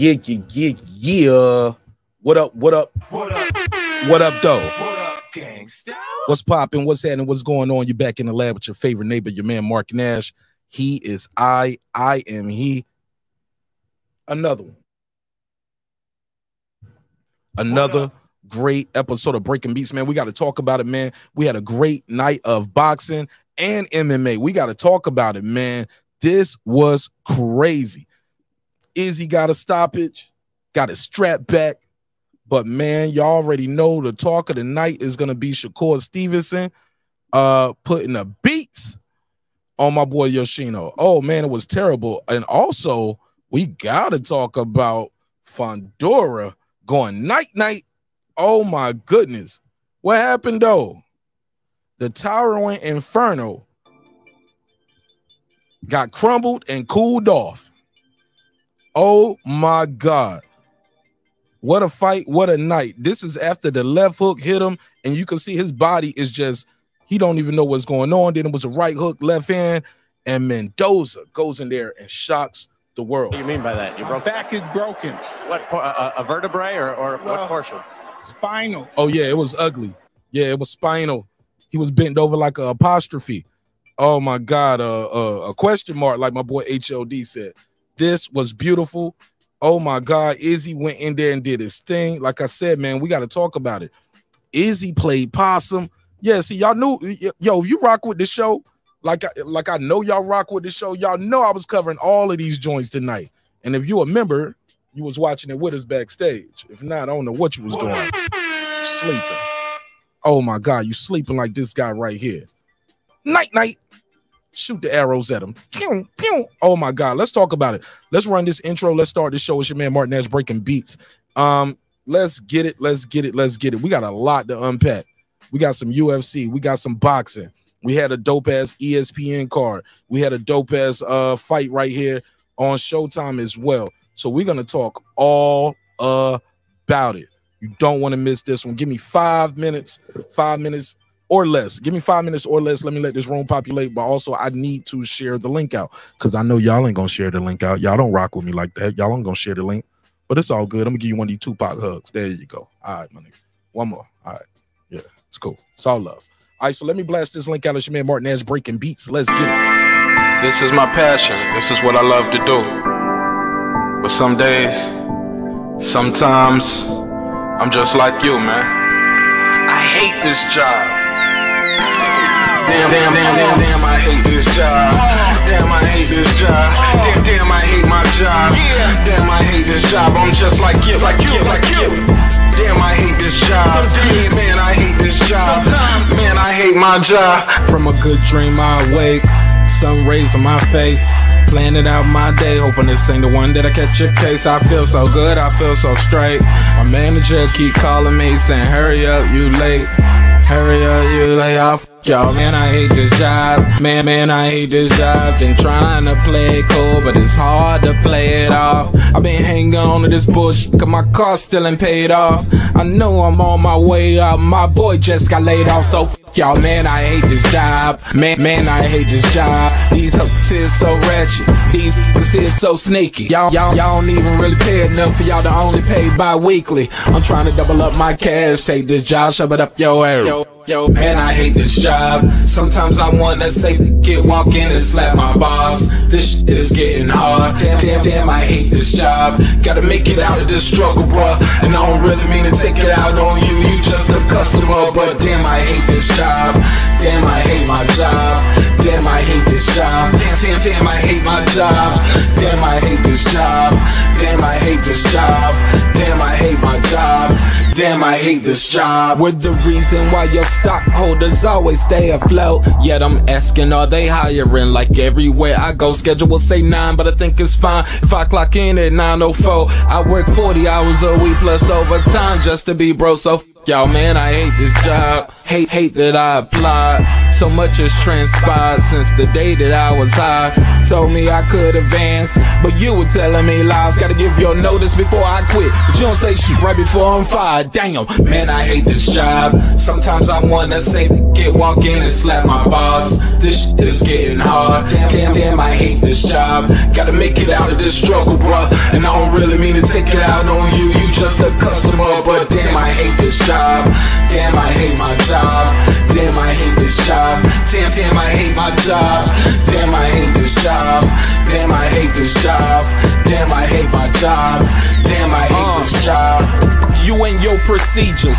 Yeah, yeah, yeah, yeah. What up? What up? What up? What up, though? What up, gangsta? What's popping? What's happening? What's going on? You're back in the lab with your favorite neighbor, your man Marq Nash. He is I. I am he. Another one. Another great episode of Breaking Beats, man. We got to talk about it, man. We had a great night of boxing and MMA. We got to talk about it, man. This was crazy. Izzy got a stoppage, got a strap back. But man, y'all already know the talk of the night is gonna be Shakur Stevenson uh putting the beats on my boy Yoshino. Oh man, it was terrible. And also, we gotta talk about Fundora going night night. Oh my goodness. What happened though? The towering inferno got crumbled and cooled off. Oh my God. What a fight. What a night. This is after the left hook hit him, and you can see his body is just, he don't even know what's going on. Then it was a right hook, left hand, and Mendoza goes in there and shocks the world. What do you mean by that? Your back is broken. What a, a vertebrae or, or what portion? Spinal. Oh yeah, it was ugly. Yeah, it was spinal. He was bent over like a apostrophe. Oh my God, uh, uh, a question mark, like my boy HLD said. This was beautiful. Oh my God, Izzy went in there and did his thing. Like I said, man, we got to talk about it. Izzy played possum. Yeah, see, y'all knew, yo, if you rock with the show, like I, like I know y'all rock with the show, y'all know I was covering all of these joints tonight. And if you a member, you was watching it with us backstage. If not, I don't know what you was doing. Sleeping. Oh my God, you sleeping like this guy right here. Night, night shoot the arrows at him. Pew, pew. Oh my God. Let's talk about it. Let's run this intro. Let's start this show. It's your man Martin Nash breaking beats. Um, let's get it. Let's get it. Let's get it. We got a lot to unpack. We got some UFC. We got some boxing. We had a dope ass ESPN card. We had a dope ass uh fight right here on Showtime as well. So we're gonna talk all about it. You don't want to miss this one. Give me five minutes, five minutes or less. Give me five minutes or less. Let me let this room populate. But also, I need to share the link out because I know y'all ain't gonna share the link out. Y'all don't rock with me like that. Y'all ain't gonna share the link. But it's all good. I'm gonna give you one of these Tupac hugs. There you go. All right, my nigga. One more. All right. Yeah, it's cool. It's all love. All right, so let me blast this link out. It's your man Martin breaking beats. Let's get it. This is my passion. This is what I love to do. But some days, sometimes, I'm just like you, man. I hate this job. Damn, damn, damn, damn, damn, I hate this job. Damn, I hate this job. Damn, damn, I hate my job. Damn, I hate this job. I'm just like you, like you, like you. Damn, I hate this job. Man, I hate this job. Man, I hate my job. From a good dream I wake, sun rays on my face. Planning out my day, hoping this ain't the one that I catch a case. I feel so good, I feel so straight. My manager keep calling me saying, hurry up, you late. Hurry up, you lay off. Yo, man, I hate this job. Man, man, I hate this job. Been trying to play it cool, but it's hard to play it off. I've been hanging on to this bullshit, cause my car still ain't paid off. I know I'm on my way up. My boy just got laid off, so y'all, man, I hate this job. Man, man, I hate this job. These hoes is so ratchet. These niggas is so sneaky. Y'all, y'all, y'all don't even really pay enough for y'all to only pay bi-weekly. I'm trying to double up my cash. Take this job, shove it up your ass. Yo, man, I hate this job. Sometimes I wanna say, get walk in and slap my boss. This shit is getting hard. Damn, damn, damn, I hate this job. Gotta make it out of this struggle, bruh. And I don't really mean to take it out on you. You just a customer, but damn, I hate this job. Damn, I hate my job. Damn, I hate this job. Damn, damn, damn, I hate my job. Damn, I hate this job. Damn, I hate this job. Damn, I hate my job. Damn, I hate this job. We're the reason why your stockholders always stay afloat. Yet I'm asking, are they hiring? Like everywhere I go, schedule will say nine, but I think it's fine if I clock in at 9:04. I work 40 hours a week plus overtime just to be bro. So y'all, man, I hate this job. Hate, hate that I applied. So much has transpired since the day that I was high. Told me I could advance, but you were telling me lies. Gotta give your notice before I quit. But you don't say shit right before I'm fired. Damn, man, I hate this job. Sometimes I wanna say, get walk in and slap my boss. This shit is getting hard. Damn, damn, damn, I hate this job. Gotta make it out of this struggle, bruh. And I don't really mean to take it out on you. You just a customer, but damn, I hate this job. Damn, I hate my job. Damn, I hate this job. Damn, damn, I hate my job. Damn, I hate this job. Damn, I hate this job. Damn, I hate my job. Damn, I hate this uh, job. You and your procedures.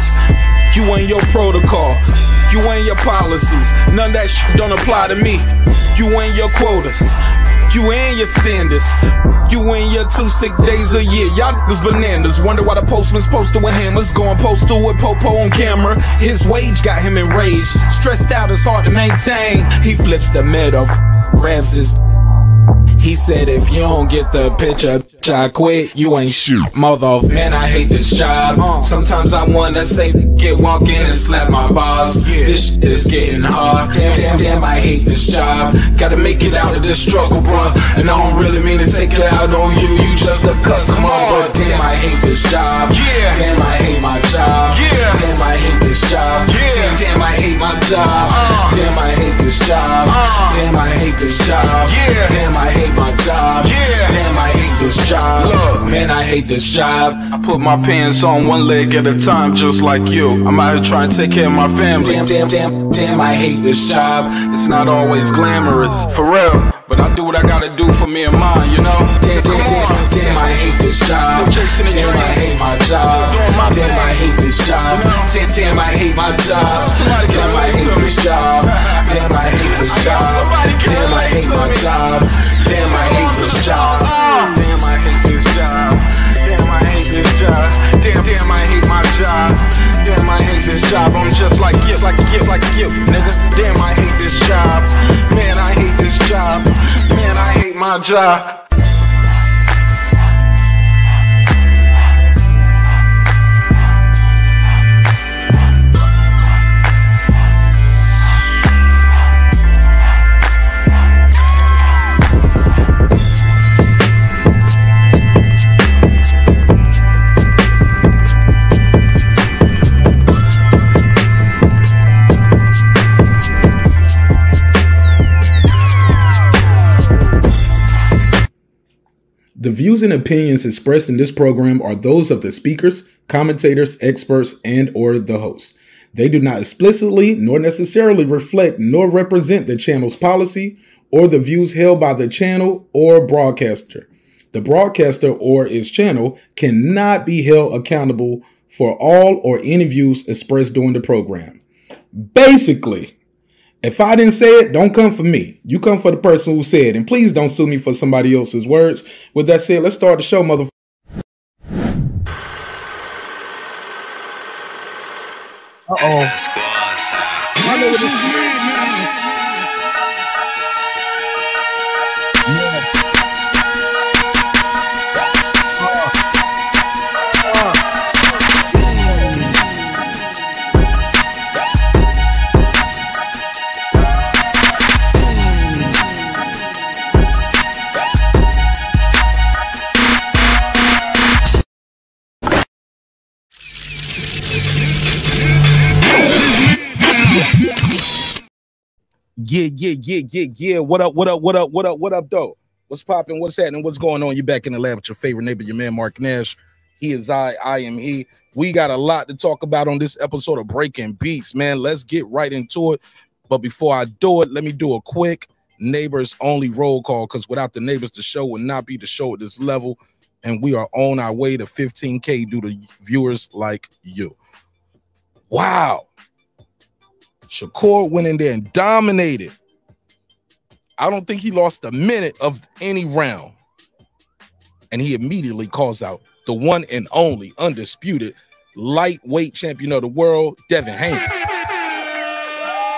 You and your protocol. You and your policies. None of that shit don't apply to me. You and your quotas. You and your standards. You and your two sick days a year. Y'all niggas bananas. Wonder why the postman's posted with hammers. Going postal with Popo on camera. His wage got him enraged. Stressed out, it's hard to maintain. He flips the middle, grabs his he said, if you don't get the picture, I quit, you ain't shoot. Mother, man, I hate this job. Uh-huh. Sometimes I wanna say, get walk in and slap my boss. This shit is getting hard. Damn, damn, damn, I hate this job. Gotta make it out of this struggle, bruh. And I don't really mean to take it out on you. You just a customer, but damn, I hate this job. Damn, I hate my job. Damn, I hate this job. Damn, damn, I hate my job. Uh. Damn, I hate this job. Uh. Damn, I hate this job. Damn, I hate job. Damn, I hate this job. Look, man, I hate this job. I put my pants on one leg at a time, just like you. I'm out here trying to take care of my family. Damn, damn, damn, damn, I hate this job. It's not always glamorous, for real. But I do what I gotta do for me and mine, you know? Damn, damn, damn, damn, I hate this job. Damn, I hate my job. Damn, I hate this job. Damn, damn, I hate my job. Damn, I hate this job. Damn, I hate this job. Damn, I hate my job. Damn, I this job. Damn, I hate this job. Damn, I hate this job. Damn, damn, I hate my job. Damn, I hate this job. I'm just like you, like you, like you, nigga. Damn, I hate this job. Man, I hate this job. Man, I hate my job. The views and opinions expressed in this program are those of the speakers, commentators, experts, and or the host. They do not explicitly nor necessarily reflect nor represent the channel's policy or the views held by the channel or broadcaster. The broadcaster or its channel cannot be held accountable for all or any views expressed during the program. Basically, if I didn't say it, don't come for me. You come for the person who said, it. and please don't sue me for somebody else's words. With that said, let's start the show, mother. Uh oh. Yeah, yeah, yeah, yeah, yeah. What up, what up, what up, what up, what up, though? What's popping? What's happening? What's going on? You back in the lab with your favorite neighbor, your man Marq Nash. He is I, I am he. We got a lot to talk about on this episode of Breaking Beats, man. Let's get right into it. But before I do it, let me do a quick neighbors only roll call because without the neighbors, the show would not be the show at this level. And we are on our way to 15K due to viewers like you. Wow. Shakur went in there and dominated. I don't think he lost a minute of any round. And he immediately calls out the one and only undisputed lightweight champion of the world, Devin Haney.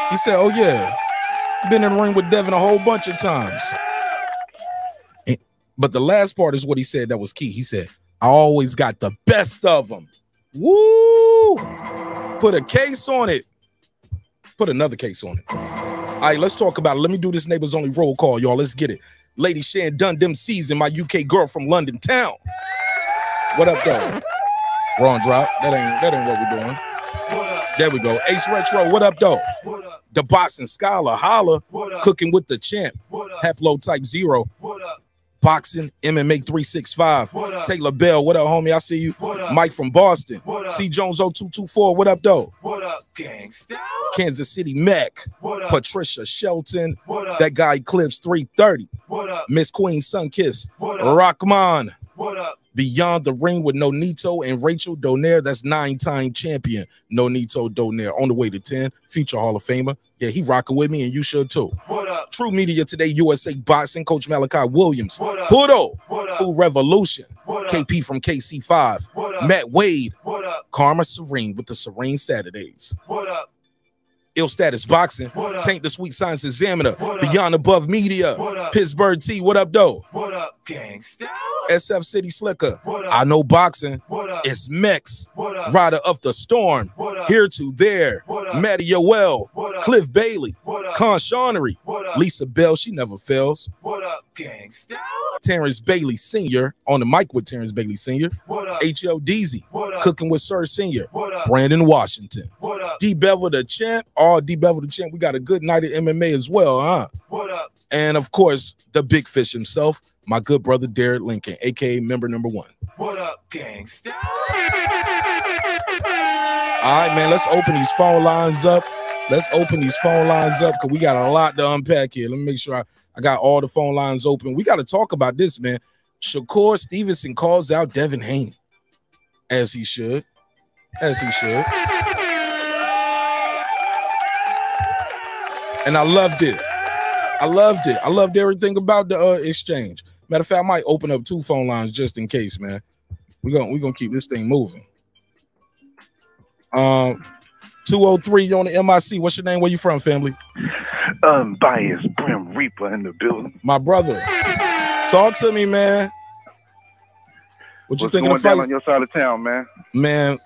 He said, Oh, yeah, been in the ring with Devin a whole bunch of times. But the last part is what he said that was key. He said, I always got the best of them. Woo! Put a case on it. Put another case on it. All right, let's talk about it. Let me do this neighbors only roll call, y'all. Let's get it. Lady Shan done them season, my UK girl from London town. What up, though? Wrong drop. That ain't that ain't what we're doing. There we go. Ace Retro, what up, though? The boxing scholar, holla, cooking with the champ, Haplo type zero, boxing, MMA 365. Taylor Bell, what up, homie? I see you. Mike from Boston. C Jones 0224, what up, though? What up, gangsta? Kansas City Mac, What up? Patricia Shelton, What up? that guy Clips 330, What up? Miss Queen Sunkiss, What up? Rockman, What up? Beyond the Ring with Nonito and Rachel Donaire. That's nine-time champion Nonito Donaire on the way to 10. Future Hall of Famer. Yeah, he rocking with me, and you should too. What up? True Media Today, USA Boxing, Coach Malachi Williams. What up? Pudo, What up? Food Revolution, What up? KP from KC5, What up? Matt Wade, What up? Karma Serene with the Serene Saturdays. What up? Ill Status Boxing? Tank the Sweet Science Examiner, Beyond Above Media, Pittsburgh T, what up, though? What up, gangsta? SF City Slicker? I know boxing, What up? it's Mex, What up? Rider of the Storm, What up? here to there? Matty Yoel, What up? Cliff Bailey, What up? Con Shawnery, What up? Lisa Bell, she never fails, What up, gangsta? Terrence Bailey Sr. on the mic with Terrence Bailey Sr., What up? H.L. Up? cooking with Sir Sr., What up? Brandon Washington, What up? D Bevel the champ, all D Bevel the champ. We got a good night of MMA as well, huh? What up? And of course, the big fish himself, my good brother Derek Lincoln, aka member number one. What up, gangsta? All right, man, let's open these phone lines up. Let's open these phone lines up because we got a lot to unpack here. Let me make sure I, I got all the phone lines open. We got to talk about this, man. Shakur Stevenson calls out Devin Haney, as he should. As he should. And I loved it. I loved it. I loved everything about the uh, exchange. Matter of fact, I might open up two phone lines just in case, man. We're gonna we're gonna keep this thing moving. Um 203 you on the MIC. What's your name? Where you from, family? Unbiased Brim Reaper in the building. My brother. Talk to me, man. What you What's think going of on your side of town, man? man,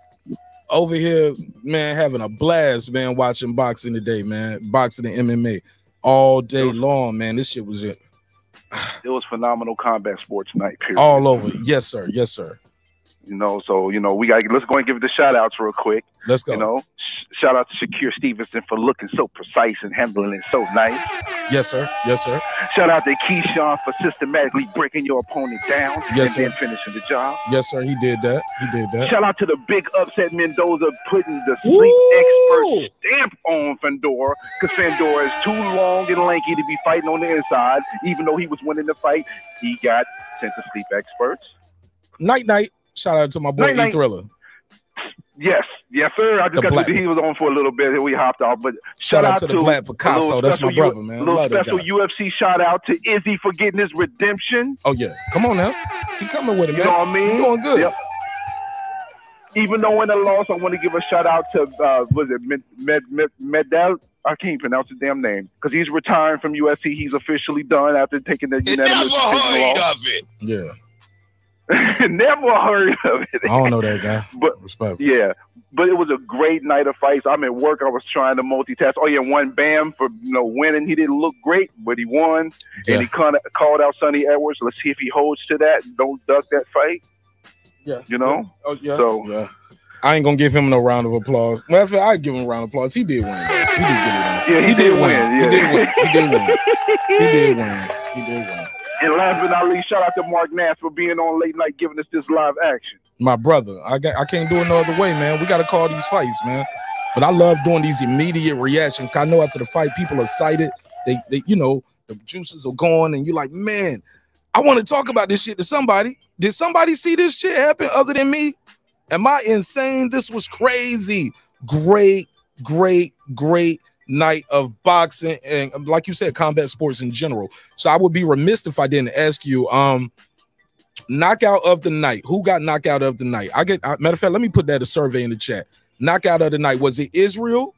over here, man, having a blast, man, watching boxing today, man. Boxing and MMA all day long, man. This shit was it. It was phenomenal combat sports night, period. all over. Yes, sir. Yes, sir. You know, so you know, we got let's go and give it the shout outs real quick. Let's go. You know, shout out to Shakur Stevenson for looking so precise and handling it so nice. Yes, sir. Yes, sir. Shout out to Keyshawn for systematically breaking your opponent down Yes, and then sir. finishing the job. Yes, sir. He did that. He did that. Shout out to the big upset Mendoza putting the Woo! sleep expert stamp on Fundora because Fundora is too long and lanky to be fighting on the inside. Even though he was winning the fight, he got sent to sleep experts. Night, night. Shout out to my boy Night, E night. Thriller. Yes, yes, sir. I The just got black- to, he was on for a little bit and we hopped off. But Shout out to the Black Picasso. That's my special brother, man. Little Love that special guy. UFC shout out to Izzy for getting his redemption. Oh yeah. Come on now. Keep coming with it, You know what I mean? You doing good. Yep. Even though in the loss, I want to give a shout out to uh, was it Med Med Med Medel? I can't pronounce his damn name because he's retiring from USC. He's officially done after taking the unanimous decision loss. it. Yeah. Never heard of it. I don't know that guy. But Respect. yeah, but it was a great night of fights. I'm at work. I was trying to multitask. Oh yeah, one Bam for you know winning. He didn't look great, but he won, Yeah. and he kind of called out Sunny Edwards. Let's see if he holds to that. Don't duck that fight. Yeah. You know. Oh yeah. So Yeah. I ain't gonna give him no round of applause. Matter of fact, I give him a round of applause. He did win. though. He did get it on. Yeah, he did win, He yeah. did win. He did win. He did win. He did win. And last but not least, shout out to Marq Nash for being on late night, giving us this live action. My brother, I got I can't do it no other way, man. We gotta call these fights, man. But I love doing these immediate reactions. I know after the fight, people are excited. They, they, you know, the juices are gone, and you're like, man, I want to talk about this shit to somebody. Did somebody see this shit happen other than me? Am I insane? This was crazy. Great, great, great night of boxing and um, like you said, combat sports in general. So I would be remiss if I didn't ask you, um, knockout of the night. Who got knockout of the night? I get matter of fact, let me put that a survey in the chat. Knockout of the night. Was it Israel?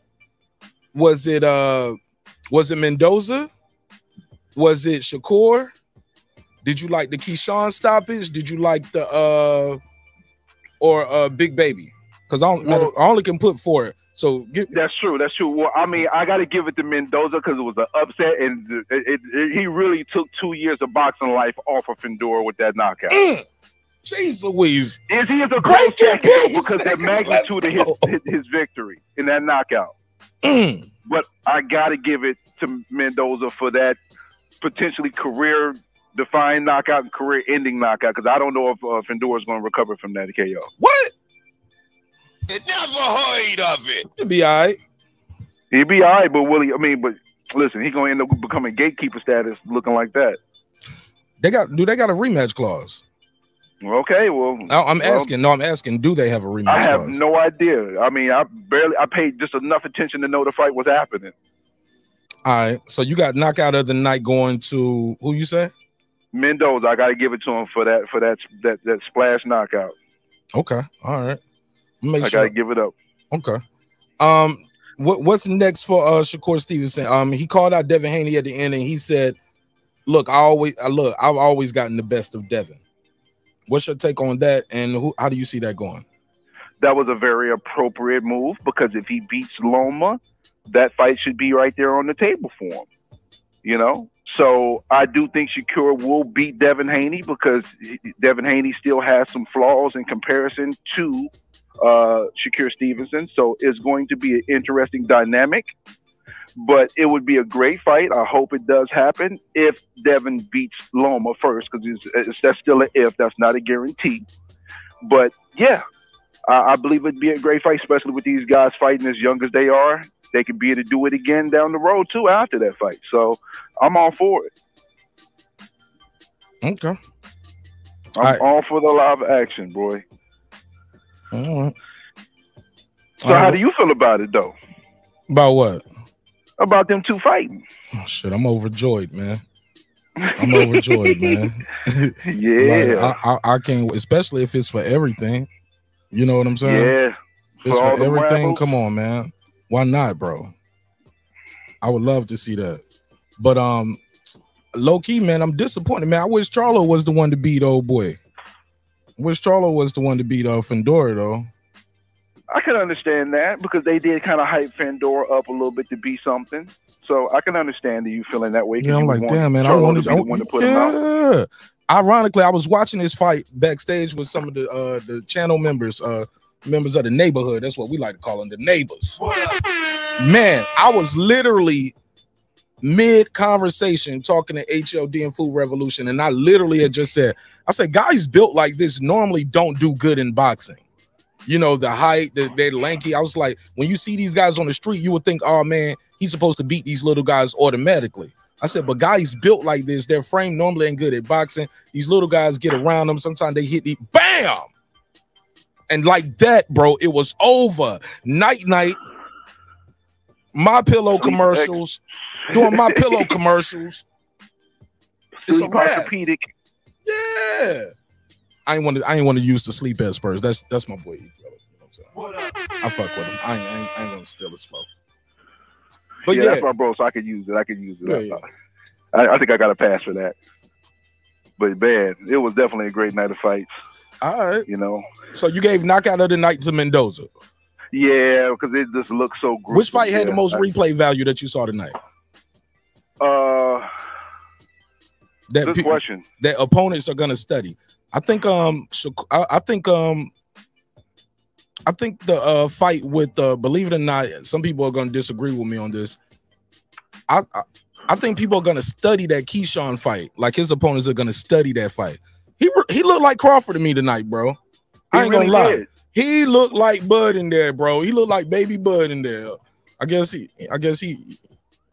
Was it uh was it Mendoza? Was it Shakur? Did you like the Keyshawn stoppage? Did you like the uh or uh Big Baby? because I, I only can put four. So That's true. That's true. Well, I mean, I got to give it to Mendoza because it was an upset, and it, it, it- he really took two years of boxing life off of Fedor with that knockout. Mm. Jeez Louise. Is he is a great it, second though, please, because the magnitude of his, his victory in that knockout. Mm. But I got to give it to Mendoza for that potentially career defining knockout and career ending knockout because I don't know if uh, is going to recover from that KO. What? Never heard of it. It'll be all right. He'd be all right, but will he? I mean, but listen, he's going to end up becoming gatekeeper status looking like that. They got do they got a rematch clause? Okay, well, I- I'm well, asking. No, I'm asking. Do they have a rematch I have clause? no idea. I mean, I barely, I paid just enough attention to know the fight was happening. All right. So you got knockout of the night going to who you say? Mendoza, I got to give it to him for that, for that, that, that splash knockout. Okay. All right. Make I sure. to give it up. Okay. Um, what what's next for uh Shakur Stevenson? Um, he called out Devin Haney at the end, and he said, "Look, I always, I look, I've always gotten the best of Devin." What's your take on that, and who? How do you see that going? That was a very appropriate move because if he beats Loma, that fight should be right there on the table for him. You know, so I do think Shakur will beat Devin Haney because Devin Haney still has some flaws in comparison to uh, Shakur Stevenson. So it's going to be an interesting dynamic. But it would be a great fight. I hope it does happen if Devin beats Loma first, because that's still an if. That's not a guarantee. But yeah, I, I believe it'd be a great fight, especially with these guys fighting as young as they are. They could be able to do it again down the road too after that fight. So I'm all for it. Okay. I'm Alright. all for the live action, boy. All right. So how do you feel about it though? About what? About them two fighting? Oh, shit, I'm overjoyed, man. I'm overjoyed, man. Yeah, Like, I, I, I can't, especially if it's for everything. You know what I'm saying? yeah. If it's For for everything, come on, man. Why not, bro? I would love to see that. But um, low key, man, I'm disappointed, man. I wish Charlo was the one to beat old boy. I wish Charlo was the one to beat uh Fundora though. I can understand that because they did kind of hype Fundora up a little bit to be something. So I can understand that you feeling that way. Yeah, I'm like, damn, man. I Charlo wanted to be the I, one to put him out. Ironically, I was watching this fight backstage with some of the uh the channel members, uh members of the neighborhood. That's what we like to call them, the neighbors. Man, I was literally mid conversation talking to HLD and Food Revolution, and I literally had just said, I said, guys built like this normally don't do good in boxing. You know, the height, the, they're lanky. I was like, when you see these guys on the street, you would think, oh man, he's supposed to beat these little guys automatically. I said, but guys built like this, their frame normally ain't good at boxing. These little guys get around them. Sometimes they hit the bam. And like that, bro, it was over. Night night. My pillow commercials, doing my pillow commercials. It's a wrap. Yeah. I ain't want to. I ain't want to use the sleep Spurs. That's that's my boy. You know what I'm saying? I fuck with him. I ain't, I ain't, I ain't gonna steal his flow. But yeah, yeah, that's my bro, so I could use it. I could use it. Yeah, yeah. I, I think I got a pass for that. But man, it was definitely a great night of fights. all right. You know, So you gave knockout of the night to Mendoza. Yeah, because it just looks so. Gruesome. Which fight had the most I- replay value that you saw tonight? Uh, That good pe- question. that opponents are gonna study. I think um I, I think um I think the uh fight with uh believe it or not, some people are gonna disagree with me on this. I I, I think people are gonna study that Keyshawn fight. Like his opponents are gonna study that fight. He he looked like Crawford to me tonight, bro. I ain't really gonna lie. did. He looked like Bud in there, bro. He looked like baby Bud in there. I guess he I guess he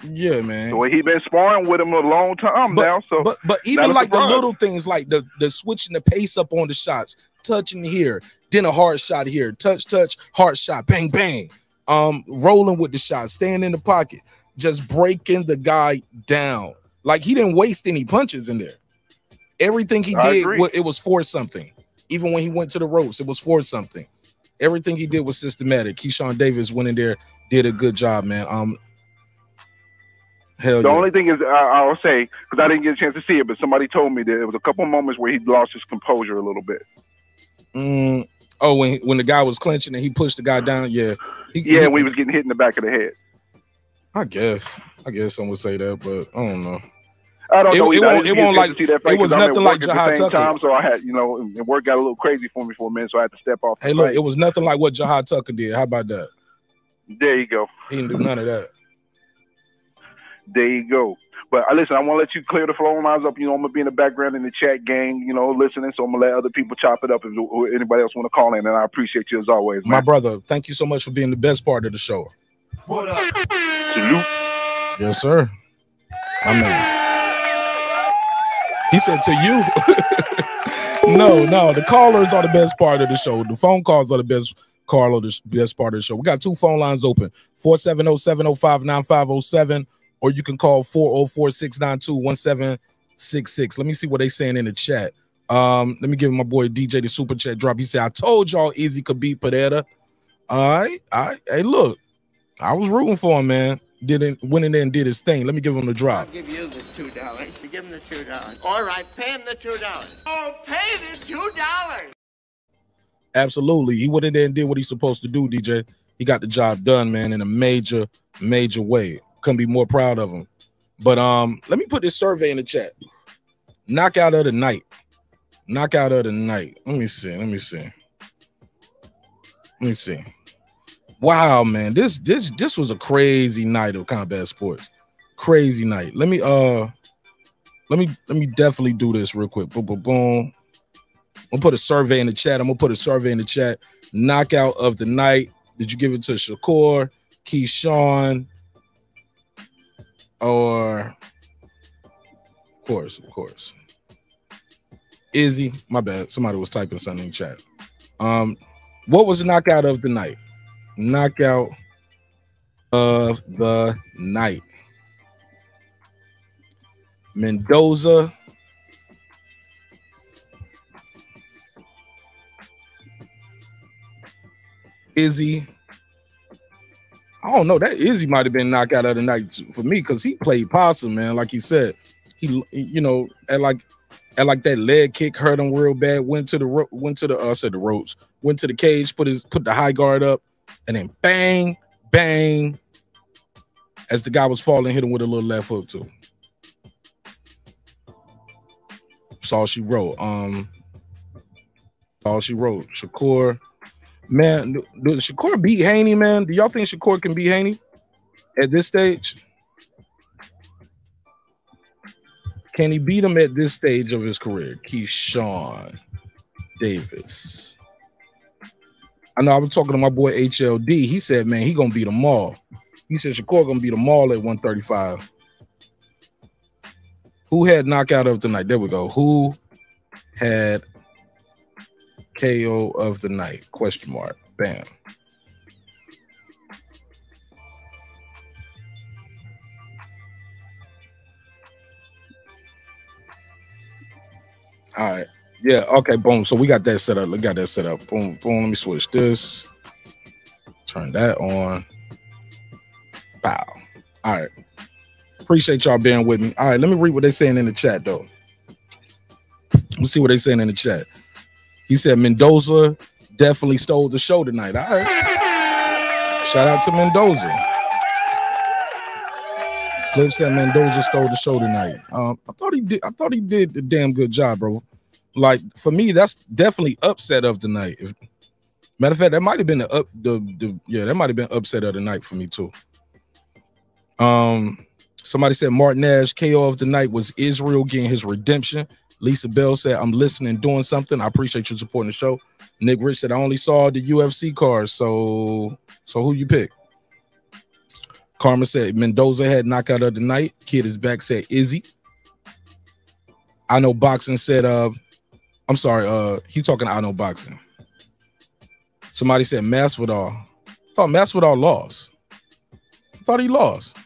yeah, man. Well, he been sparring with him a long time But- now. So But but even like the little things like the the switching the pace up on the shots, touching here, then a hard shot here, touch, touch, hard shot, bang, bang. Um, rolling with the shot, staying in the pocket, just breaking the guy down. Like he didn't waste any punches in there. Everything he I did, agree. it was for something. Even when he went to the ropes, it was for something. Everything he did was systematic. Keyshawn Davis went in there, did a good job, man. Um, hell the yeah. only thing is, I, I'll say because I didn't get a chance to see it, but somebody told me that it was a couple moments where he lost his composure a little bit. Mm, Oh, when when the guy was clinching and he pushed the guy down. Yeah. He, Yeah, he- when he was getting hit in the back of the head. I guess. I guess some would say that, but I don't know. I don't It- know. it. I won't- it won't like- see that fight it was 'cause nothing like work at Jahad Tucker. Time, so I had, you know, and work got a little crazy for me for a minute, so I had to step off. Hey, look, fight. it was nothing like what Jahad Tucker did. How about that? there you go. He didn't do none of that. There you go. But uh, listen, I want to let you clear the phone lines up. You know, I'm gonna be in the background in the chat gang, you know, listening. So I'm gonna let other people chop it up if if anybody else want to call in. And I appreciate you as always, My brother, thank you so much for being the best part of the show. What up? Salute. Yes, sir. My man. He said to you. no, no, the callers are the best part of the show. The phone calls are the best call of the best part of the show. We got two phone lines open 470 705 9507, or you can call 404 692 1766. Let me see what they saying in the chat. Um, let me give my boy DJ the super chat drop. He said, I told y'all Izzy could beat Pereira. All right, all right. Hey, look, I was rooting for him, man. Didn't went in there and did his thing. Let me give him the drop. I'll give you the two dollars. Give him the two dollars. All right, pay him the two dollars. Oh, pay the two dollars. Absolutely. He went in there and did what he's supposed to do, DJ. He got the job done, man, in a major, major way. Couldn't be more proud of him. But um, let me put this survey in the chat. Knockout of the night. Knockout of the night. Let me see. Let me see. Let me see. Wow, man. This this this was a crazy night of combat sports. Crazy night. Let me uh let me let me definitely do this real quick. Boom, boom, boom. I'm gonna put a survey in the chat. I'm gonna put a survey in the chat. Knockout of the night. Did you give it to Shakur, Keyshawn, or of course, of course. Izzy, my bad. Somebody was typing something in chat. Um, what was the knockout of the night? Knockout of the night. Mendoza. Izzy. I don't know. That Izzy might have been knockout of the night for me because he played possum, man. Like he said, he you know, at like at like that leg kick hurt him real bad. Went to the went to the uh, I said the ropes. Went to the cage, put his put the high guard up, and then bang, bang. As the guy was falling, hit him with a little left hook too. That's all she wrote. Um, all she wrote. Shakur, man, do, do Shakur beat Haney, man? Do y'all think Shakur can beat Haney at this stage? Can he beat him at this stage of his career? Keyshawn Davis. I know I was talking to my boy HLD. He said, man, he gonna beat them all. He said Shakur gonna beat them all at 135. Who had knockout of the night? There we go. Who had KO of the night? Question mark. Bam. All right. Yeah. Okay. Boom. So we got that set up. We got that set up. Boom. Boom. Let me switch this. Turn that on. Bow. All right. Appreciate y'all being with me. All right. Let me read what they're saying in the chat, though. Let's see what they're saying in the chat. He said Mendoza definitely stole the show tonight. All right. Shout out to Mendoza. Cliff said Mendoza stole the show tonight. Um, I thought he did. I thought he did a damn good job, bro. Like for me, that's definitely upset of the night. If, matter of fact, that might have been the up the, the yeah, that might have been upset of the night for me too. Um, somebody said Martin Nash KO of the night was Israel getting his redemption. Lisa Bell said, I'm listening, doing something. I appreciate you supporting the show. Nick Rich said, I only saw the UFC cards. So, so who you pick? Karma said Mendoza had knockout of the night. Kid is back said Izzy. I know boxing said, uh, I'm sorry, uh, he talking I know boxing. Somebody said Masvidal. I thought Masvidal lost. I thought he lost.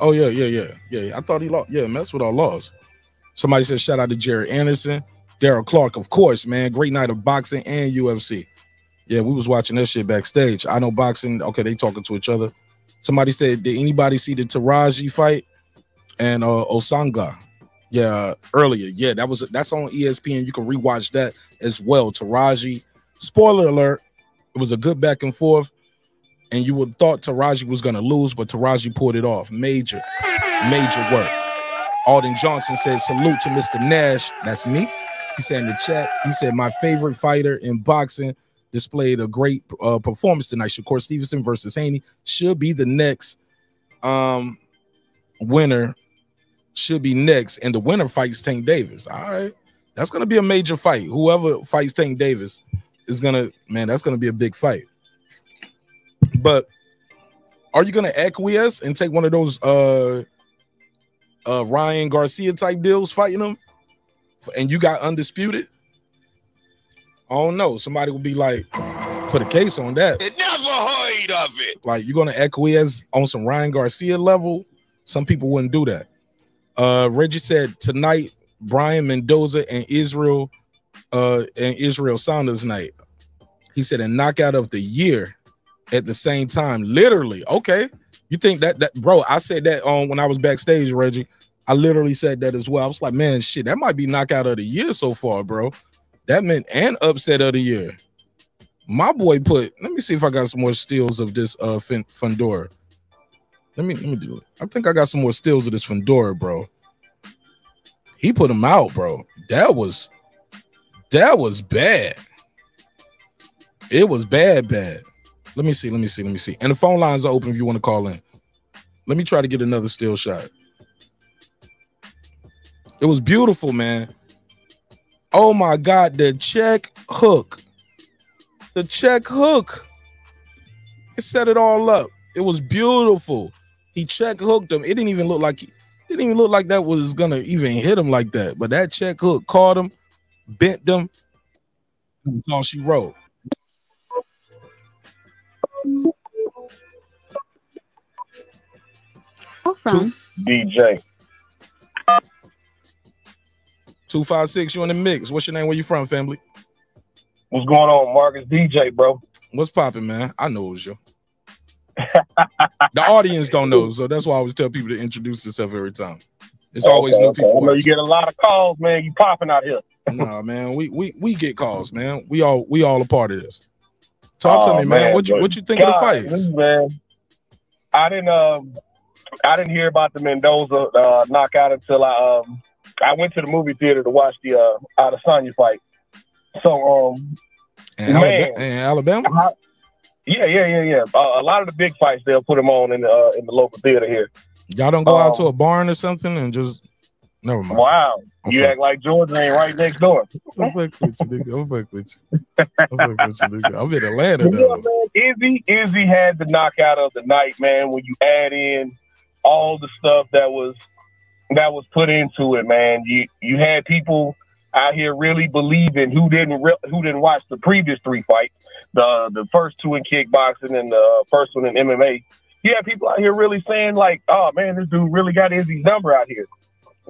Oh yeah, yeah, yeah, yeah. I thought he lost. Yeah, Masvidal lost. Somebody said shout out to Jerry Anderson, Daryl Clark, of course, man. Great night of boxing and UFC. Yeah, we was watching that shit backstage. I know boxing. Okay, they talking to each other. Somebody said, did anybody see the Taraji fight and uh Osanga? Yeah, earlier. Yeah, that was that's on ESPN. You can rewatch that as well. Taraji. Spoiler alert. It was a good back and forth, and you would thought Taraji was gonna lose, but Taraji pulled it off. Major, major work. Alden Johnson said, salute to Mr. Nash. That's me. He said in the chat, he said, my favorite fighter in boxing displayed a great uh, performance tonight. Shakur Stevenson versus Haney should be the next um winner should be next, and the winner fights Tank Davis. All right, that's gonna be a major fight. Whoever fights Tank Davis is gonna man, that's gonna be a big fight. But are you gonna acquiesce and take one of those uh uh Ryan Garcia type deals fighting him, and you got undisputed? I don't know. Somebody will be like, put a case on that. It never heard of it. Like you're gonna acquiesce on some Ryan Garcia level. Some people wouldn't do that. Uh Reggie said tonight, Brian Mendoza and Israel, uh, and Israel Saunders night. He said a knockout of the year at the same time. Literally, okay. You think that that bro? I said that on when I was backstage, Reggie. I literally said that as well. I was like, man, shit, that might be knockout of the year so far, bro. That meant and upset of the year. My boy put. Let me see if I got some more steals of this uh Fundora. Let me let me do it. I think I got some more steals of this Fundora, bro. He put him out, bro. That was that was bad. It was bad, bad. Let me see, let me see, let me see. And the phone lines are open if you want to call in. Let me try to get another still shot. It was beautiful, man. Oh my god, the check hook. The check hook. It set it all up. It was beautiful. He check hooked him. It didn't even look like it didn't even look like that was gonna even hit him like that. But that check hook caught him, bent them. That's all she wrote. from? DJ. Two five six. You in the mix? What's your name? Where you from, family? What's going on, Marcus? DJ, bro. What's popping, man? I know it was you. The audience don't know, so that's why I always tell people to introduce themselves every time. It's always new okay. people. I know you get a lot of calls, man. You popping out here. nah, man, we we we get calls, man. We all we all a part of this. Talk to Oh, me, man. What you what you think of the God, fights? man? I didn't um I didn't hear about the Mendoza uh, knockout until I um I went to the movie theater to watch the uh Adesanya fight. So um And man, Alabama, and Alabama? Yeah, yeah, yeah, yeah. Uh, a lot of the big fights they'll put them on in the uh, in the local theater here. Y'all don't go out to Um, a barn or something and just never mind. Wow, I'm you fuck- act like Georgia ain't right next door. I'm fuck with you, nigga. I'm fuck with you. I'm fuck with you, nigga. I'm in Atlanta yeah, though. man, Izzy, Izzy had the knockout of the night, man. When you add in all the stuff that was that was put into it, man, you you had people out here really believing who didn't re- who didn't watch the previous three fights, the the first two in kickboxing and the first one in MMA. You had people out here really saying like, "Oh man, this dude really got Izzy's number out here."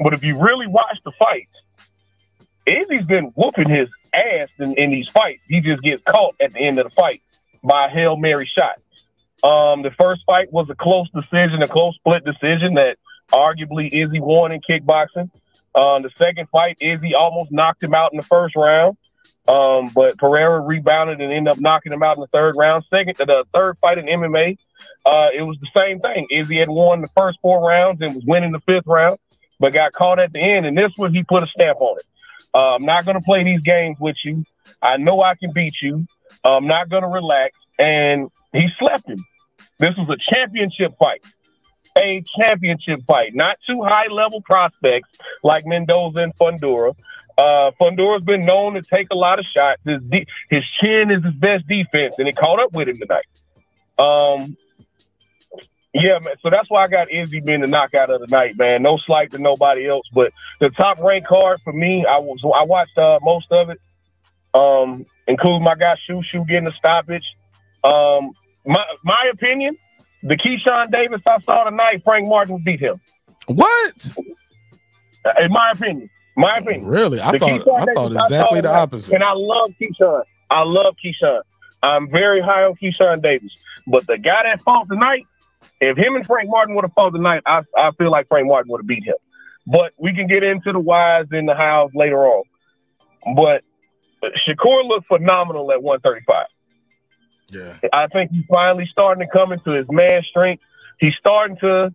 But if you really watch the fights, Izzy's been whooping his ass in, in these fights. He just gets caught at the end of the fight by a Hail Mary shot. Um, the first fight was a close decision, a close split decision that arguably Izzy won in kickboxing. Um, the second fight, Izzy almost knocked him out in the first round. Um, but Pereira rebounded and ended up knocking him out in the third round. Second, to the third fight in MMA, uh, it was the same thing. Izzy had won the first four rounds and was winning the fifth round, but got caught at the end. And this one, he put a stamp on it. Uh, I'm not going to play these games with you. I know I can beat you. I'm not going to relax. And he slept him. This was a championship fight. A championship fight, not two high level prospects like Mendoza and Fundora. Uh, Fundora's been known to take a lot of shots. His de- his chin is his best defense, and it caught up with him tonight. Um, yeah, man. So that's why I got Izzy being the knockout of the night, man. No slight to nobody else, but the top ranked card for me, I was I watched uh, most of it, um, including my guy Shu Shu getting a stoppage. Um, my my opinion, the Keyshawn Davis I saw tonight, Frank Martin would beat him. What? In my opinion, my opinion. Really? I The thought Keyshawn I thought exactly the opposite. And I love Keyshawn. I love Keyshawn. I'm very high on Keyshawn Davis. But the guy that fought tonight, if him and Frank Martin would have fought tonight, I, I feel like Frank Martin would have beat him. But we can get into the whys and the hows later on. But Shakur looked phenomenal at 135. Yeah. I think he's finally starting to come into his man strength. He's starting to,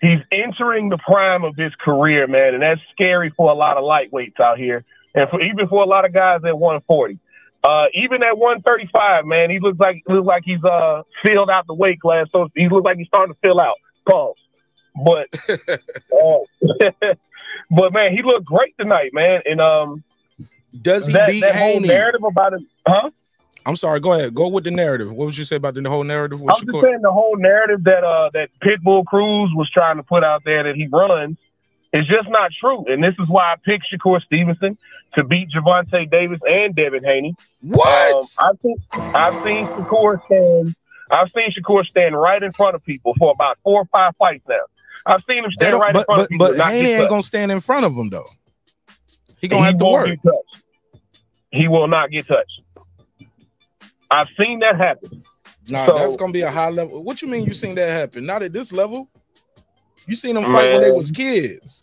he's entering the prime of his career, man, and that's scary for a lot of lightweights out here, and for even for a lot of guys at 140. Uh, even at 135, man, he looks like looks like he's uh filled out the weight class, so he looks like he's starting to fill out. Pause. But, uh, but man, he looked great tonight, man, and um, Does he that, beat that Haney? narrative about him, huh? I'm sorry. Go ahead. Go with the narrative. What would you say about the whole narrative? What I'm just saying the whole narrative that uh that Pitbull Cruz was trying to put out there that he runs is just not true. And this is why I picked Shakur Stevenson to beat Gervonta Davis and Devin Haney. What? Um, I think I've seen Shakur stand I've seen Shakur stand right in front of people for about four or five fights now. I've seen him stand right in but front of people. but Haney ain't touched. gonna stand in front of him though. He gonna have to work. He will not get touched. I've seen that happen. Nah, So- that's gonna be a high level. What you mean you seen that happen? Not at this level. You seen them fight when they was kids.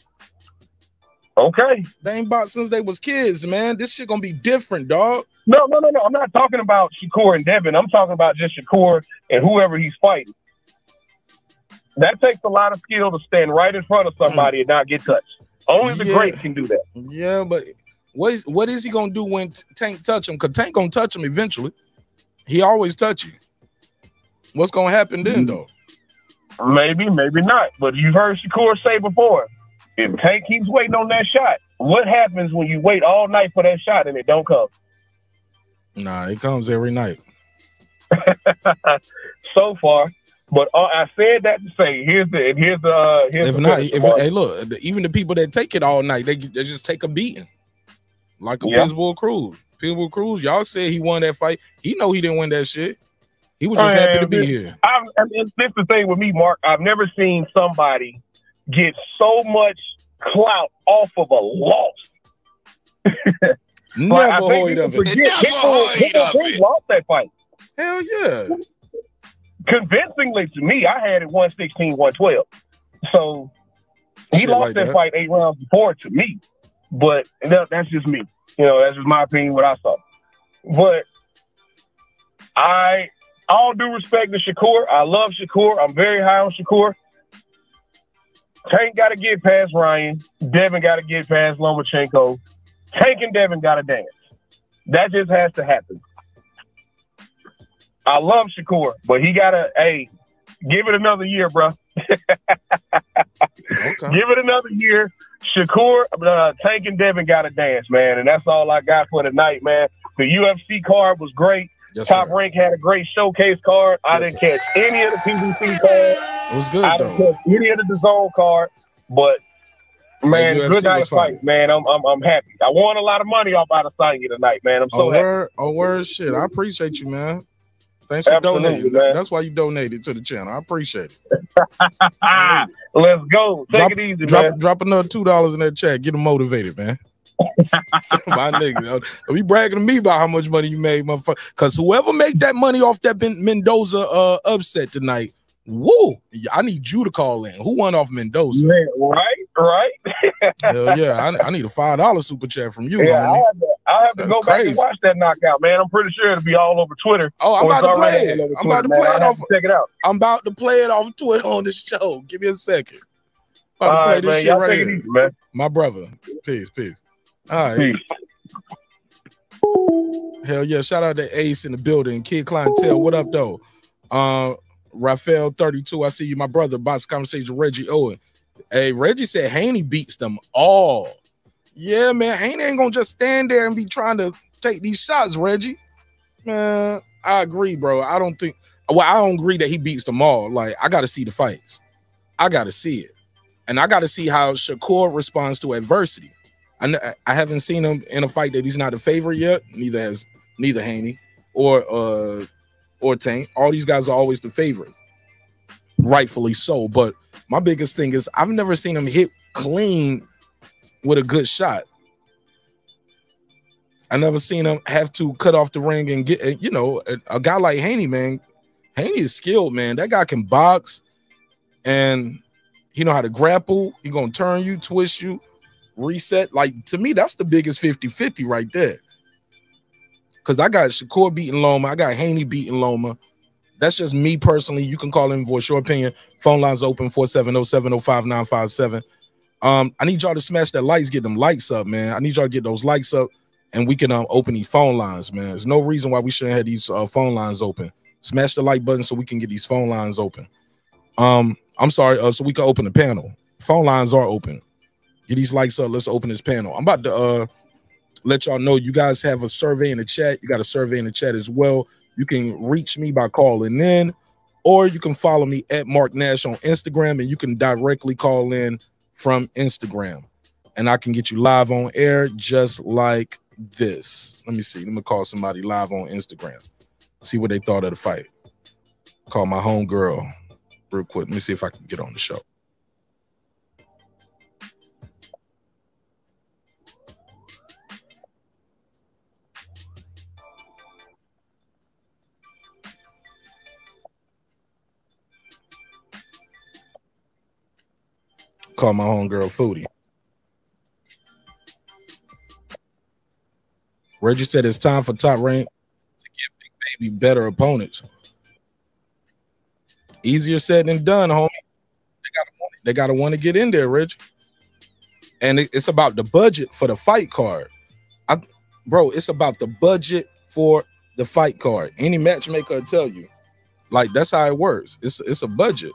Okay. They ain't boxed since they was kids, man. This shit gonna be different, dog. No, no, no, no. I'm not talking about Shakur and Devin. I'm talking about just Shakur and whoever he's fighting. That takes a lot of skill to stand right in front of hmm. somebody and not get touched. Only the Yeah. great can do that. Yeah, but what is what is he gonna do when Tank touch him? Cause Tank gonna touch him eventually. He always touch you. What's gonna happen then, though? Maybe, maybe not. But you've heard Shakur say before, if Tank keeps waiting on that shot, what happens when you wait all night for that shot and it don't come? Nah, it comes every night. so far. But uh, I said that to say, here's the here's the uh, here's If the not, if hey, look, even the people that take it all night, they they just take a beating, like a Yeah. Pitbull Cruz. Pitbull Cruz, y'all said he won that fight. He know he didn't win that shit. He was just happy to be this- here. I, I mean, this is the thing with me, Mark. I've never seen somebody get so much clout off of a loss. Never Like, I think heard of it. forget Pitbull, Pitbull Cruz lost that fight. Hell yeah. Convincingly to me, I had it 116, 112. So he Shit lost like that, that. fight eight rounds before to me. But that, that's just me. You know, that's just my opinion, what I saw. But I, all due respect to Shakur, I love Shakur. I'm very high on Shakur. Tank got to get past Ryan. Devin got to get past Lomachenko. Tank and Devin got to dance. That just has to happen. I love Shakur, but he got to, hey, give it another year, bro. Give it another year. Shakur, uh, Tank and Devin got to dance, man. And that's all I got for tonight, man. The UFC card was great. Yes, Top sir. Rank had a great showcase card. I didn't catch any of the PBC card. It was good I though. didn't catch any of the DAZN card. But man, good night fight, man. I'm, I'm I'm happy. I won a lot of money off Adesanya tonight, man. I'm so happy. word, oh word, shit. I appreciate you, man. Thanks for Absolutely, donating. man. That's why you donated to the channel. I appreciate it. Let's go. Take drop, it easy, drop, man. drop another two dollars in that chat. Get them motivated, man. My nigga, be bragging to me about how much money you made, motherfucker. Because whoever made that money off that Ben- Mendoza uh, upset tonight, woo! I need you to call in. Who won off Mendoza? Man, right, right. Hell yeah, I, I need a five dollar super chat from you, Yeah, I have to, I have to go back and watch that knockout, man. I'm pretty sure it'll be all over Twitter. Oh, I'm about to play it. all I'm about to Twitter, play it off. to Check it out. I'm about to play it off Twitter on the show. Give me a second. I'm About to play right, this man. shit right here. man. My brother. Peace, peace. All right. Peace. Hell yeah. Shout out to Ace in the building. Kid Clientele. What up, though? Uh, Raphael 32. I see you, my brother. Box conversation, Reggie Owen. Hey, Reggie said Haney beats them all. Yeah, man. Haney ain't gonna just stand there and be trying to take these shots, Reggie. Man, I agree, bro. I don't think well, I don't agree that he beats them all. Like, I gotta see the fights. I gotta see it. And I gotta see how Shakur responds to adversity. I, I haven't seen him in a fight that he's not a favorite yet. Neither has neither Haney or uh or Tank. All these guys are always the favorite, rightfully so. But my biggest thing is I've never seen him hit clean with a good shot. I never seen him have to cut off the ring and get. You know, a, a guy like Haney, man. Haney is skilled, man. That guy can box, and He know how to grapple. He gonna turn you, twist you, reset. Like to me, that's the biggest 50-50 right there. Cause I got Shakur beating Loma, I got Haney beating Loma. That's just me personally. You can call in voice your opinion. Phone lines open 470-705-957. Um, I need y'all to smash that lights, get them lights up, man. I need y'all to get those lights up, and we can um, open these phone lines, man. There's no reason why we shouldn't have these uh, phone lines open. Smash the like button so we can get these phone lines open. Um, I'm sorry, uh, so we can open the panel. Phone lines are open. Get these lights up. Let's open this panel. I'm about to uh let y'all know you guys have a survey in the chat. You got a survey in the chat as well. You can reach me by calling in, or you can follow me at Mark Nash on Instagram, and you can directly call in from Instagram. And I can get you live on air just like this. Let me see. Let me call somebody live on Instagram. See what they thought of the fight. Call my home girl real quick. Let me see if I can get on the show. Call my homegirl Foodie. Reggie said it's time for top rank to give Big Baby better opponents. Easier said than done, homie. They gotta want to get in there, Reggie. And it- it's about the budget for the fight card. I, bro, it's about the budget for the fight card. Any matchmaker will tell you, like that's how it works. It's it's a budget.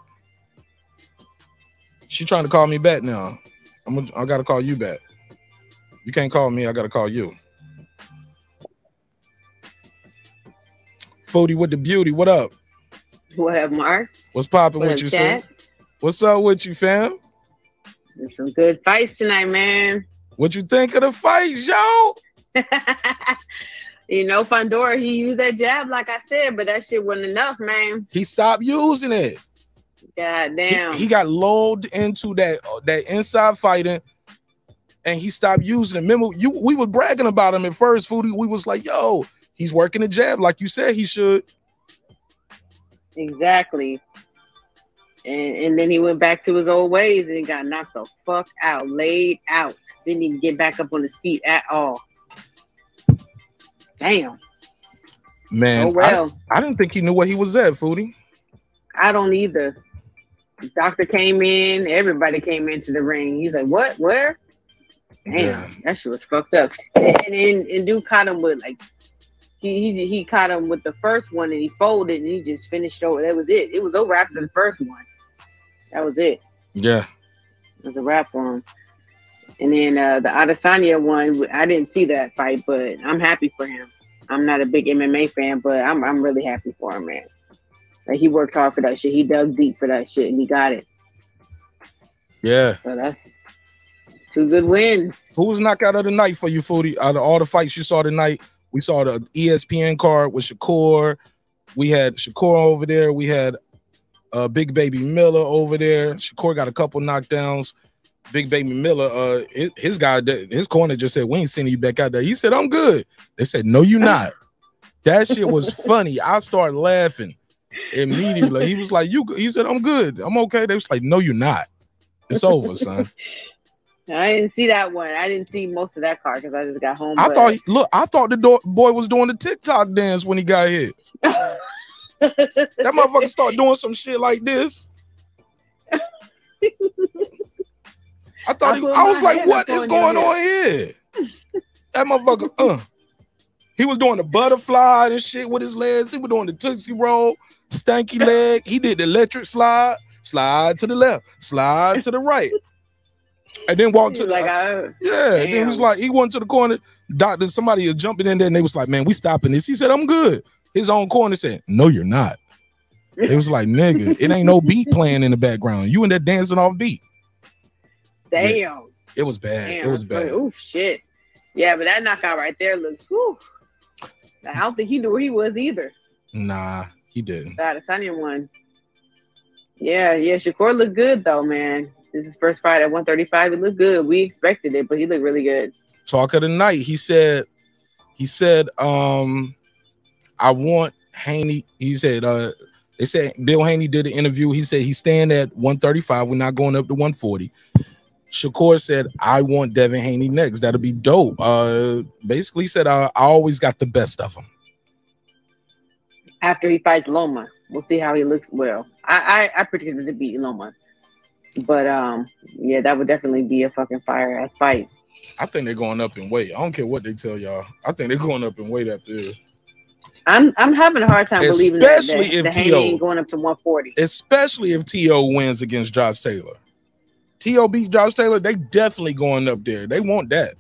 She trying to call me back now. I'm gonna, I gotta call you back. You can't call me. I gotta call you. Foodie with the beauty. What up? What up, Mark? What's popping What with up, you, Chad? sis? What's up with you, fam? There's some good fights tonight, man. What you think of the fights, yo? You know, Fundora, he used that jab, like I said, but that shit wasn't enough, man. He stopped using it. God He, damn. he got lulled into that uh, that inside fighting, and he stopped using it. Remember, you we were bragging about him at first, Foodie. We was like, yo, he's working the jab like you said he should. Exactly. And, and then he went back to his old ways and got knocked the fuck out, laid out. Didn't even get back up on his feet at all. Damn. Man, Oh, well. I, I didn't think he knew what he was at, Foodie. I don't either. Doctor came in, everybody came into the ring. He's like, What? Where? Damn, Yeah. that shit was fucked up. And then and dude caught him with like he, he he caught him with the first one and he folded and he just finished over. That was it. It was over after the first one. That was it. Yeah. It was a wrap for him. And then uh, the Adesanya one, I didn't see that fight, but I'm happy for him. I'm not a big MMA fan, but I'm I'm really happy for him, man. Like he worked hard for that shit. He dug deep for that shit, and he got it. Yeah. So that's two good wins. Who was knockout of the night for you, Foodie? Out of all the fights you saw tonight, we saw the ESPN card with Shakur. We had Shakur over there. We had uh, Big Baby Miller over there. Shakur got a couple knockdowns. Big Baby Miller, uh, his, his guy, his corner just said, "We ain't sending you back out there." He said, "I'm good." They said, "No, you not." That shit was funny. I started laughing immediately. He was like, "You," he said, "I'm good. I'm okay." They was like, "No, you're not. It's over, son." I didn't see that one. I didn't see most of that car because I just got home. I but- thought, look, I thought the boy was doing the TikTok dance when he got hit. that motherfucker start doing some shit like this. I thought I he, I was like, "What is on going on here? That motherfucker, uh, he was doing the butterfly and shit with his legs. He was doing the tootsie roll, stanky leg. He did the electric slide, slide to the left, slide to the right, and then walk to the like, I, yeah, and then it was like he went to the corner. Doctor, somebody is jumping in there, and they was like, "Man, we stopping this." He said, "I'm good." His own corner said, "No, you're not." It was like, "Nigga, it ain't no beat playing in the background. You in there dancing off beat." damn. It was bad. Damn. It was bad. Oh shit. Yeah, but that knockout right there looks. Whew. I don't think he knew where he was either. Nah, he didn't. The Adesanya one. Yeah, yeah. Shakur looked good though, man. This is first fight at 135. It looked good. We expected it, but he looked really good. Talk of the night. He said, he said, um, I want Haney. He said, uh, They said Bill Haney did an interview. He said he's staying at 135. We're not going up to 140. Shakur said, I want Devin Haney next. That'll be dope. Uh basically said I, I always got the best of him. After he fights Loma, we'll see how he looks. Well, I I, I predicted to beat Loma, but um, yeah, that would definitely be a fucking fire ass fight. I think they're going up in weight. I don't care what they tell y'all. I think they're going up in weight after this. I'm I'm having a hard time believing that, Especially that, if Haney T.O. going up to 140. Especially if T.O. wins against Josh Taylor. T.O. beat Josh Taylor, they definitely going up there. They want that.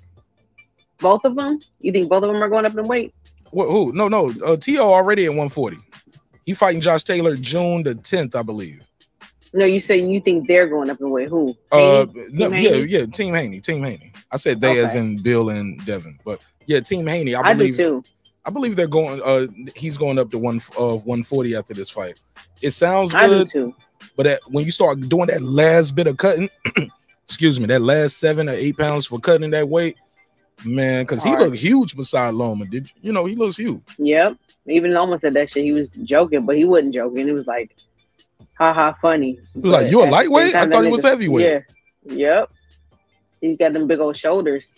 Both of them? You think both of them are going up in weight? What, who? No, no. Uh, T.O. already at 140. He fighting Josh Taylor June the 10th, I believe. No, you say you think they're going up in weight. Who? Uh, no, yeah, Haney? yeah, Team Haney, Team Haney. I said they as in Bill and Devin, but yeah, Team Haney. I I do believe too. I believe they're going. Uh, he's going up to one of 140 after this fight. It sounds I do good, too. but at, when you start doing that last bit of cutting, excuse me, that last seven or eight pounds for cutting that weight, man, because he Hard. looked huge beside Loma. Did you, you know he looks huge? Yep. Even Loma said that shit. He was joking, but he wasn't joking. It was like, ha ha, funny. like, But "You a the lightweight? I thought he was heavyweight." Yeah. Yep. He's got them big old shoulders.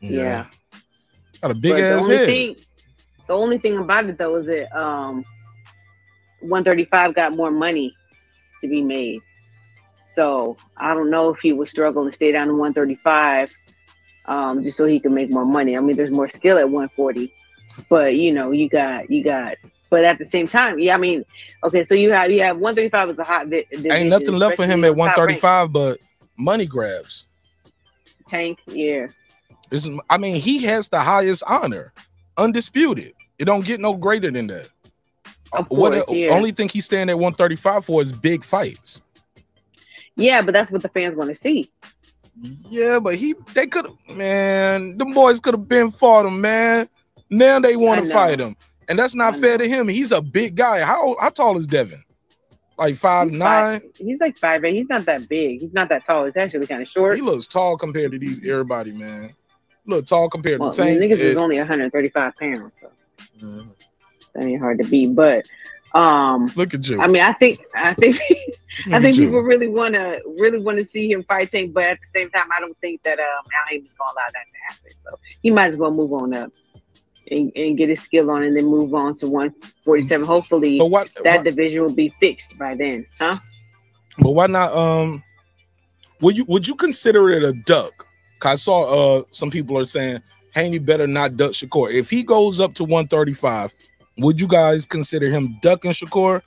Yeah. got a big But ass only head. thing, the only thing about it though is that um, 135 got more money to be made. So I don't know if he would struggle to stay down to 135 um, just so he can make more money. I mean, there's more skill at 140, but you know, you got you got. But at the same time, yeah, I mean, okay, so you have you have 135 is a hot. Di- Ain't nothing left for him at on rank. 135 but money grabs. Tank, yeah. Is- I mean, he has the highest honor, undisputed. It don't get no greater than that. Of what yeah. only thing he's staying at 135 for is big fights. Yeah, but that's what the fans want to see. Yeah, but he they could have man, them boys could have been fought him, man. Now they want to fight him. And that's not fair to him. He's a big guy. How how tall is Devin? Like five He's nine. five- He's like five eight. He's not that big. He's not that tall. He's actually kind of short. He looks tall compared to these everybody, man. Look tall compared Well, to Tank. niggas is only 135 pounds. So Mhm. that ain't hard to beat. But um, Look at you. I mean, I think I think I think at you. people really want to really want to see him fight Tank, but at the same time, I don't think that um Al Haymon's gonna allow that to happen. So he might as well move on up and, and get his skill on, and then move on to 147. Hopefully, what that what- division will be fixed by then, huh? But why not? Um, would you would you consider it a duck? 'Cause I saw uh some people are saying Haney better not duck Shakur. If he goes up to 135, would you guys consider him ducking Shakur?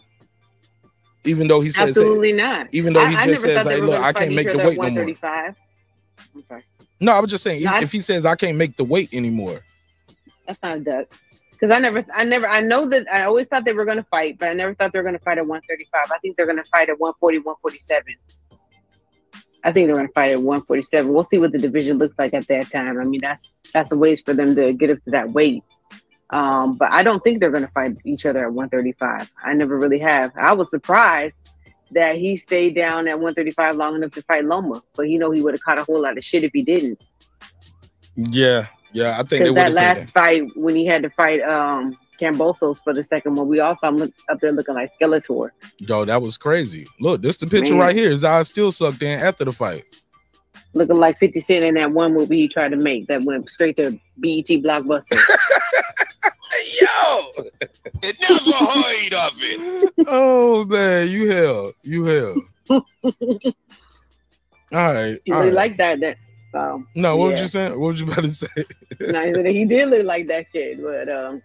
Even though he says Absolutely not. even though he I, I just never says, "Hey, look, I can't make the weight no more." I'm sorry. No, I was just saying No, if, I- if he says I can't make the weight anymore. That's not a duck. Because I never, I never, I know that I always thought they were going to fight, but I never thought they were going to fight at 135. I think they're going to fight at 140, 147. I think they're going to fight at 147. We'll see what the division looks like at that time. I mean, that's that's the ways for them to get up to that weight. Um, but I don't think they're going to fight each other at 135. I never really have. I was surprised that he stayed down at 135 long enough to fight Loma, but you know he would have caught a whole lot of shit if he didn't. Yeah, yeah, I think they Because would that last fight when he had to fight um Kambosos for the second one, we all saw him look, up there looking like Skeletor. that. Yo, that was crazy. Look, this the picture Man. right here. His eyes still sucked in after the fight. Looking like 50 Cent in that one movie he tried to make that went straight to BET Blockbuster. Yo, It never heard of it. oh man, you hell, you hell. All right, He all really right. like that. that so, no, what yeah. was you saying? What was you about to say? no, he said he did look like that shit, but um,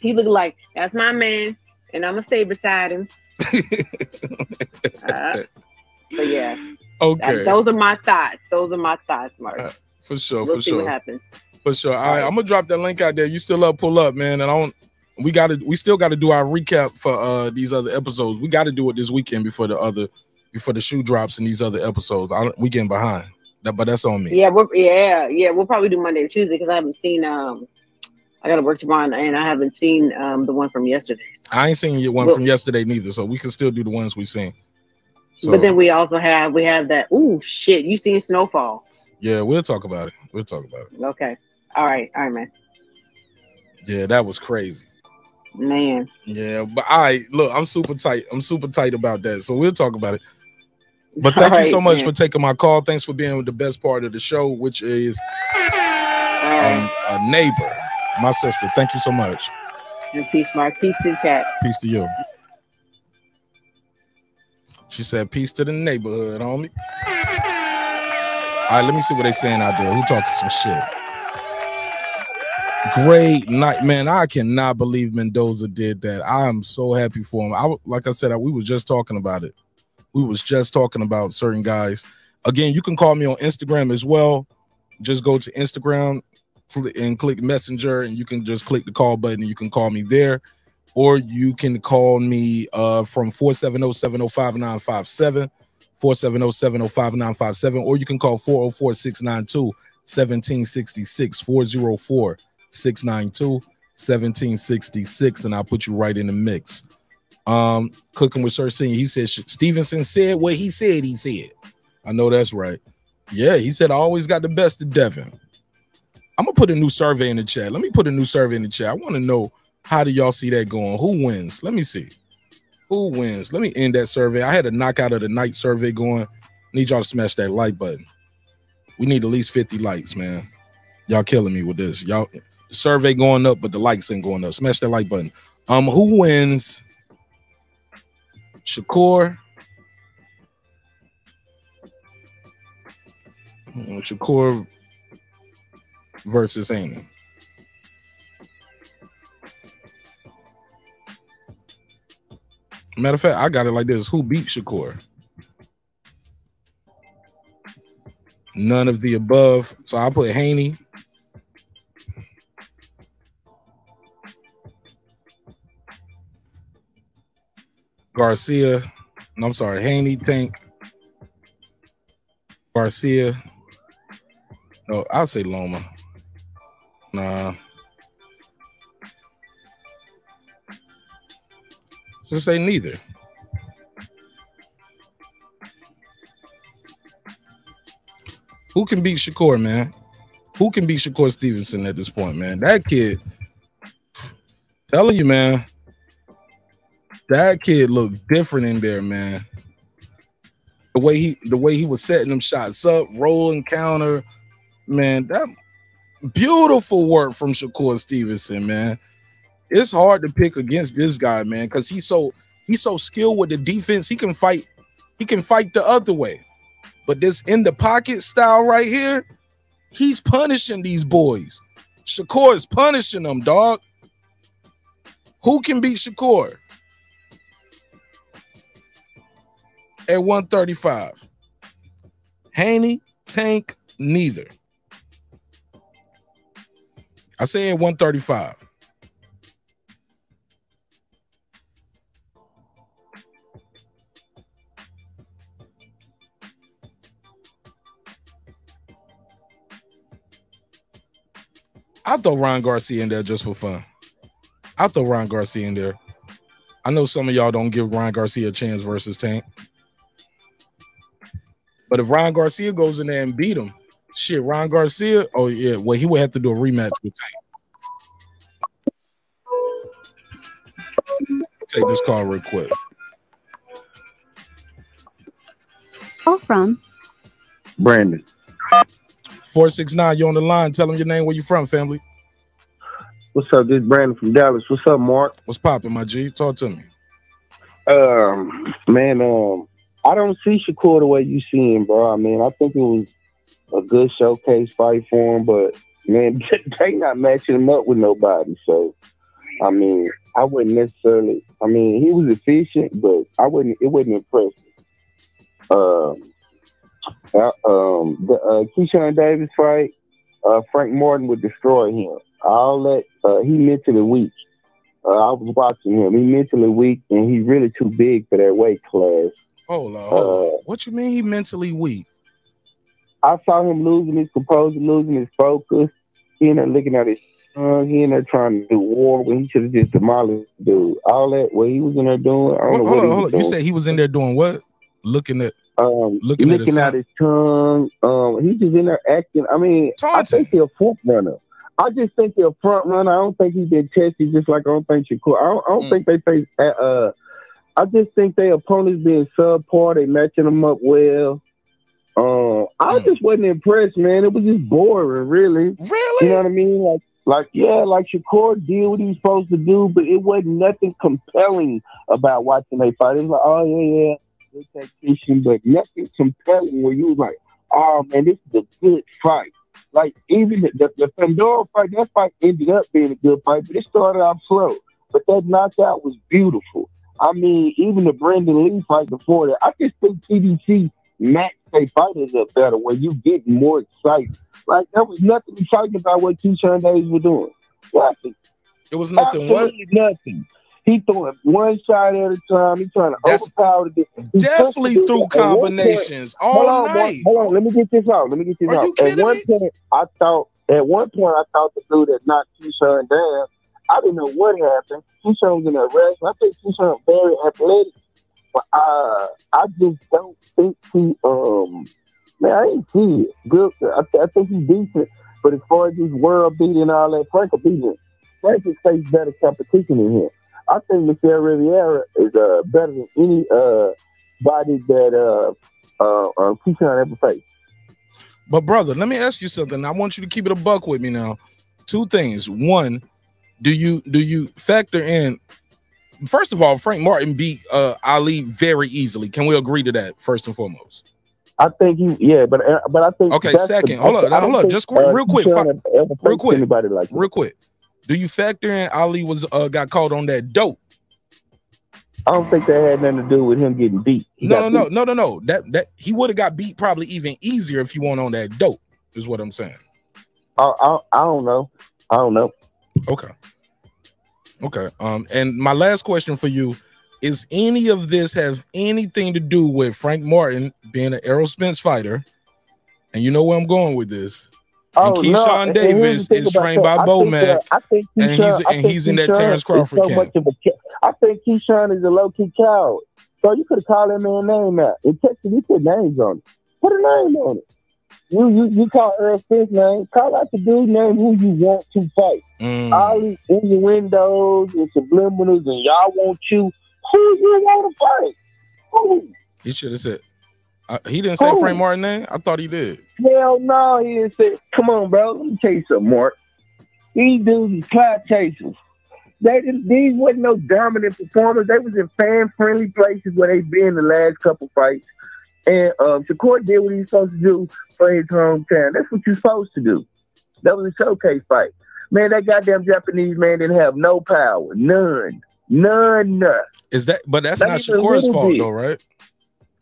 he looked like that's my man, and I'm gonna stay beside him. Uh, but yeah, that- okay, those are my thoughts. Those are my thoughts, Mark. Uh, for sure, we'll for see sure. what happens. For sure. All right, I'm gonna drop that link out there. You still up, pull up, man. And I don't we gotta we still gotta do our recap for uh these other episodes. We gotta do it this weekend before the other before the shoe drops and these other episodes. I we getting behind. That, but that's on me. Yeah, we're yeah, yeah. We'll probably do Monday or Tuesday because I haven't seen um I gotta work tomorrow and I haven't seen um the one from yesterday. I ain't seen one Well- from yesterday neither, so we can still do the ones we seen. So but then we also have we have that ooh shit, you seen Snowfall. yeah, we'll talk about it. We'll talk about it. Okay. All right, all right, man. Yeah, that was crazy. Man. Yeah, but I look, I'm super tight. I'm super tight about that. So we'll talk about it. But thank you All so right, much man. for taking my call. Thanks for being the best part of the show, which is um, a neighbor, my sister. Thank you so much. And peace, Mark. Peace to the chat. Peace to you. She said, "Peace to the neighborhood, homie." All right, let me see what they saying out there. Who talking some shit? Great night, man. I cannot believe Mendoza did that. I am so happy for him. I like I said, I- we was just talking about it. We was just talking about certain guys. Again, you can call me on Instagram as well. Just go to Instagram and click Messenger, and you can just click the call button. And you can call me there, or you can call me uh, from 470-705-957, 470-705-957, or you can call 404-692-1766, 404 692 1766, and I'll put you right in the mix. Um, cooking with Sir Senior, he said Stevenson said what he said he said. I know that's right. Yeah, he said I always got the best of Devin. I'm gonna put a new survey in the chat. Let me put a new survey in the chat. I want to know how do y'all see that going? Who wins? Let me see. Who wins? Let me end that survey. I had a knockout of the night survey going. Need y'all to smash that like button. We need at least 50 likes, man. Y'all killing me with this. Y'all survey going up, but the likes ain't going up. Smash that like button. Um, who wins? Shakur. Mm, Shakur versus Amy. Matter of fact, I got it like this: Who beat Shakur? None of the above. So I put Haney. Garcia. No, I'm sorry, Haney, Tank, Garcia. No, I'll say Loma. Nah. Just say neither. Who can beat Shakur, man? Who can beat Shakur Stevenson at this point, man? That kid, telling you, man, that kid looked different in there, man. The way he, the way he was setting them shots up, rolling counter, man. That beautiful work from Shakur Stevenson, man. It's hard to pick against this guy, man, because he's so he's so skilled with the defense. He can fight, he can fight the other way. But this in the pocket style right here, he's punishing these boys. Shakur is punishing them, dog. Who can beat Shakur? At 135. Haney, Tank, neither. I say at 135. I'll throw Ron Garcia in there just for fun. I'll throw Ron Garcia in there. I know some of y'all don't give Ron Garcia a chance versus Tank. But if Ron Garcia goes in there and beat him, shit, Ron Garcia, oh yeah, well, he would have to do a rematch with Tank. Take this call real quick. Call from Brandon. 469, you on the line. Tell them your name, where you from, family. What's up? This is Brandon from Dallas. What's up, Mark? What's popping, my G? Talk to me. Um, man, um, I don't see Shakur the way you see him, bro. I mean, I think it was a good showcase fight for him, but man, they not matching him up with nobody. So, I mean, I wouldn't necessarily. I mean, he was efficient, but I wouldn't. It wasn't impressive. Um, uh, um, the uh, Keyshawn Davis fight, uh, Frank Martin would destroy him. I'll let uh, he mentally weak. Uh, I was watching him. He mentally weak, and he's really too big for that weight class. Hold on, hold on. Uh, What you mean he mentally weak? I saw him losing his composure, losing his focus. He in there looking at his son. He in there trying to do war when he should have just demolished the dude. All that what he was in there doing. I don't Hold, know hold what on, hold on. You said he was in there doing what? Looking at um, looking at his licking out his tongue. Um, he's just in there acting. I mean, I think he's a front runner. I just think he's a front runner. I don't think he's been tested just like I don't think Shakur. I don't, I don't think they face. Uh, uh, I just think their opponents being subpar. They matching them up well. Uh, I just wasn't impressed, man. It was just boring, really. Really? You know what I mean? Like, like yeah, like Shakur did what he was supposed to do, but it wasn't nothing compelling about watching they fight. It was like, oh yeah, yeah, good but nothing compelling where you was like, oh man, this is a good fight. Like even the, the, the Fundora fight, that fight ended up being a good fight, but it started off slow. But that knockout was beautiful. I mean, even the Brandon Lee fight before that, I just think TDC matched their fighters up better where you get more excited. Like there was nothing exciting about what Keyshawn Davis was doing. Nothing. It was nothing. What? Absolutely nothing. He throwing one shot at a time. He trying to That's overpower the he definitely through At one point- combinations all hold on, night. Hold on, let me get this out. Let me get this Are out. At one me? point, I thought. At one point, I thought the dude that knocked Keyshawn down. I didn't know what happened. Keyshawn was in a rush. I think Keyshawn very athletic, but uh, I just don't think he. Um, man, I ain't see it. Good. I, I think he's decent, but as far as his world beating all that, Frank will beat him. Frank has faced better competition than him. I think Michel Rivera is uh, better than any uh, body that uh, uh, uh, Keyshawn ever faced. But brother, let me ask you something. I want you to keep it a buck with me now. Two things. One, do you do you factor in? First of all, Frank Martin beat uh, Ali very easily. Can we agree to that? First and foremost. I think he, yeah, but uh, but I think Okay, that's the- second. Hold on, hold think, Just quick, uh, real quick, real quick, anybody like real quick. Do you factor in Ali was uh, got caught on that dope? I don't think that had nothing to do with him getting beat. He No, no, no, beat. no, no, no. That that he would have got beat probably even easier if he went on that dope. Is what I'm saying. I, I, I don't know. I don't know. Okay. Okay. Um, and my last question for you is: Any of this have anything to do with Frank Martin being an Errol Spence fighter? And you know where I'm going with this. Oh, and no. Keyshawn and- and Davis thing is trained by Bomac, I think and he's and he's in that Terrence Crawford so camp. a I think Keyshawn is a low key coward. So you could have called that man name out. In Texas, you put names on it. Put a name on it. You you you call Errol Spence name. Call out the dude name who you want to fight. Mm. All these innuendos and subliminals and y'all want you. Who you want to fight? Who? He should have said. Uh, he didn't say Who? Frank Martin name. I thought he did. Hell no, he didn't say, come on, bro, let me tell you something, Mark. These dudes is cloud chasers. They didn't, these wasn't no dominant performers. They was in fan-friendly places where they've been the last couple fights. And um, Shakur did what he's supposed to do for his hometown. That's what you're supposed to do. That was a showcase fight. Man, that goddamn Japanese man didn't have no power. None. None. none. Is that? But that's Not not Shakur's fault bit. though, right?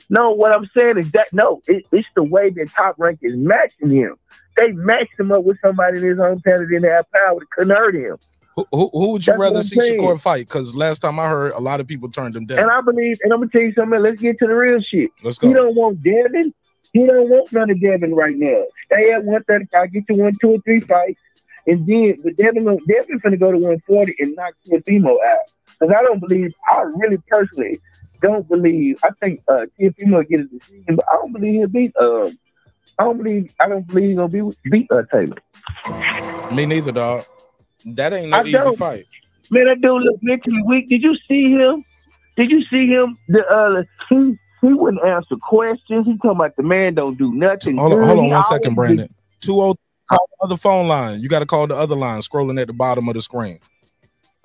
No, what I'm saying is that no, it, it's the way that Top Rank is matching him. They matched him up with somebody in his hometown that didn't have power to convert him. Who, who, who would you That's rather see saying. Shakur fight? Because last time I heard, a lot of people turned him down. And I believe, and I'm gonna tell you something. Let's get to the real shit. Let's He go. don't want Devin. He don't want none of Devin right now. Stay at 135, get you one, two, or three fights, and then but Devin, Devin finna go to 140 and knock Teofimo out. Because I don't believe, I really personally don't believe. I think uh Teofimo will get a decision, but I don't believe he'll beat. Um, I don't believe. I don't believe he's gonna be beat uh, Taylor. Me neither, dog. That ain't no I easy don't. fight. Man, that dude look mentally weak. Did you see him? Did you see him? The uh, he he wouldn't answer questions. He talking about the man don't do nothing. Hold on, good. hold on He one be- Brandon. Two oh call the other phone line. You got to call the other line, scrolling at the bottom of the screen.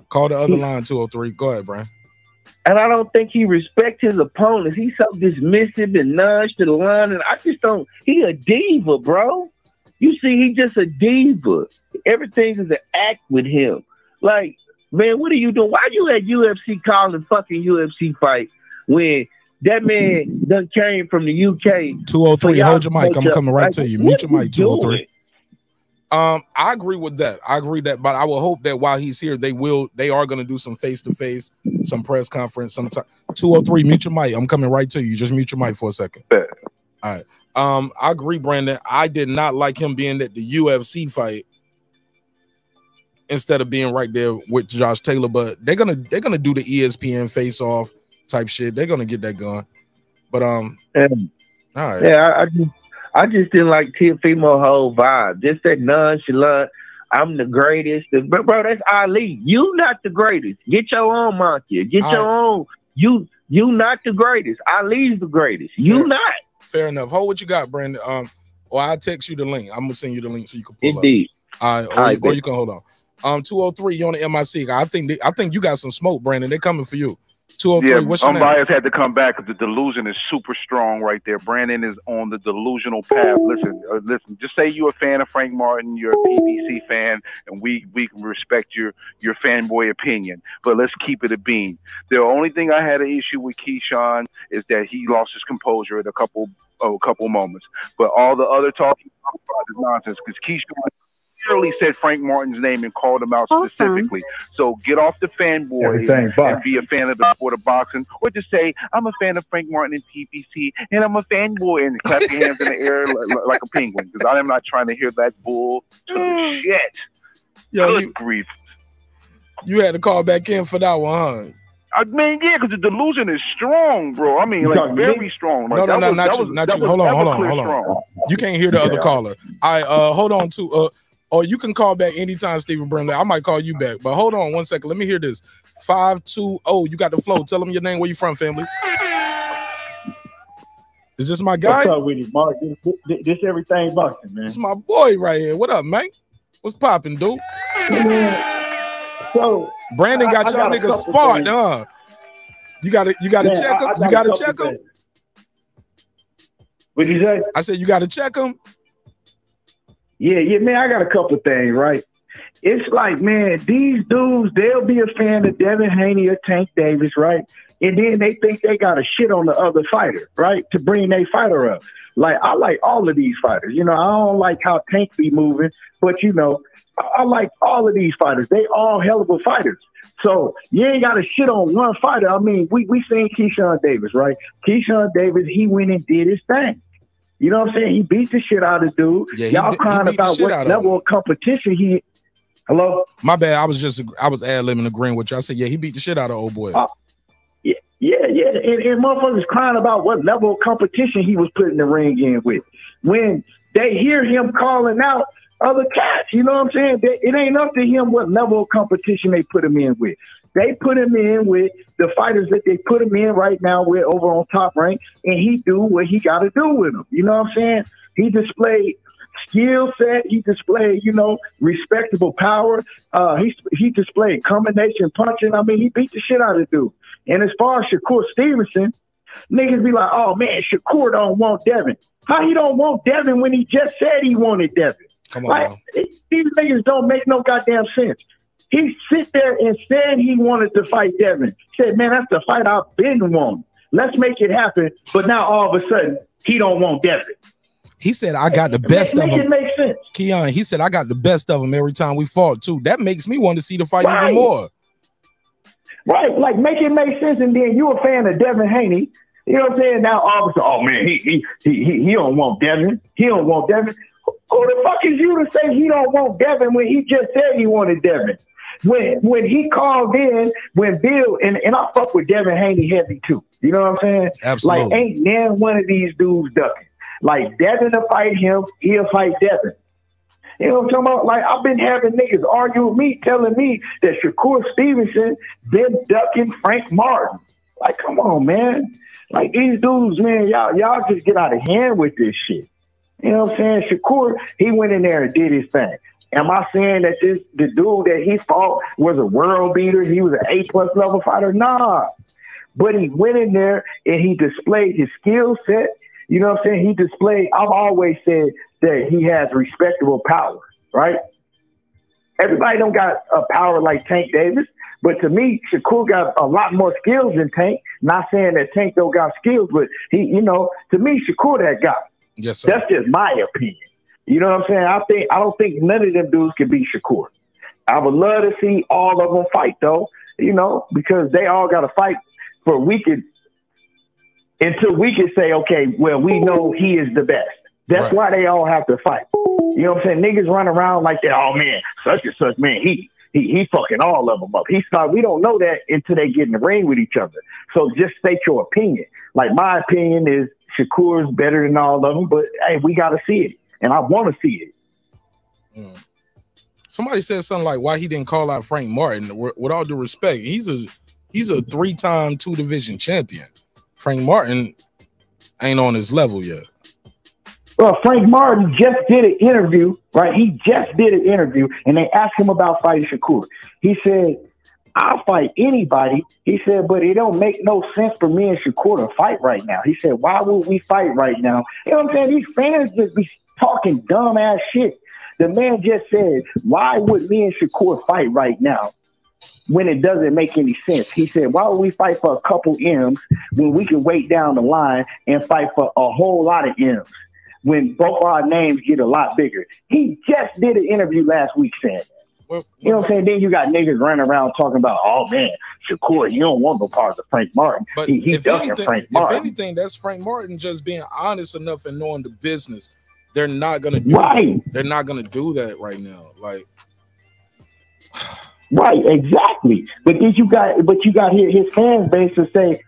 Call the other line, 203. Go ahead, Brandon. And I don't think he respects his opponents. He's so dismissive and nonchalant, and I just don't. He a diva, bro. You see, he just a diva. Everything is an act with him. Like, man, what are you doing? Why you at UFC calling fucking UFC fight when that man done came from the UK? 203. Hold your mic. I'm coming right Like, to you. Mute your mic, 203. Um, I agree with that. I agree that, but I will hope that while he's here, they will they are gonna do some face to face, some press conference, sometime. 203, mute your mic. I'm coming right to you. Just mute your mic for a second. All right. Um, I agree, Brandon. I did not like him being at the UFC fight instead of being right there with Josh Taylor, but they're gonna they're gonna do the ESPN face off type shit. They're gonna get that going. But um, And all right. Yeah, I, I just I just didn't like Teofimo whole vibe. Just that nonchalant. I'm the greatest. But bro, that's Ali. You not the greatest. Get your own monkey. Get All your own. You you not the greatest. Ali's the greatest. You not. Fair enough. Hold what you got, Brandon. Um, or I'll text you the link. I'm gonna send you the link so you can pull Indeed. up. All right, or, All right, you, or you can hold on. Um, 203, you on the MIC. I think they, I think you got some smoke, Brandon. They're coming for you. 203, Yeah, what's your name? Had to come back because the delusion is super strong right there. Brandon is on the delusional path. Listen, uh, listen. Just say you're a fan of Frank Martin, you're a PBC fan, and we we can respect your your fanboy opinion. But let's keep it a bean. The only thing I had an issue with Keyshawn is that he lost his composure at a couple oh, a couple moments. But all the other talking about is nonsense because Keyshawn clearly said Frank Martin's name and called him out Awesome. specifically. So get off the fanboy Everything and be a fan of the sport of boxing, or just say I'm a fan of Frank Martin and PBC, and I'm a fanboy, and clap your hands in the air like, like a penguin. Because I am not trying to hear that bull shit. Yo, Good you, grief. you had to call back in for that one, huh? I mean, yeah, because the delusion is strong, bro. I mean, like very me? strong. Like, No, no, no, was- not you, was- not you. was- Hold on, hold on, hold on. strong. You can't hear the other caller. I uh hold on to uh or you can call back anytime, Stephen Brimley. I might call you back, but hold on one second. Let me hear this. Five two oh, you got the flow. Tell them your name, where you from, family. Is this my guy? What's up with you, Mark? This, this, this everything boxing, man. It's my boy right here. What up, man? What's popping, dude? So Brandon got y'all niggas couple huh? You gotta you gotta Man, check him. I You got gotta check him. What'd you say? I said you gotta check him. Yeah, yeah, man, I got a couple things, right? It's like, man, these dudes, they'll be a fan of Devin Haney or Tank Davis, right? And then they think they got a shit on the other fighter, right? To bring their fighter up. Like, I like all of these fighters. You know, I don't like how Tank be moving, but you know, I, I like all of these fighters. They all hell of a fighters. So you ain't got to shit on one fighter. I mean, we we seen Keyshawn Davis, right? Keyshawn Davis, he went and did his thing. You know what I'm saying? He beat the shit out of dude. Yeah, Y'all crying about what of level of competition he. Hello. My bad. I was just I was ad libbing agreeing with you. I said, yeah, he beat the shit out of old boy. Uh, Yeah, yeah, yeah. And, and motherfuckers crying about what level of competition he was putting the ring in with. When they hear him calling out other cats, you know what I'm saying? They, it ain't up to him what level of competition they put him in with. They put him in with the fighters that they put him in right now with over on top rank, and he do what he got to do with them. You know what I'm saying? He displayed skill set. He displayed, you know, respectable power. Uh, he he displayed combination punching. I mean, he beat the shit out of dude. And as far as Shakur Stevenson, niggas be like, oh man, Shakur don't want Devin. How he don't want Devin when he just said he wanted Devin? Come on, Like, these niggas don't make no goddamn sense. He sit there and said he wanted to fight Devin. Said, man, that's the fight I've been wanting. Let's make it happen. But now all of a sudden, he don't want Devin. He said I got the best make, of make it make sense. Keon, he said I got the best of him every time we fought too. That makes me want to see the fight Right. even more. Right, like make it make sense, and then you a fan of Devin Haney. You know what I'm saying? Now all of a sudden, oh man, he he he he, he don't want Devin. He don't want Devin. Who the fuck is you to say he don't want Devin when he just said he wanted Devin? When when he called in, when Bill and, and I fuck with Devin Haney heavy too. You know what I'm saying? Absolutely. Like ain't now one of these dudes ducking. Like Devin to fight him, he'll fight Devin. You know what I'm talking about? Like I've been having niggas argue with me, telling me that Shakur Stevenson been ducking Frank Martin. Like, come on, man. Like these dudes, man, y'all y'all just get out of hand with this shit. You know what I'm saying? Shakur, he went in there and did his thing. Am I saying that this the dude that he fought was a world beater? He was an A plus level fighter? Nah. But he went in there and he displayed his skill set. You know what I'm saying? He displayed, I've always said that he has respectable power, right? Everybody don't got a power like Tank Davis, but to me, Shakur got a lot more skills than Tank. Not saying that Tank don't got skills, but he, you know, to me, Shakur that guy. Yes, sir. That's just my opinion. You know what I'm saying? I think I don't think none of them dudes can beat Shakur. I would love to see all of them fight though, you know, because they all got to fight for we could until we could say, okay, well, we know he is the best. That's why they all have to fight. You know what I'm saying? Niggas run around like that. Oh man, such and such man, he he he fucking all of them up. He's not. We don't know that until they get in the ring with each other. So just state your opinion. Like my opinion is Shakur's better than all of them, but hey, we got to see it, and I want to see it. Mm. somebody said something like why he didn't call out Frank Martin. With all due respect, he's a he's a three-time two division champion. Frank Martin ain't on his level yet. Well, Frank Martin just did an interview, right? He just did an interview, and they asked him about fighting Shakur. He said, "I'll fight anybody." He said, "But it don't make no sense for me and Shakur to fight right now." He said, "Why would we fight right now?" You know what I'm saying? These fans just be talking dumb ass shit. The man just said, "Why would me and Shakur fight right now?" When it doesn't make any sense, he said, "Why would we fight for a couple M's when we can wait down the line and fight for a whole lot of M's?" when both our names get a lot bigger. He just did an interview last week saying. You know what I'm saying? Then you got niggas running around talking about, oh man, Shakur, you don't want no part of Frank Martin. But he, he ducking anything, Frank if anything, that's Frank Martin just being honest enough and knowing the business. They're not gonna do Right. that. They're not gonna do that right now. Like Right, exactly. But then you got, but you got his, his fan base to say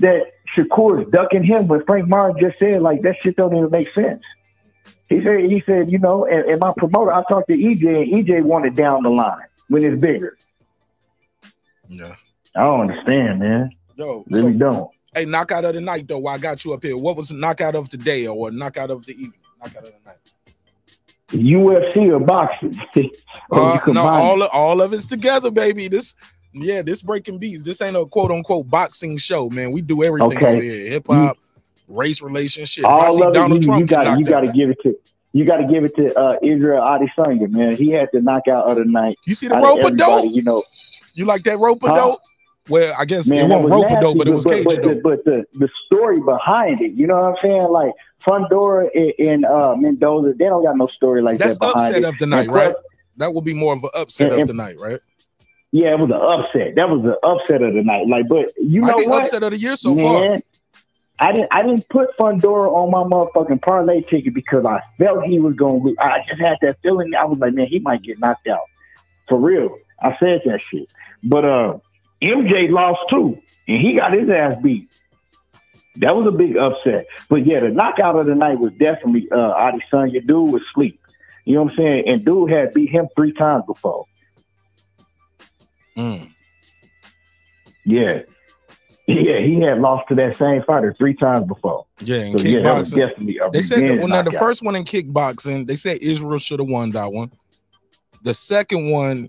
that Shakur is ducking him, but Frank Martin just said like that shit don't even make sense. He said, he said, you know, and, and my promoter, I talked to EJ, and EJ wanted down the line when it's bigger. Yeah. I don't understand, man. Yo, Really so- don't. hey, knockout of the night though. While I got you up here, what was the knockout of the day or knockout of the evening? Knockout of the night. UFC or boxing? Or Uh, no, all of, all of it's together, baby. This, yeah, this breaking beats. This ain't a quote unquote boxing show, man. We do everything Okay. over here: hip hop, race relationship. All of it, Donald you, Trump you got you got to give it to you got to give it to uh, Israel Adesanya, man. He had the knockout of the night. You see the Out of rope a dope? You know, you like that rope a Huh? dope? Well, I guess man, it wasn't was rope a dope, but it was cage but, dope. the, but the the story behind it, you know what I'm saying? Like Fundora and, and uh, Mendoza, they don't got no story like That's that behind upset it. of the night, right? That would be more of an upset And- of the night, right? Yeah, it was an upset. That was the upset of the night. Like, but you know what? upset of the year so far. I didn't. I didn't put Fundora on my motherfucking parlay ticket because I felt he was going to. lose. I just had that feeling. I was like, man, he might get knocked out for real. I said that shit. But uh, MJ lost too, and he got his ass beat. That was a big upset. But yeah, the knockout of the night was definitely uh, Adesanya. Dude was sleep. You know what I'm saying? And dude had beat him three times before. Mm. Yeah. Yeah, he had lost to that same fighter three times before. Yeah, in So, yeah, that was kickboxing. definitely a they said that, well, now the first one in kickboxing, they said Israel should have won that one. The second one,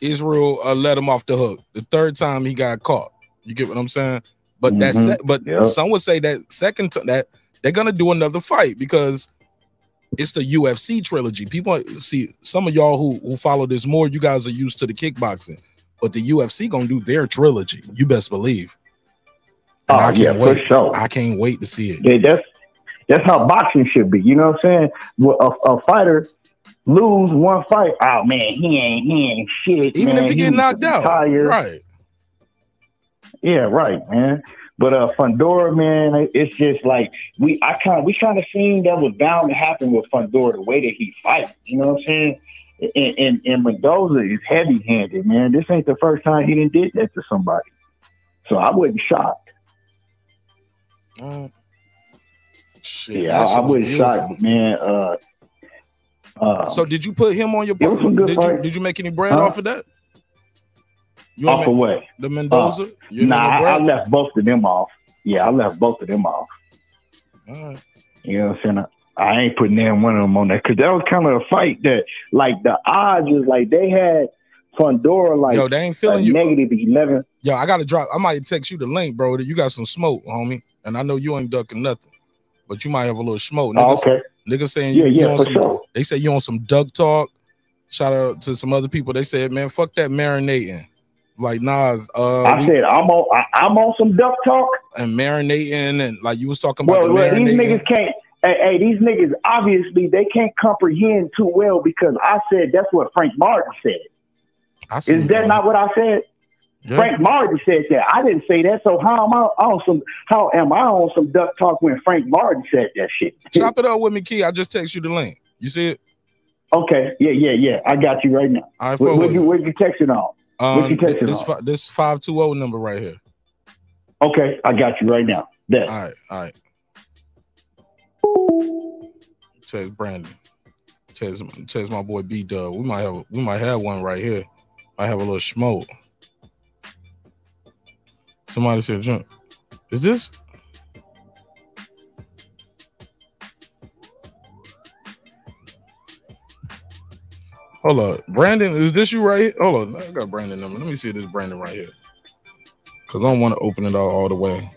Israel uh, let him off the hook. The third time he got caught. You get what I'm saying? But that, Mhm. se- but Yep. some would say that second t- that they're gonna do another fight because it's the UFC trilogy. People see some of y'all who who follow this more. You guys are used to the kickboxing, but the UFC gonna do their trilogy. You best believe. And Oh, I can't yeah, for wait. sure. I can't wait to see it. Yeah, that's that's how boxing should be. You know what I'm saying? A, a fighter lose one fight. Oh man, he ain't he ain't shit. Even man. if he get knocked out, retired. right? Yeah, right, man. But uh, Fundora, man, it's just like we I kind of we kind of seen that was bound to happen with Fundora the way that he fights. You know what I'm saying? And and, and Mendoza is heavy handed, man. This ain't the first time he didn't did that to somebody. So I wasn't shocked. Mm. Shit, Yeah, I, I was wasn't shocked, man. Uh, uh, So did you put him on your? It was some good Did you did you make any bread Huh? off of that? You off the way. the Mendoza. Uh, you nah, I, I left both of them off. Yeah, I left both of them off. You know what I'm saying? I, ain't putting in one of them on that because that was kind of a fight that, like, the odds was like they had Fundora like Yo, they ain't feeling you. negative eleven. Yo, I gotta drop. I might text you the link, bro. That you got some smoke, homie. And I know you ain't ducking nothing, but you might have a little smoke. Oh, okay. niggas saying Yeah, you, you yeah, on for some. sure. They say you on some duck talk. Shout out to some other people. They said, man, fuck that marinating. Like Nas, uh, I we- said I'm on. I, I'm on some duck talk. and marinating, and like you was talking about Well, the well, these niggas can't. Hey, hey, these niggas obviously they can't comprehend too well because I said that's what Frank Martin said. I Is that not what I said? Yeah. Frank Martin said that. I didn't say that. So how am I on some? How am I on some duck talk when Frank Martin said that shit? Chop it up with me, Key. I just text you the link. You see it? Okay, yeah, yeah, yeah. I got you right now. All right, What, what you what you texting on? Um, what you texting this fi- this five two zero number right here. Okay, I got you right now. That. All right, all right. Text Brandon. Text, text my boy B Dub. We might have we might have one right here. I have a little smoke. Somebody said jump. Is this? Hold up, Brandon. Is this you right here? Hold on, I got Brandon number. Let me see this Brandon right here, because I don't want to open it all, all the way.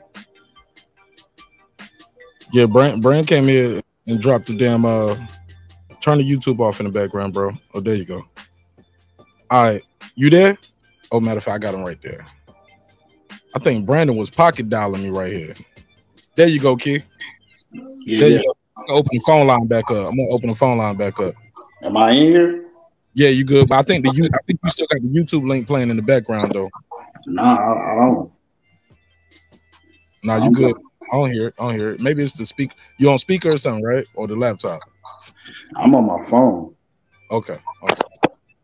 Yeah, Brand Brand came here and dropped the damn uh turn the YouTube off in the background, bro. Oh, there you go. All right, you there? Oh, matter of fact, I got him right there. I think Brandon was pocket dialing me right here. There you go, kid. Yeah, There you go. Open the phone line back up. I'm gonna open the phone line back up. Am I in here? Yeah, you good? But I think the you I think you still got the YouTube link playing in the background though. Nah, I, I don't. Nah, you good? I don't hear it. I don't hear it. Maybe it's the speak. You on speaker or something, right? Or the laptop? I'm on my phone. Okay. Okay.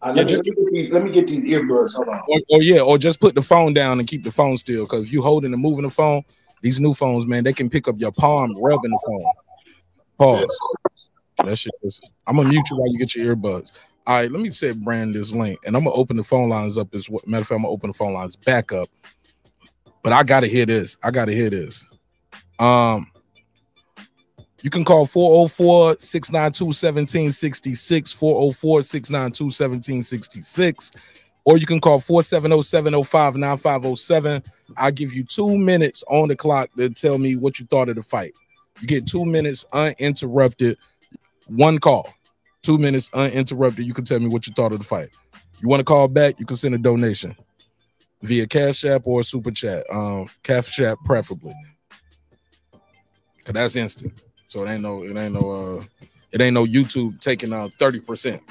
Uh, Yeah, let, me, just let, me get these, let me get these earbuds. Hold on. or, or yeah, or just put the phone down and keep the phone still. Because if you holding and moving the phone, these new phones, man, they can pick up your palm rubbing the phone. Pause. That shit is. I'm gonna mute you while you get your earbuds. All right, let me set brand this link, and I'm gonna open the phone lines up as well. Matter of fact, I'm gonna open the phone lines back up. But I gotta hear this. I gotta hear this. Um, you can call 404 692 1766, 404 692 1766, or you can call 470 705 9507. I'll give you two minutes on the clock to tell me what you thought of the fight. You get two minutes uninterrupted, one call, two minutes uninterrupted. You can tell me what you thought of the fight. You want to call back, you can send a donation via Cash App or Super Chat. Um, Cash App preferably. Cause that's instant. So it ain't no, it ain't no uh it ain't no YouTube taking uh 30%.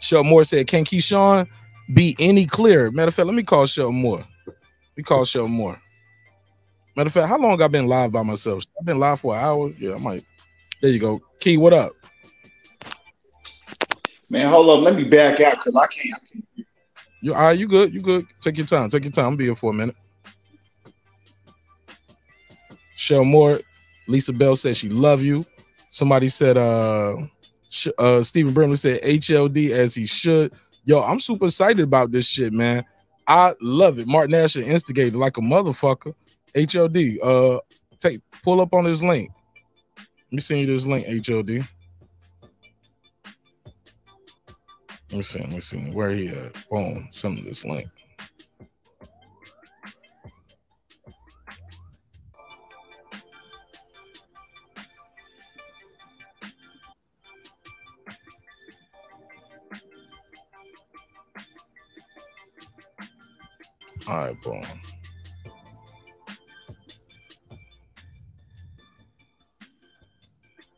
Shelton Moore said, Can Keyshawn be any clearer? Matter of fact, let me call Shelton Moore. We call Shelton Moore. Matter of fact, how long I been live by myself? I've been live for an hour. Yeah, I might. There you go. Key, what up? Man, hold up. Let me back out because I can't. You all right? You good? You good? Take your time. Take your time. I'll be here for a minute. Shell Moore, Lisa Bell said she love you. Somebody said uh uh Stephen Brimley said HLD as he should. Yo, I'm super excited about this shit, man. I love it. Martin Asher instigated like a motherfucker. HLD. Uh take pull up on this link. Let me send you this link, HLD. Let me see. Let me see where he at. Boom. Send me this link. All right, boom.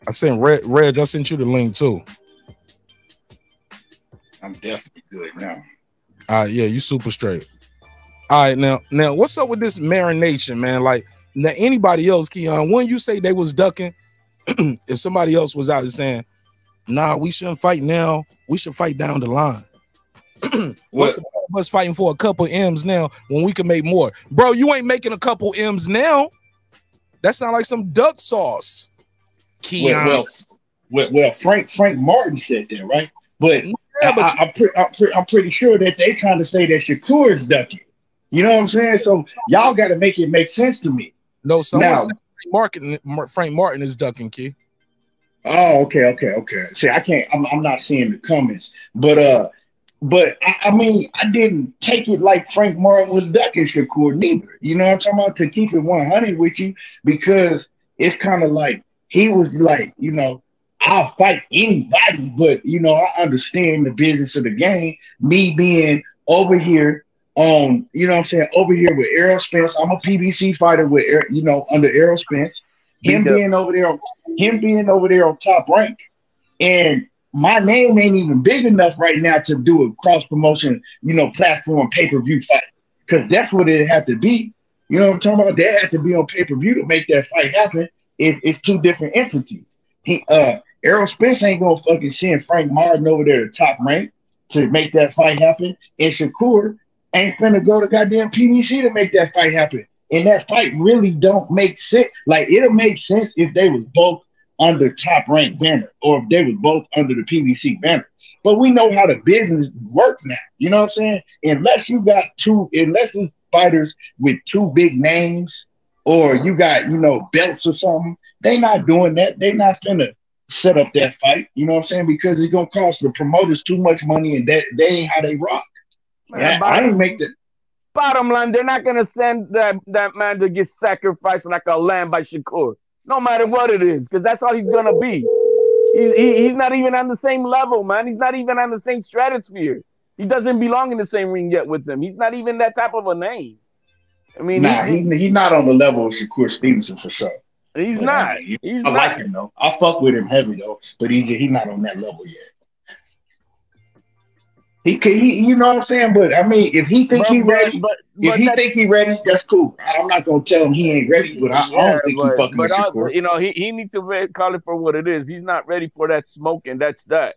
I sent Red. Red, I sent you the link too. I'm definitely good now. All right, yeah, you super straight. All right, now, now, what's up with this marination, man? Like, now anybody else, Keon, when you say they was ducking, if somebody else was out saying, "Nah, we shouldn't fight now. We should fight down the line." what's the point of us fighting for a couple M's now when we can make more, bro? You ain't making a couple M's now. That sound like some duck sauce, Keon. Well, well, well, well, Frank Frank Martin said that, right? But, mm-hmm. Yeah, but I, I, am pre- I'm, pre- I'm pretty sure that they kind of say that Shakur is ducking. You know what I'm saying? So y'all got to make it make sense to me. no, someone Now- said Frank Martin, Frank Martin is ducking, key. Oh, okay, okay, okay. See, I can't. I'm, I'm not seeing the comments, but uh, but I, I mean, I didn't take it like Frank Martin was ducking Shakur neither. You know what I'm talking about? To keep it 100 with you, because it's kind of like he was like, you know, I'll fight anybody, but you know, I understand the business of the game. Me being over here on, you know what I'm saying, over here with Errol Spence. I'm a PBC fighter with, you know, under Errol Spence. Him up. being over there, him being over there on top rank, and my name ain't even big enough right now to do a cross promotion, you know, platform pay per view fight because that's what it had to be. You know what I'm talking about? That had to be on pay per view to make that fight happen. It, it's two different entities. He, uh, Errol Spence ain't gonna fucking send Frank Martin over there to top rank to make that fight happen, and Shakur ain't finna go to goddamn PBC to make that fight happen. And that fight really don't make sense. Like it'll make sense if they was both under top rank banner, or if they was both under the PBC banner. But we know how the business work now. You know what I'm saying? Unless you got two, unless it's fighters with two big names, or you got you know belts or something, they not doing that. They not gonna set up that fight. You know what I'm saying? Because it's gonna cost the promoters too much money, and that they ain't how they rock. Man, Yeah, I ain't make the Bottom line, they're not gonna send that, that man to get sacrificed like a lamb by Shakur, no matter what it is, because that's all he's gonna be. He's he, he's not even on the same level, man. He's not even on the same stratosphere. He doesn't belong in the same ring yet with them. He's not even that type of a name. I mean, nah, he- he, he's not on the level of Shakur Stevenson for sure. He's But, not. uh, He's I not. like him though. I fuck with him heavy though, but he's he's not on that level yet. He can, he, you know what I'm saying? But I mean, if he think But- he ready, but- if but he that- think he ready, that's cool. I'm not gonna tell him he ain't ready, but I, I don't think he fucking but with I- you know, he, he needs to call it for what it is. He's not ready for that smoke, and that's that.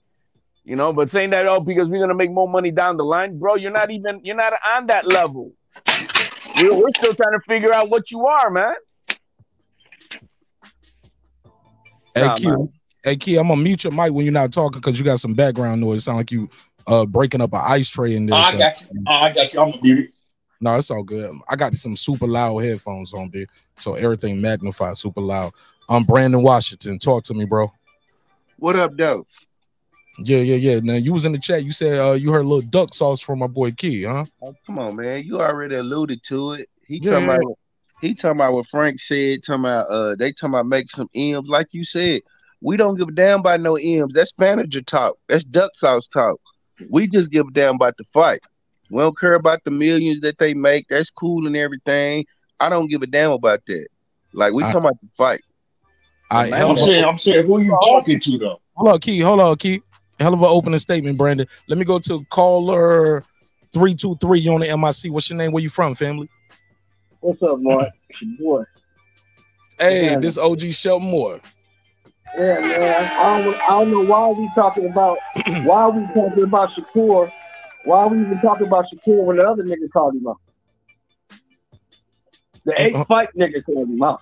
You know, but saying that oh because we're gonna make more money down the line, bro, you're not even you're not on that level. We're, we're still trying to figure out what you are, man. Hey, Nah, Key, hey, Key, I'm gonna mute your mic when you're not talking because you got some background noise. Sound like you uh breaking up an ice tray in Oh, there. I got you. Oh, I got you. I'm muted. No, it's all good. I got some super loud headphones on there, so everything magnified, super loud. I'm Brandon Washington. Talk to me, bro. What up, though? Yeah, yeah, yeah. Now you was in the chat. You said uh, you heard a little duck sauce from my boy Key, huh? Oh, come on, man. You already alluded to it. He Yeah, talking about he talking about what Frank said, talking about uh they talking about making some M's. Like you said, we don't give a damn about no M's. That's manager talk. That's duck sauce talk. We just give a damn about the fight. We don't care about the millions that they make. That's cool and everything. I don't give a damn about that. Like we I- talking about the fight. I I'm saying, I'm saying, who are you talking to though? hold on, Key. Hold on, Key. Hell of an opening statement, Brandon. Let me go to caller three two three. You on the MIC? What's your name? Where you from, family? What's up, Mark? It's your boy. Hey, Yeah. this OG Shelton Moore. Yeah, man. I don't, I don't know why we talking about why we talking about Shakur. Why we even talking about Shakur when the other nigga called him out? The eight Uh-huh. fight nigga called him out.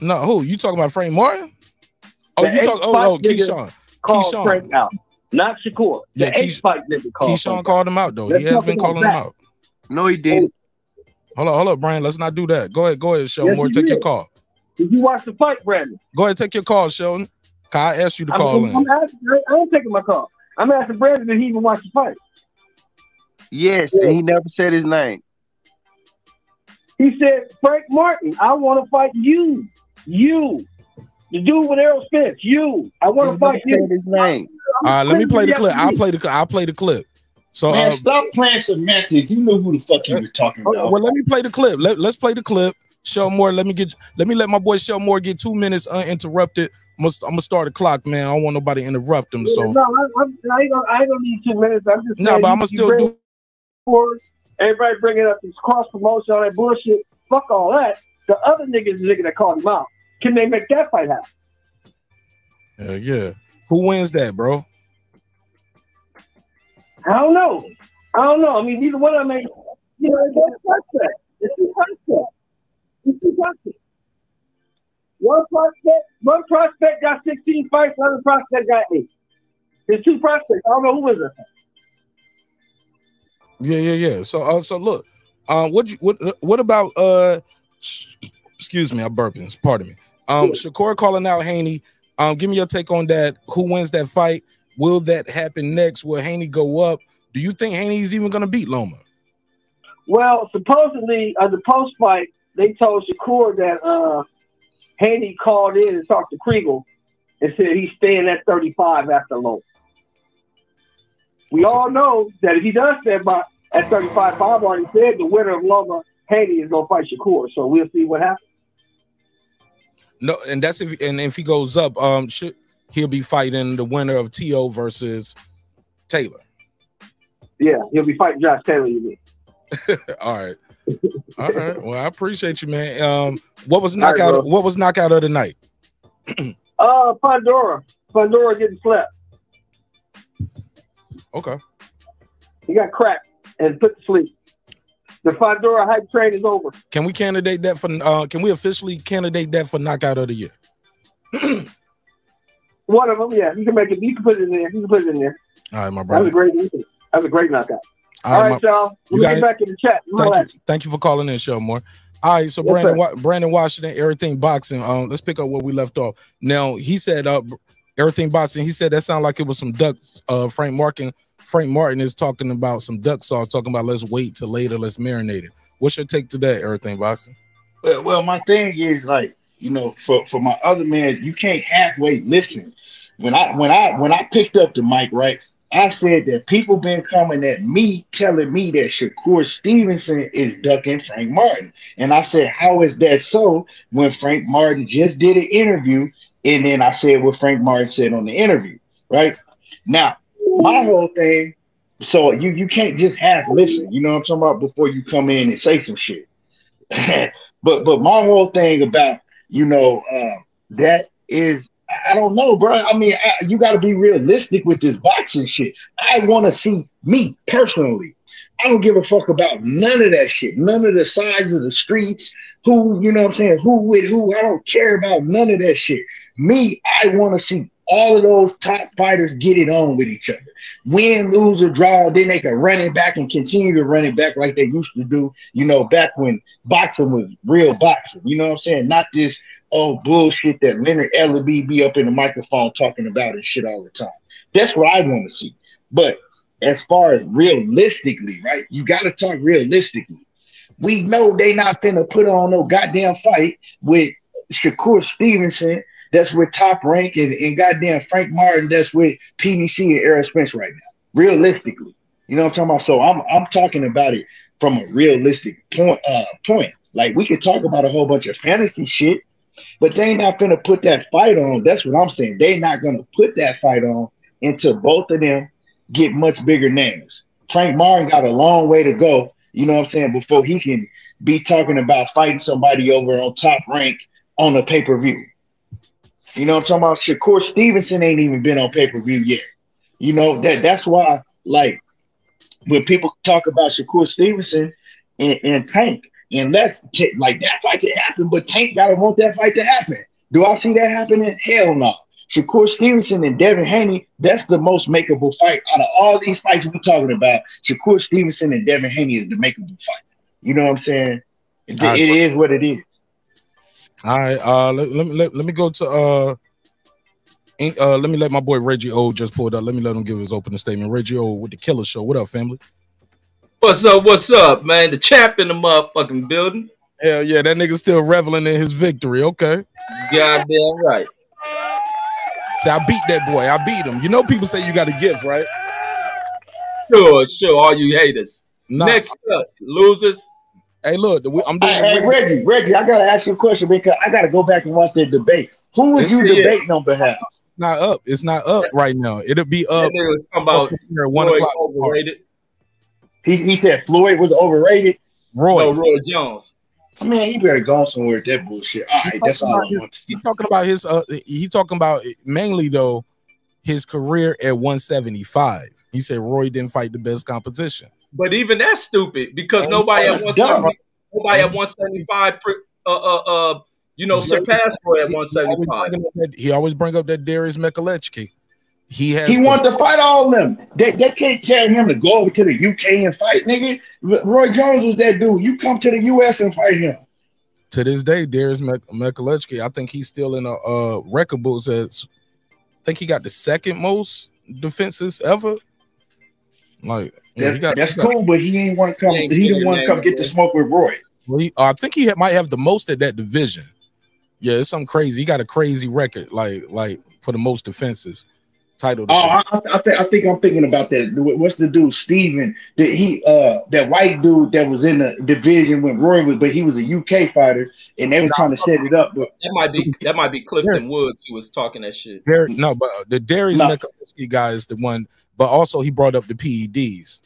No, who you talking about? Frank Martin? Oh, The you talk? eight Oh, oh, nigga Keyshawn. Called Keyshawn. Frank out, not Shakur. The Yeah, eight Keish- fight nigga called. Keyshawn called him out though. Let's he has been calling him out. No, he didn't. Hold on, hold up, Brian. Let's not do that. Go ahead, go ahead, Sheldon. Yes, Moore, he take your call. Did you watch the fight, Brandon? Go ahead, take your call, Sheldon. I asked you to I'm, call I'm, in. I'm asking, I ain't taking my call. I'm asking Brandon did he even watch the fight? Yes, and he never said his name. He said, Frank Martin, I want to fight you. You. The dude with Errol Spence. You. I want to fight you. said his name. All right, let me play the clip. I'll play the I'll play the clip. So Man, uh, stop playing semantics. You knew who the fuck you was talking uh, about. well, let me play the clip. Let, let's play the clip. Show more. Let me get. Let me let my boy Show more get two minutes uninterrupted. I'm gonna, I'm gonna start the clock, man. I don't want nobody to interrupt him. So No, I, I'm, I, ain't gonna, I ain't gonna need two minutes. I'm just No, saying but I'ma still bring do- forward, Everybody bringing up this cross promotion, all that bullshit. Fuck all that. The other niggas, the nigga that called him out, can they make that fight happen? yeah, yeah. Who wins that, bro? I don't know. I don't know. I mean, neither one of them ain't, you know, it's prospect. It's two prospect. It's two prospect. One prospect, one prospect got 16 fights, the other prospect got eight. There's two prospects. I don't know who is it. Yeah, yeah, yeah. So, uh, so look, um, what you what what about uh, sh- excuse me, I'm burping. Pardon me. Um, Shakur calling out Haney. Um, give me your take on that. Who wins that fight? Will that happen next? Will Haney go up? Do you think Haney's even gonna beat Loma? Well, supposedly, uh, the post fight, they told Shakur that uh, Haney called in and talked to Kriegel and said he's staying at 35 after Loma. We all know that if he does stay about at 35, Bob already said the winner of Loma Haney is going to fight Shakur. So we'll see what happens. No, and that's if and if he goes up, um, should he'll be fighting the winner of To versus Taylor. Yeah, he'll be fighting Josh Taylor, you mean. All right. All right. Well, I appreciate you, man. Um, what was right, knockout? bro. what was knockout of the night? Uh, Fundora. Fundora getting slept. Okay. He got cracked and put to sleep. The Fundora hype train is over. Can we candidate that for? Uh, can we officially candidate that for knockout of the year? One of them, yeah. You can make it. You can put it in there. You can put it in there. All right, my That was brother. a great. That was a great knockout. All All right, right, my- y'all. you We'll got get it. back in the chat. Thank Relax. you, thank you for calling in, show more. All right, so Yes, Brandon. Wa- Brandon Washington, everything boxing. Um, let's pick up where we left off. Now he said, uh, everything boxing. He said that sounded like it was some ducks. Uh, Frank Martin, Frank Martin is talking about some duck sauce. Talking about let's wait till later, let's marinate it. What's your take to that? Everything boxing. Well, well, my thing is like, you know, for for my other man, you can't halfway listen. When I when I when I picked up the mic, right, I said that people been coming at me telling me that Shakur Stevenson is ducking Frank Martin, and I said, how is that so? When Frank Martin just did an interview, and then I said what Frank Martin said on the interview, right? Now, my whole thing. So you you can't just half listen, you know what I'm talking about, before you come in and say some shit. but but my whole thing about you know uh, that is I don't know, bro. I mean, I, you got to be realistic with this boxing shit. I want to see me personally. I don't give a fuck about none of that shit. None of the size of the streets. Who you know what I'm saying? Who with who? I don't care about none of that shit. Me, I want to see all of those top fighters get it on with each other. Win, lose, or draw, then they can run it back and continue to run it back like they used to do, you know, back when boxing was real boxing. You know what I'm saying? Not this oh bullshit that Leonard Ellerbe be up in the microphone talking about and shit all the time. That's what I want to see. But as far as realistically, right? You got to talk realistically. We know they not finna put on no goddamn fight with Shakur Stevenson that's with Top Rank and, and goddamn Frank Martin that's with PBC and Errol Spence right now. Realistically, you know what I'm talking about. So I'm I'm talking about it from a realistic point. Uh, point. Like we could talk about a whole bunch of fantasy shit, but they not gonna put that fight on. That's what I'm saying. They not gonna put that fight on until both of them get much bigger names. Frank Martin got a long way to go. You know what I'm saying before he can be talking about fighting somebody over on Top Rank on a pay per view. You know what I'm talking about? Shakur Stevenson ain't even been on pay per view yet. You know that that's why like when people talk about Shakur Stevenson and, and Tank, and that's like that fight could happen, but Tank gotta want that fight to happen. Do I see that happening? Hell no. Shakur Stevenson and Devin Haney, that's the most makeable fight out of all these fights we're talking about. Shakur Stevenson and Devin Haney is the makeable fight. You know what I'm saying? It, right. it is what it is. All right, uh, let, let, me- let, let me go to uh, uh, let me let my boy Reggie O just pulled up. Let me let him give his opening statement. Reggie O with the Killer Show. What up, family? What's up? What's up, man? The chap in the motherfucking building. Hell yeah, that nigga's still reveling in his victory. Okay. Goddamn right. See, I beat that boy. I beat him. You know, people say you got a gift, right? Sure, sure. All you haters. Nah. Next up, losers. Hey, look, I'm doing. Hey, hey, Reggie, Reggie, I gotta ask you a question because I gotta go back and watch that debate. Who was you Yeah. debating on behalf? It's not up. It's not up right now. It'll be up. That nigga was talking about one o'clock. overrated. He, he said Floyd was overrated. Roy. No, Roy Jones. Man, he better go somewhere with that bullshit. All right, that's all I want. He talking about his. Uh, he talking about mainly though his career at 175. He said Roy didn't fight the best competition. But even that's stupid because Oh, nobody at that's 170, dumb. nobody at 175, uh, uh, uh, you know, surpassed Roy at He always 175. bring up that- He always bring up that Darius Michalczewski. He has. He the- want to fight all of them. They, they can't tell him to go over to the UK and fight, nigga. Roy Jones was that dude. You come to the US and fight him. to this day, Darius Mek- I think he's still in a uh, record books. As I think he got the second most defenses ever. Like yeah, That's, he got, that's he got- cool, but he ain't want to come. He ain't He didn't want to come get the smoke with Roy. Well, he, I think he ha- might have the most at that division. Yeah, it's something crazy. He got a crazy record, like like for the most defenses. Title. Oh, I. I, I, think, I think I'm thinking about that. What's the dude, Steven? That he, uh, that white dude that was in the division when Roy was, but he was a UK fighter, and they were trying to set it up. But That might be that might be Clinton Woods who was talking that shit. Dar- no, but the Darius No. Michalczewski guy is the one. But also, he brought up the PEDs.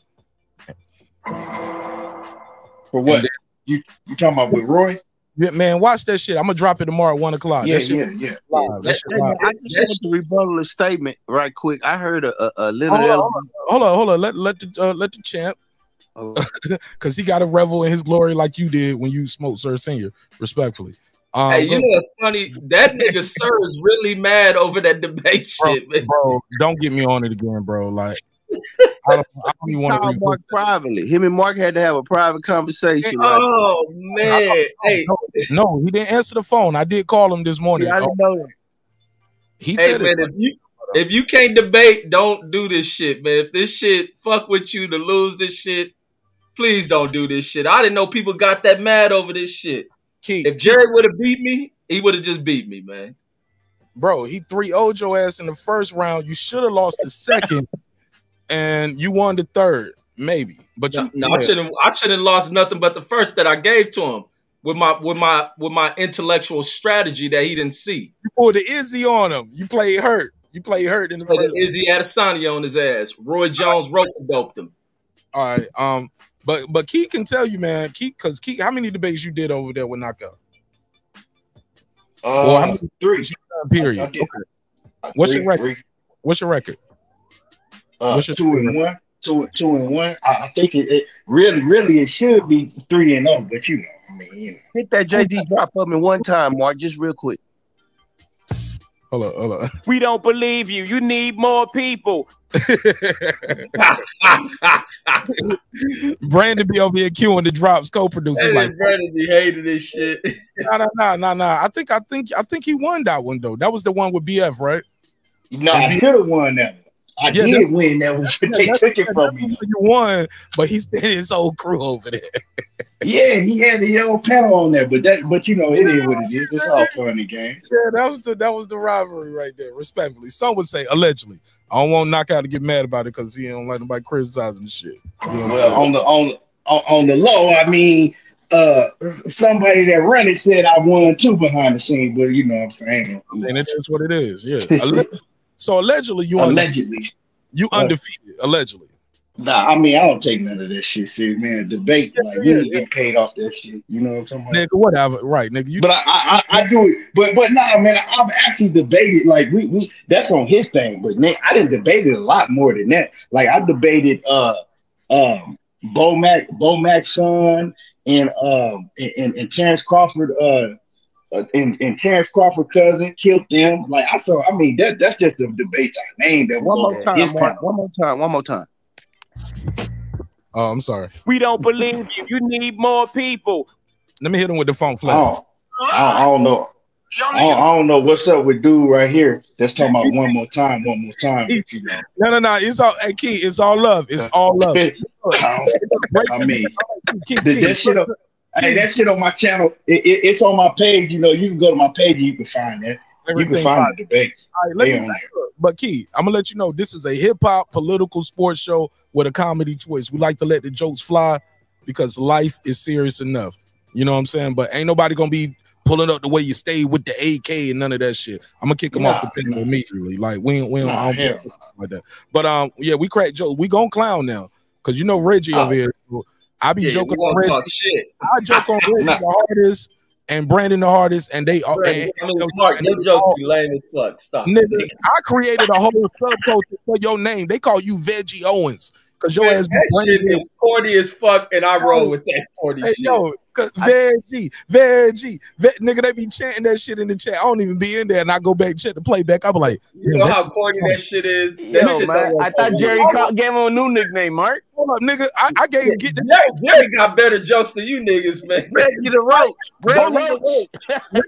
for what? You you talking about with Roy? Yeah, man, watch that shit. I'm gonna drop it tomorrow at one o'clock. Yeah, That shit yeah, yeah. live. That shit live. I just want to rebuttal a statement right quick. I heard a, a, a Leonard Hold on, hold on, hold on, hold on. Let let the uh, let the champ, Oh. because he got to revel in his glory like you did when you smoked Sir Senior. Respectfully, Um, hey, you know what's funny? That nigga Sir is really mad over that debate shit, man. bro, don't get me on it again, bro. Like, I don't, I don't even want to. Mark privately. Him and Mark had to have a private conversation. like- Oh man, hey, No, he didn't answer the phone. I did call him this morning. Yeah, I didn't know that. He hey said man, it. if you if you can't debate, don't do this shit, man. If this shit fuck with you to lose this shit, please don't do this shit. I didn't know people got that mad over this shit. Key, If Jerry would have beat me, he would have just beat me, man. bro, he three would your ass in the first round. You should have lost the second, and you won the third, maybe. But you, No, I shouldn't. I shouldn't have lost nothing but the first that I gave to him with my with my with my intellectual strategy that he didn't see. You pulled the Izzy on him. You played hurt. You played hurt in the Put first. an Izzy Adesanya on his ass. Roy Jones rope doped him. All right. Um, but but Key can tell you, man. Key, because Key, how many debates you did over there with knockout? Or how Uh, many three. debates you done, Period. I did. Okay. What's your record? three. What's your record? Uh, What's your two and one, two, two and one. I, I think it, it really, really, it should be three and zero. But you know, I mean, you know. Hit that JD drop for me one time, Mark, just real quick. Hold on, hold on. We don't believe you. You need more people. Brandon be over here queuing the drops, co-producer. Hey, Like, Brandon be hating this shit. nah, nah, nah, nah, nah. I think, I think, I think he won that one though. That was the one with BF, right? No, I And should have won that one. I Yeah, did win that one, but they took it from me. You won, but he sent his whole crew over there. Yeah, he had the own panel on there, but that, but you know, it is what it is. It's all fun and games. Yeah, that was the that was the rivalry right there. Respectfully, some would say allegedly. I don't want knockout to get mad about it because he don't like nobody criticizing the shit. You know Well, on the on on, on the low, I mean, uh, somebody that run it said I won too behind the scenes, but you know what I'm saying. and it is what it is. Yeah. So allegedly, you undefeated. Allegedly. You Uh, undefeated. Allegedly. Nah, I mean, I don't take none of that shit serious, man. Debate, like, yeah, we ain't get paid off that shit. You know what I'm talking about? Nigga, whatever. Right, nigga. You But I, I, I, do it. But, but nah, man, I've actually debated. Like, we, we, that's on his thing. But man, I didn't debate it a lot more than that. Like, I debated, uh, um, Bo Mac, Bo Mac's son, and um, and, and Terence Crawford, uh, uh, and, and Terence Crawford cousin killed them. Like, I saw. I mean, that that's just a debate I named. That One more on time, his Mark. panel. One more time. One more time. Oh, I'm sorry. We don't believe you. You need more people. Let me hit him with the phone I flags. don't, I don't, I don't know. I don't, I don't know what's up with dude right here. That's talking about one more time, one more time. But, you know, No, no, no. It's all hey, key. It's all love. It's all love. I mean, that, that shit. On, hey, that shit on my channel. It, it, it's on my page. You know, you can go to my page. and You can find that. You can find the debates. All right, let me but Key, I'm gonna let you know this is a hip hop political sports show with a comedy twist. We like to let the jokes fly because life is serious enough. You know what I'm saying? But ain't nobody gonna be pulling up the way you stay with the AK and none of that shit. I'm gonna kick them off Nah, the panel immediately. Like we ain't, we don't, Nah, don't like that. But um, yeah, we crack jokes. We gonna clown now because you know Reggie Oh. over here. I be Yeah, joking on talk shit. I joke on Reggie Nah. the hardest and Brandon the hardest, and they all. Brandon, and- and- Mark, and your jokes all- be lame as fuck. Stop. Nigga, I created a whole subculture for your name. They call you Veggie Owens because your Man, ass that shit is corny as fuck, and I roll with that corny Hey, shit. yo, veggie, veggie, ve- nigga, they be chanting that shit in the chat. I don't even be in there, and I go back and check the playback. I'm like, You know how corny funny." that shit is. That Yo, shit man, I thought Jerry me. gave him a new nickname, Mark. Hold up, nigga. I, I gave get the Jerry, Jerry got better jokes than you niggas, man. Reggie the Roach. Reggie Reggie the Roach.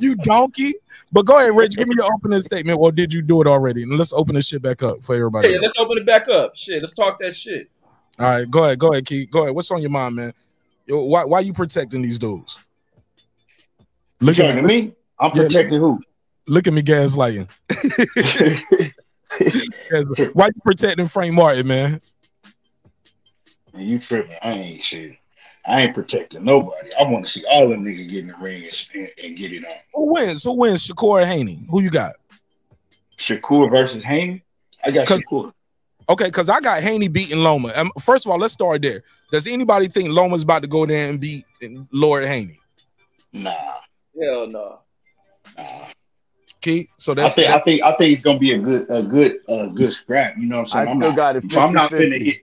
you donkey. But go ahead, Rich. Give me your opening statement. Or did you do it already? And let's open this shit back up for everybody. Yeah, else. let's open it back up. Shit, let's talk that shit. All right, go ahead, go ahead, Keith. Go ahead. What's on your mind, man? Why why you protecting these dudes? Look at me. me? I'm Yeah, protecting who? Look at me gaslighting. Why you protecting Frank Martin, man? Man, you tripping? I ain't shit. I ain't protecting nobody. I want to see all them niggas get in the ring and, and get it on. Who wins? Who wins? Shakur or Haney? Who you got? Shakur versus Haney. I got Shakur. Okay, because I got Haney beating Loma. Um, first of all, let's start there. Does anybody think Loma's about to go there and beat Lord Haney? Nah, Hell no. nah. Key. So that's I that's think I think I think it's gonna be a good a good uh good scrap. You know what I'm I saying? I'm still not, got it so I'm not 50-50. finna hit.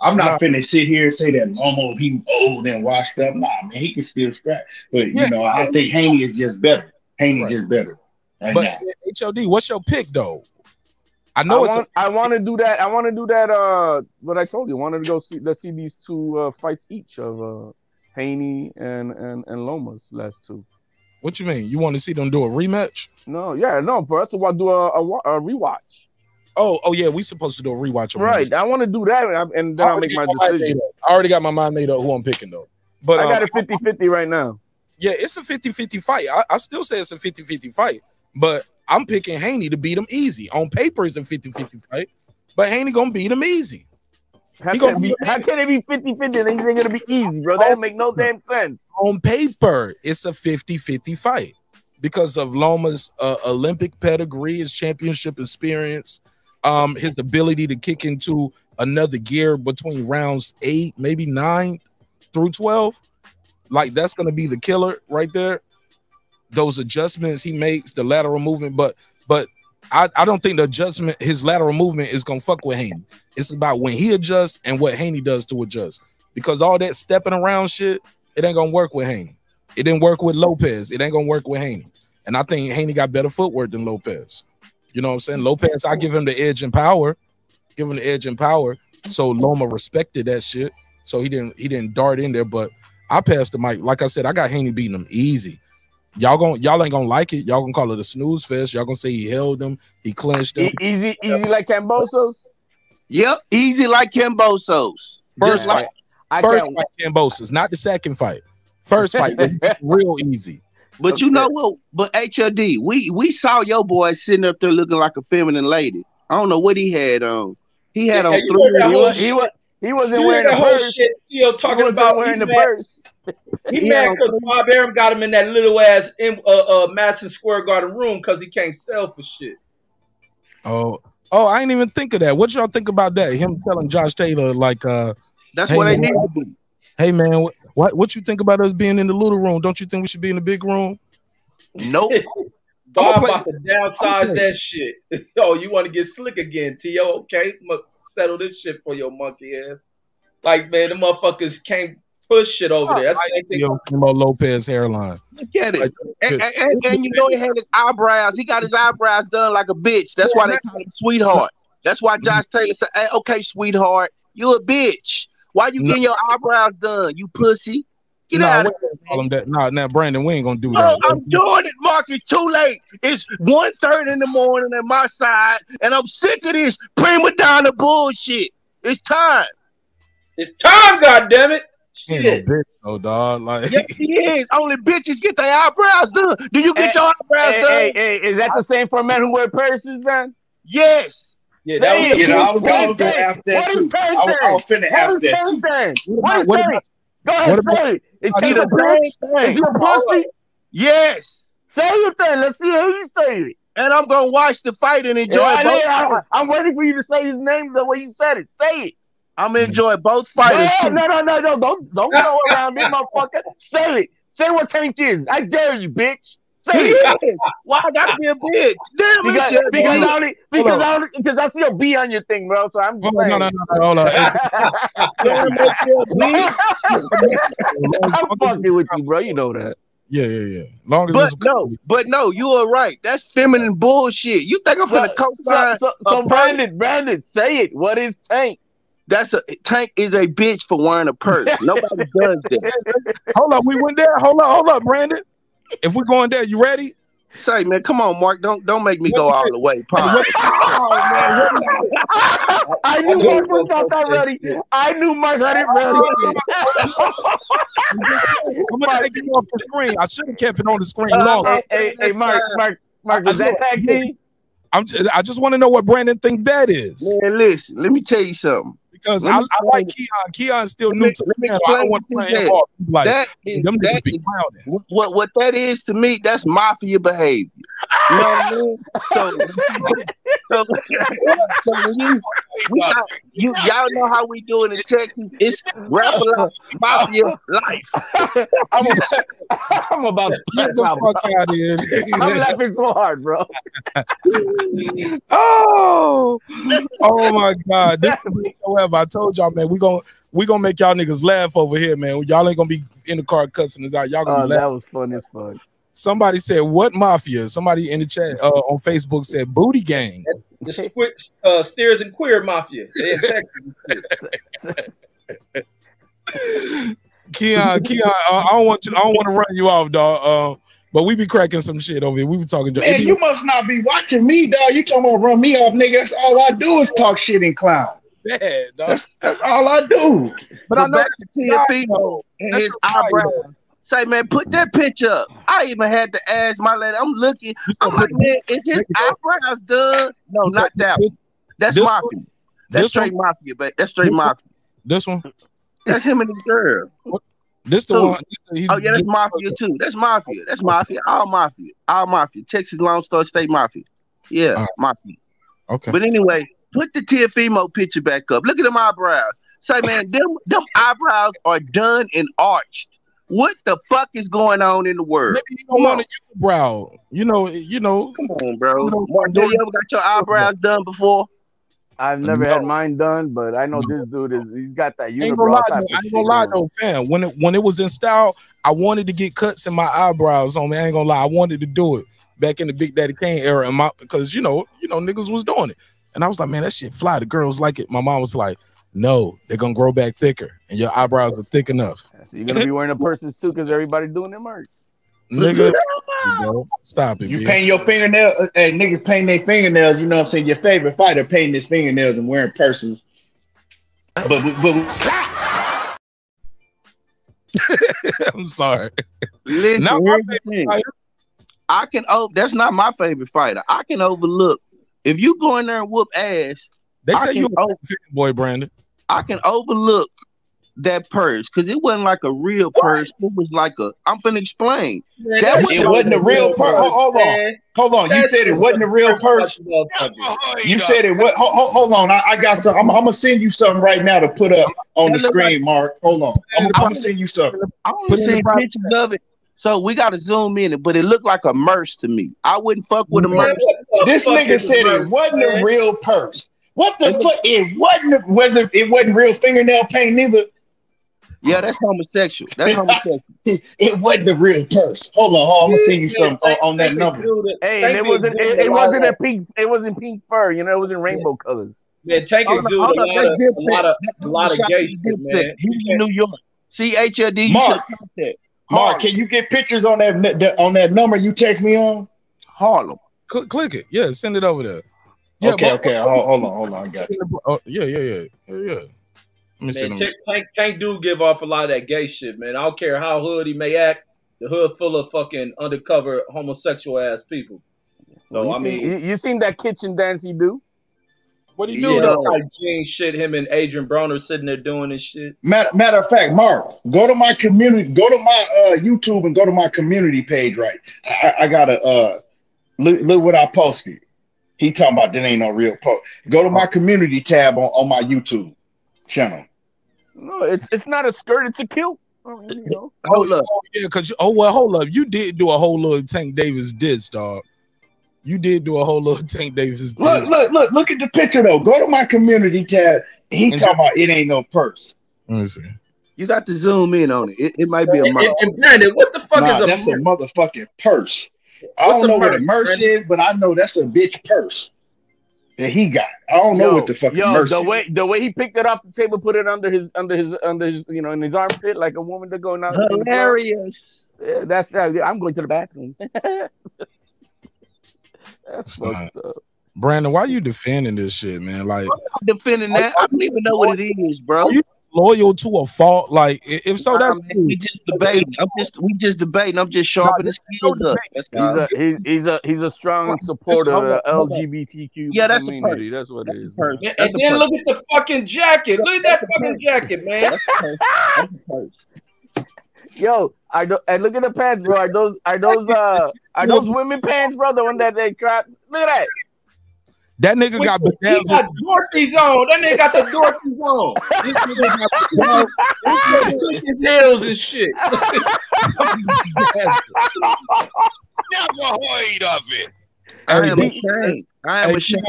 I'm not finna sit here and say that Loma he old and washed up. Nah, man, he can still scrap. But you know, I think Haney is just better. Haney's just better. Right But now. HOD, what's your pick though? I I know it's want, I want to do that. I want to do that. Uh, what I told you. I wanted to go see. Let's see these two uh, fights each of uh, Haney and and and Lomas last two. what you mean? You want to see them do a rematch? No, yeah, no. For us to want to do a, a, a rewatch. Oh, oh yeah, we supposed to do a rewatch. Right. I want to do that, and, I- and then I I'll make my decision. I already got my mind made up who I'm picking though. But I got um, a 50-50 right now. Yeah, it's a 50-50 fight. I, I still say it's a 50-50 fight, but I'm picking Haney to beat him easy. On paper, it's a 50-50 fight, but Haney gonna beat him easy. How He can, it be, how can it be 50-50 and things ain't gonna be easy, bro? That don't make no damn sense. On paper, it's a 50-50 fight because of Loma's uh, Olympic pedigree, his championship experience, um, his ability to kick into another gear between rounds eight, maybe nine through 12. Like that's gonna be the killer right there. Those adjustments he makes, the lateral movement, but but I, I don't think the adjustment, his lateral movement is gonna fuck with Haney. It's about when he adjusts and what Haney does to adjust. Because all that stepping around shit, it ain't gonna work with Haney. It didn't work with Lopez. It ain't gonna work with Haney. And I think Haney got better footwork than Lopez. You know what I'm saying? Lopez, I give him the edge and power, give him the edge and power. So Loma respected that shit. So he didn't he didn't dart in there. But I passed the mic. Like I said, I got Haney beating him easy. Y'all gonna y'all ain't gonna like it. Y'all gonna call it a snooze fest. Y'all gonna say he held him, he clenched him. E- easy, easy like Kambosos. Yep, easy like Kambosos. First Yeah. fight, I first can't- fight, Kambosos, not the second fight. First fight, real easy. But you know what? But HLD, we we saw your boy sitting up there looking like a feminine lady. I don't know what he had on. He had Yeah, on three. He was, he was, he wasn't You wearing the whole purse. shit Tio talking about wearing the purse. He Yeah. mad because Bob Arum got him in that little ass in, uh, uh, Madison Square Garden room because he can't sell for shit. Oh, oh, I didn't even think of that. What y'all think about that? Him telling Josh Taylor like, uh, That's hey, what they need to be. Hey man, what, what what you think about us being in the little room? Don't you think we should be in the big room? Nope. Bob play- about to downsize that shit. oh, you want to get slick again, Tio? Okay, I'ma settle this shit for your monkey ass. Like man, the motherfuckers can't push shit over there. That's the same thing. Yo, Mo Lopez hairline. Look at it. And, and, and- and you know he had his eyebrows. He got his eyebrows done like a bitch. That's why they call him sweetheart. That's why mm-hmm. Josh Taylor said, hey, "Okay, sweetheart, you a bitch. Why you getting your eyebrows done? You pussy. Get nah, out we of ain't call him that. Nah, nah, Brandon, we ain't gonna do Oh, that. I'm doing it, Mark. It's too late. It's 1.30 in the morning at my side, and I'm sick of this prima donna bullshit. It's time. It's time, goddammit. He ain't no bitch, though, dog. Like, Yes, he is. Only bitches get their eyebrows done. Do you get Hey, your eyebrows Hey, done? hey, hey, is that the same for men who wear purses then? Yes. Yeah, Say that it. was You know, I was What gonna is go that? ask that What is too. purse I was, I was then? finna ask that purse too. then? What What about- is what that? about- Go ahead, what about- say it. Is He he the a bitch? same Is he a pussy? Yes. Say it then. Let's see how you say it. And I'm gonna watch the fight and enjoy Yeah, both. I, I, am waiting for you to say his name the way you said it. Say it. I'm gonna enjoy both fighters no, too. no, no, no, no. Don't don't go around it, motherfucker. Say it. Say what Tank is. I dare you, bitch. Say He it. is. Why I gotta be a bitch? Damn Because, it, because, I only, because, I only, because I see a B on your thing, bro. So I'm just Hold on, saying. no, no, no, no, hold on. Hey, I'm fucking with you, bro. You know that. yeah, yeah, yeah. Long as But no, but no, you are right. That's feminine bullshit. You think I'm gonna so, co-sign? so, a so? Brandon, Brandon, say it. What is Tank? That's a Tank is a bitch for wearing a purse. Nobody does that. hold up, we went there. Hold up, hold up, Brandon. If we're going there, you ready? Say, man, come on, Mark. Don't don't make me go all the way. Pause. I knew Mark was not that ready. I knew Mark had it ready. I'm gonna take it off the screen. I should have kept it on the screen Uh, longer. hey, hey, hey, Mark, Mark, Mark, is that tag team? I'm just, I just want to know what Brandon think that is Man, listen, let me tell you something. Because I, I like Keon. Keon's still new me- to let me. I don't want to play you him off. Like that is them that be is clowning. what what that is to me. That's mafia behavior. You know what I mean? So, so, so when you, we got, you y'all know how we do it in Texas. It's rapper life, mafia life. I'm, about, I'm about to Get the out. fuck out of here. I'm laughing so hard, bro. oh, oh my God! This is the laugh. I told y'all, man, we gonna we gonna make y'all niggas laugh over here, man. Y'all ain't gonna be in the car cussing us out. Y'all gonna Oh, be that was fun as fuck. Somebody said, "What mafia?" Somebody in the chat uh, on Facebook said, "Booty gang." The squi- uh, Steers and Queer Mafia. They in Texas. Keon, Keon, uh, I don't want you. I don't want to run you off, dog. Uh, but we be cracking some shit over here. We be talking. it Man, be- you must not be watching me, dog. You talking about run me off, nigga? That's all I do is talk shit and clown. Bad, dog. That's, that's all I do. But I know back that's to your vibe, Teofimo and his eyebrows. Say, man, put that picture up. I even had to ask my lady. I'm looking. I'm like, man, is his eyebrows done? No, not that one. That's This mafia. one? That's This straight one? mafia, but that's straight This mafia. This one. That's him and his girl. This the Who? one. he- Oh yeah, that's mafia too. That's mafia. That's mafia. All mafia. All mafia. Texas Lone Star State Mafia. Yeah, mafia. Okay. But anyway, put the Teofimo picture back up. Look at them eyebrows. Say, man, them them eyebrows are done and arched. What the fuck is going on in the world? Maybe you don't want a unibrow. You know, you know. Come on, bro. Mark, you ever got your eyebrows done before? I've never had mine done, but I know this dude is he's got that ain't gonna lie, unibrow type though, I ain't gonna lie going. though, fam. When it when it was in style, I wanted to get cuts in my eyebrows on me. I ain't gonna lie, I wanted to do it back in the Big Daddy Kane era, and my because you know, you know, niggas was doing it, and I was like, man, that shit fly. The girls like it. My mom was like, no, they're gonna grow back thicker, and your eyebrows are thick enough. So you're gonna be wearing a person's too because everybody doing their merch. Nigga, bro, stop it. You B. paint your fingernails. uh, uh, niggas paint their fingernails. You know what I'm saying? Your favorite fighter painting his fingernails and wearing purses. But we, but we, I'm sorry. Listen, Not my favorite fighter. I can oh, that's not my favorite fighter. I can overlook if you go in there and whoop ass. They I say can you o- a fan boy, Brandon. I can overlook that purse because it wasn't like a real purse. It was like a. I'm finna explain. Man, That that was it wasn't a real purse. Hold, hold on, hold on. You said it wasn't a real a purse. You said it. What? Hold, hold, hold on. I, I got some. I'm, I'm gonna send you something right now to put up on the screen, Mark. Hold on. I'm, I'm gonna send you something. I only seen pictures of it. So we gotta zoom in it, but it looked like a merce to me. I wouldn't fuck with a Man, merce. What the This nigga said merce, it wasn't man? a real purse. What the fuck? It wasn't. A, whether it wasn't real fingernail paint neither. Yeah, that's homosexual. That's homosexual. It wasn't a real purse. Hold on, hold on. I'm gonna send you Yeah, something take- on, on that number. exuded- Hey, and it wasn't it, it wasn't a pink it wasn't pink fur, you know, it was in rainbow colors. Man, take Hold on, exude a hold lot of a lot of a lot of Shout gay shit, Dipset. man. He was in New York. See HLD, Mark. should Mark, can you get pictures on that that- on that number you text me on? Harlem. Click, click it. Yeah, send it over there. Yeah, okay, but- okay. Hold, hold on, hold on. I got you. Oh, yeah, yeah, yeah, yeah, yeah. Let me see Man, them. Tank, Tank, Tank do give off a lot of that gay shit, man. I don't care how hood he may act. The hood full of fucking undercover homosexual ass people. So you I seen, mean, you, you seen that kitchen dance he do? What do you yeah, do that though? type Gene shit. Him and Adrien Broner sitting there doing this shit. Matter, matter of fact, Mark, go to my community, go to my uh, YouTube and go to my community page. Right, I, I got to uh, look, look what I posted. He talking about that ain't no real post. Go to my oh. community tab on, on my YouTube channel. No, it's it's not a skirt, it's a kilt. Oh, I you know. Hold up. Oh, yeah, cause you, oh well, hold up. You did do a whole little Tank Davis diss, dog. You did do a whole little Tank Davis diss. Look, look, look, look at the picture though. Go to my community tab. He talking about it ain't no purse. Let me see. You got to zoom in on it. It, it might be a And, and, and Brandon, what the fuck Nah, is a that's a motherfucking purse. I What's don't a know what a merce, merce Brandon? is, but I know that's a bitch purse that he got. I don't know Yo, what the fucking yo, merce the is. way the way he picked it off the table, put it under his under his under his you know in his armpit like a woman to go now. Hilarious. Yeah, that's uh, I'm going to the bathroom. that's Son. fucked up. Brandon, why are you defending this shit, man? Like, I'm defending that. I don't even know what it is, bro. you loyal to a fault? Like, if so, that's Nah, man, we just debating. I'm just we just debating. I'm just sharpening skills up. He's all. a he's, he's a he's a strong supporter of on, the. LGBTQ Yeah, that's a community. purse. That's what That's it a is. purse. And, and then purse. look at the fucking jacket. Look at that fucking jacket, man. That's a purse. That's a purse. Yo, I do, and look at the pants, bro. Are those are those uh are those women pants, bro? The one that they crop. Look at that. That nigga got He got Dorothy's on. That nigga got the Dorothy's on. This nigga got this nigga click his heels and shit. Never heard of it. I am ashamed. I am ashamed.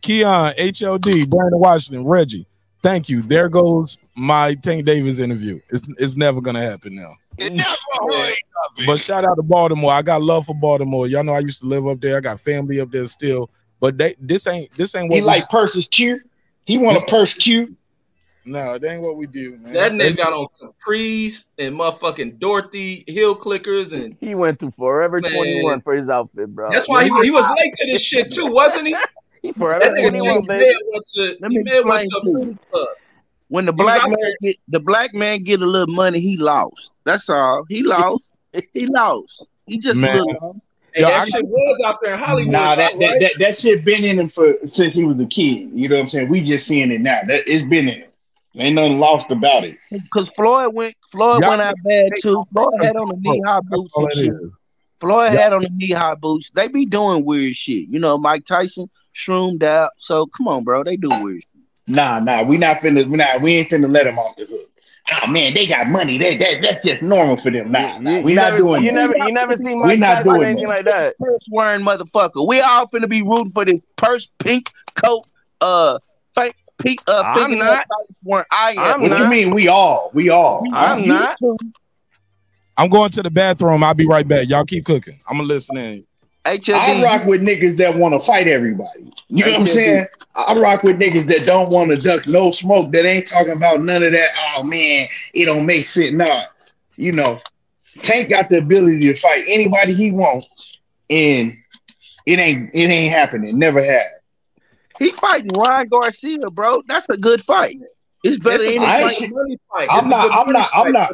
Keon, Keon, HLD, Brandon Washington, Reggie. Thank you. There goes my Tank Davis interview. It's it's never gonna happen now. It never would. But shout out to Baltimore. I got love for Baltimore. Y'all know I used to live up there. I got family up there still. But they this ain't this ain't what He we- like Purse's cheer. He want a purse cheer. No, that ain't what we do, man. That nigga got on capris and motherfucking Dorothy Hill clickers, and He went to Forever Man. 21 for his outfit, bro. that's why he, he was late to this shit too, wasn't he? He That Forever nigga 21, Tank baby. Went to Let me Bed explain to to you. When the black man there- get the black man get a little money, he lost. That's all. He lost. he lost. He just Man. a little lost. Hey, that shit was out there in Hollywood. Nah, that, though, that, that that shit been in him for since he was a kid. You know what I'm saying? We just seeing it now. That it's been in him. Ain't nothing lost about it. Because Floyd went Floyd Y'all went out bad too. Floyd had on the knee high boots and shit. Floyd had on the knee high boots. They be doing weird shit. You know, Mike Tyson shroomed out. So come on, bro. They do weird shit. Nah, nah, we not finna. We not. We ain't finna let him off the hook. Oh man, they got money. That that that's just normal for them. Nah, nah, we you not never, doing you that. never, you never seen We Mike not or doing anything that. like that. Purse wearing motherfucker. We all finna be rooting for this purse pink coat. Uh, fake pink. Uh, I'm not. I am. I'm what you mean? We all. We all. I'm not. too. I'm going to the bathroom. I'll be right back. Y'all keep cooking. I'm gonna listen in. HLD. I rock with niggas that want to fight everybody. You know what I'm saying? I rock with niggas that don't want to duck no smoke. That ain't talking about none of that. Oh man, it don't make sense. Nah, you know, Tank got the ability to fight anybody he wants, and it ain't it ain't happening. Never had. He fighting Ryan Garcia, bro. That's a good fight. It's better It's a than I ain't any fight, shit- fight. I'm It's a not- I'm not- I'm not-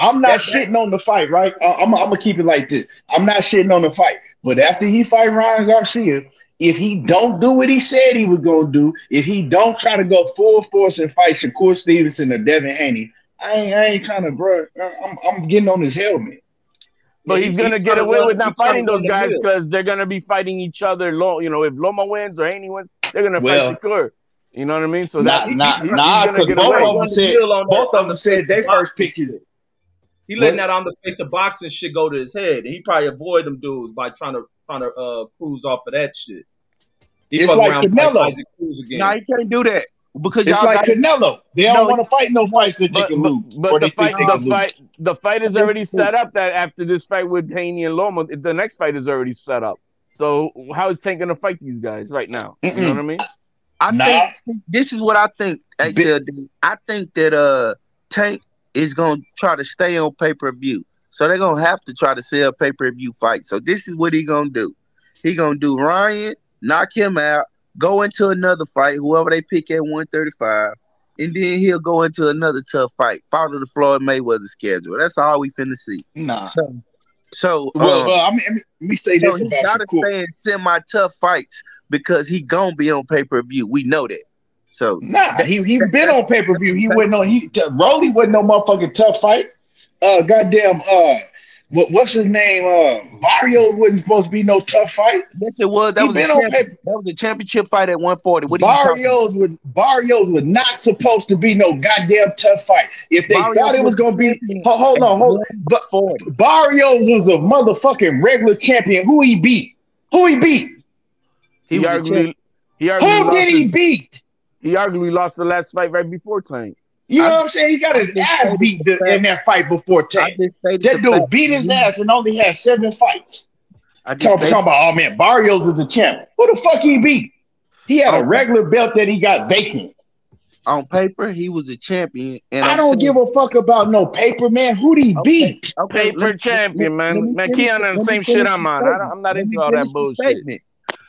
I'm not shitting on the fight, right? Uh, I'm, I'm gonna keep it like this. I'm not shitting on the fight, but after he fight Ryan Garcia, if he don't do what he said he was gonna do, if he don't try to go full force and fight Shakur Stevenson or Devin Haney, I ain't, I ain't kind of bro. I'm, I'm getting on his helmet. But Yeah, he's gonna he's get away with not fighting those guys because they're gonna be fighting each other. Lo- you know, if Loma wins or Haney wins, they're gonna Well- fight Shakur. You know what I mean? So Nah, that, nah, he- nah, he's because get both of them said hill on the- both of them said face they first boxing. pick is He letting What? that on the face of boxing shit go to his head. And He probably avoid them dudes by trying to trying to uh cruise off of that shit. He It's like around and fight Canelo. Isaac Cruz again. Nah, you can't do that because It's y'all like got Canelo. They don't No, want to fight no fights that they But, can but, lose, but the fight, the can lose. fight, the fight is already set up. That after this fight with Haney and Loma, the next fight is already set up. So how is Tank gonna fight these guys right now? You know what I mean? I Nah. think this is what I think. HLD. I think that uh Tank is gonna try to stay on pay per view, so they're gonna have to try to sell pay per view fights. So this is what he gonna do. He gonna do Ryan, knock him out, go into another fight, whoever they pick at one thirty five, and then he'll go into another tough fight, follow the Floyd Mayweather schedule. That's all we finna see. Nah. So, so Well, um, well, I mean, let me- let me say so this about gotta stay in semi tough fights because he gonna be on pay per view. We know that. So Nah, he he been on pay per view. He wasn't on. He Rolly wasn't no motherfucking tough fight. Uh, goddamn. Uh, what what's his name? Uh, Barrios wasn't supposed to be no tough fight. Yes, it was. That He was a been on champ- pay- that was a championship fight at 140. What are you talking Barrios was Barrios was not supposed to be no goddamn tough fight. If they Barrios thought it was was gonna be, champion hold, hold on, hold. But 40. Barrios was a motherfucking regular champion. Who he beat? Who he beat? He He, was arguably, he arguably Who did he his- beat? He arguably lost the last fight right before Tank. You know I what I'm saying? He got his ass beat the in that fight before I Tank. That dude beat his ass and only had seven fights. I just Talking, talking about, oh man, Barrios is a champ. Who the fuck he beat? He had a regular belt that he got vacant. on paper, he was a champion. And I I'm don't saying- give a fuck about no paper, man. Who did he Okay, beat? okay, Paper let champion, let- man. let me Man, finish Keon the- on the same shit I'm on. I don't, statement. I'm not into all that bullshit. statement.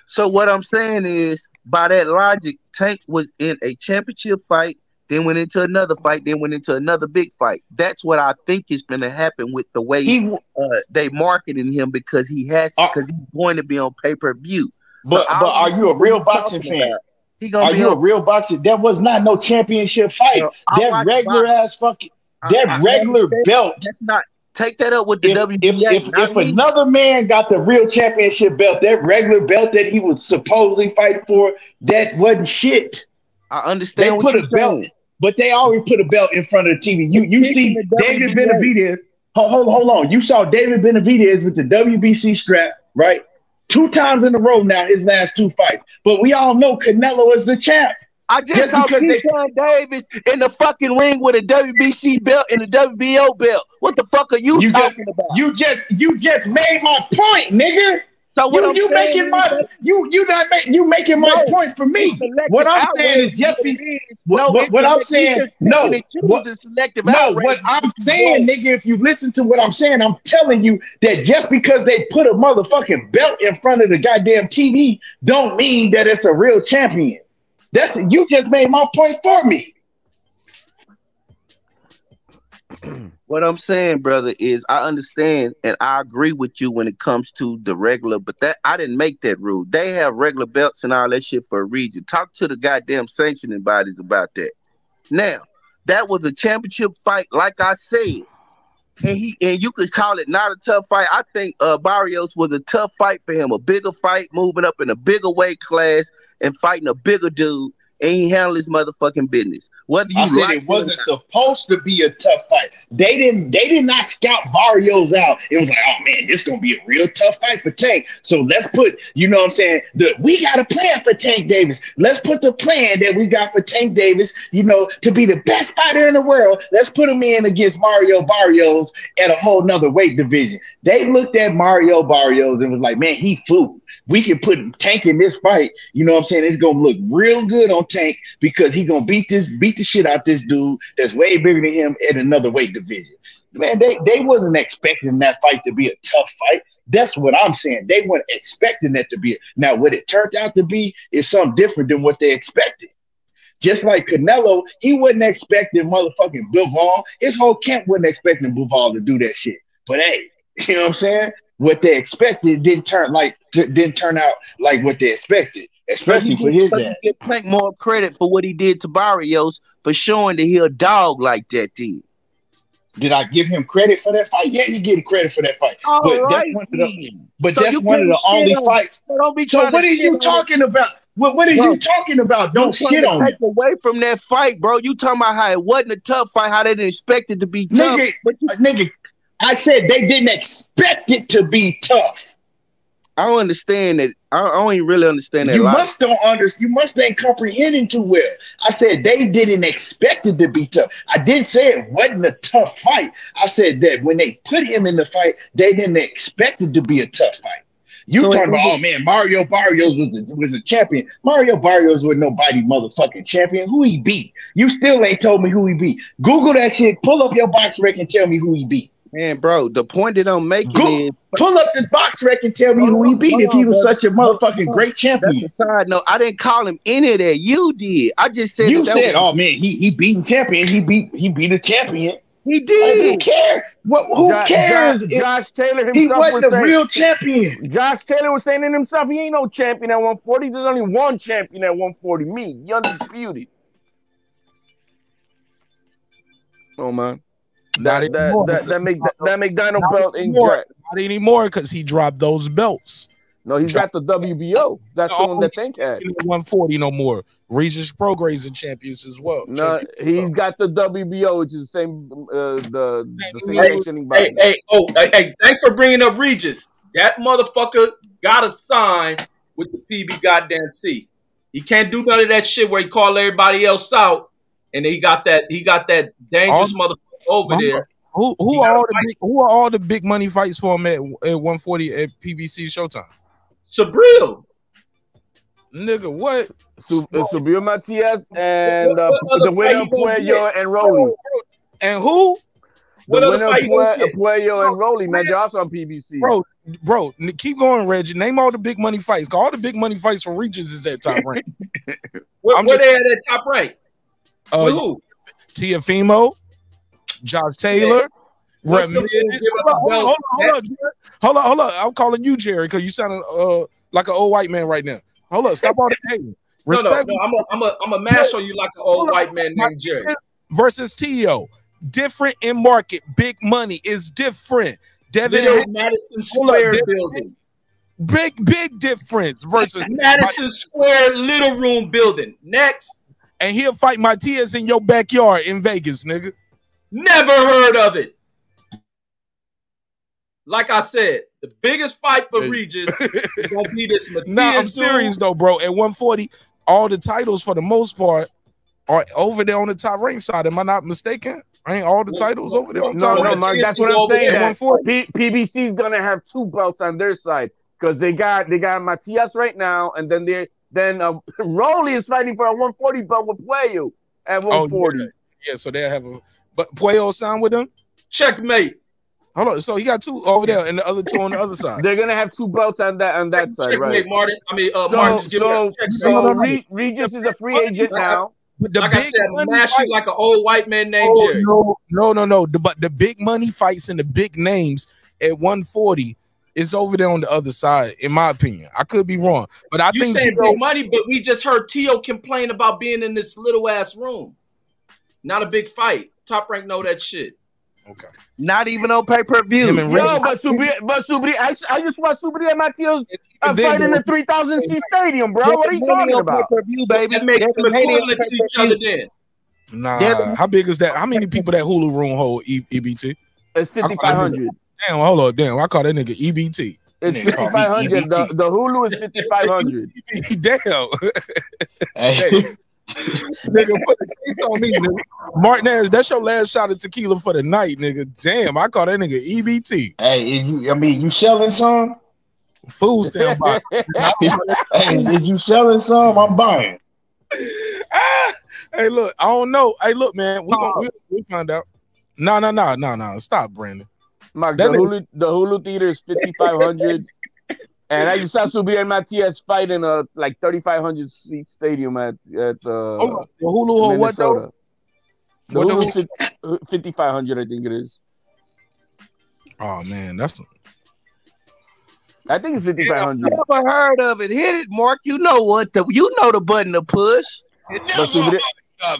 So what I'm saying is, by that logic, Tank was in a championship fight, then went into another fight, then went into another big fight. That's what I think is going to happen with the way He, uh, they marketing him because he has Uh, because he's going to be on pay per view. but but are you a real boxing fan? He gonna Are be you a real boxer? That was not no championship fight. That regular ass fucking that I regular understand. belt. That's not take that up with the If, WBA. if, if, if me. another man got the real championship belt, that regular belt that he was supposedly fighting for, that wasn't shit. I They understand what put you're a belt, but they already put a belt in front of the TV. You you see David WBA. Benavidez. Hold, hold, hold on. You saw David Benavidez with the WBC strap, right? Two times in a row now, his last two fights. But we all know Canelo is the champ. I just, Just saw because they- Keyshawn Davis in the fucking ring with a WBC belt and a WBO belt. What the fuck are you, You talking just, about? You just you just made my point, nigga. So what you, I'm you saying making is my you you not make, you making my No, point for me. What I'm saying is outrage just what be, it is. what, No, what, what I'm saying no what, selective no what I'm saying, nigga. If you listen to what I'm saying, I'm telling you that just because they put a motherfucking belt in front of the goddamn TV, don't mean that it's a real champion. That's you just made my point for me. What I'm saying, brother, is I understand and I agree with you when it comes to the regular, but that I didn't make that rule. They have regular belts and all that shit for a reason. Talk to the goddamn sanctioning bodies about that. Now, that was a championship fight, like I said. And he and you could call it not a tough fight. I think uh Barrios was a tough fight for him, a bigger fight, moving up in a bigger weight class and fighting a bigger dude, and he handled his motherfucking business. Whether you I said it wasn't supposed to be a tough fight. They didn't. They did not scout Barrios out. It was like, oh man, this gonna be a real tough fight for Tank. So let's put, you know, what I'm saying, the we got a plan for Tank Davis. Let's put the plan that we got for Tank Davis, you know, to be the best fighter in the world. Let's put him in against Mario Barrios at a whole nother weight division. They looked at Mario Barrios and was like, man, he food. We can put Tank in this fight. You know what I'm saying? It's gonna look real good on Tank because he gonna beat this, beat the shit out this dude that's way bigger than him at another weight division. Man, they, they wasn't expecting that fight to be a tough fight. That's what I'm saying. They weren't expecting that to be. Now, what it turned out to be is something different than what they expected. Just like Canelo, he wasn't expecting motherfucking Bivol. His whole camp wasn't expecting Bivol to do that shit. But hey, you know what I'm saying? What they expected didn't turn like t- didn't turn out like what they expected, especially for his you ass. give more credit for what he did to Barrios for showing that he a dog like that did. Did I give him credit for that fight? Yeah, he getting credit for that fight. All but that's right, one of the but So that's you one of the only on- fights. So don't be So what are you on- talking about? What what is Bro, you talking about? Don't you shit on take away from that fight, bro. You talking about how it wasn't a tough fight, how they didn't expect it to be tough. Nigga, uh, nigga, I said they didn't expect it to be tough. I don't understand that. I don't even really understand that. You logic. must don't understand. You must ain't comprehending too well. I said they didn't expect it to be tough. I didn't say it wasn't a tough fight. I said that when they put him in the fight, they didn't expect it to be a tough fight. You So talking about, oh man, Mario Barrios was a, was a champion. Mario Barrios was nobody motherfucking champion. Who he beat? You still ain't told me who he beat. Google that shit. Pull up your box rec and tell me who he beat. Man, bro, the point that I'm making Go, is pull up the box rec and tell me who he beat if he was such a motherfucking great champion. That's side note. I didn't call him any of that. You did. I just said You that that said, was- "Oh man, he he beating champion. He beat he beat a champion." he Like, did. who cares? What? Who Jo- cares? Jo- Josh Taylor he himself wasn't was a saying, real champion. Josh Taylor was saying in himself, he ain't no champion at 140. There's only one champion at 140. Me, the undisputed. Oh man, Not that that, anymore. that, that make that, that make Dino Not belt ain't anymore. jack. Not anymore because he dropped those belts. No, he's got the WBO. That's the one that Tank had. 140 no more. Regis Prograis are champions as well. No, Champions as he's well. got the WBO, which is the same uh, the the same Hey, sanctioning body. Hey, hey, oh, hey, hey, thanks for bringing up Regis. That motherfucker got a sign with the PB goddamn C. He can't do none of that shit where he call everybody else out, and he got that he got that dangerous motherfucker over Mama, there. Who who are all the big, who are all the big money fights for him at, at 140 at PBC Showtime? Subriel. Nigga, what? Su- uh, Subriel Matias and uh, the winner fight you gonna Puello and Rolly. And who? What The other winner of you gonna Pue- Puello and Rolly, man, they're also on PBC. Bro, bro, keep going, Reggie. Name all the big money fights. 'cause All the big money fights from Regis is at top rank. Where, I'm where just- they at at top right? Uh, who? Teofimo, Josh Taylor, Ramirez. Hold up on, hold on, hold on, hold on, hold on. I'm calling you Jerry because you sound uh like an old white man right now. Hold up, stop all the hating. No, no, no. I'm a, I'm a, I'm a mash on you like an old white man named Jerry. versus Teo. Different in market. Big money is different. Devin Little Madison up, Square building. Big, big difference versus Madison Square Little Room building. Next. and he'll fight my Matias in your backyard in Vegas, nigga. Never heard of it. Like I said, the biggest fight for Regis is gonna be this Matias Nah, I'm dude. serious though, bro. At 140, all the titles for the most part are over there on the top rank side. Am I not mistaken? Ain't all the titles over there on No, top no, rank? Mark. That's what I'm saying. there, That 140. P- PBC's gonna have two belts on their side because they got they got Matias right now, and then they then uh, Rolly is fighting for a 140 belt with Puello at Oh, 140. yeah. yeah, so they have a but Puello signed with them. Checkmate. Hold on, so he got two over there and the other two on the other side. They're gonna have two belts on that on that side, Checkmate, right? Martin. I mean, uh, So, Martin, just give so, so. Re- Regis is a free agent now. But the like I said, money mash fight- like an old white man named Oh, Jerry. no, no, no, no. The, but the big money fights and the big names at 140 is over there on the other side, in my opinion. I could be wrong, but I You think saying Tito- big money, but we just heard Teo complain about being in this little ass room. Not a big fight. Top rank know that shit. Okay. Not even on pay per view. No, but Subri, but Subri, I, I just watched Subri and Matias uh, fight in the 3,000 seat stadium, bro. What are you talking about? Pay-per-view, baby. That makes them the money on equivalent to each other then. Nah, They're how big is that? How many people that Hulu room hold? E- EBT? It's 5,500. Damn, hold on, damn. I call that nigga E EBT. It's Nigga call me 5,500. The, the Hulu is 5,500. damn. Hey, nigga, put the case on me, nigga. Martinez, that's your last shot of tequila for the night, nigga. Damn, I call that nigga EBT. hey, is you, I mean, you selling some? Food stand by. hey, is you selling some? I'm buying. Ah, hey, look, I don't know. Hey, look, man, we gonna we, we find out. No, no, no, no, no. Stop, Brandon. Mark, the That nigga- Hulu, the Hulu theater is 5,500. And I just saw Subri and Matias fight in a like 3,500 seat stadium at at uh, Hold on. The Hulu hold what though? Minnesota. The What the Hulu's fif- 5,500, I think it is. Oh man, that's I think it's 5,500. Never heard of it. Hit it, Mark. You know what? The, you know the button to push. But Subri,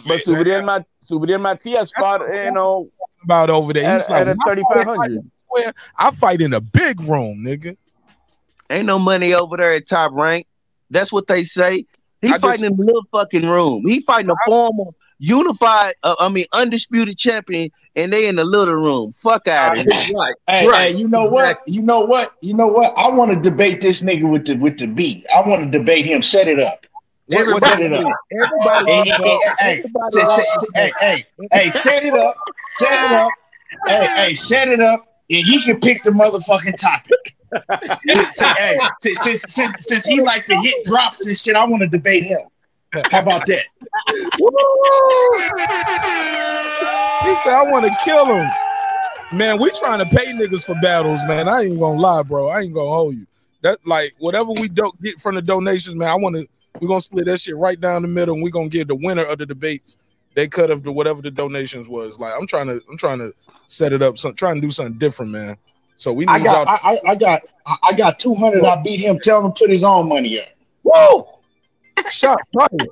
but Subri and, Mat- Subri Matias fought, you know, about over there. at, He's like, at a "My fight 3,500. square, I fight in a big room, nigga. Ain't no money over there at top rank. That's what they say. He I just- fighting in a little fucking room. He fighting a former unified, uh, I mean undisputed champion, and they in the little room. Fuck out of here. Right. Hey, right. hey, you know what? You know what? You know what? I want to debate this nigga with the with the beat. I want to debate him. Set it up. What- what- Set it up. Everybody, Hey, hey, hey, hey, everybody say- loves say- to hey, hey, hey, set it up. Set it up. Hey, hey, set it up, and he can pick the motherfucking topic. Hey, since, since, since, he like to hit drops and shit, I want to debate him. How about that? He said, I want to kill him. Man, we trying to pay niggas for battles, man. I ain't gonna lie, bro. I ain't gonna hold you. That like whatever we don't get from the donations, man. I want to. We're gonna split that shit right down the middle, and we're gonna give the winner of the debates they cut of the whatever the donations was. Like I'm trying to, I'm trying to set it up, some trying to do something different, man. So we need I got, y'all. I, I, I got, I I got two hundred. I beat him. Tell him to put his own money up. Whoa! Shot fired.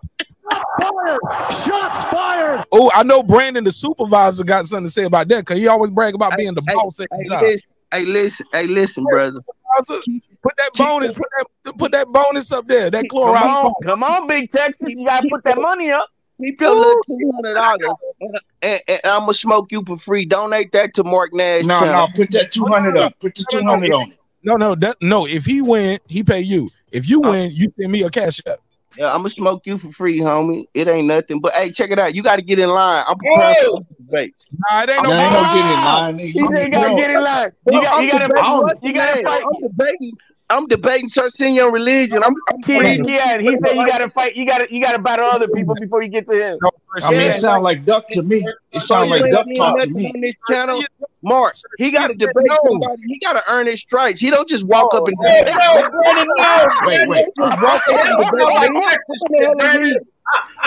Shots fired. Oh, I know Brandon, the supervisor, got something to say about that because he always brag about being the Hey, boss at Hey, job. listen, hey, listen, hey, listen, brother. Put that bonus, put that, put that bonus up there. That Come on, come on, Big Texas. You got to put that money up. Keep your little two hundred dollars, and, and, and I'm gonna smoke you for free. Donate that to Marq Nash. No, channel. no, put that two hundred up. Put the two hundred on it. No, no, that no. If he win, he pay you. If you oh. win, you send me a cash app. Yeah, I'm gonna smoke you for free, homie. It ain't nothing. But hey, check it out. You got to get in line. I'm preparing for the debates. Nah, it ain't You no. ain't gonna get in line. He said you got to get in line. You got, you got to, you got to fight. I'm debating. I'm debating searching your religion. I'm, I'm Keon, preaching. Keon, he said you got to fight. You got to, you got to battle other people before you get to him. I mean, it sound like duck to me. It sound like duck talk to me. on this channel. Mark, he got to said debate no. somebody. He got to earn his stripes. He don't just walk up and Hey, no, Brandon, no. Wait, wait. Just walk up and That's debate. not like Who the hell is he?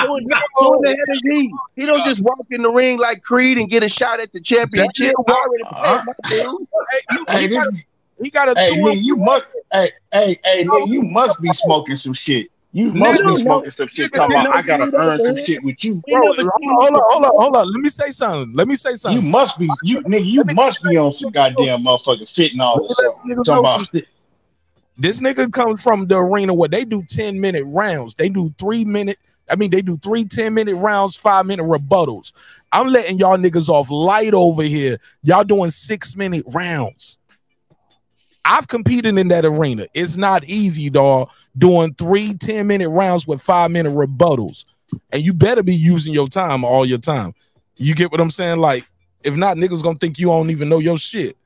Who in who in the hell is he? He don't just walk in the ring like Creed and get a shot at the championship. I already Uh-huh. prepared my dude. Hey, this, He got a hey, two. nigga, you must, hey, hey, hey, nigga, you must be smoking some shit. You must Nigga, be smoking some shit. Talking about, I gotta earn some shit with you. Bro, hold on, hold on, hold on, hold on. Let me say something. Let me say something. You must be, you nigga, you must be on some goddamn motherfucking fit and all this stuff. Niggas Talking know about, some- This nigga comes from the arena where they do 10 minute rounds. They do three minute, I mean, they do three 10 minute rounds, five minute rebuttals. I'm letting y'all niggas off light over here. Y'all doing six minute rounds. I've competed in that arena. It's not easy, dog. doing three 10 minute rounds with five minute rebuttals. And you better be using your time all your time. You get what I'm saying? Like, if not, niggas gonna think you don't even know your shit.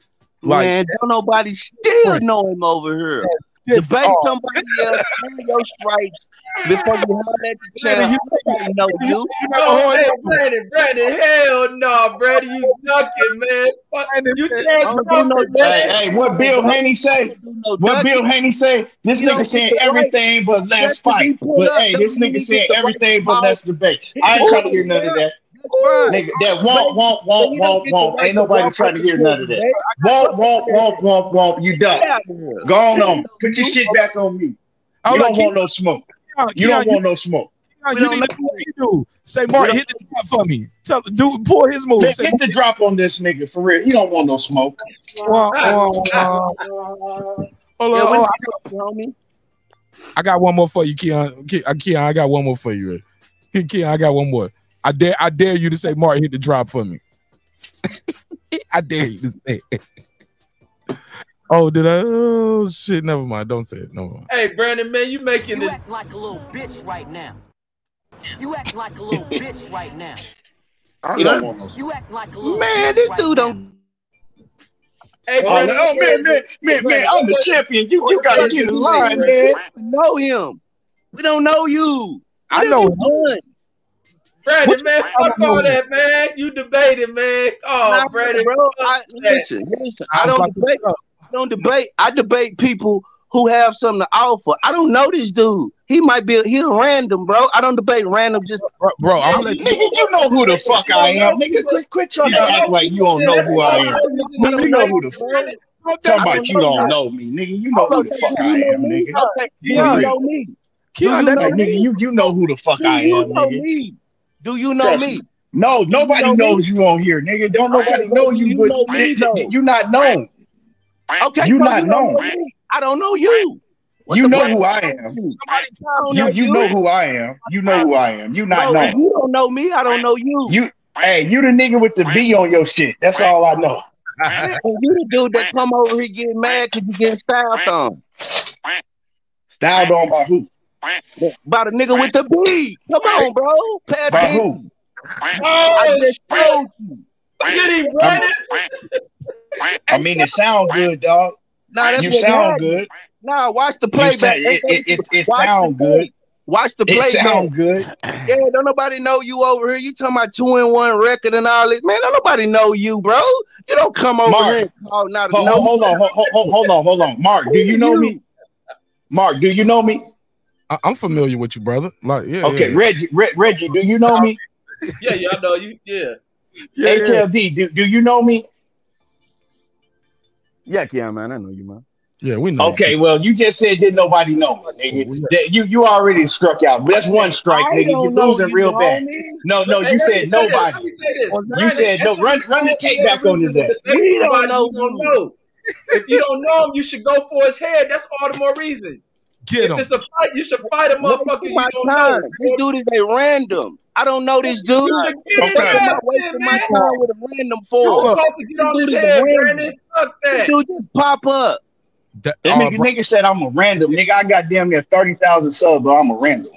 Like, Man, don't nobody still know him over here. Debate Oh. somebody else, your stripes before you holler at the channel. Nobody know you. Oh, hey, Brandon, Brandon, hell no, Brandon, you ducking, man. Fuck, you chance Crawford, Hey, hey, what Bill Haney say? What Bill Haney say? This You nigga saying get right- everything but let's Just to be fight. But hey, this nigga saying get right everything but mouth. let's debate. I ain't trying to hear none of that. That's. Nigga, that won't, won't, won't, won't, won't. Ain't nobody trying to hear none of that. debate. Won't, won't, won't, won't, won't. You done. Get out of here. Go on, on. Put your shit back on me. You don't want no smoke. Keon, You don't Keon, want no smoke. Keon, you don't need to do what you do. Say, Mark, hit the drop for me. Tell the dude, pull his move. Let, Say, get the drop on this nigga for real. He don't want no smoke. Mark, uh, uh, hold on, hold on. homie. I got one more for you, Keon. Ke- uh, Keon, I got one more for you. Ke- Keon, I got one more. I dare, I dare you to say, Mark, hit the drop for me. I dare you to say. it. Oh, did I? Oh shit! Never mind. Don't say it. No mind. Hey, Brandon, man, you making this. You this. act like a little bitch right now. You act like a little bitch right now. He don't want no You act like a little Man, bitch this right dude now. don't. Hey, Oh, Brandon, oh man, man, man, man, I'm the champion. You, you gotta get in line, man. We know him. We don't know you. I know have him. Brandon, What man, fuck all that, man. You debated, man. Oh, Nah, Brandon, bro. I, listen, listen. I I don't debate. Say, I don't debate. I debate people who have something to offer. I don't know this dude. He might be. He's random, bro. I don't debate random. Just bro, bro, I'm gonna let you. Nigga, you know who the fuck I am. Nigga, quit, quit trying to act like you don't know who I am. Nigga, you know who the fuck. Talking about you don't know me, nigga. You know who the fuck I am, nigga. Do you know me? Do Keon, you know Like, nigga, you you know who the fuck Do I you am, know nigga. me? Do you know Trust me? me. No, nobody know me? knows you on here, nigga. Don't nobody know you, You but know me, th- th- you not known. Okay, You so not you don't known. know me. I don't know you. What You know fuck? who I am. I You know you know who I am. You know who I am. You not know. you don't know me. I don't know you. You hey, you the nigga with the B on your shit. That's all I know. You the dude that come over here getting mad because you getting styled on. Styled on by who? By the nigga with the B. Come on, bro. Pay By attention. who? I Oh, just told you. get him, Brandon. I mean, it sounds good, dog. Nah, that's You what sound happened. good. Nah, watch the playback. it, it, it, it sound good. Watch the It playback. sound good. Yeah, don't nobody know you over here. You talking about two and one record and all this. Man, don't nobody know you, bro. You don't come over Mark, here and call not Hold, know. hold on, hold, hold, hold on, hold on. Mark, do you know me? Mark, do you know me? I- I'm familiar with you, brother. Like, yeah. Okay, yeah, Reggie, Re- Reggie, do you know me? Yeah, yeah, I know you. Yeah. yeah, yeah. HLD, do, do you know me? Yeah, yeah, man. I know you, man. Yeah, we know. Okay, well, you just said did nobody know me, nigga. That you you already struck out. That's one strike, nigga. You're losing you, real bad. homie. No, no, you said nobody. Let me say this. You said no. Run, run the you tape back on me his to ass. We don't know you don't know. If you don't know him, you should go for his head. That's all the more reason. Get If him. it's a fight, you should fight a motherfucker Wasting you my don't time. know. This dude is a random. I don't know this dude. You should get his Okay. What am I ass wasting in, my man. time with a random You for? Hold up. supposed to get on dude his is head, random. Brandon. Fuck that. dude just pop up. That, That uh, nigga, bro, nigga said I'm a random. Nigga, I got damn near 30,000 subs, but I'm a random.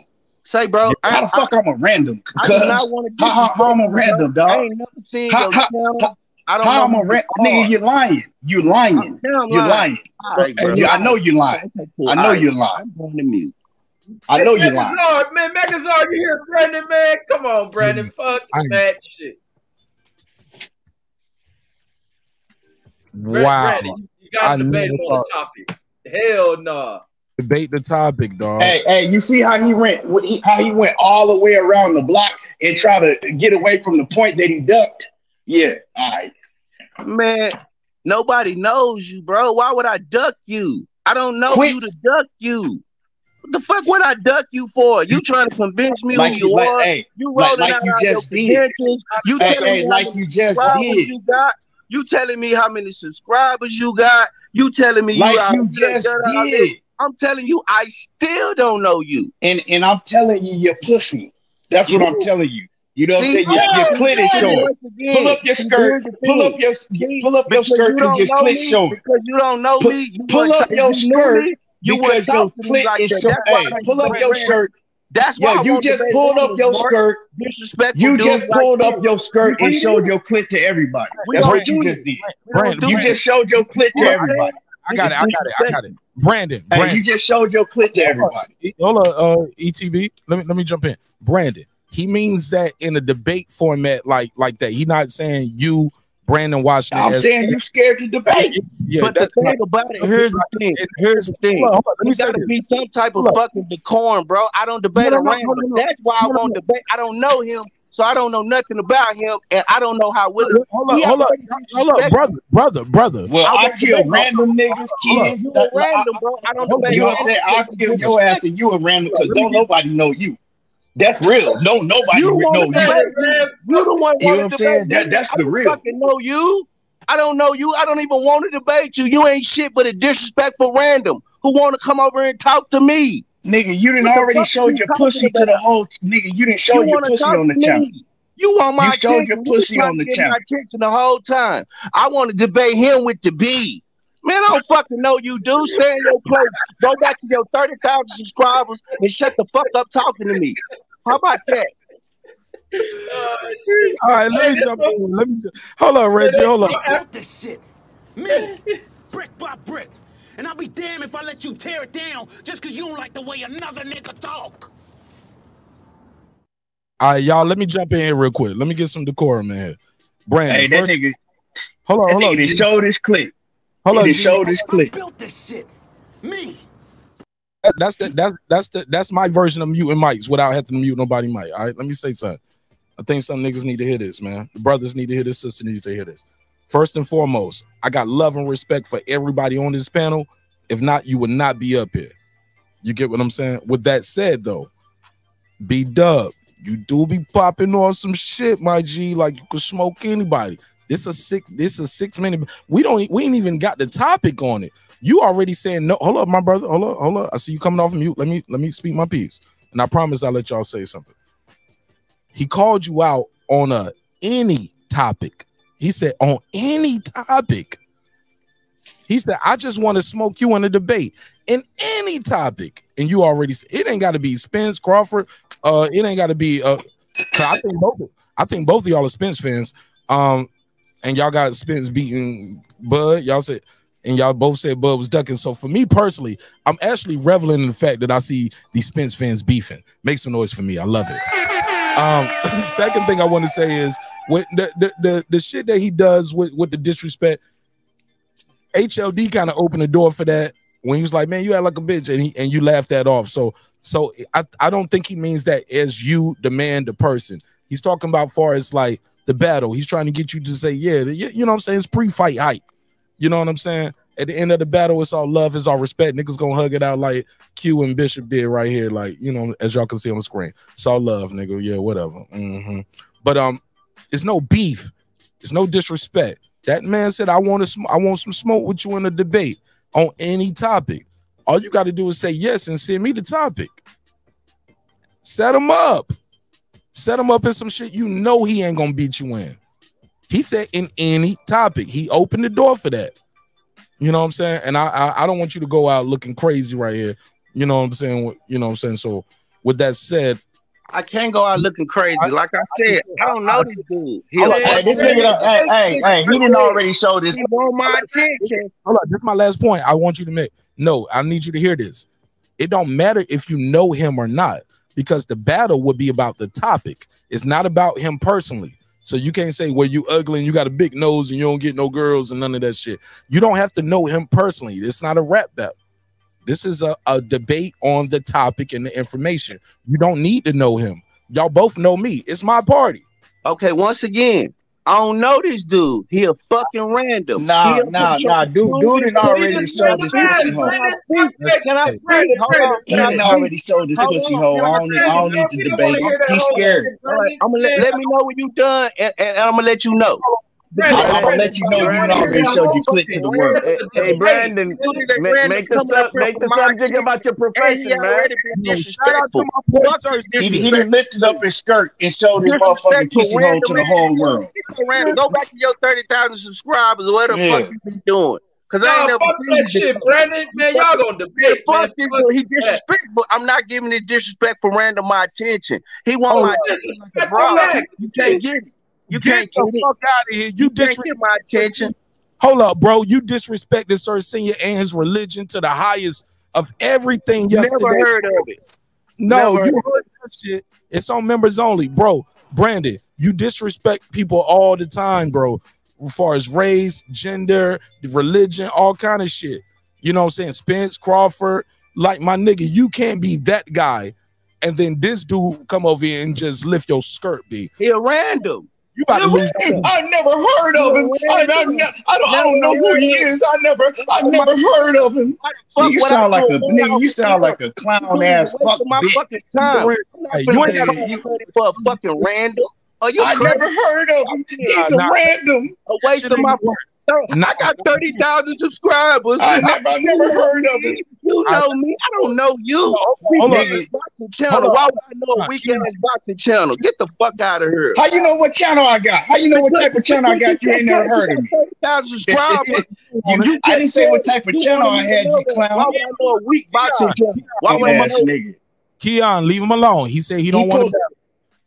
Say, bro, I, How the fuck I, am a random? I, I do not want to how, how, how I'm a random, bro. I ain't never seen How, your how, channel. how, I don't how know I'm a random? are. Nigga, you lying. You lying. Now I'm You lying. lying. All right, bro. You, I know you lying. Okay, cool. I know All right. you lying. I'm going to mute. I know you Hey, lying. Megazord, man, Megazord, you hear Brandon, man? Come on, Brandon. Mm-hmm. Fuck I that shit. Bra- wow. Brandon, you gotta I debate on the topic. Hell no. Debate the topic, dog. Hey, hey, you see how he went? How he went all the way around the block and try to get away from the point that he ducked? Yeah, all right. Man, nobody knows you, bro. Why would I duck you? I don't know Quit. you to duck you. The fuck would I duck you for? You trying to convince me Like who you, you like, are? hey, you rolling like out you just your did. You Hey, telling hey, me how like many you just did. you got. You telling me how many subscribers you got. You telling me you Like out you just this. did. I'm telling you, I still don't know you. And and I'm telling you, you're pussy. That's what I'm telling you. You know what I'm saying? Your, your clit is showing. Pull up your skirt. Pull up your pull up your because skirt you don't your clit showing. because you don't know me. You pull up your you skirt. Me, You because wouldn't your talk to clit like is that. so. That's why Hey, pull up your Random. skirt. That's why Yo, I you just pulled up your Mark. skirt. Disrespectful You dudes just like pulled up you. your skirt and showed your clit to everybody. We That's what you do just did. Brandon, You that. just showed your clit to everybody. I got it. I got it. I got it. Brandon, Hey, Brandon. you just showed your clit to everybody. Hold on, uh, ETB. Let me let me jump in. Brandon, he means that in a debate format like like that. He not saying you, Brandon Washington. I'm as- saying you're scared to debate. Yeah, but the thing about it, here's the thing. Here's the thing. Hold on, hold on, let me gotta be some type of Hold fucking decorum, bro. I don't debate No, no, no, random. no, no, no. That's why I No, no, won't no. debate. I don't know him, so I don't know nothing about him, and I don't know how Willie. Hold up, hold up, hold up, brother, brother, brother. Well, I I won't kill debate. random niggas, Hold kids. You a random, bro. I don't Hold debate You know what I'm random. saying? I'll kill your ass and you a random because don't nobody know you. That's real. No, nobody You re- want know to you. debate me? You the one You know want what I'm to saying? debate That that's I the don't real. fucking know you. I don't know you. I don't even want to debate you. You ain't shit but a disrespectful random who want to come over and talk to me. Nigga, you didn't What already show your talking pussy to the whole nigga. You didn't show You your pussy on the channel. You want my You showed attention? your pussy trying on the get my channel. attention the whole time. I want to debate him with the B. Man, I don't fucking know you, do. Stay in your place. Go back to your 30,000 subscribers and shut the fuck up talking to me. How about that? All right, let me jump in. Let me ju- hold on, Reggie. Hold on. I this shit. Me. brick by brick. And I'll be damned if I let you tear it down just because you don't like the way another nigga talk. All right, y'all. Let me jump in real quick. Let me get some decorum in here. Brandon, Hey, that first, nigga, hold on, that hold on. nigga G. done showed clip. Hold on, done G. showed his clip. built this shit. Me. That- That's the that's that's the that's my version of muting mics without having to mute nobody mic. All right, let me say something. I think some niggas need to hear this, man. The brothers need to hear this, sister needs to hear this. First and foremost, I got love and respect for everybody on this panel. If not, you would not be up here. You get what I'm saying? With that said, though, B Dub, you do be popping on some shit, my G. Like you could smoke anybody. This is a six. This a six minute. We don't. We ain't even got the topic on it. You already saying no. Hold up, my brother. Hold up. Hold up. I see you coming off mute. Let me let me speak my piece, and I promise I'll let y'all say something. He called you out on a any topic. He said on any topic. He said, I just want to smoke you in a debate in any topic. And you already it ain't got to be Spence Crawford. Uh, it ain't got to be Uh, I think both I think both of y'all are Spence fans. Um, and y'all got Spence beating Bud. Y'all said and y'all both said Bud was ducking. So for me personally, I'm actually reveling in the fact that I see these Spence fans beefing. Make some noise for me. I love it. Um, second thing I want to say is with the the the, the shit that he does with with the disrespect. HLD kind of opened the door for that when he was like, "Man, you act like a bitch," and he and you laughed that off. So so I I don't think he means that as you the man, the person. He's talking about far as like the battle. He's trying to get you to say, "Yeah, you know what I'm saying." It's pre-fight hype. You know what I'm saying? At the end of the battle, it's all love, it's all respect. Niggas gonna hug it out like Q and Bishop did right here, like you know, as y'all can see on the screen. It's all love, nigga. Yeah, whatever. Mhm. But um, it's no beef. It's no disrespect. That man said, "I want to. I want some smoke with you in a debate on any topic." All you got to do is say yes and send me the topic. Set him up. Set him up in some shit you know he ain't gonna beat you in. He said in any topic. He opened the door for that. You know what I'm saying? And I, I I don't want you to go out looking crazy right here. You know what I'm saying? You know what I'm saying? So with that said, I can't go out looking crazy. Like I said, I don't know this dude. He Hold a on, Hey, this nigga, hey, hey, hey, he didn't already show this. He want my attention. hold on, this is my last point. I want you to make no, I need you to hear this. It don't matter if you know him or not, because the battle would be about the topic. It's not about him personally. So you can't say, well, you ugly and you got a big nose and you don't get no girls and none of that shit. You don't have to know him personally. It's not a rap battle. This is a, a debate on the topic and the information. You don't need to know him. Y'all both know me. It's my party. Okay, once again, I don't know this dude. He a fucking random. Nah, nah, nah. Dude, dude done already showed his pussy hole. Can I speak? Can I speak? Hold on. He Can I done speak? already showed his pussy hole. I don't need, I don't need to debate. He's scared. All right, I'm gonna let, let me know when you done, and, and, and I'm gonna let you know. I'm gonna let you know you done already showed your clit to the world. Hey, hey, Brandon, make, make the sub, make the subject about your profession, man. Disrespectful. He, he done lifted up his skirt and showed his motherfucking pussy hole to the whole world. Random, Go back to your thirty thousand subscribers or what the Yeah. fuck you been doing. Cause I ain't Nah, never fuck that shit. Brandon. Man, y'all gonna debate. Fuck man. this Fuck dude. He that. disrespectful. I'm not giving this disrespect for random my attention. He want Oh, my attention like a bro. You can't get it. You Get can't the fuck out of here. You You disrespect. my attention. Hold up, bro. You disrespected Sir Senior and his religion to the highest of everything yesterday. Never heard of it. No, Never you heard heard that shit. It's on members only, bro. Brandon, you disrespect people all the time, bro. As far as race, gender, religion, all kind of shit. You know what I'm saying? Spence, Crawford, like my nigga, you can't be that guy. And then this dude come over here and just lift your skirt, B. He a random. You about to lose. I never heard of him. I, I, I, don't, I don't know who he is. I never, I never heard of him. See, you sound like a nigga. You sound like a clown ass fuck my bitch. fucking time. Hey, you ain't be gotta- called for a fucking random. Are you I crazy? never heard of him. He's a Nah, nah. random. A waste of my ain't. I got 30,000 subscribers. I never, I never heard of him. You know me. I don't know you. Hold Weak on. ass boxing channel. Hold on. Why would I know a Nah, weak keep- ass boxing channel? Get the fuck out of here. How you know what channel I got? How you know what type of channel I got? You ain't never heard of me. 30,000 subscribers. You, I didn't say what type of channel I had, you clown. Why clown. would I know a weak boxing channel? Why would I know? nigga. Keon, leave him alone. He said he He don't want pulled- to.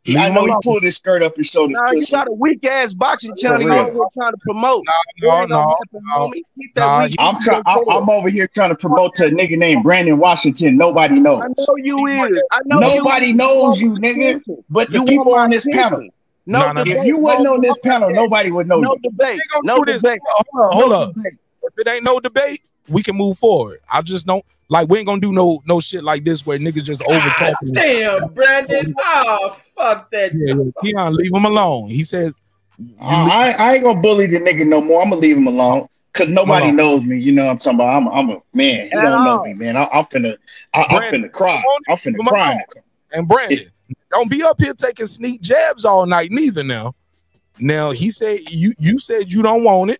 He- I know he pulled his skirt up and showed his Nah, you pussy. got a weak ass boxing channel. You real. always trying to promote. No, It ain't no, no, no. homie. Keep that Nah, I'm shit trying. I'm over here trying to promote to a nigga named Brandon Washington. Nobody knows. I know you is. I know Nobody you knows You you, nigga. But the You people on this attention. panel. No Nah, nah, If debate. you wasn't homie. on this panel, nobody would know No you. debate. We No do this. debate. Hold up, hold No up. debate. If it ain't no debate, we can move forward. I just don't like we ain't gonna do no no shit like this where niggas just over talking. Damn, Brandon. Oh, fuck that. Yeah, yeah. Keon, leave him alone. He says. Uh, I, I ain't gonna bully the nigga no more. I'm gonna leave him alone. Cause nobody alone. knows me, you know what I'm talking about. I'm, I'm a man. He don't know me, man. I, I'm finna, I, I'm finna cry. I'm finna cry. and Brandon, don't be up here taking sneak jabs all night neither. Now, now he said you you said you don't want it.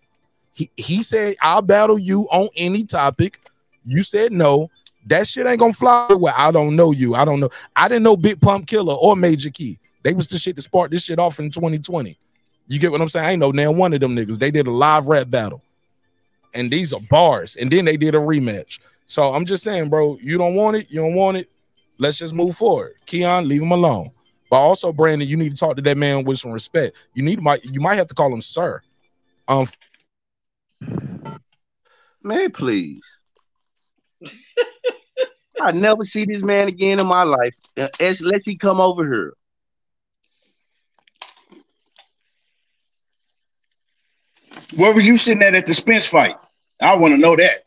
He he said I'll battle you on any topic. You said no. That shit ain't gonna fly. Well, I don't know you. I don't know. I didn't know Big Pump Killer or Major Key. They was the shit that sparked this shit off in 2020. You get what I'm saying? I ain't know now one of them niggas. They did a live rap battle, and these are bars. And then they did a rematch. So I'm just saying, bro, you don't want it. You don't want it. Let's just move forward. Keon, leave him alone. But also, Brandon, you need to talk to that man with some respect. You need might you might have to call him sir. Um, Man, please. I never see this man again in my life uh, unless he come over here. Where was you sitting at at the Spence fight? I want to know that.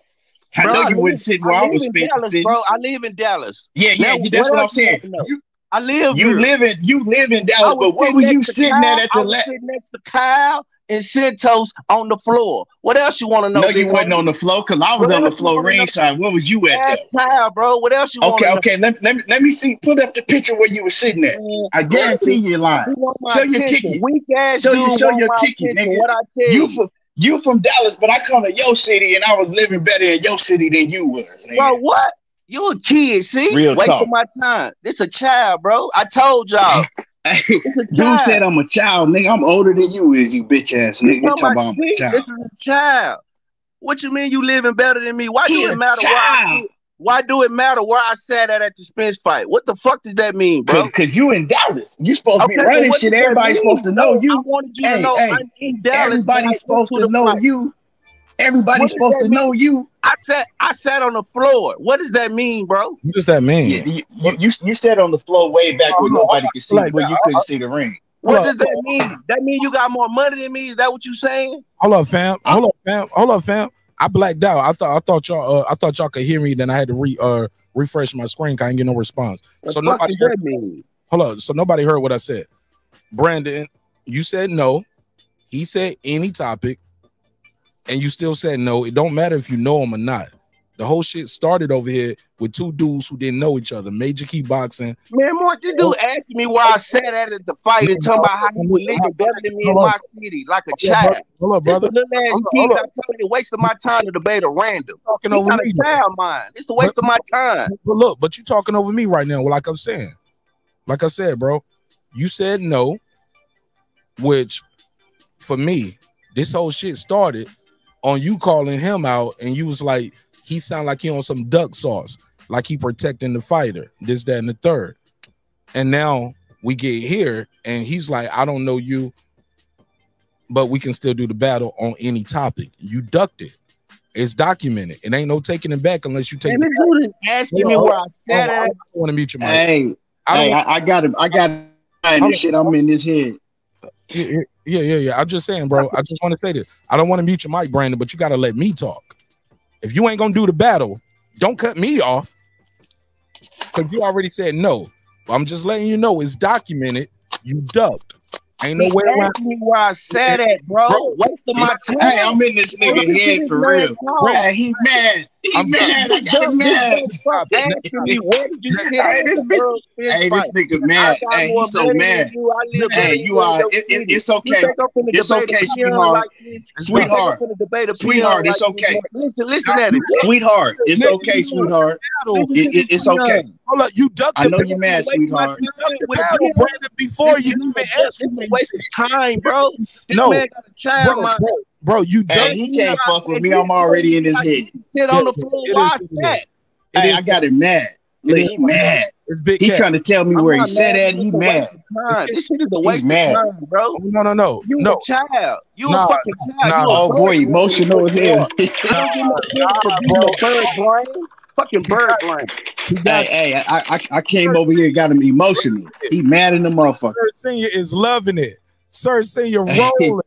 I Bro, know you live- wasn't sitting where I, live was in spending. Dallas, bro. I live in Dallas. Yeah, yeah, Now, that's what I'm saying. You, I live you here. live in you live in Dallas, but where were you sitting Kyle, at at I the was last? sitting next to Kyle and Santos on the floor. What else you want to know? No, you wasn't on the floor because I was What on the you floor ringside. Where was you at though? Kyle, bro. What else you want Okay, okay. Let, let me let me see. Put up the picture where you were sitting at. Man, I guarantee you're lying. He want my Show your ticket. Weak ass Show dude you show your ticket, nigga. What I tell You you, from you from Dallas, but I come to your city and I was living better in your city than you was. Nigga. bro? What? You a kid? See, Real wasting talk. my time. This a child, bro. I told y'all. Dude said I'm a child, nigga. I'm older than you is, you bitch ass nigga. You talking about I'm a child. This is a child. What you mean you living better than me? Why He do it matter where I Why do it matter where I sat at at the Spence fight? What the fuck does that mean, bro? Cause, Cause you in Dallas. You supposed to be Okay, running shit. Everybody's supposed to know you. I wanted you Hey, to know hey, I'm in Dallas. Everybody's supposed to to know fight. you. Everybody's supposed to mean? know you. I sat I sat on the floor. What does that mean, bro? what does that mean? You, you, you, you, you sat on the floor way back where nobody could see, like, where you couldn't see the ring. What does that mean? That mean you got more money than me? Is that what you saying? hold up, fam. Hold up, fam. Hold up, fam. I blacked out. I thought I thought y'all uh, I thought y'all could hear me. Then I had to re uh refresh my screen. 'cause I didn't get no response. What So nobody heard, me. mean? hold up. So nobody heard what I said. Brandon, you said no. He said any topic, and you still said no. It don't matter if you know him or not. The whole shit started over here with two dudes who didn't know each other. Major Key Boxing. Man, more this dude asked me why I sat at at the fight and talking about how he was living better than me in my city, like a child. Hold up, This brother. little ass kid. I'm telling you, wasting my time to debate a random. Talking over me. a child mind. It's a waste of my time. But look, but you talking over me right now. Like I'm saying, like I said, bro, you said no, which for me, this whole shit started on you calling him out, and you was like, he sound like he on some duck sauce, like he protecting the fighter, this, that, and the third. And now we get here, and he's like, I don't know you, but we can still do the battle on any topic. You ducked it. It's documented. It ain't no taking it back unless you take And it this back. dude is asking me where I oh, sat I at. don't want to mute your mic. Hey, I hey, I, I got him. I got him. Hold This shit, I'm in his head. Yeah, yeah, yeah, yeah. I'm just saying, bro. I just want to say this. I don't want to mute your mic, Brandon, but you got to let me talk. If you ain't gonna do the battle, don't cut me off. Cause you already said no. I'm just letting you know it's documented. You ducked. Ain't no way around. where I sat at, bro. Wasting my time. Hey, I'm in this nigga head for real. Hey, he mad. He I'm- mad. I got him mad. Stop asking me where did you sit Hey, this the world's fist Hey, this nigga I mad. Hey, he's so mad. than you. I live Hey, you are. It, it, it's okay. think I'm finna It's okay, sweetheart. like this? You think Sweetheart. I'm finna debate a peon Sweetheart, it's okay. Listen, listen at it. Sweetheart, it's okay, sweetheart. Battle. It, it, it's okay. Hold up, you ducked I know you're mad, sweetheart. You ducked the battle, Brandon, before you even asked It's me. a waste of time, bro. This No. man got a child Bro, mind. bro, bro, you Hey, ducked. he can't fuck with me. I'm already in his head. Sit on the floor is- while I it is- sat. it Hey, I got him mad. it Look, he mad. It's big He cat. trying to tell me I'm where he not sat at. He mad. This shit is a waste mad. of time, bro. Oh, No, no, no, You no. a child. You Nah, a fucking child. nah, you a Oh boy, emotional as hell. I don't give no credit for being a. Fucking bird brain. hey, hey, I, I, I came over here and got him emotional. He mad in the motherfucker. Sir Senior is loving it. Sir Senior rolling.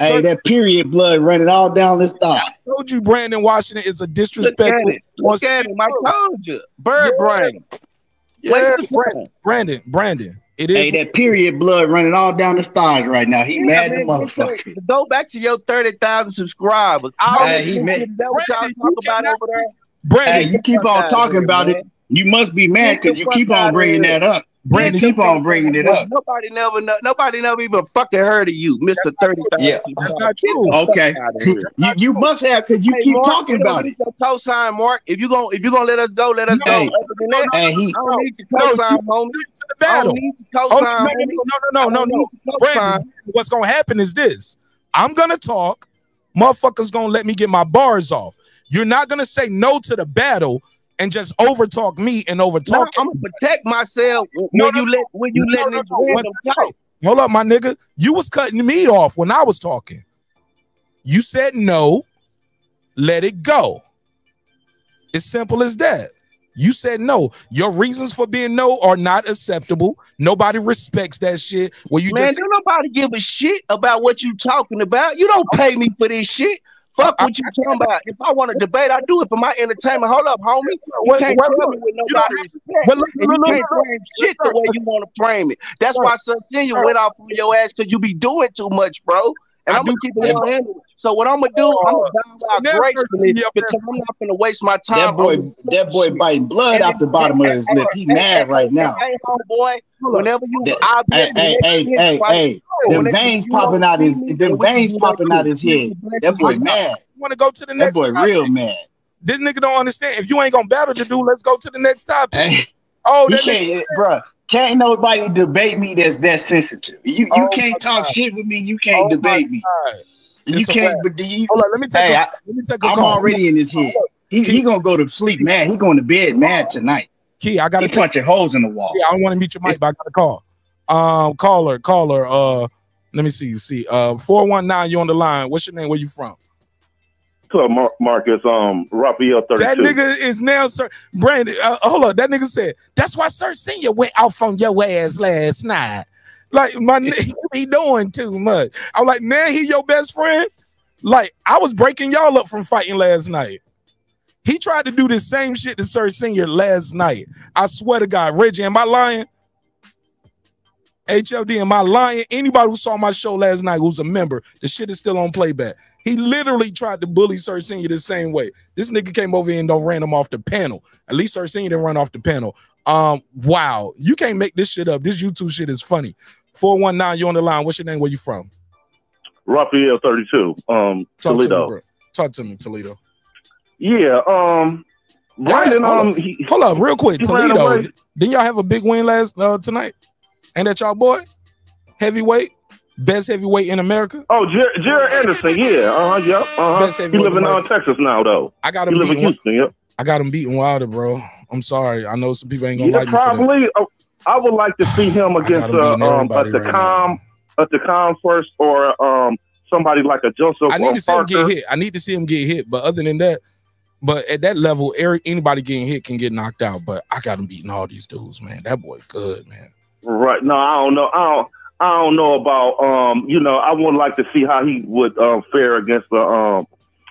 Hey, Sir, that period blood running all down his thigh. I told you Brandon Washington is a Look at disrespectful. it. Look at him. I told you. Bird brain. Yeah, Waste Brandon. Brandon, Brandon. It is. Hey, that period blood running all down his thighs right now. He Yeah, mad man, the motherfucker. Go back to your 30,000 subscribers. All Hey, this he shit, mad. that what y'all Brandon, talk you about over there? Brandon, Hey, you keep on talking about it. You must be mad because you keep on bringing that up. Brandon, keep on bringing it up. Nobody never know, nobody never even fucking heard of you, Mr. 30,000. Yeah. That's not true. Okay. You, you must have because you Hey, keep Mark, talking we don't about need it. your cosign, Mark. If you gon' if you gonna let us go, let us No. go. Other than Hey, he I don't need your No, cosign, you- homie. to the I don't need your Oh, cosign, no, no, no, no, no, no, no. Brandon, what's gonna happen is this. I'm gonna talk. Motherfuckers gonna let me get my bars off. You're not gonna say no to the battle and just overtalk me and No, overtalk. I'm gonna protect myself when No, you no, let when you no, no, this no. random talk. Hold up, my nigga. You was cutting me off when I was talking. You said no. Let it go. It's simple as that. You said no. Your reasons for being no are not acceptable. Nobody respects that shit. Well, you Man, just don't nobody give a shit about what you talking about. You don't pay me for this shit. Fuck what you talking about. If I want to debate, I do it for my entertainment. Hold up, homie. You can't wait, tell me with nobody. But look, you can't frame shit the way you want to frame it. That's why Sir went off on your ass because you be doing too much, bro. And I I'm gonna do- keep it on him. So what I'm gonna do, I'm gonna bow out gracefully because I'm not gonna waste my time. That boy, that boy shit. biting blood off the bottom of his lip. He mad right now. Hey, homeboy, whenever you, I'll be Hey, hey, hey, pit hey, fight. hey. Them veins popping out his, see them then we veins popping out his head. Blessings That boy on mad. want to go to the next? That next boy topic. real mad. This nigga don't understand. If you ain't gonna battle the dude, let's go to the next topic. Hey, Oh, that nigga, can't, eh, bruh. Can't nobody debate me that's that sensitive. You you Oh can't talk God. shit with me. You can't Oh debate me. God. You It's can't. wrap. But you, Hold on, let me take hey, a I, let me take a I'm call. already in his head. He he gonna go to sleep mad. He going to bed mad tonight. Key, I gotta He take punching holes in the wall. Yeah, I don't want to meet your mic, but I got a call. Um, caller, caller. Uh, let me see. See, uh, four one nine. You on the line? What's your name? Where you from? Club Mar- Marcus, um, Raphael thirty That nigga is now, sir. Brandon, uh, hold on. That nigga said that's why Sir Senior went off on your ass last night. Like my he doing too much. I'm like, man, he your best friend. Like I was breaking y'all up from fighting last night. He tried to do the same shit to Sir Senior last night. I swear to God, Reggie, am I lying? HLD, am I lying? Anybody who saw my show last night who's a member, the shit is still on playback. He literally tried to bully Sir Senior the same way. This nigga came over here and don't ran him off the panel. At least Sir Senior didn't run off the panel. Um, wow, you can't make this shit up. This YouTube shit is funny. 419, you on the line. What's your name? Where you from? Raphael thirty two. Um, Talk to me, Toledo. Talk to me, Toledo. yeah. Um, Brandon. hold, Um, up. he, hold up, real quick, Toledo. Didn't y'all have a big win last uh, tonight? Ain't that y'all boy? Heavyweight, Best heavyweight in America. Oh, Jer- Jared Anderson, yeah, uh huh, yep, uh Best huh. He live in Texas now, though. I got him. He live in beating. Houston, yep. I got him beating Wilder, bro. I'm sorry. I know some people ain't gonna Yeah, like me probably. Uh, I would like to see him against uh, um, the right com, at the com first, or um somebody like a Joseph I need to see him get hit. I need to see him get hit. But other than that, but at that level, anybody getting hit can get knocked out. But I got him beating all these dudes, man. That boy good, man. Right. No, I don't know. I don't. I don't know about. Um. You know, I would like to see how he would um fare against the um,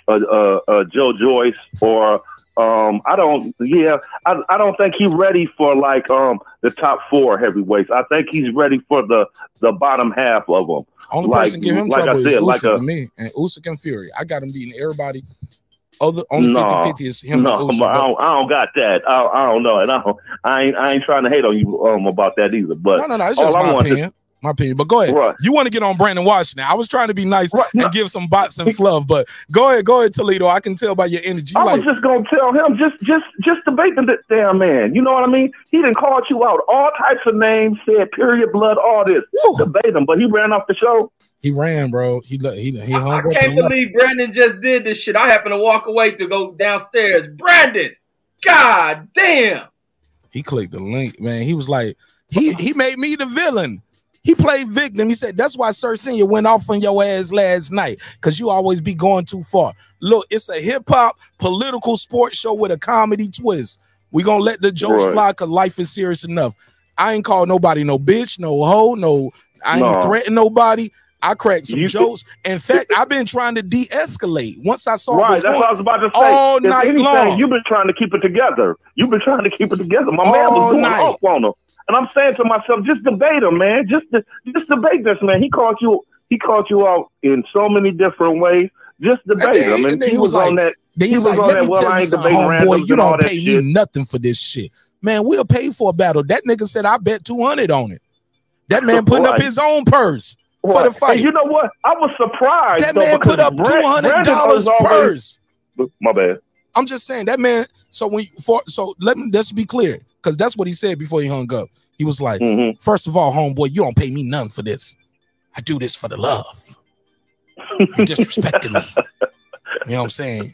uh, uh, uh Joe Joyce or um. I don't. Yeah. I. I don't think he's ready for like um the top four heavyweights. I think he's ready for the the bottom half of them. Only like, person give him like trouble I said, is like Usyk a to me and Usyk and Fury. I got him beating everybody. Other only no, 50-50 is him no, and I don't, I don't got that. I, I don't know, and I, don't, I ain't I ain't trying to hate on you um about that either. But No, no, no. It's just my want to- opinion. My opinion. But go ahead. Right. You want to get on Brandon Washington. I was trying to be nice and give some bots and fluff, but go ahead, go ahead, Toledo. I can tell by your energy. I like, was just gonna tell him just just just debate the damn man. You know what I mean? He didn't call you out all types of names, said period, blood, all this. Debate him, but he ran off the show. he ran, bro. He le- he he hung I up can't and left. believe Brandon just did this shit. I happened to walk away to go downstairs. Brandon, god damn. He clicked the link, man. He was like, he he made me the villain. He played victim. He said, That's why Sir Senior went off on your ass last night. Cause you always be going too far. Look, it's a hip-hop political sports show with a comedy twist. we gonna let the jokes Right. fly because life is serious enough. I ain't call nobody no bitch, no hoe, no, I ain't No. threaten nobody. I cracked some You- jokes. In fact, I've been trying to de-escalate. Once I saw Right, that's going what I was about to say. all If night anything, long. You've been trying to keep it together. You've been trying to keep it together. My man was going night. off on him. And I'm saying to myself, just debate him, man. Just just debate this man. He called you he called you out in so many different ways. Just debate him. and he he was, was on like- that he was like, on that well I you ain't debating homeboy. randoms You don't pay shit. me nothing for this shit. Man, we'll pay for a battle. That nigga said I bet 200 on it. That man putting up his own purse for the fight. And you know what? I was surprised. That though, man put up $200 Brandon was always- purse. My bad. I'm just saying that man. So when for so let me let's be clear because that's what he said before he hung up. He was like, Mm-hmm. first of all, homeboy, you don't pay me none for this. I do this for the love. You disrespecting me. You know what I'm saying?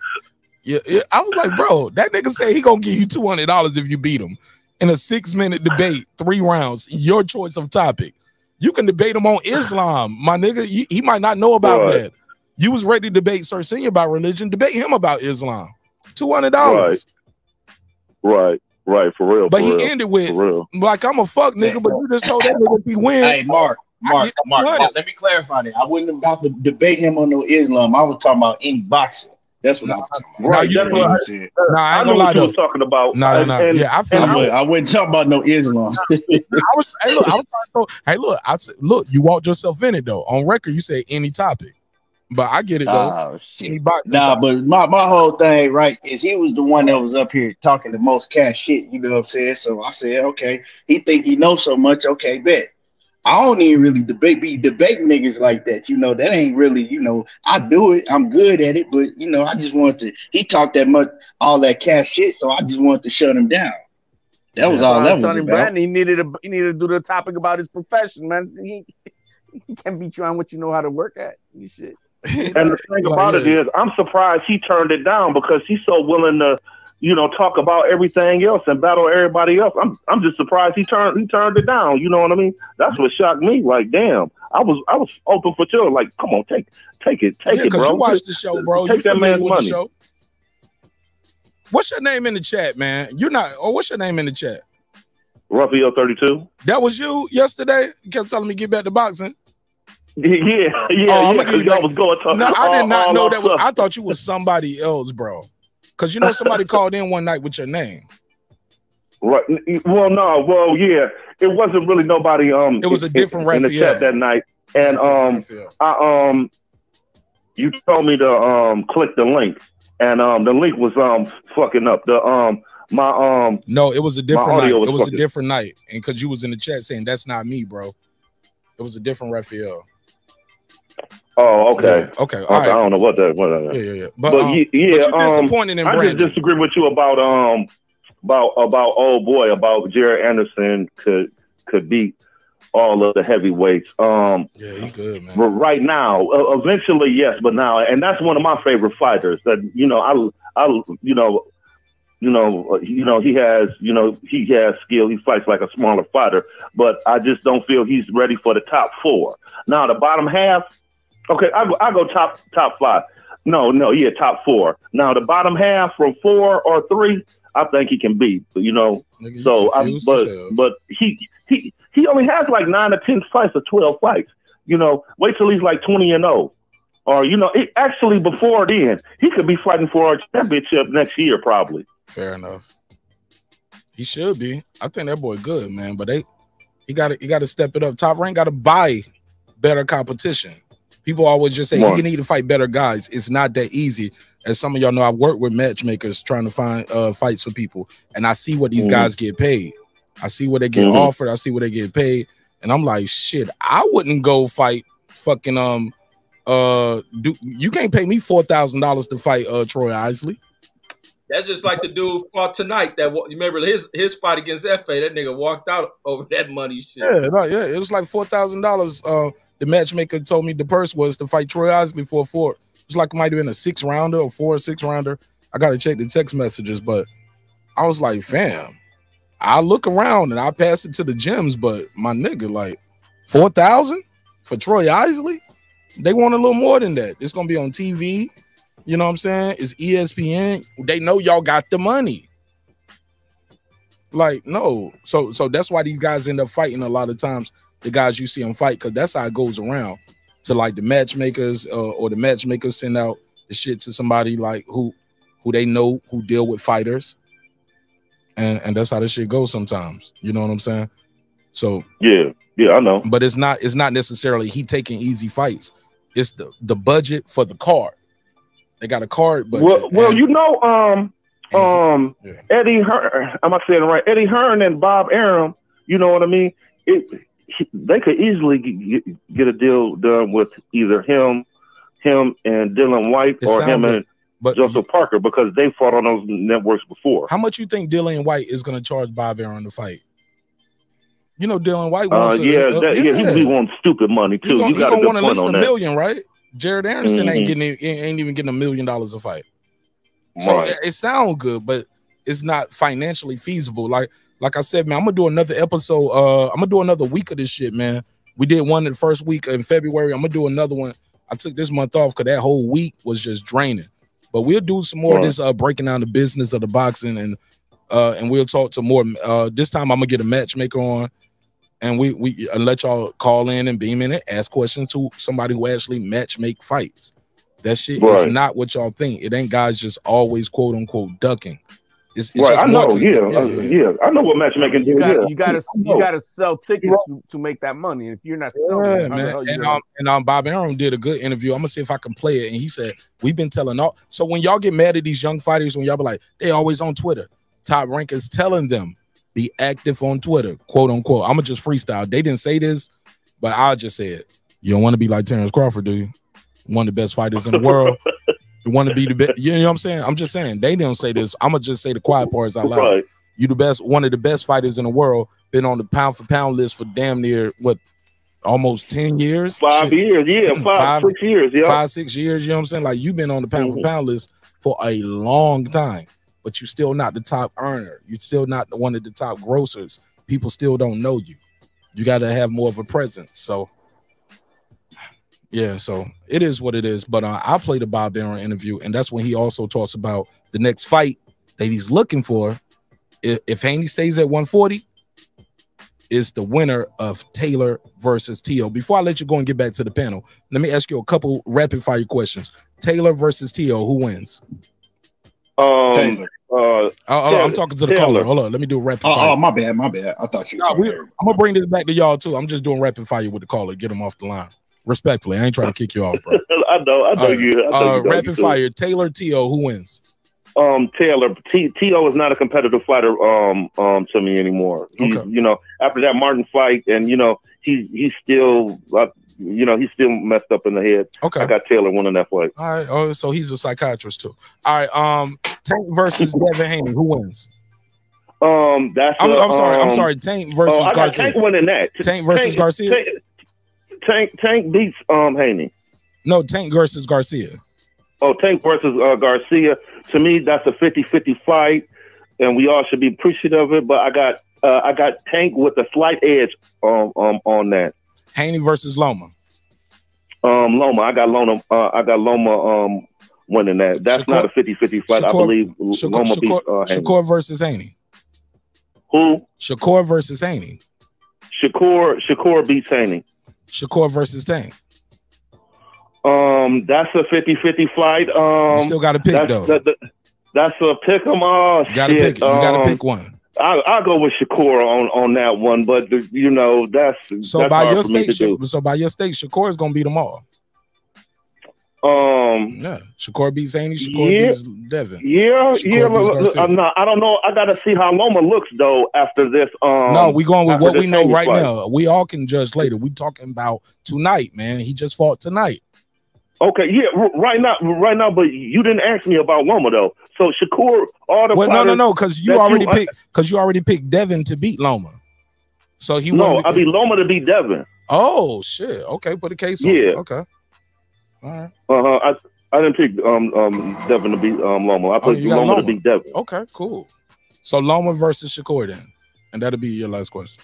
Yeah, yeah, I was like, bro, that nigga said he gonna give you two hundred dollars if you beat him in a six minute debate, three rounds. Your choice of topic. You can debate him on Islam, my nigga. He, he might not know about Right. that. You was ready to debate Sir Senior about religion. Debate him about Islam. Two hundred dollars. Right, right, for real. But for he real, ended with real. like I'm a fuck nigga, but you just told that nigga if he win. Hey, Mark, Mark, Mark. Mark, let me clarify that. I wasn't about to debate him on no Islam. I was talking about any boxing. That's what I was talking about. Right, that's what I- said. Nah, I I ain't know what you though. was talking about. No, no, And- no. and- Yeah, I feel I, you. was, I wasn't talking about no Islam. I was, hey, look, I was trying to hey, look, I said, look, you walked yourself in it though. On record, you said any topic, but I get it though. Oh, any Nah, but my, my whole thing, right, is he was the one that was up here talking the most cash shit, you know what I'm saying? So I said, okay, he think he knows so much, okay, bet. I don't even really debate be debating niggas like that, you know. That ain't really, you know, I do it, I'm good at it, but you know, I just wanted to he talked that much all that cash shit, so I just wanted to shut him down. That was all Well, that was Sonny about. Brandon, he needed a, he needed to do the topic about his profession, man. He, he can't beat you on what you know how to work at. You shit. And the thing about it is, I'm surprised he turned it down because he's so willing to, you know, talk about everything else and battle everybody else. I'm I'm just surprised he turned he turned it down. You know what I mean? That's what shocked me. Like, damn, I was I was open for sure. Like, come on, take take it, take yeah, it, bro. you watched the show, bro. Take you that man's with money. the show. What's your name in the chat, man? You're not. Oh, what's your name in the chat? Raphael 32. That was you yesterday. You kept telling me get back to boxing. Yeah, yeah, Oh, yeah. Because give you was going to. No, I did not all know that. Was. I thought you was somebody else, bro. Because you know somebody called in one night with your name. Right. Well, no. Well, yeah. It wasn't really nobody. Um, It was a different in the chat that night, and um, I um, you told me to um click the link, and um, the link was um fucking up. The um, my um, No, it was a different night. audio It was was a different night, and because you was in the chat saying that's not me, bro. It was a different Raphael. Oh, okay. Yeah, okay, Okay. right. I don't know what that. What that Yeah, yeah, yeah. But, But, um, yeah, but um, disappointed in I Brandon. just disagree with you about um about about old boy about Jared Anderson could could beat all of the heavyweights. Um, yeah, he good, man. but right now, uh, eventually, yes, but now, and that's one of my favorite fighters. That you know, I, I, you know, you know, uh, you know, he has, you know, he has skill. He fights like a smaller fighter, but I just don't feel he's ready for the top four. Now, the bottom half, okay, I go, I go top top five. No, no, yeah, top four. Now, the bottom half from four or three, I think he can beat. You know, Nigga, so I, but hell. but he he he only has like nine or ten fights or twelve fights. You know, wait till he's like twenty and zero, or you know, it, actually before then, he could be fighting for a championship next year probably. Fair enough. He should be. I think that boy good, man. But they, he got to, he got to step it up. Top rank got to buy better competition. People always just say Right. you need to fight better guys. It's not that easy. As some of y'all know, I work with matchmakers trying to find uh, fights for people, and I see what these Mhm. guys get paid. I see what they get Mhm. offered. I see what they get paid, and I'm like, shit. I wouldn't go fight fucking um uh do you can't pay me four thousand dollars to fight uh Troy Isley. That's just like the dude fought tonight. That wa- you remember his his fight against Fa. That nigga walked out over that money shit. Yeah, no, yeah, it was like four thousand dollars. The matchmaker told me the purse was to fight Troy Isley for a four. It's like it might have been a six rounder or four or six rounder. I gotta check the text messages, but I was like, fam, I look around and I pass it to the gyms, but my nigga, like four thousand for Troy Isley, they want a little more than that. It's gonna be on TV. You know what I'm saying? It's ESPN. They know y'all got the money. Like, no. So so that's why these guys end up fighting a lot of times. The guys you see them fight, because that's how it goes around to like the matchmakers, uh, or the matchmakers send out the shit to somebody like who who they know who deal with fighters. And and that's how this shit goes sometimes. You know what I'm saying? So Yeah, yeah, I know. but it's not it's not necessarily he taking easy fights. It's the the budget for the card. They got a card budget. Well, well, you know, um, um, Eddie Hearn. Am I saying it right? Eddie Hearn and Bob Arum. You know what I mean? It, he- they could easily get, get a deal done with either him, him and Dillian Whyte, It or him good, and but Joseph Parker because they fought on those networks before. How much you think Dillian Whyte is gonna charge Bob Arum to fight? You know Dillian Whyte Uh, wants a- yeah, uh, that, yeah, he be wanting stupid money He too. gonna, you he got gonna want to list a that. million, right? Jared Anderson ain't Mhm. getting ain't ain't even getting a million dollars a fight. So Right. it, it sounds good, but it's not financially feasible. Like like I said, man, I'm gonna do another episode. Uh, I'm gonna do another week of this shit, man. We did one in the first week in February. I'm gonna do another one. I took this month off because that whole week was just draining. But we'll do some more of this uh breaking down the business of the boxing and uh and we'll talk to more uh this time I'm gonna get a matchmaker on and we we and let y'all call in and beam in it, ask questions to somebody who actually match make fights. That shit is not what y'all think. It ain't guys just always quote unquote ducking. It's, it's right, I know. to the- Yeah, uh, yeah, I know what matchmaking do. You got yeah. you got to you got to sell tickets to, to make that money. If you're not selling, Yeah, it, how the man. hell And gonna- um, and um, Bob Arum did a good interview. I'm gonna see if I can play it. And he said we've been telling all. So when y'all get mad at these young fighters, when y'all be like, they always on Twitter. Top rank is telling them be active on Twitter, quote unquote. I'm gonna just freestyle. They didn't say this, but I'll just say it. You don't want to be like Terence Crawford, do you? One of the best fighters in the world. You want to be the best. You know what I'm saying? I'm just saying they didn't say this. I'm gonna just say the quiet parts out loud. Right. You the best, one of the best fighters in the world. Been on the pound for pound list for damn near what, almost ten years. Five Shit. years, yeah, mm, five, six years, yeah. five, six years. You know what I'm saying? Like you've been on the pound for mm-hmm. pound list for a long time, but you're still not the top earner. You're still not one of the top grossers. People still don't know you. You got to have more of a presence. So, yeah, so it is what it is. But uh, I played a Bob Arum interview, and that's when he also talks about the next fight that he's looking for. If, if Haney stays at 140, is the winner of Taylor versus Teo. Before I let you go and get back to the panel, let me ask you a couple rapid fire questions. Taylor versus Teo, who wins? Um, Taylor. uh, Oh, oh, I'm talking to the Taylor. caller. Hold on, let me do a rapid Oh, fire. oh, my bad, my bad. I thought you. No, we- I'm gonna bring this back to y'all too. I'm just doing rapid fire with the caller, get him off the line. Respectfully, I ain't trying to kick you off, bro. I know, I know All you. I know Uh, you know rapid you fire, Taylor Teo, who wins? Um, Taylor T- T.O. is not a competitive fighter. Um, um, to me anymore. He's, Okay. you know, after that Martin fight, and you know, he he's still, uh, you know, he's still messed up in the head. Okay. I got Taylor winning that fight. All right. Oh, so he's a psychiatrist too. All right. Um, Tank versus Devin Haney, who wins? Um, that's. I'm, a, I'm sorry. I'm um, sorry. Tank versus oh, I got Garcia. Tank winning that. Tank versus Garcia? Tank, Tank, Tank beats um Haney. No, Tank versus Garcia. Oh, Tank versus uh, Garcia. To me, that's a 50-50 fight, and we all should be appreciative of it. But I got uh, I got Tank with a slight edge um, um on that. Haney versus Loma. Um, Loma, I got Loma. Uh, I got Loma um winning that. That's Shakur- not a 50-50 fight. I believe Shakur, Loma Shakur, beats uh, Haney. Shakur versus Haney. Who? Shakur versus Haney. Shakur Shakur beats Haney. Shakur versus Tank. Um, that's a 50-50 fight. Um, You still gotta pick, that's, though. that- that- that's a pick 'em. Oh, You gotta shit. pick. You gotta Um, pick one. I, I'll go with Shakur on, on that one, but the, you know that's So that's by your stakes, so by your stakes, Shakur is gonna beat them all. Um, Yeah, Shakur beats Haney. Shakur Yeah. beats Devin. yeah, Shakur yeah. look, look, I'm not, I don't know. I got to see how Loma looks though after this. Um, no, we going with what we know right fight. now. We all can judge later. We talking about tonight, man. He just fought tonight. Okay, yeah, right now, right now. But you didn't ask me about Loma though. So Shakur, all the Well, no, no, no, because you already you- picked because you already picked Devin to beat Loma. So he No, I beat Loma to beat Devin. Oh shit. Okay, put a case on. Yeah. Okay. Right. Uh huh. I I didn't pick um um Devin to beat um Loma. I Oh, you got Loma, Loma. to beat Devin. Okay, cool. So Loma versus Shakur then, and that'll be your last question.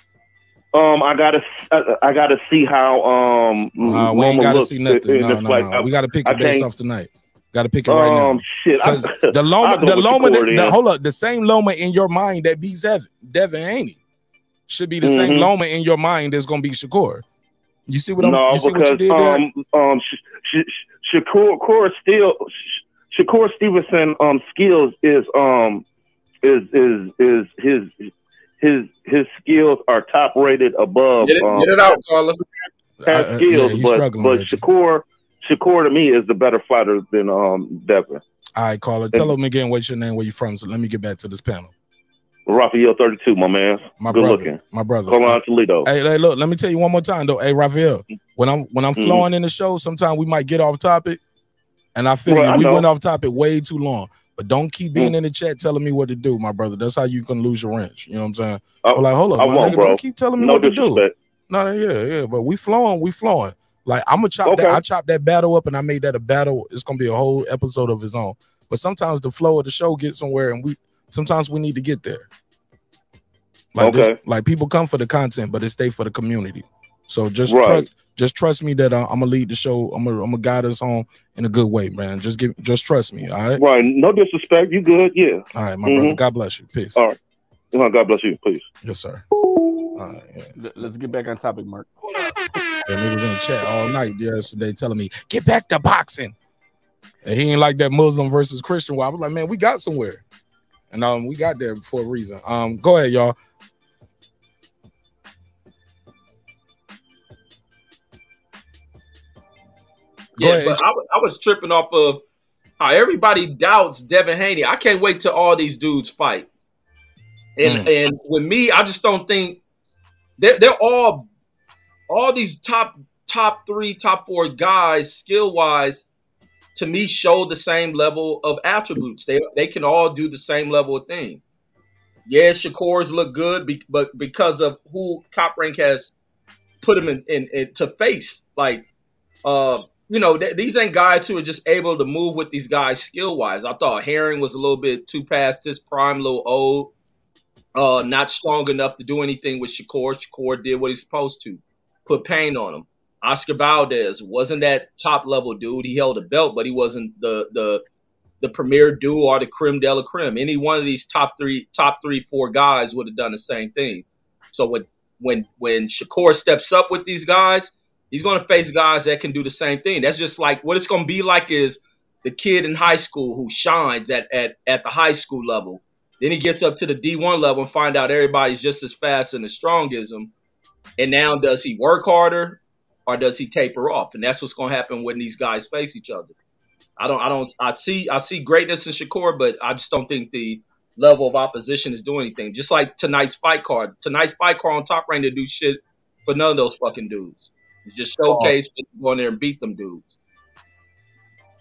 Um, I gotta I, I gotta see how um Uh, we ain't got to looks see nothing. in No, no, no. We got to pick I it based can't- off tonight. Got to pick it right now. Um, shit. I- the Loma, the Loma, that, the, hold up, the same Loma in your mind that beats Devin, Devin Haney should be the same Mhm. Loma in your mind that's gonna be Shakur. You see what I'm? no, you see because what you did there? um um Sh- Sh- Shakur Shakur still Sh- Shakur Stevenson um skills is um is is is his his his skills are top rated above Get it, um, get it out, Carla. has Uh, skills, yeah, but struggling but. Shakur Shakur to me is the better fighter than um Devin. All right, caller, tell him again what's your name, where you from. So let me get back to this panel. Raphael thirty two, my man. My Good brother, looking. my brother. Hold on, Toledo. Hey, hey, look, let me tell you one more time though. Hey, Raphael, when I'm when I'm Mhm. flowing in the show, sometimes we might get off topic, and I feel Well, you. We went off topic way too long. But don't keep being Mm. in the chat telling me what to do, my brother. That's how you can lose your wrench. You know what I'm saying? I- I'm like, hold up, I my won't, nigga, bro. don't keep telling me No what to do. disrespect. No, yeah, yeah. But we flowing, we flowing. Like I'm gonna chop Okay. that. I chopped that battle up, and I made that a battle. It's gonna be a whole episode of its own. But sometimes the flow of the show gets somewhere, and we sometimes we need to get there. Like this- like people come for the content, but they stay for the community. So just Right. trust, just trust me that uh, I'm gonna lead the show. I'm gonna, I'm gonna guide us home in a good way, man. Just give, just trust me. All right. Right. No disrespect. You good? Yeah. All right, my brother. Mhm. God bless you. Peace. All right. God bless you. Please. Yes, sir. Let- Let's get back on topic, Mark. And he was in the chat all night yesterday telling me, get back to boxing. And he ain't like that Muslim versus Christian. Well, I was like, man, we got somewhere. And um, we got there for a reason. Um, go ahead, y'all. Yeah, ahead. but I, I was tripping off of how everybody doubts Devin Haney. I can't wait till all these dudes fight. And Mm. and with me, I just don't think they're they're all all these top top three, top four guys, skill wise, to me show the same level of attributes. They they can all do the same level of thing. Yeah, Shakur's look good, be, but because of who Top Rank has put him in, in, in to face, like uh, you know, th- these ain't guys who are just able to move with these guys skill wise. I thought Herring was a little bit too past his prime, a little old, uh, not strong enough to do anything with Shakur. Shakur did what he's supposed to, put pain on him. Oscar Valdez wasn't that top level dude. He held a belt, but he wasn't the the the premier dude or the creme de la creme. Any one of these top three, top three, four guys would have done the same thing. So when when when Shakur steps up with these guys, he's going to face guys that can do the same thing. That's just like what it's going to be like is the kid in high school who shines at at at the high school level. Then he gets up to the D1 level and find out everybody's just as fast and as strong as him. And now does he work harder or does he taper off? And that's what's going to happen when these guys face each other. I don't I don't I see I see greatness in Shakur, but I just don't think the level of opposition is doing anything. Just like tonight's fight card. Tonight's fight card on top rank to do shit for none of those fucking dudes. It's just showcase go in there and beat them dudes.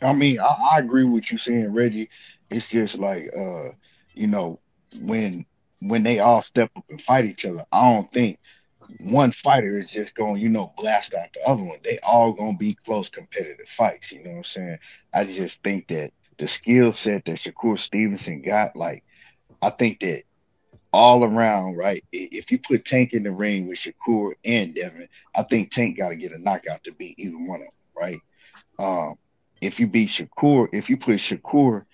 I mean, I, I agree with you saying, Reggie. It's just like, uh, you know, when when they all step up and fight each other, I don't think one fighter is just going, you know, blast out the other one. They all gonna be close competitive fights. You know what I'm saying? I just think that the skill set that Shakur Stevenson got, like, I think that all around, right? If you put Tank in the ring with Shakur and Devin, I think Tank got to get a knockout to beat either one of them, right? Um, if you beat Shakur, if you put Shakur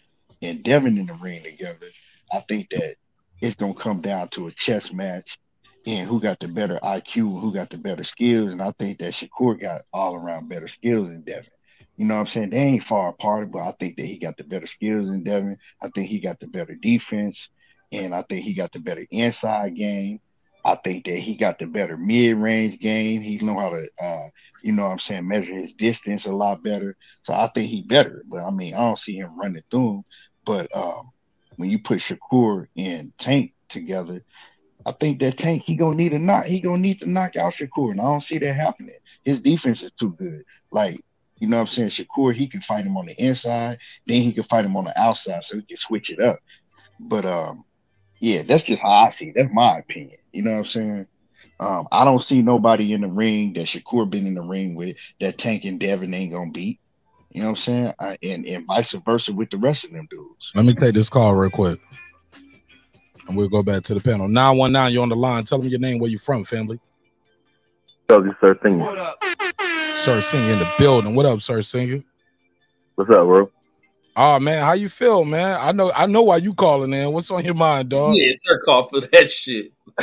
and Devin in the ring together, I think that it's gonna come down to a chess match and who got the better IQ, who got the better skills, and I think that Shakur got all around better skills than Devin. You know what I'm saying? They ain't far apart, but I think that he got the better skills than Devin. I think he got the better defense, and I think he got the better inside game. I think that he got the better mid-range game. He know how to, uh, you know what I'm saying, measure his distance a lot better. So I think he better. But I mean, I don't see him running through him. But um, when you put Shakur and Tank together, I think that Tank he gonna need a knock. He gonna need to knock out Shakur, and I don't see that happening. His defense is too good. Like you know what I'm saying, Shakur he can fight him on the inside, then he can fight him on the outside, so he can switch it up. But um, yeah, that's just how I see. it. That's my opinion. You know what I'm saying? Um, I don't see nobody in the ring that Shakur been in the ring with that Tank and Devin ain't gonna beat. You know what I'm saying? I, and and vice versa with the rest of them dudes. Let me take this call real quick. And we'll go back to the panel. 919, you're on the line. Tell them your name, where you from, family. Doug Sir Senior. Sir Senior in the building. What up, Sir Senior? What's up, bro? Oh man, how you feel, man? I know I know why you calling in. What's on your mind, dog? Yeah, sir, call for that shit.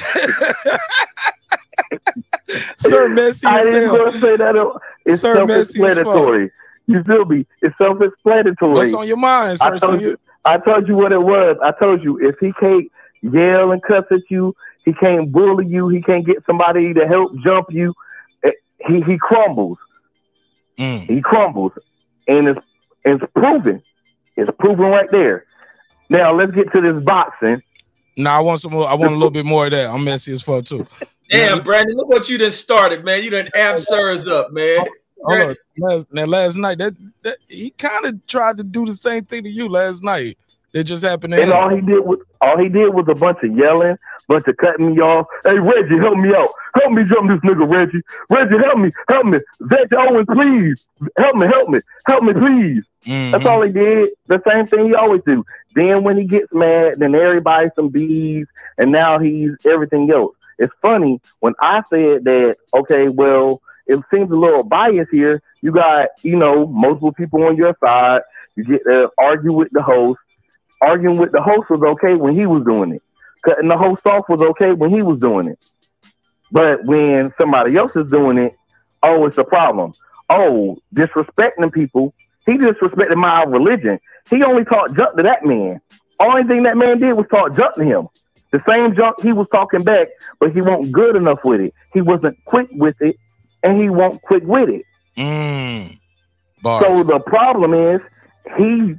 Sir Messi I didn't hell. gonna say that. It's Sir Messi as self-explanatory. You feel me? It's self-explanatory. What's on your mind, sir? I told Senior? you. I told you what it was. I told you if he can't yell and cuss at you, he can't bully you, he can't get somebody to help jump you. eh, He he crumbles. Mm. He crumbles, and it's it's proven. It's proven right there. Now let's get to this boxing. Nah, I want some more. I want a little bit more of that. I'm messy as fuck too. Damn, Brandon, look what you done started, man. You done amp sirs up, man. Hold on. Last, now, last night, that, that he kind of tried to do the same thing to you last night. It just happened And all he did was all he did was a bunch of yelling, bunch of cutting me off. Hey Reggie, help me out. Help me jump this nigga, Reggie. Reggie, help me, help me. Reggie Owens, please. Help me, help me, help me, please. That's mm-hmm. all he did. The same thing he always do. Then when he gets mad, then everybody some bees, and now he's everything else. It's funny when I said that. Okay, well, it seems a little bias here. You got you know multiple people on your side. You get to argue with the host. Arguing with the host was okay when he was doing it. Cutting the host off was okay when he was doing it. But when somebody else is doing it, oh, it's a problem. Oh, disrespecting people. He disrespected my religion. He only taught junk to that man. Only thing that man did was talk junk to him. The same junk he was talking back, but he wasn't good enough with it. He wasn't quick with it, and he won't quick with it. Mm. So the problem is he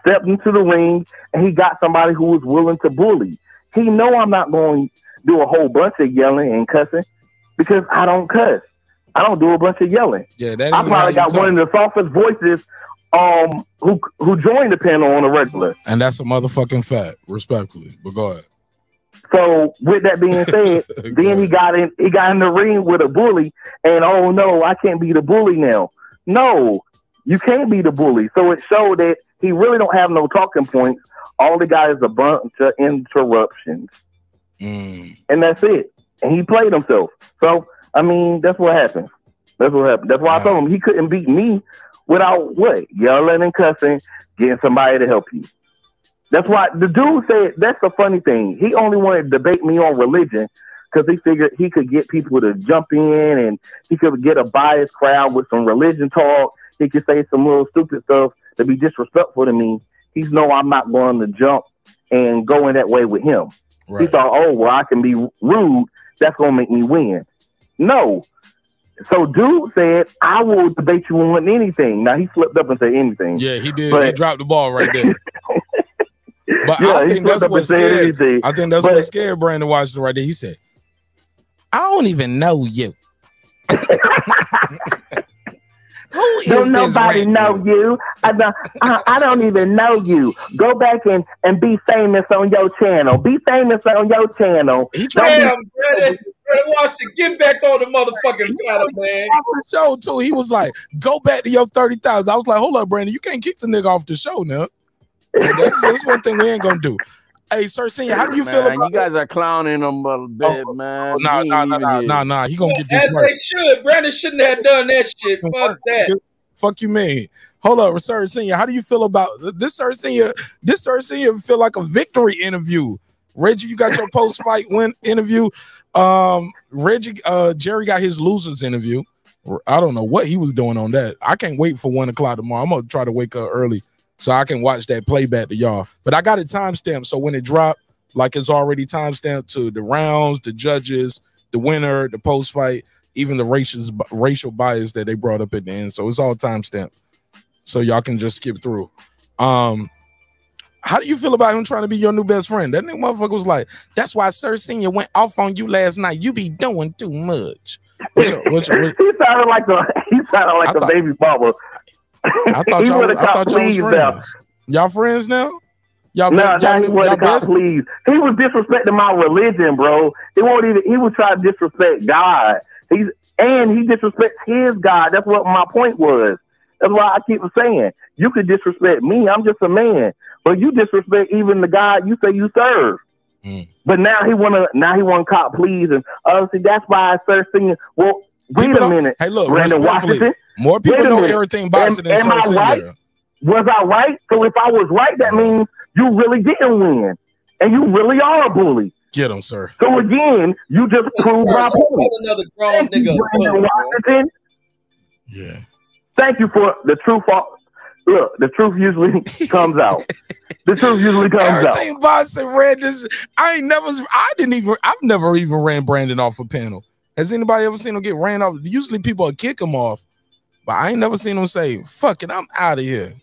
stepped into the ring and he got somebody who was willing to bully. He know I'm not going to do a whole bunch of yelling and cussing because I don't cuss. I don't do a bunch of yelling. Yeah, that I probably got talk. one of the softest voices um who who joined the panel on a regular. And that's a motherfucking fact, respectfully. But go ahead. So with that being said, then he got in he got in the ring with a bully and oh no, I can't be the bully now. No, you can't be the bully. So it showed that he really don't have no talking points. All he got is a bunch of interruptions. Mm. And that's it. And he played himself. So I mean, that's what happened. That's what happened. That's why I told him he couldn't beat me without what? Yelling and cussing, getting somebody to help you. That's why the dude said that's the funny thing. He only wanted to debate me on religion because he figured he could get people to jump in and he could get a biased crowd with some religion talk. He could say some little stupid stuff to be disrespectful to me. He's no, I'm not going to jump and go in that way with him. He thought, oh well, I can be rude. That's gonna make me win. No. So dude said, I will debate you on anything. Now he slipped up and said anything. Yeah, he did. he dropped the ball right there. But Yeah, I think that's what scared. anything. I think that's But- what scared Brandon Washington right there. He said, "I don't even know you." Who don't is nobody rat know you. I don't, I, I don't even know you. Go back and, and be famous on your channel. Be famous on your channel. Don't be- Damn, Brandon, Brandon Washington, get back on the motherfucking platter, man. off the show too. He was like, "Go back to your thirty thousand. I was like, "Hold up, Brandon, you can't kick the nigga off the show now." That's, that's one thing we ain't gonna do. Hey, Sir Senior, how do you feel man, about? you guys are clowning him a bit, man. Nah, He nah, ain't nah, even nah, nah, nah. He gonna get As this work. they should. Brandon shouldn't have done that shit. Fuck that. Fuck you, man. Hold up, Sir Senior. How do you feel about this, Sir Senior? This Sir Senior feel like a victory interview. Reggie, you got your post fight win interview. Um, Reggie, uh, Jerry got his losers interview. I don't know what he was doing on that. I can't wait for one o'clock tomorrow. I'm gonna try to wake up early so I can watch that playback to y'all. But I got it timestamped, so when it dropped, like it's already timestamped to the rounds, the judges, the winner, the post fight, even the racial racial bias that they brought up at the end. So it's all timestamped, so y'all can just skip through. Um, how do you feel about him trying to be your new best friend? That nigga motherfucker was like, "That's why Sir Senior went off on you last night. You be doing too much." What's your, what's your, what- he sounded like a he sounded like a baby mama. I thought He y'all, would've I got thought y'all was pleased now. Y'all friends now? Y'all, No, y'all, now he new- wasn't y'all got best? pleased. He was disrespecting my religion, bro. He won't even. He was trying to disrespect God. He's and he disrespects his God. That's what my point was. That's why I keep saying you could disrespect me. I'm just a man, but you disrespect even the God you say you serve. But now he wanna now he wanna cop please and uh see that's why I started singing. Well, wait People a minute. Hey, look, Brandon Washington. More people know minute. everything boxing than am, Sir am I Senior. right? Was I right? So if I was right, that means you really didn't win, and you really are a bully. Get him, sir. So again, you just proved my point. Another grown Thank nigga. a Brandon punk. Washington. Yeah. Thank you for the truth. Look, the truth usually comes out. The truth usually comes out. Everything boxing ran this. I ain't never. I didn't even. I've never even ran Brandon off a panel. Has anybody ever seen him get ran off? Usually people will kick him off, but I ain't never seen him say, "Fuck it, I'm out of here."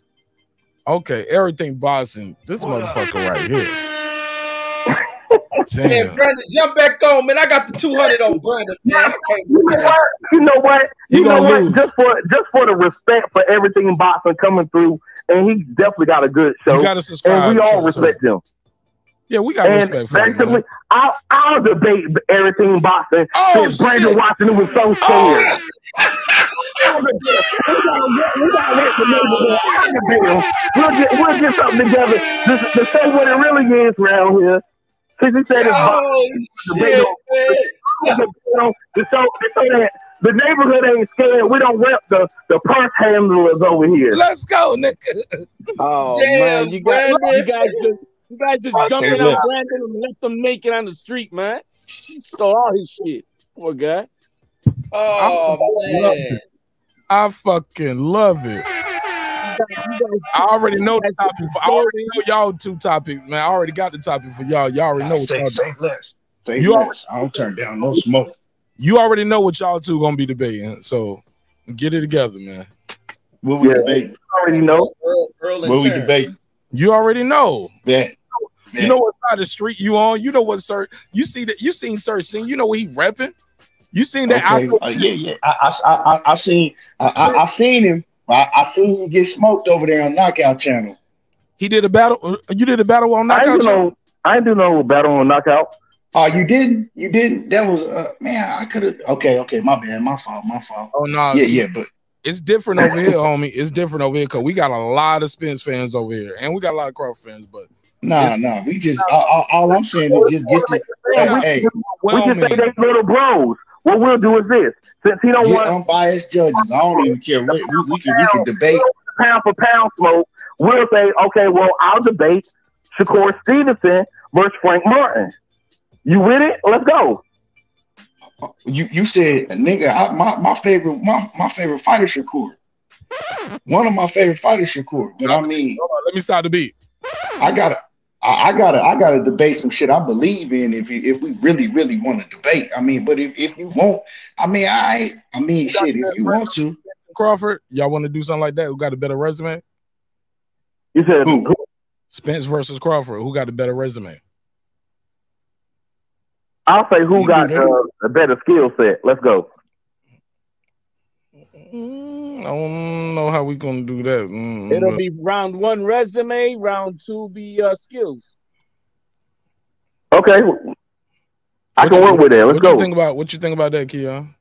Okay, everything boxing. This motherfucker right here. Man, Damn. Brandon, jump back on, man. I got the 200 on Brandon, man. I You know what? You know what? He You know what? lose. Just for just for the respect for everything boxing coming through, and he definitely got a good show. You gotta subscribe and we all respect him. Yeah, we got and respect for him. basically, man. I'll, I'll debate everything boxing Oh, Brandon shit. Washington was so oh, scared. We'll get, we'll get something together to, to say what it really is around here. Since he said it's Oh, boxing, shit, the, the, the, show, the show that the neighborhood ain't scared. We don't rep the, the purse handlers over here. Let's go, nigga. Oh Damn, man, you guys, Brandon. you guys just, you guys just Fuck jumping it, on look. Brandon and left him naked on the street, man. He stole all his shit. Poor guy. Oh, Love man. It. I fucking love it. I already know the topic. For, I already know y'all two topics, man. I already got the topic for y'all. Y'all already know Say, say less. Say You less. I don't turn down no smoke. You already know what y'all two gonna be debating. So get it together, man. What we Yeah. debating? already know. Earl, Earl What we Terrence. debating? You already know. Yeah. You know what side of the street you on. You know what, sir. You see that. You seen Sir Sing. You know what he repping. You seen that. Okay. Uh, yeah, yeah. I, I, I, I seen, I, I, I seen him. I, I seen him get smoked over there on Knockout Channel. He did a battle. uh, You did a battle on I ain't knockout. do Channel? no, I ain't do no battle on knockout. Oh, you didn't? You didn't? That was, uh, man. I could have. Okay, okay. My bad. My fault. My fault. Oh no. Yeah, yeah. But It's different over here, homie. It's different over here because we got a lot of Spence fans over here, and we got a lot of Crawford fans. But nah, nah. We just all, all, all I'm saying is just get the. Yeah, we, Hey, we well, can say man. they little bros. What we'll do is this: since he don't get want unbiased judges. I don't even care. We, we, we can we can debate. pound for pound smoke, we'll say, okay, well, I'll debate Shakur Stevenson versus Frank Martin. You with it? Let's go. You you said nigga. I, my my favorite my, my favorite fighter Shakur. One of my favorite fighters Shakur. But I mean, Hold on, let me start the beat. I gotta. I I gotta, I gotta debate some shit I believe in. If you, if we really, really want to debate, I mean, but if, if you won't, I mean, I, I mean, shit. If you want to, Crawford, y'all want to do something like that? Who got a better resume? You said Who? Spence versus Crawford. Who got a better resume? I'll say who You got uh, a better skill set. Let's go. Mm, don't know how we gonna do that. Mm, It'll but- be round one resume, round two be uh, skills. Okay. I What can you- work with that. Let's what go. you think about what you think about that, Keon?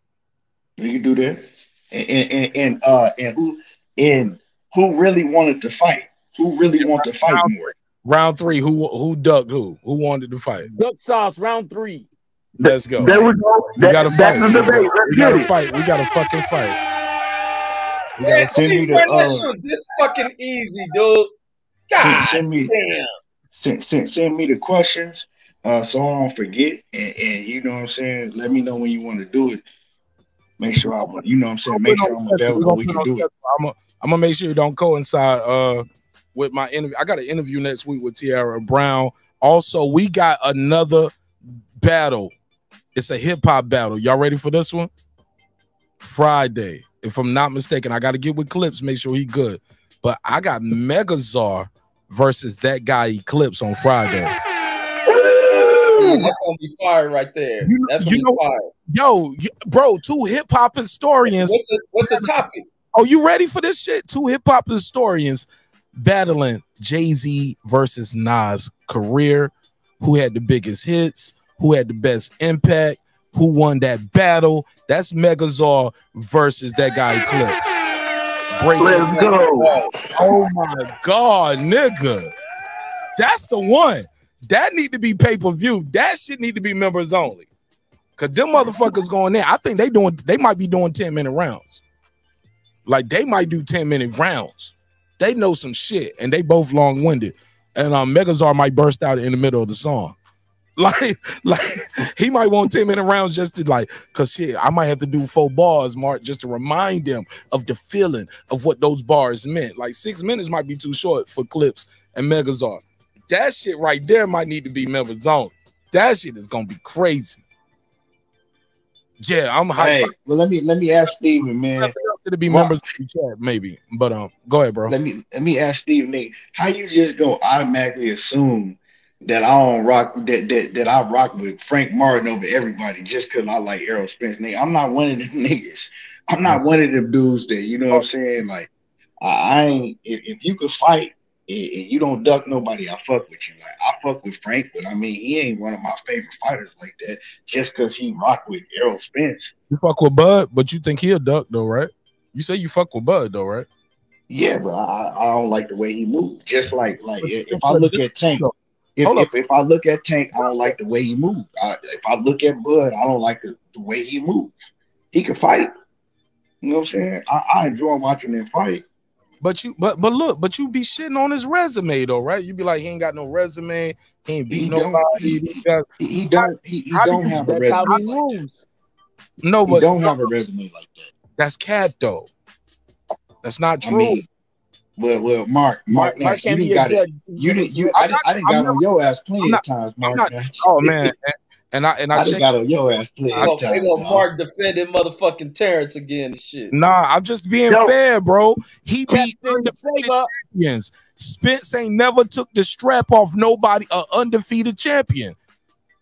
You can do that. And and, and, and uh and who and who really wanted to fight? Who really wanted to fight more? Round three, who who ducked who? Who wanted to fight? Duck sauce, round three. Let's go. There we go. We That- gotta fight. that's fight. the debate. Let's We gotta it. fight. We gotta fucking fight. We Man, gotta see, me the, man, uh, shit was this fucking easy, dude. God send me damn. send, send, send me the questions uh so I don't forget and, and you know what I'm saying let me know when you want to do it make sure I'm you know what I'm saying make sure I'm available we can do it I'm gonna I'm gonna make sure it don't coincide uh with my interview. I got an interview next week with Tiara Brown. Also, we got another battle. It's a hip hop battle. Y'all ready for this one? Friday, if I'm not mistaken. I got to get with Clips, make sure he good. But I got Megazar versus that guy Eclipse on Friday. Ooh, That's gonna be fire right there. You- That's gonna know- be fire. Yo, y- bro, two hip hop historians. What's the what's the topic? Oh, you ready for this shit? Two hip hop historians battling Jay Z versus Nas career. Who had the biggest hits? Who had the best impact? Who won that battle? That's Megazord versus that guy Eclipse. Break Let's go. Oh my god, nigga. That's the one. That need to be pay-per-view. That shit need to be members only. Cause them motherfuckers going there. I think they doing they might be doing 10 minute rounds. Like they might do 10 minute rounds. They know some shit and they both long-winded. And um Megazar might burst out in the middle of the song. Like, like he might want 10 minute rounds just to like, cause shit, I might have to do four bars, Mark, just to remind them of the feeling of what those bars meant. Like six minutes might be too short for clips and Megazar. That shit right there might need to be members only. That shit is gonna be crazy. Yeah, I'm hyped. hey well let me let me ask Steven man to be Well- members chat, maybe. But um, go ahead, bro. let me let me ask Steven nigga, how you just go automatically assume that I don't rock that that, that I rock with Frank Martin over everybody just because I like Errol Spence nigga I'm not one of them niggas I'm not mm. one of them dudes that you know what I'm oh. saying like I, I ain't if, if you could fight and and you don't duck nobody, I fuck with you. Like I fuck with Frank, but I mean he ain't one of my favorite fighters like that just because he rock with Errol Spence. You fuck with Bud, but you think he'll duck though, right? You say you fuck with Bud though, right? Yeah, but I, I don't like the way he moves. Just like like if, if I look at Tank, if, Hold if if I look at Tank, I don't like the way he moves. I, if I look at Bud, I don't like the, the way he moves. He can fight. You know what I'm saying? I, I enjoy watching him fight. But you, but but look, but you be shitting on his resume though, right? You be like, he ain't got no resume, he ain't beat He don't. nobody. He, he got- he, he don't. He, he do don't you- have a That's how resume. he Like moves. no, that. He but don't have a resume like that. that's cat though. That's not I true. mean, well, well, Mark, Mark, Mark, Mark you can't didn't be a got it. You didn't. You, I, didn't- I didn't got on your ass plenty not- of times, Mark. not- Nash. oh man, and, and I and I, I done got on your ass plenty They of gonna, they times. gonna. Mark defending motherfucking Terrence again shit. Nah, I'm just being Yo. fair, bro. He beat Captain undefeated Saber. champions. Spence ain't never took the strap off nobody, a undefeated champion.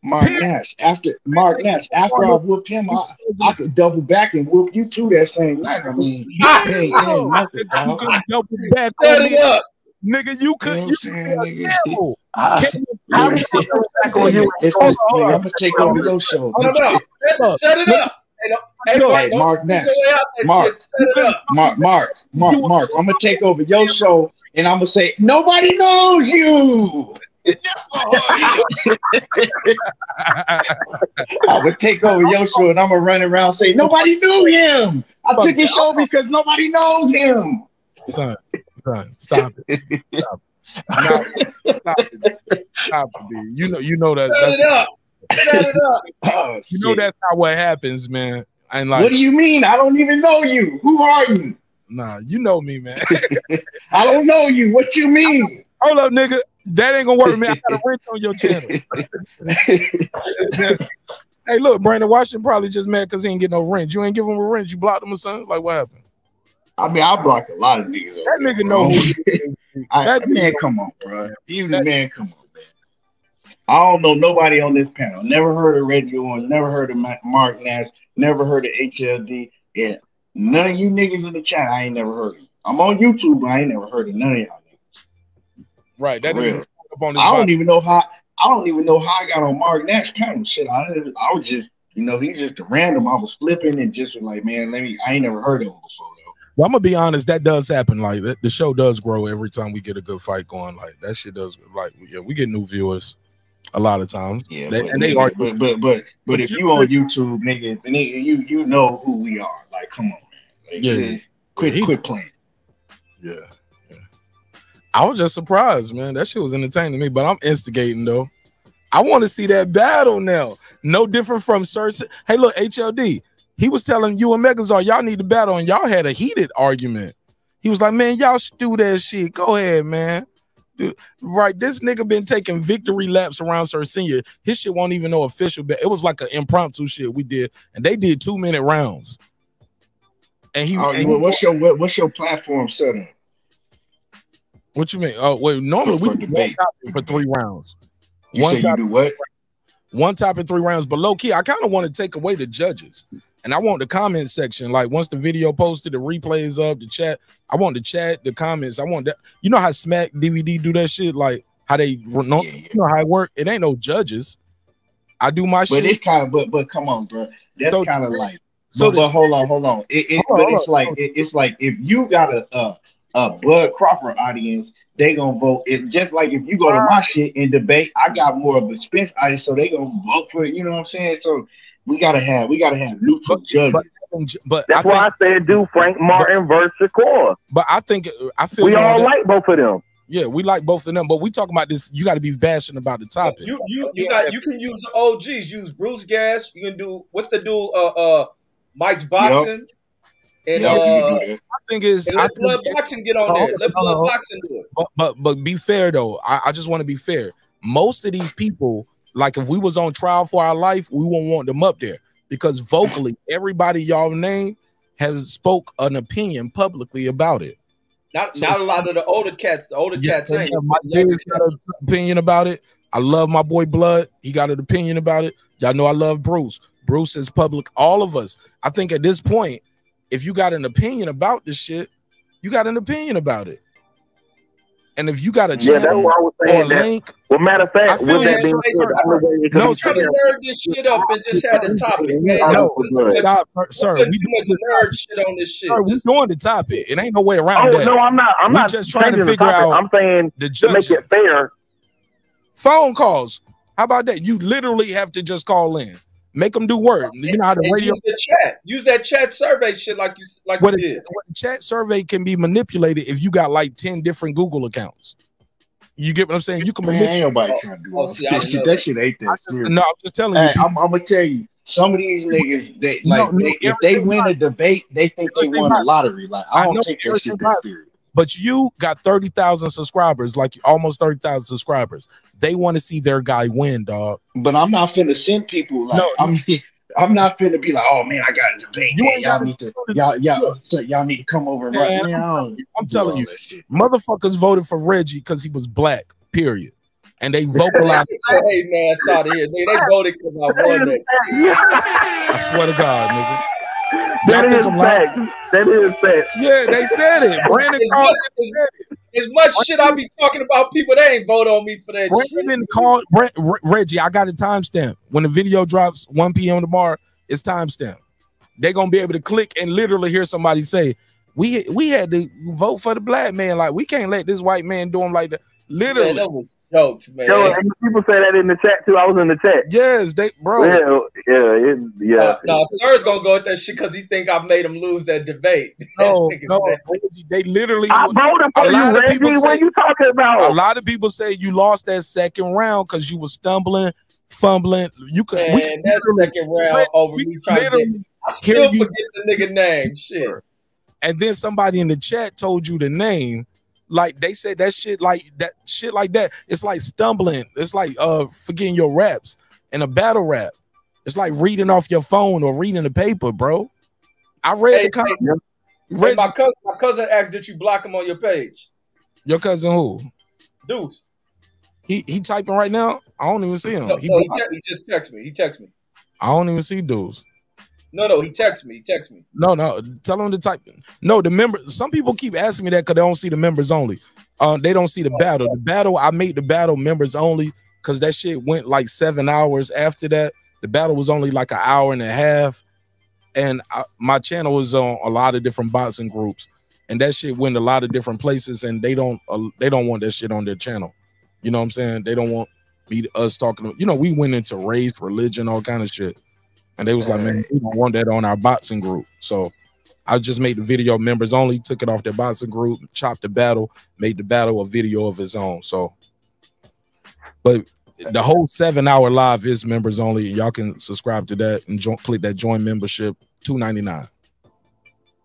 Mark. Nash. After Mark Nash, after I whoop him, I, I could double back and whoop you too that same night. I mean, it ain't, it ain't nothing, You dog. couldn't double back Set it up. nigga. You could. You know You what I'm saying, nigga? I, How Camel- we gonna double back on you? it's, Hold nigga. I'm gonna take over your show. Hold Look, set it up. Hey, hey, Mark, Nash. your way out that Mark. shit. Set it up. Mark, Mark, Mark, Mark. I'm gonna take over your show, and I'm gonna say nobody knows you. I'm gonna take over your show, and I'm gonna run around and say nobody knew him. I took his show because nobody knows him. son, son, stop it. Stop it. Stop it. Stop it, B. You know, you know that. That's, it up. Set it up. Oh, oh you know that's not what happens, man. And like, what do you mean? I don't even know you. Who are you? nah, you know me, man. I don't know you. What you mean? Hold up, nigga. That ain't gonna work, man. I got a wrench on your channel. hey, look, Brandon Washington probably just mad because he ain't get no wrench. You ain't give him a wrench. You blocked him or something. Like, what happened? I mean, I block a lot of niggas. That there, nigga know who. I, That man, nigga- come on, bro. You the man, come on, man. I don't know nobody on this panel. Never heard of Reggie Owens. Never heard of Mark Nash. Never heard of HLD. And None of you niggas in the chat, I ain't never heard of. I'm on YouTube, but I ain't never heard of none of y'all. Right. That For nigga real. up on his I don't even know how. I don't even know how I got on Mark Nash camera. Shit, I, I was just, you know, he's just a random. I was flipping and just was like, man, let me. I ain't never heard of him before. Well, I'm gonna be honest. That does happen. Like the, show does grow every time we get a good fight going. Like that shit does. Like yeah, we get new viewers a lot of times. Yeah, They- but, and they are. but but but but if you on YouTube, nigga, nigga, you you know who we are. Like, come on, man. Like, Yeah. quit He- quit playing. Yeah, yeah. I was just surprised, man. That shit was entertaining to me, but I'm instigating though. I want to see that battle now. No different from Cersei. Hey, look, HLD. He was telling you and Megazord, y'all need to battle, and y'all had a heated argument. He was like, man, y'all should do that shit. Go ahead, man. Dude, right, this nigga been taking victory laps around Cersei. His shit won't even know official, but it was like an impromptu shit we did, and they did two minute rounds. And he, Oh, and he- what's your what, what's your platform setting? What you mean? Oh, wait. Normally we For do one topic for three rounds. You say you do what? One topic, three rounds. But low key, I kind of want to take away the judges, and I want the comment section. Like once the video posted, the replays up, the chat. I want the chat, the comments. I want that. You know how Smack DVD do that shit? Like how they, know, you know how it work. It ain't no judges. I do my But shit. it's kind of but but come on, bro. That's So- kind of like. so but, the- but hold on, hold on. It, it Hold on, but hold it's on, like hold it, it's like if you got a a, a Bud Crawford audience, they gonna vote. It just like if you go to my shit and debate, I got more of a Spence audience, so they gonna vote for it. You know what I'm saying? So we gotta have we gotta have neutral judges. But That's I why think, I said do Frank Martin versus Shakur. but I think I feel We all that. like both of them. Yeah, we like both of them, but we talking about this. You got to be bashing about the topic. You you you got you can use the OGs. Use Bruce Gas. You can do what's the dude? Uh uh, Mike's boxing. And Yup, you uh. I think is I let think Blood Boxing get on Hold there. Let Blood hold. Boxing do it. but but but be fair though. I, I just want to be fair. Most of these people, like if we was on trial for our life, we won't want them up there because vocally, everybody y'all name has spoke an opinion publicly about it. Not So- not a lot of the older cats. The older Yeah, cats yeah, ain't. my Biggs got an opinion about it. I love my boy Blood. He got an opinion about it. Y'all know I love Bruce. Bruce is public. All of us. I think at this point, if you got an opinion about this shit, you got an opinion about it. And if you got a Yeah, that's channel why I was or saying that. link, Well, matter of fact, with that being said, the no, sir. nerd this shit up and just had the topic, man. No, stop, sir. We too much nerd shit on this shit. Sir, we doing the topic. It ain't no way around Oh that. no, I'm not. I'm we not just trying to the figure out I'm saying the to make it fair. Phone calls. How about that? You literally have to just call in. Make them do work. You know how the radio use the chat. Use that chat survey shit like you like what you a, did. what chat survey can be manipulated if you got like 10 different Google accounts. You get what I'm saying? You can Man, manipulate. ain't nobody oh, trying to do oh, all see, that shit. That shit ain't that serious. No, I'm just telling Hey, you. I'm, I'm gonna tell you, some of these niggas, they like, no, they, if they everything win a debate, they think they Everything won a lottery. Like, I I don't know take that shit that serious. But you got 30,000 subscribers, like almost 30,000 subscribers. They want to see their guy win, dog. But I'm not finna send people like No, I'm. I'm not finna be like, oh man, I got a debate. You Man, ain't y'all need to, y'all, y'all, so y'all need to come over Man, right. now. I don't I'm telling you, motherfuckers voted for Reggie because he was black, period. And they vocalized. hey man, I saw here. They, they voted because I won that. I swear to God, nigga. That Y'all think is I'm lying? fact. That is fact. Yeah, they said it. Brandon As called much, as, as much shit I be talking about, people they ain't vote on me for that shit. Brandon called Bre- Re- Reggie. I got a timestamp. When the video drops 1 p.m. tomorrow, it's timestamp. They're gonna be able to click and literally hear somebody say, "We we had to vote for the black man. Like we can't let this white man do him like that." Literally, Man, that was jokes, man. Yo, and people say that in the chat too. I was in the chat. yes, they bro. Yeah, yeah, it, yeah. No, no, Sir's gonna go with that shit because he think I made him lose that debate. No, That no, they literally. I voted a for you, lot of Reggie. people What say- you talking about? A lot of people say you lost that second round because you were stumbling, fumbling. You could. we Man, could that literally- second round over we me trying to get. I hear still you- forget the nigga name. Shit. and then somebody in the chat told you the name like they said that shit like that shit like that it's like stumbling. It's like uh forgetting your raps in a battle rap. It's like reading off your phone or reading the paper bro. I read Hey, the comment hey, Reggie, my cousin, my cousin asked, "Did you block him on your page?" your cousin who? Deuce. he he typing right now? I don't even see him. No, he no, he, te- he just text me. He text me. i don't even see dudes No, no, he texted me. He texted me. No, no. Tell him to type. No, the member. Some people keep asking me that because they don't see the members only. Uh, they don't see the battle. The battle I made the battle members only because that shit went like seven hours after that. The battle was only like an hour and a half, and I, my channel was on a lot of different boxing groups, and that shit went a lot of different places, and they don't uh, they don't want that shit on their channel. You know what I'm saying? They don't want me us talking. You know, we went into race, religion, all kind of shit. And they was like, man, we don't want that on our boxing group. So I just made the video members only, took it off their boxing group, chopped the battle, made the battle a video of his own. So, but the whole seven hour live is members only. Y'all can subscribe to that and join, click that join membership, two ninety nine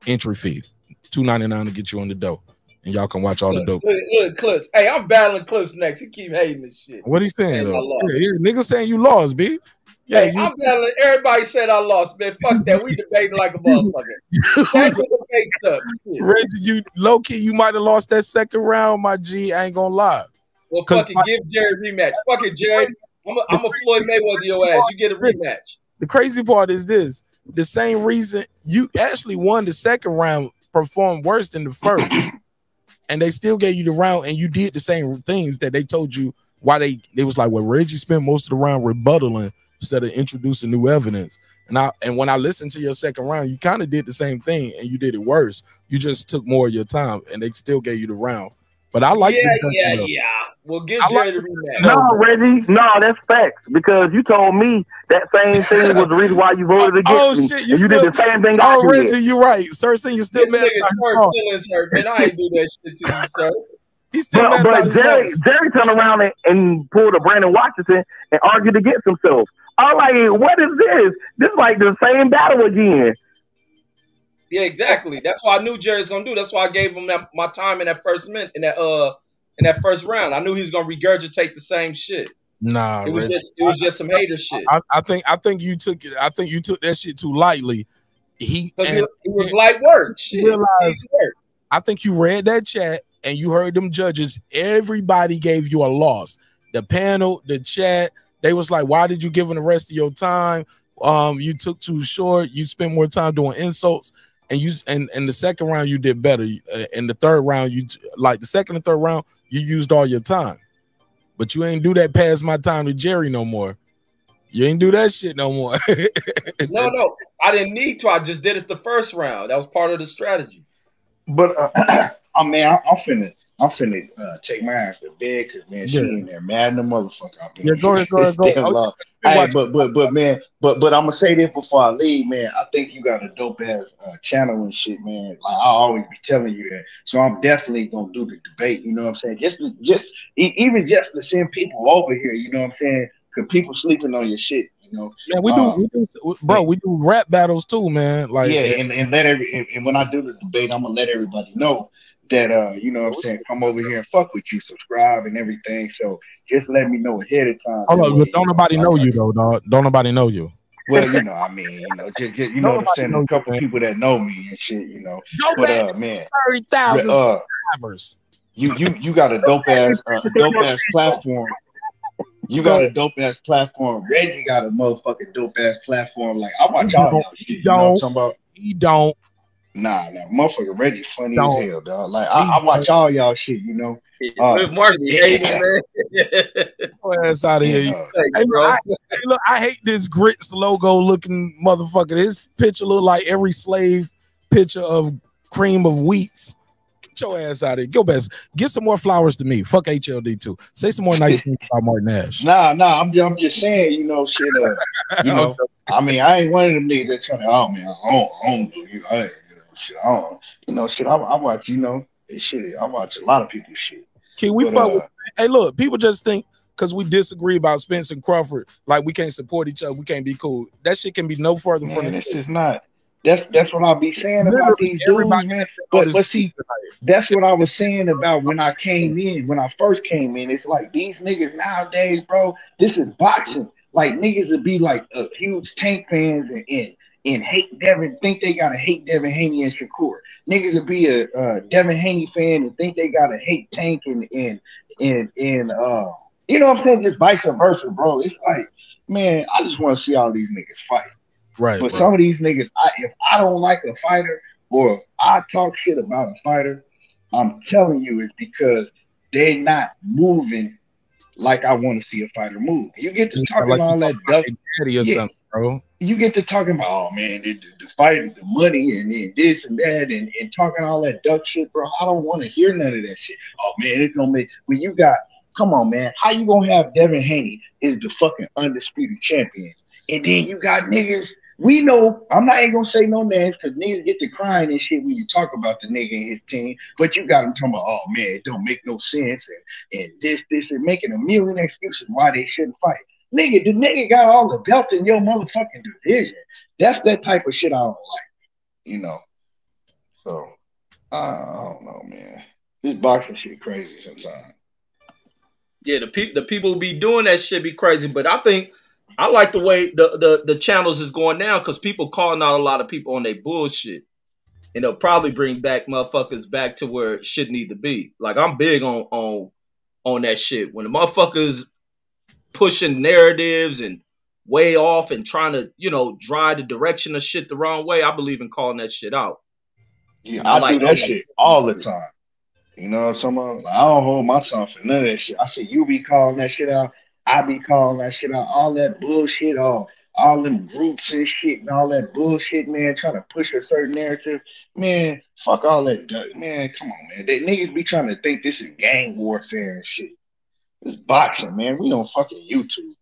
entry fee, two ninety nine to get you on the dough, and y'all can watch all the dope. Look, look, Clips. Hey, I'm battling Clips next. He keep hating this shit. What he saying though? Yeah, nigga saying you lost, b. Yeah, hey, you, I'm battling. Everybody said I lost, man. Fuck that. We debating like a motherfucker. Back to the debate stuff. Shit. Reggie, you low key, you might have lost that second round, my G. I ain't gonna lie. Well, fucking give Jerry rematch. Fuck it, Jerry. I'm a, I'm a Floyd Mayweather your ass. You get a rematch. The crazy part is this: the same reason you actually won the second round, performed worse than the first, and they still gave you the round, and you did the same things that they told you why they they was like, well, Reggie spent most of the round rebuttaling instead of introducing new evidence. And I and when I listened to your second round, you kind of did the same thing, and you did it worse. You just took more of your time, and they still gave you the round. But I like yeah, yeah, second yeah. Well, give I Jerry like the rematch. No, Reggie, no, that's facts. Because you told me that same thing was the reason why you voted oh, against Oh me. shit! and You, you still, did the same thing Oh, I. Reggie, you right. Sir, saying you still This mad nigga about Sir loss. feelings hurt, man. I ain't do that shit to you, sir. He's still But, mad about but Jerry. Jerry turned around and, and pulled a Brandon Washington and argued against himself. I'm like, what is this? This is like the same battle again. Yeah, exactly. That's why I knew Jerry's gonna do. That's why I gave him that, my time in that first minute in that uh in that first round. I knew he was gonna regurgitate the same shit. Nah, It was Reggie. just it was just some hater shit. I, I think I think you took it. I think you took that shit too lightly. He and it, it was light work. Shit. realize- Easy work. I think you read that chat and you heard them judges. Everybody gave you a loss. The panel, the chat, they was like, "Why did you give him the rest of your time? Um, you took too short. You spent more time doing insults." And you and and the second round you did better. Uh, In the third round, you like the second and third round you used all your time, but you ain't do that past my time to Jerry no more. You ain't do that shit no more. No, no, I didn't need to. I just did it the first round. That was part of the strategy. But uh, I mean, I, I'm finna, I'm finna uh, take my ass to bed because man, she Yeah. in there mad in the motherfucker. I've been Yeah, go ahead, go ahead, go. Hey, but but but man, but but I'm gonna say this before I leave, man. I think you got a dope ass uh, channel and shit, man. Like I always be telling you that. So I'm definitely gonna do the debate. You know what I'm saying? Just to, just e- even just to send people over here. You know what I'm saying? Cause people sleeping on your shit. You know. Yeah, we do, Uh, we do, bro. We do rap battles too, man. Like, yeah, and, and let every and, and when I do the debate, I'm gonna let everybody know that uh, you know what I'm saying, come over here and fuck with you, subscribe and everything. So just let me know ahead of time. hold on, but don't nobody know you though, dog. Don't nobody know you. Well, you know, I mean, you know, just, just you know what I'm saying, a couple people that know me and shit, you know. Go But back uh man, thirty thousand uh, subscribers. you you you got a dope ass uh, dope ass platform. You got a dope ass platform. Reggie got a motherfucking dope ass platform. Like I watch y'all. Shit, you know what I'm Don't. talking about? He don't. Nah, nah, motherfucker Reggie funny Don't. as hell, dog. Like I, I watch all y'all shit, you know. Uh, Good Mark be hating, man. Your ass out of here. and, You- Thanks, Hey, bro. I, hey, look, I hate this grits logo looking motherfucker. This picture look like every slave picture of cream of wheats. Get your ass out of here. Go best. Get some more flowers to me. Fuck HLD too. Say some more nice things about Martin Nash. Nah, nah, I'm just, I'm just saying, you know, shit. Uh, you know, I mean, I ain't one of them niggas that trying to, oh man, I don't, I don't do you, I, you know, shit, I don't, you know, shit. I, I watch, you know, shit. I watch a lot of people's shit. Can we But, fuck uh, with hey look, people just think because we disagree about Spence and Crawford, like we can't support each other, we can't be cool. That shit can be no further from Man, the this is not. That's that's what I'll be saying about these dudes, everybody man. But but see, that's what I was saying about when I came in. When I first came in, it's like these niggas nowadays, bro. This is boxing. Like niggas would be like uh, huge Tank fans and, and and hate Devin, think they gotta hate Devin Haney and Shakur. Niggas would be a uh, Devin Haney fan and think they gotta hate Tank and and and and uh, you know what I'm saying? Just vice versa, bro. It's like, man, I just want to see all these niggas fight. Right. But right. some of these niggas, I, if I don't like a fighter or I talk shit about a fighter, I'm telling you it's because they're not moving like I want to see a fighter move. You get to Yeah, talking like all that duck, daddy or Yeah. something, bro. You get to talking about, oh man, the, the, fight, the money, and then this and that, and, and talking all that duck shit, bro. I don't want to hear none of that shit. Oh man, it's gonna make when you got, come on, man, how you gonna have Devin Haney is the fucking undisputed champion, and then you got niggas. We know I'm not even gonna say no names because niggas get to crying and shit when you talk about the nigga and his team, but you got them talking about, oh man, it don't make no sense, and, and this, this, and making a million excuses why they shouldn't fight. Nigga, the nigga got all the belts in your motherfucking division. That's that type of shit I don't like, you know. So I, don't know, man. This boxing shit crazy sometimes. Yeah, the people the people be doing that shit be crazy, but I think I like the way the the, the channels is going now because people calling out a lot of people on their bullshit, and they'll probably bring back motherfuckers back to where it should need to be. Like I'm big on on on that shit when the motherfuckers pushing narratives and way off and trying to you know drive the direction of shit the wrong way. I believe in calling that shit out. Yeah, I I, like do that. that shit all the time. You know, some of I don't hold my tongue for none of that shit. I say you be calling that shit out, I be calling that shit out, all that bullshit, all all them groups and shit and all that bullshit, man, trying to push a certain narrative. Man, fuck all that. Man, come on, man. They niggas be trying to think this is gang warfare and shit. It's boxing, man. We on fucking YouTube.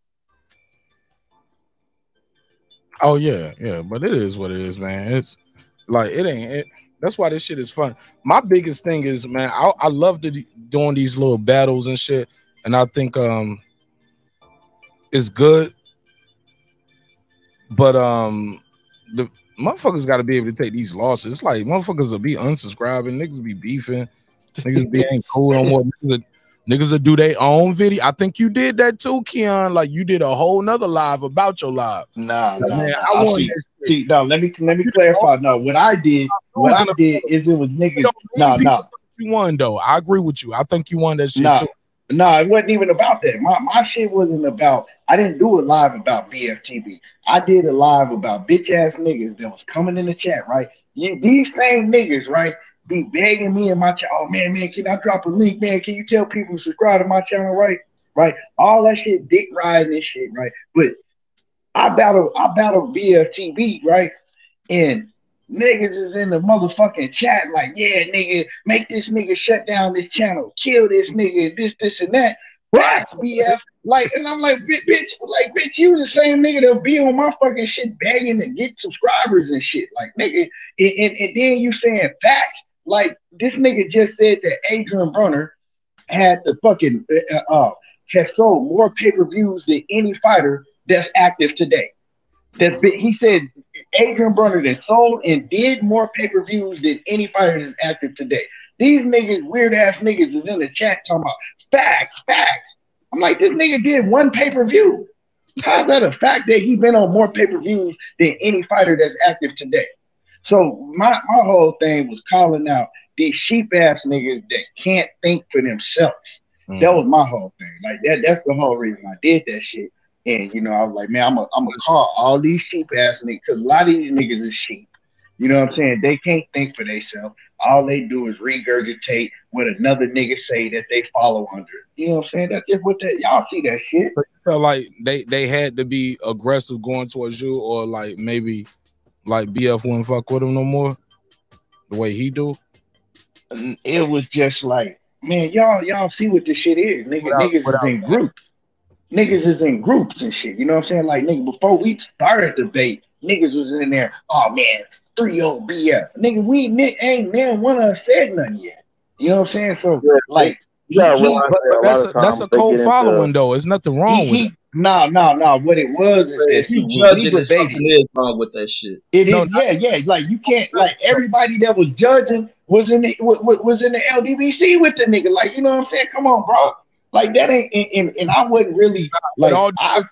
Oh yeah, yeah, but it is what it is, man. It's like it ain't. It, that's why this shit is fun. My biggest thing is, man, I, I love the, doing these little battles and shit, and I think um it's good. But um the motherfuckers got to be able to take these losses. It's like motherfuckers will be unsubscribing, niggas be beefing, niggas be ain't cool no more. Niggas, niggas will do their own video. I think you did that too, Keon. Like you did a whole nother live about your live. Nah, Like, nah, man, nah. I I want see, that see, no, let me let me clarify. No, what I did, what I did is it was niggas. No, no, You won though. I agree with you. I think you won that shit no, too. no. It wasn't even about that. My my shit wasn't about. I didn't do a live about BFTB. I did a live about bitch ass niggas that was coming in the chat. Right, you, these same niggas, right, be begging me and my channel. Oh man, man, can I drop a link, man? Can you tell people to subscribe to my channel, right? Right, all that shit, dick riding and shit, right? But I battle, I battle BFTB, right? And niggas is in the motherfucking chat, like, yeah, nigga, make this nigga shut down this channel, kill this nigga, this, this, and that. What, BF? Like, and I'm like, bitch, bitch, like, bitch, you the same nigga that be on my fucking shit begging to get subscribers and shit. Like, nigga, and, and, and then you saying facts. Like, this nigga just said that Adrien Broner had the fucking, uh, uh, has sold more pay-per-views than any fighter that's active today. That's been, he said Adrien Broner that sold and did more pay-per-views than any fighter that's active today. These niggas, weird ass niggas, is in the chat talking about facts, facts. I'm like, this nigga did one pay-per-view. How's that a fact that he been on more pay-per-views than any fighter that's active today? So my, my whole thing was calling out these sheep ass niggas that can't think for themselves. That mm. was my whole thing. Like that, that's the whole reason I did that shit. And you know, I was like, man, I'm gonna I'm gonna call all these sheep ass niggas because a lot of these niggas is sheep. You know what I'm saying? They can't think for themselves. All they do is regurgitate what another nigga say that they follow under. You know what I'm saying? That's just what that y'all see that shit. felt like they they had to be aggressive going towards you, or like maybe like BF wouldn't fuck with him no more. The way he do. It was just like, man, y'all y'all see what this shit is. Nigga, Without- niggas without is in groups. Niggas is in groups and shit. You know what I'm saying? Like nigga, before we started the debate, niggas was in there. Oh man, three old BF. Nigga, we ain't man one of us said nothing yet. You know what I'm saying? So like, Yeah, he- well, but, but that's a, that's a cold following though. There's nothing wrong he, with he, it. No, no, no. What it was is that You when we judging that debated- something is wrong with that shit. It is, yeah, yeah. Like you can't, like everybody that was judging was in the wa- wa- was in the LDBC with the nigga. Like you know what I'm saying? Come on, bro. Like that ain't, and, and, and I wasn't really like all I,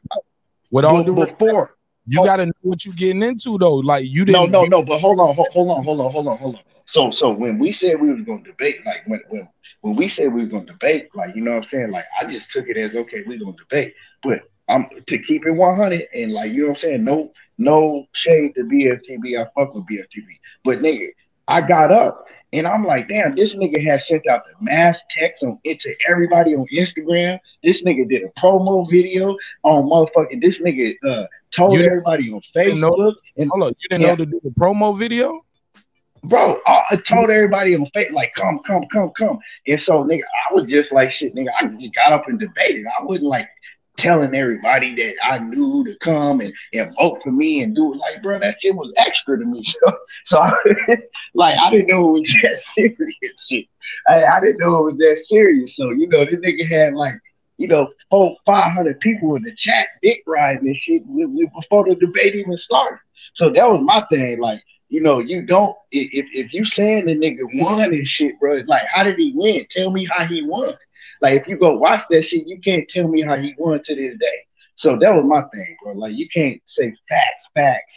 With all be- due before. You got to know what you're getting into though. Like you didn't. no, no. no. But hold on, hold, hold on, hold on, hold on, hold on. So, so when we said we was going to debate, like when when when we said we was going to debate, like you know what I'm saying, like I just took it as okay, we're gonna debate. But I'm to keep it 100 and like you know what I'm saying, no no shade to BFTB. I fuck with BFTB. But nigga, I got up and I'm like, damn, this nigga has sent out the mass text on it to everybody on Instagram. This nigga did a promo video on motherfucking. This nigga uh, told everybody on didn't know- Facebook. and Hold on, you didn't know to do the promo video? bro, I I told everybody on Facebook, like, come, come, come, come. And so, nigga, I was just like, shit, nigga, I just got up and debated. I wasn't like telling everybody that I knew to come and, and vote for me and do it. Like, bro, that shit was extra to me. So, so I, like, I didn't know it was that serious shit. I, I didn't know it was that serious. So, you know, this nigga had like, you know, four, 500 people in the chat, dick riding and shit before the debate even started. So that was my thing. Like, you know, you don't if if you saying the nigga won and shit, bro, it's like how did he win? Tell me how he won. Like if you go watch that shit, you can't tell me how he won to this day. So that was my thing, bro. Like you can't say facts, facts,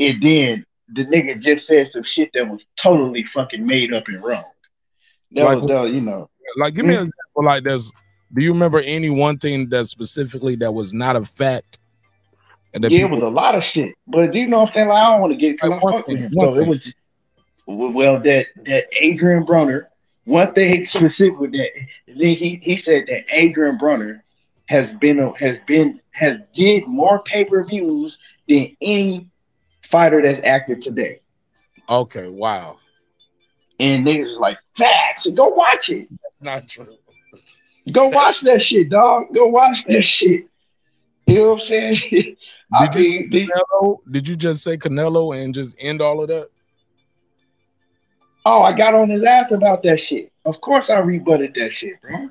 and then the nigga just said some shit that was totally fucking made up and wrong. That Like- was, that you know, Like, give me an example. Like, there's. Do you remember any one thing that specifically that was not a fact? And that yeah, it was a lot of shit. But you know what I'm saying? Like I don't want to get Like, with him. So it was well that that Adrien Broner. One thing specific with that, he he he said that Adrien Broner has been a- has been has did more pay per views than any fighter that's active today. Okay, wow. And niggas like facts. Go watch it. Not true. Go watch that shit, dog. Go watch that shit. You know what I'm saying? I Did you, Canelo, did you just say Canelo and just end all of that? Oh, I got on his ass about that shit. Of course I rebutted that shit, bro.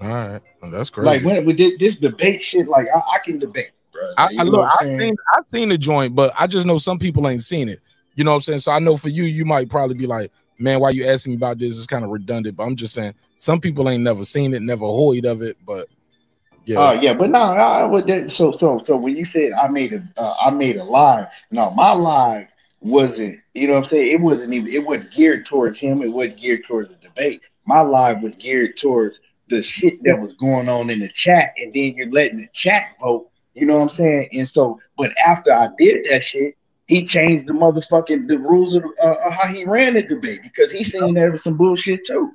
All right, well, that's crazy. Like when with this, this debate shit, like I, I can debate, bro. I, I look, I I'm seen, I've seen the joint, but I just know some people ain't seen it. You know what I'm saying? So I know for you, you might probably be like, "Man, why you asking me about this? It's kind of redundant." But I'm just saying, some people ain't never seen it, never heard of it. But yeah, Oh yeah, but no, I would that so so so when you said I made a uh, I made a live, no, my live wasn't, you know what I'm saying? It wasn't even it wasn't geared towards him, it wasn't geared towards the debate. My live was geared towards the shit that was going on in the chat, and then you're letting the chat vote, you know what I'm saying? And so, but after I did that shit, he changed the motherfucking the rules of uh, uh, how he ran the debate because he seen that was some bullshit too.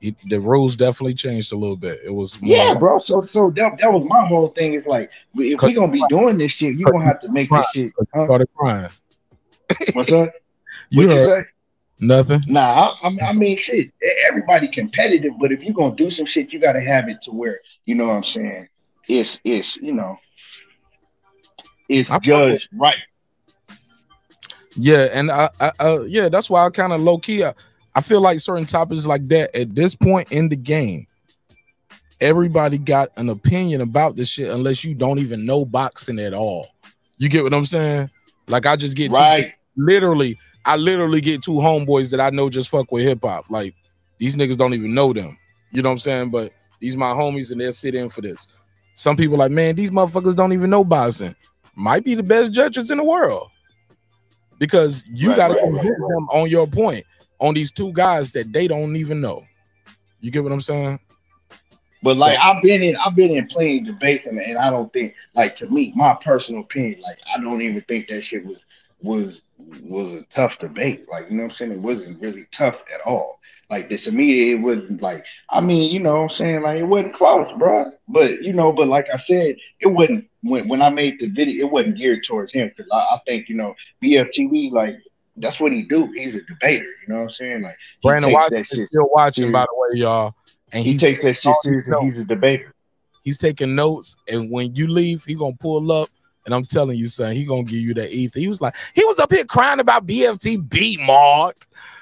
it, the rules definitely changed a little bit. It was more, Yeah, bro. So so that, that was my whole thing. Is like if we gonna be doing this shit, you gonna have to make this shit. Huh? started crying. What's up? You What you say? Nothing. Nah, I, I- I mean shit. Everybody competitive, but if you're gonna do some shit, you gotta have it to where you know what I'm saying. It's it's you know, it's judged right. Yeah, and I, I uh, yeah, that's why I kind of low key. I, I feel like certain topics like that at this point in the game, everybody got an opinion about this shit unless you don't even know boxing at all. You get what I'm saying? Like I just get Right. Literally, I literally get two homeboys that I know just fuck with hip hop. Like these niggas don't even know them. You know what I'm saying? But these my homies and they'll sit in for this. Some people like, man, these motherfuckers don't even know boxing. Might be the best judges in the world because you Right, got to right, convince right, them on your point on these two guys that they don't even know. You get what I'm saying? But like I've been in, I've been in plenty debates, and, and I don't think, like to me, my personal opinion, like I don't even think that shit was was was a tough debate. Like you know what I'm saying, it wasn't really tough at all. Like this me, it wasn't like I mean, you know what I'm saying, like it wasn't close, bro. But you know, but like I said, it wasn't when when I made the video, it wasn't geared towards him because I, I think you know BFTB like. That's what he do. He's a debater. You know what I'm saying? Like Brandon Washington shit still watching, by the way, y'all. And He takes that shit all these serious and notes. he's a debater. He's taking notes, and when you leave, he gonna pull up. And I'm telling you, son, he gonna give you that ether. He was like, he was up here crying about BFT beat Mark.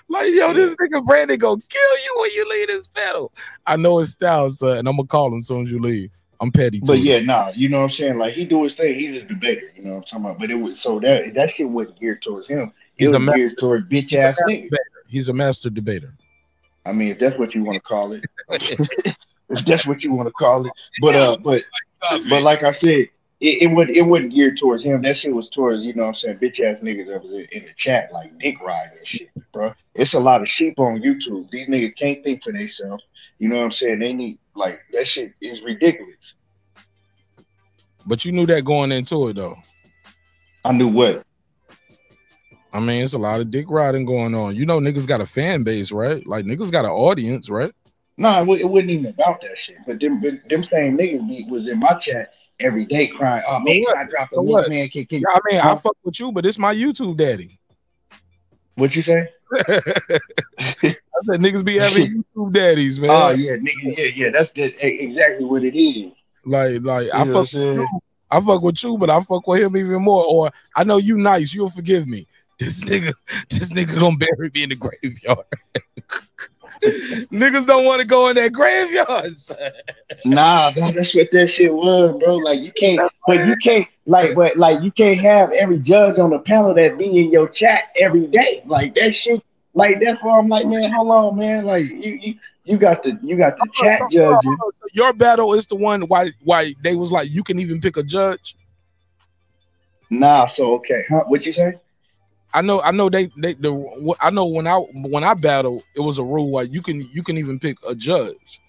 Like, yo, this nigga Brandon gonna kill you when you leave this pedal. I know his style, son, and I'm gonna call him as soon as you leave. I'm petty too. But yeah, nah, you know what I'm saying? Like he do his thing. He's a debater. You know what I'm talking about? But it was so that that shit wasn't geared towards him. It He's a was ma- geared towards bitch ass master niggas. debater. He's a master debater. I mean, if that's what you want to call it, if that's what you want to call it. But uh, but but like I said, it, it would it wasn't geared towards him. That shit was towards you know what I'm saying bitch ass niggas that was in, the chat like dick riding and shit, bro. It's a lot of sheep on YouTube. These niggas can't think for themselves. You know what I'm saying? They need like that shit is ridiculous. But you knew that going into it though. I knew what. I mean, it's a lot of dick riding going on. You know, niggas got a fan base, right? Like niggas got an audience, right? No, it, wa- it wasn't even about that shit. But them, them them same niggas be- was in my chat every day crying, "Oh man, I dropped a So link, what? man." Can, can, Yeah, I mean, I Huh? fuck with you, but it's my YouTube daddy. What you say? I said niggas be having YouTube daddies, man. Oh yeah, nigga, yeah, yeah. That's the, exactly what it is. Like, like You I fuck with you. I fuck with you, but I fuck with him even more. Or I know you nice, you'll forgive me. This nigga, this nigga gonna bury me in the graveyard. Niggas don't want to go in that graveyards. Nah, bro, that's what that shit was, bro. Like you can't, but you can't, like, but like you can't have every judge on the panel that be in your chat every day. Like that shit, like that's why I'm like, man, hold on, man. Like you, you, you got the, you got the chat judging. So your battle is the one why why they was like you can even pick a judge. Nah, so okay, huh? What you say? I know, I know they they the I know when I when I battle, it was a rule where you can you can even pick a judge.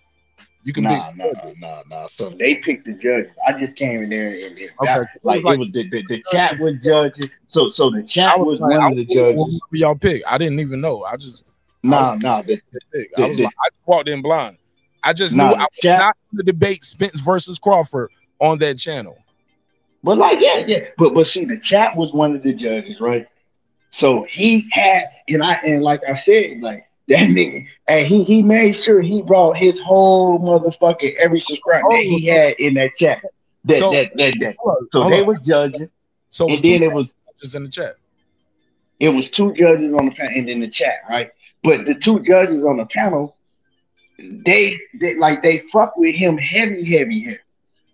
You can Nah, pick nah, nah, nah. So they picked the judges. I just came in there and, and Okay. like, Like- it was the, the, the chat was judging. So so the chat was like, one I of the judges. y'all pick. I didn't even know. I just I Nah, was- nah. The, the- I was the- like, I walked in blind. I just Nah, knew I was chat- not to debate Spence versus Crawford on that channel. But like, yeah, yeah. But but see, the chat was one of the judges, right? So he had, and I and like I said, like that nigga, and he he made sure he brought his whole motherfucking every subscriber that he oh. had in that chat. That So- that that, that. Hold So hold they on. was judging, So it and was then it was judges in the chat. it was two judges on the panel and in the chat, right? But the two judges on the panel, they, they like they fuck with him heavy, heavy, heavy.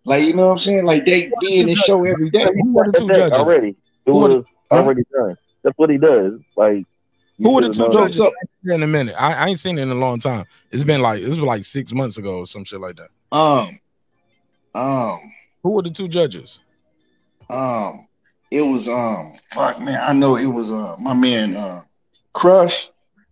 Like you know what I'm saying? Like they did the show every day. Who were the two judges? already. It Who was already done. That's what he does. Like Who were the two known. judges? in a minute. I, I ain't seen it in a long time. It's been like this was like six months ago or some shit like that. Um, um, Who were the two judges? um, it was um, fuck man, I know it was uh my man uh Crush,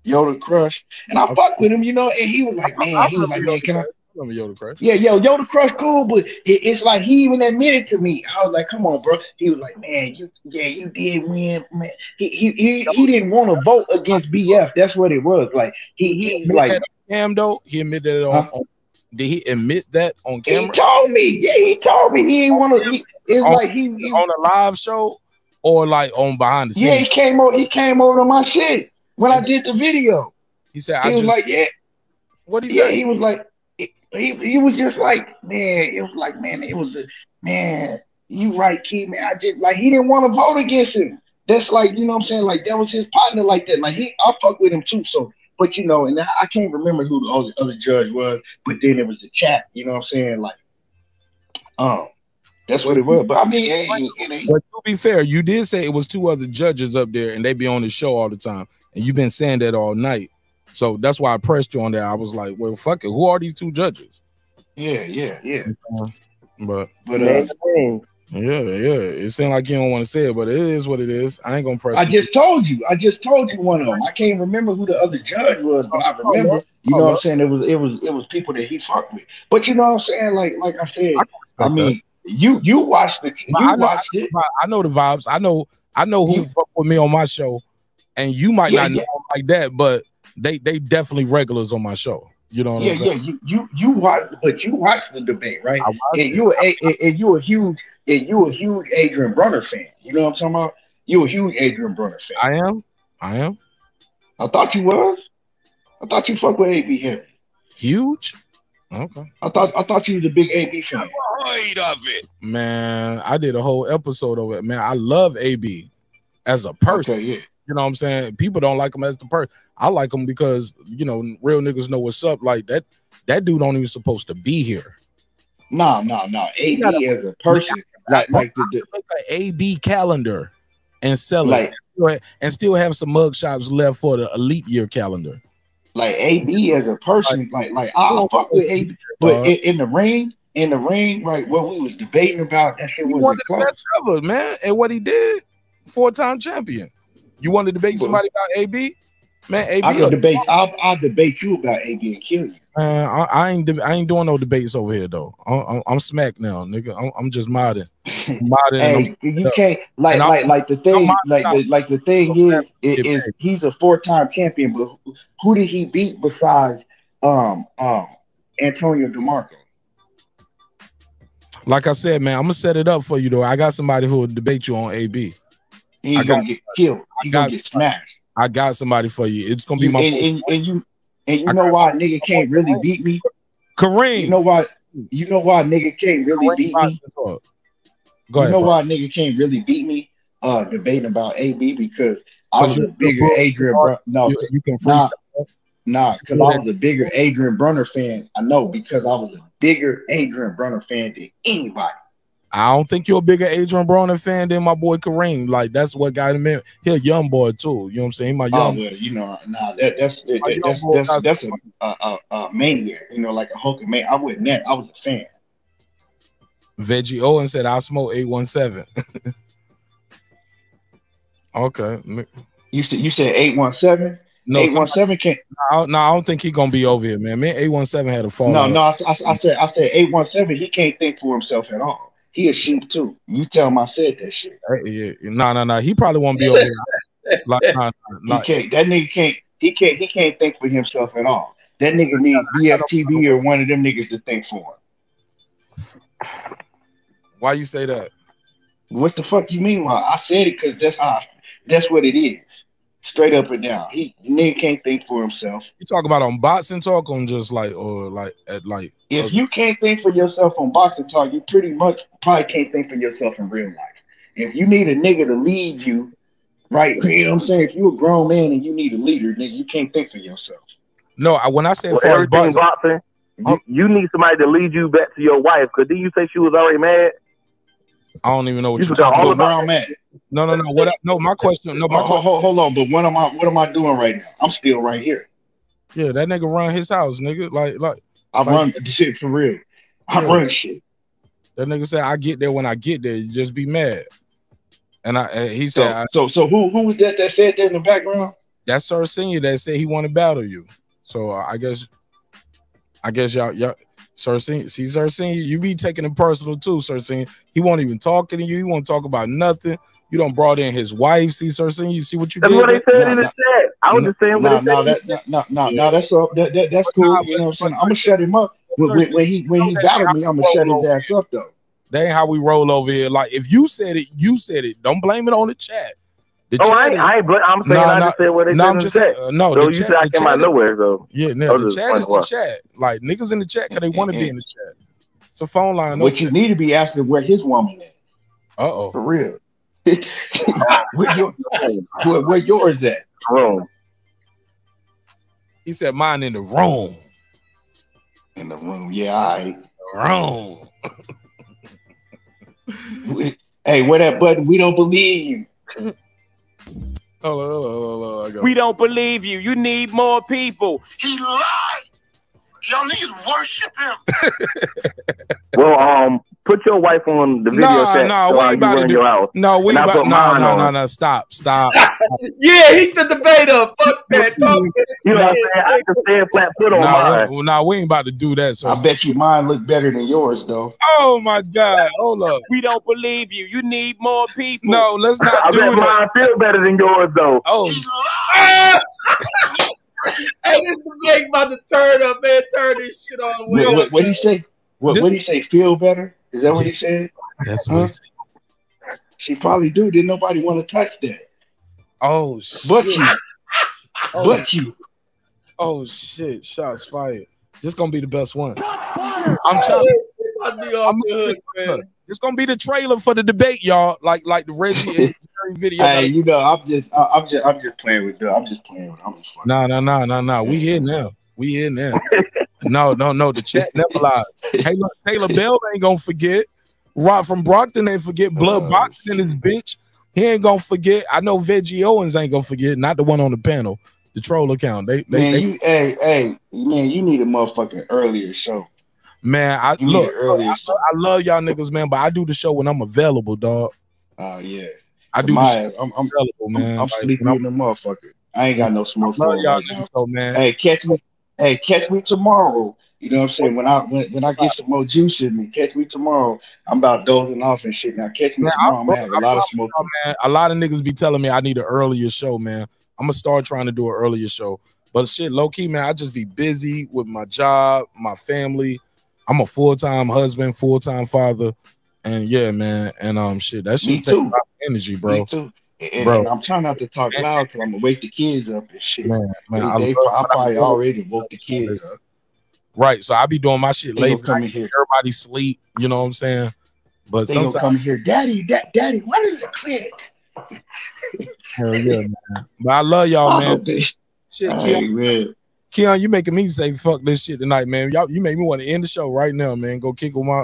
Yoda Crush, and I fuck with him, you know, and he was like, man, he was like, man, can I? Remember Yoda Crush? Yeah, yo, Yoda Crush cool, but it, it's like he even admitted to me. I was like, come on, bro. He was like, man, you yeah, you did win, man. He he he, he didn't want to vote against BF. That's what it was. Like he he admitted like cam though. He admitted it on. on- did he admit that on camera? he told me. Yeah, he told me he didn't want to. It's on, like he, he on a live show or like on behind the scenes. yeah, he came over. He came over to my shit when I did the video. He said, He "I was just." like, yeah, what he yeah. say? He was like, he, he was just like, man. It was like, man. It was a man. You right, Key, man. I just like he didn't want to vote against him. That's like, you know what I'm saying? Like that was his partner like that. Like he I fuck with him too. So but you know, and I can't remember who the other, judge was, but then it was the chat, you know what I'm saying? Like um that's what it was. But I mean, ain't- But to be fair, you did say it was two other judges up there, and they be on the show all the time, and you've been saying that all night. So that's why I pressed you on that. I was like, "Well, fuck it. Who are these two judges?" yeah, yeah, yeah. But But uh, yeah, yeah, it seemed like you don't want to say it, but it is what it is. I ain't gonna press. I you. just told you. I just told you one of them. I can't remember who the other judge was, but I remember. You know what I'm saying? It was it was it was people that he fucked with. But you know what I'm saying? Like like I said, I mean, you you watched the you I know, watched it. I know the vibes. I know. I know who fucked with me on my show, and you might Yeah, not know yeah. them like that, but they they definitely regulars on my show. You know what Yeah, I'm yeah, you you you watched, but you watch the debate, right? And you were a and- and you a huge and you a huge Adrien Broner fan. You know what I'm talking about? You a huge Adrien Broner fan. I am. I am I thought you was. I thought you fuck with AB heavy. huge. Okay. I thought I thought you was a big AB fan. Afraid of it. Man, I did a whole episode of it. Man, I love AB as a person. Okay, yeah. You know what I'm saying? People don't like him as the person. I like him because you know real niggas know what's up. Like that. That dude don't even supposed to be here. No, no, no. AB as a person, like like the, the AB calendar and sell Like- it, and still have some mug shops left for the elite year calendar. like AB as a person, like like I fuck with AB, but Uh, in, in the ring, in the ring, right? What we was debating about, that shit one the best ever, man. And what he did, four time champion. You want to debate somebody about AB? Man, AB, I can debate. I'll, I'll debate you about AB and kill you. Man, I, I ain't I ain't doing no debates over here though. I'm, I'm, I'm smack now, nigga. I'm, I'm just modding, modding. Hey, I'm- you can't like And I'm- like like the thing like the, like the thing is, is is he's a four time champion, but who, who did he beat besides um um Antonio DeMarco? Like I said, man, I'm gonna set it up for you though. I got somebody who will debate you on AB. He I gonna get killed. He got- gonna get smashed. I got somebody for you. It's gonna be You, my and, and, and you and you know why a nigga can't really beat me? Kareem. You know why? You know why a nigga can't really beat me? Go you know bro. why a nigga can't really beat me? Uh, debating about AB because I was a bigger Adrian. Br- no, You, you can nah, freestyle. nah, because I was a bigger Adrien Broner fan. I know because I was a bigger Adrien Broner fan than anybody. I don't think you're a bigger Adrien Broner fan than my boy Kareem. Like that's what got him in. He a young boy too. You know what I'm saying? He my Oh young. well, you know, nah, that, that's that, young that's boy that's, that's a, a, a, maniac. You know, like a Hulk man. I wasn't that. I was a fan. Veggie Owen said I smoke 817. okay. You said you said eight one seven. No, eight one seven can't. No, no, I don't think he gonna be over here, man. Man, 817 had a fall. No, no, I, I, I said I said eight one seven. He can't think for himself at all. He a sheep too. You tell him I said that shit. No, no, no. He probably won't be over here. Like, nah, nah, He can't. That nigga can't. He can't. He can't think for himself at all. That nigga need BFTB or one of them niggas to think for him. Why you say that? What the fuck you mean? Why I said it because that's how. That's what it is. Straight up and down. He nigga can't think for himself. You talk about on boxing talk on just like or like at like If uh, you can't think for yourself on boxing talk, you pretty much probably can't think for yourself in real life. If you need a nigga to lead you, right? You know what I'm saying? If you're a grown man and you need a leader, nigga, you can't think for yourself. no, I, when I say Well, far as boxing, boxing, you, you need somebody to lead you back to your wife. Cause did you say she was already mad? I don't even know what You you're talking about. Where I'm at. No, no, no. What? I, no, my question. No, my Oh, hold, question. hold, hold on, but what am I? What am I doing right now? I'm still right here. Yeah, that nigga run his house, nigga. Like, like I like, run shit for real. I Yeah. run shit. That nigga said, "I get there when I get there. You just be mad." And I, and he So, said, I, so, so who who was that that said that in the background? "That's Sir Senior that said he want to battle you." So uh, I guess, I guess y'all, y'all, Senior, see Senior, you be taking it personal too, Senior. He won't even talk to you. He won't talk about nothing. You don't brought in his wife. See Senior, you see what you That's did? what they said in the chat. I was just saying No, what no, that, no, no, no, that's up. That, that, that's cool. You know what I'm saying? I'm gonna shut him up. When, when, when he when he battled me, I'm gonna shut his ass up though. That ain't how we roll over here. Like if you said it, you said it. Don't blame it on the chat. The Oh, I chat ain't, I ain't. bl- I'm saying No, I no, just said what they no, said I'm in just the chat. saying, uh, no, So the you chat- said I the came out chat nowhere though. Yeah, no, the chat is the why. chat. Like niggas in the chat because they want to be in the chat. It's a phone line. What you need to be asking where his woman at. Uh oh. For real. where, your, where, where yours at? Room. He said mine in the room. In the room. Yeah, all right. Room. Hey, where that button? We don't believe you. Hold on, hold on, hold on. I got We don't believe you. You need more people. He lied. Y'all niggas worship him. Well, um, put your wife on the video Nah, chat nah, we ain't about to do. your house. No, we And about. put No, mine no, no, no. Stop, stop. Yeah, he's the debater. Fuck that. Talk You know what I'm saying? I can stand flat foot on mine. no, we, nah, we ain't about to do that. So I bet you mine look better than yours though. Oh my God! Hold up. We don't believe you. You need more people. No, let's not I do bet that. mine feel better than yours though. Oh, Hey, this debate about to turn up, man. Turn this shit on. What, what, what he say? What This- what he say? Feel better? Is that what he said? that's what he said. She probably do. Didn't nobody want to touch that? Oh shit. But you. Oh. But you. Oh shit! Shots fired. This gonna be the best one. I'm trying. I'll be off the. It's gonna be the trailer for the debate, y'all. Like like the Reggie and Jerry video. Hey, you know, I'm just, I- I'm just, I'm just playing with. Doug. I'm just playing with. I'm just fucking. No, no, no, no, no. We here now. We in there. no, no, no. The chat never lies. Hey, look, Taylor Bell ain't gonna forget. Rock from Brockton ain't forget. Blood boxing in his bitch. He ain't gonna forget. I know Veggie Owens ain't gonna forget. Not the one on the panel, the troll account. They, they, Man, they- you, hey, hey, man, you need a motherfucking earlier show. man. I You look. earlier I. I love y'all niggas, man. But I do the show when I'm available, dog. Uh, yeah. I do. My, I'm, I'm, available, man. I'm Like, sleeping when with the motherfucker. I ain't got no smoke for Love y'all niggas though, man. Hey, catch me. Hey, catch me tomorrow. You know what I'm saying? When I when, when I get some more juice in me, catch me tomorrow. I'm about dozing off and shit. Now catch me Man, tomorrow. I'm have a lot of smoke. man. A lot of niggas be telling me I need an earlier show, man. I'm gonna start trying to do an earlier show. But shit, low key, man, I just be busy with my job, my family. I'm a full time husband, full time father, and yeah, man, and um, shit, that shit Me take too. a lot of energy, bro. Me too. And, Bro. and I'm trying not to talk loud because I'm gonna wake the kids up and shit. Man, man, they, I they, love- I probably already woke the kids up. Right, so I'll be doing my shit They late. night, here. Everybody sleep. You know what I'm saying? But They sometimes, come here, Daddy, da- Daddy, what is a clit? hell yeah, man. But I love y'all, Oh, man. they- Shit, Keon, man. Keon, you making me say fuck this shit tonight, man. Y'all, you make me want to end the show right now, man. Go kick with my,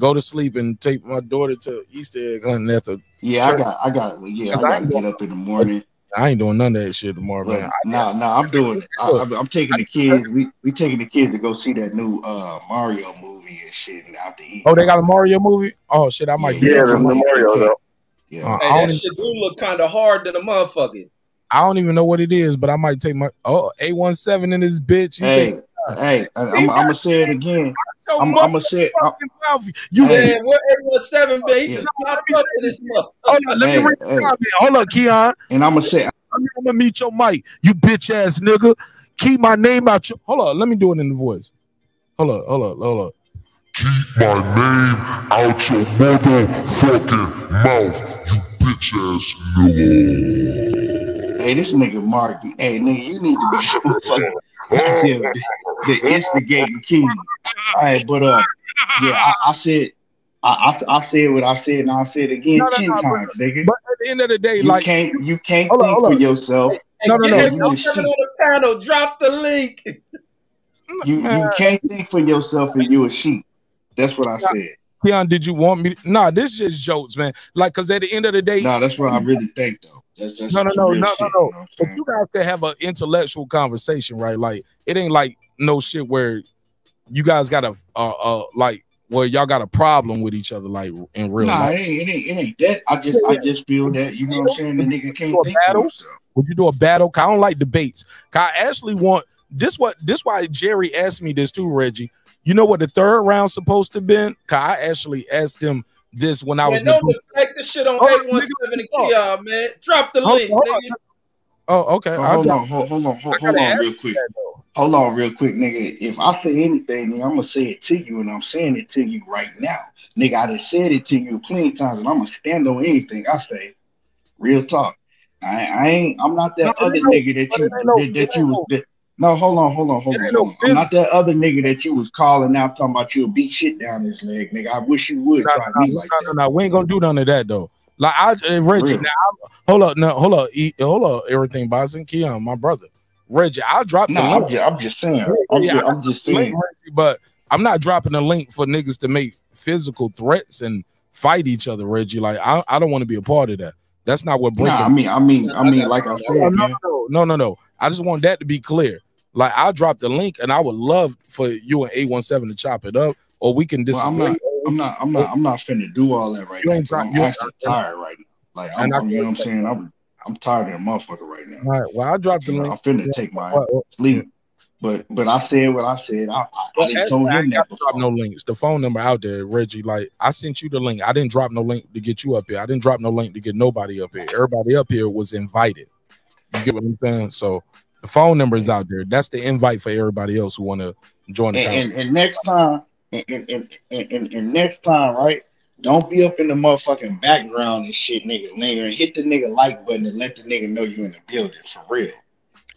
go to sleep and take my daughter to Easter egg hunting at the. Yeah, I got, I got, yeah, I got to get up in the morning. I ain't doing none of that shit tomorrow, But man. no, no, I'm doing it. I, I'm, I'm taking the kids. We we taking the kids to go see that new uh Mario movie and shit, and out to eat. Oh, they got a Mario movie. Oh shit, I might. Yeah, do yeah, the Mario, though. Yeah. Uh, Hey, I, that don't, shit do look kind of hard than a motherfucker. I don't even know what it is, but I might take my oh A17 in this bitch. He Hey, said, hey, I'm, I'm gonna say it again. I'm, I'm gonna say it. I'm, You Hey. Man, what everyone seven, man? He just popped up this motherfucker. Hold on, let Hey, me read hey. the comment. Hold up, Keon. and I'm gonna say I'm gonna meet your mic, you bitch ass nigga. Keep my name out your. Hold on, let me do it in the voice. Hold up, hold up, hold up. Keep my name out your motherfucking mouth, you bitch ass nigga. Hey, this nigga Mark. Hey, nigga, you need to be fucking the, the instigating king. All right, but uh, yeah, I, I said, I, I I said what I said, and I'll say it again No, no, ten no, but- times, nigga. But at the end of the day, You like can't, you can't Hold on, think hold for on. yourself. No, no, Hey, no. get You everyone a on the panel. Drop the link. You you can't think for yourself, and you a sheep. That's what I said. Keon, did you want me? To, nah, this is just jokes, man. Like, cause at the end of the day, No, that's what I really think, though. That's, that's no, no, no, no, shit, no, no. know But you guys can have an intellectual conversation, right? Like, it ain't like no shit where you guys got a, uh, uh, like, where y'all got a problem with each other, like in real Nah, life. it ain't, it ain't, it ain't that. I just, I just feel that you know what I'm saying. The nigga can't do a think for battle? himself. Would you do a battle? I don't like debates. I actually want this. What this? Why Jerry asked me this too, Reggie. You know what the third round supposed to been? 'Cause I actually asked him this when I was. Man, don't negoti- deflect the shit on Hold on, 817 and nigga. Keon, man. Drop the Hold- link, hold nigga. Oh, okay. Oh, hold on, hold, hold on, hold, hold gotta on, real quick. Hold on, real quick, nigga. If I say anything, nigga, I'm gonna say it to you, and I'm saying it to you right now, nigga. I done said it to you plenty times, and I'm gonna stand on anything I say. Real talk. I, I ain't. I'm not that No, other no- nigga that but you it ain't no- that, that you was. That, no, hold on, hold on, hold on, no. I'm not that other nigga that you was calling out talking about you'll beat shit down his leg, nigga. I wish you would No, try no, me no, like no, that. no, no, we ain't gonna do none of that though. Like I, uh, Reggie, Really? now hold up, now hold up, e, hold up, everything, Boston, Keon, my brother, Reggie. I'll drop the No, link. I'm just, I'm just saying. Yeah, I'm yeah, just, I I'm just link, saying. Reggie, but I'm not dropping a link for niggas to make physical threats and fight each other, Reggie. Like I, I don't want to be a part of that. That's not what Nah, breaking. I mean, I mean, I mean, like I said, no, no, no, no, no. I just want that to be clear. Like I dropped the link, and I would love for you and A17 to chop it up, or we can Well. I'm not, I'm not, I'm not, I'm not finna do all that right You now. I'm you- actually tired right now. Like, I'm, I I'm- you know what I'm saying? I'm, I'm tired of the motherfucker right now. All right. Well, I dropped the know, link. I'm finna Yeah, take my sleep. But, but I said what I said. I, I, I Well, didn't actually, told I him ain't that drop no links. The phone number out there, Reggie. Like I sent you the link. I didn't drop no link to get you up here. I didn't drop no link to get nobody up here. Everybody up here was invited. You get what I'm saying? So the phone number is out there. That's the invite for everybody else who want to join the and, and, and next time, and, and, and, and, and, and next time, right? Don't be up in the motherfucking background and shit, nigga. Nigga, hit the nigga like button and let the nigga know you in the building for real.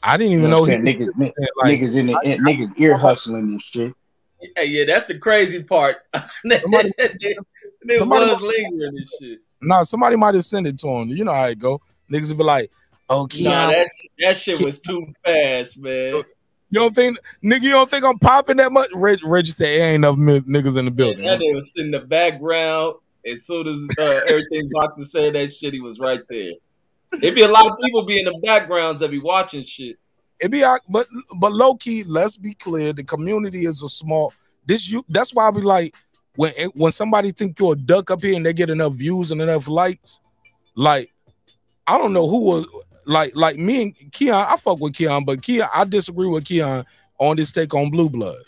I didn't You even know know what he saying? Niggas, ni- like, niggas in the niggas ear hustling and shit. Yeah, yeah, that's the crazy part. they somebody was lingering this shit. Nah, somebody might have sent it to him. You know how it go. Niggas will be like, "Oh, Keon, Nah, that shit, that shit was too fast, man. you don't think, nigga, you don't think I'm popping that much?" Reg, Reggie said, "It ain't enough niggas in the building." Yeah, That nigga was in the background. As soon as uh, everything Boxer said that shit, he was right there. It'd be a lot of people be in the backgrounds that be watching shit. It'd be out, but but low key, let's be clear. The community is a small. This you. That's why we like when when somebody think you're a duck up here and they get enough views and enough likes. Like I don't know who was like like me and Keon, I fuck with Keon, but Keon, I disagree with Keon on this take on Blue Blood.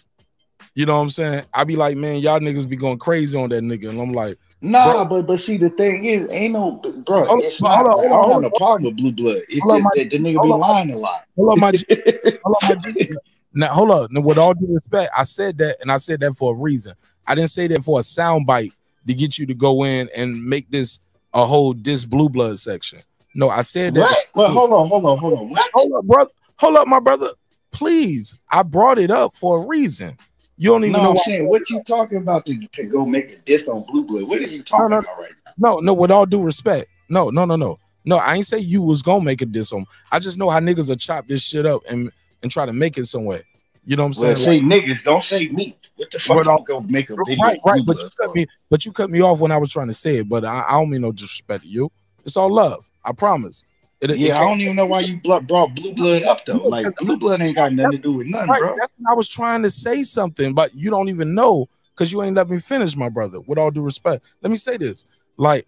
You know what I'm saying? I be like, man, y'all niggas be going crazy on that nigga, and I'm like, Nah, but but see the thing is, ain't no bro. Hold- it's not, on, like, I don't have no problem with blue blood. It's just my- that the nigga be on. lying a lot. Hold on, my. Hold on, my Now, hold up. Now, with all due respect, I said that, and I said that for a reason. I didn't say that for a soundbite to get you to go in and make this a whole this blue blood section. No, I said that. What? Well, hold on, hold on, hold on. What? Hold up, brother. Hold up, my brother. Please, I brought it up for a reason. You don't even No, know. I'm saying what you talking about to, to go make a diss on blue blood. What are you talking no. about right now? No, no, with all due respect. No, no, no, no. No, I ain't say you was gonna make a diss on. I just know how niggas will chop this shit up and and try to make it somewhere. You know what I'm Well, saying? say niggas, don't say me. What the fuck? I'm gonna make a video. Right, right. But you cut me, but you cut me off when I was trying to say it. But I, I don't mean no disrespect to you. It's all love. I promise. It, it Yeah, I don't even know why you brought blue blood up though. Like blue blood ain't got nothing to do with nothing, Right, bro. That's when I was trying to say something, but you don't even know because you ain't let me finish, my brother. With all due respect, let me say this: like,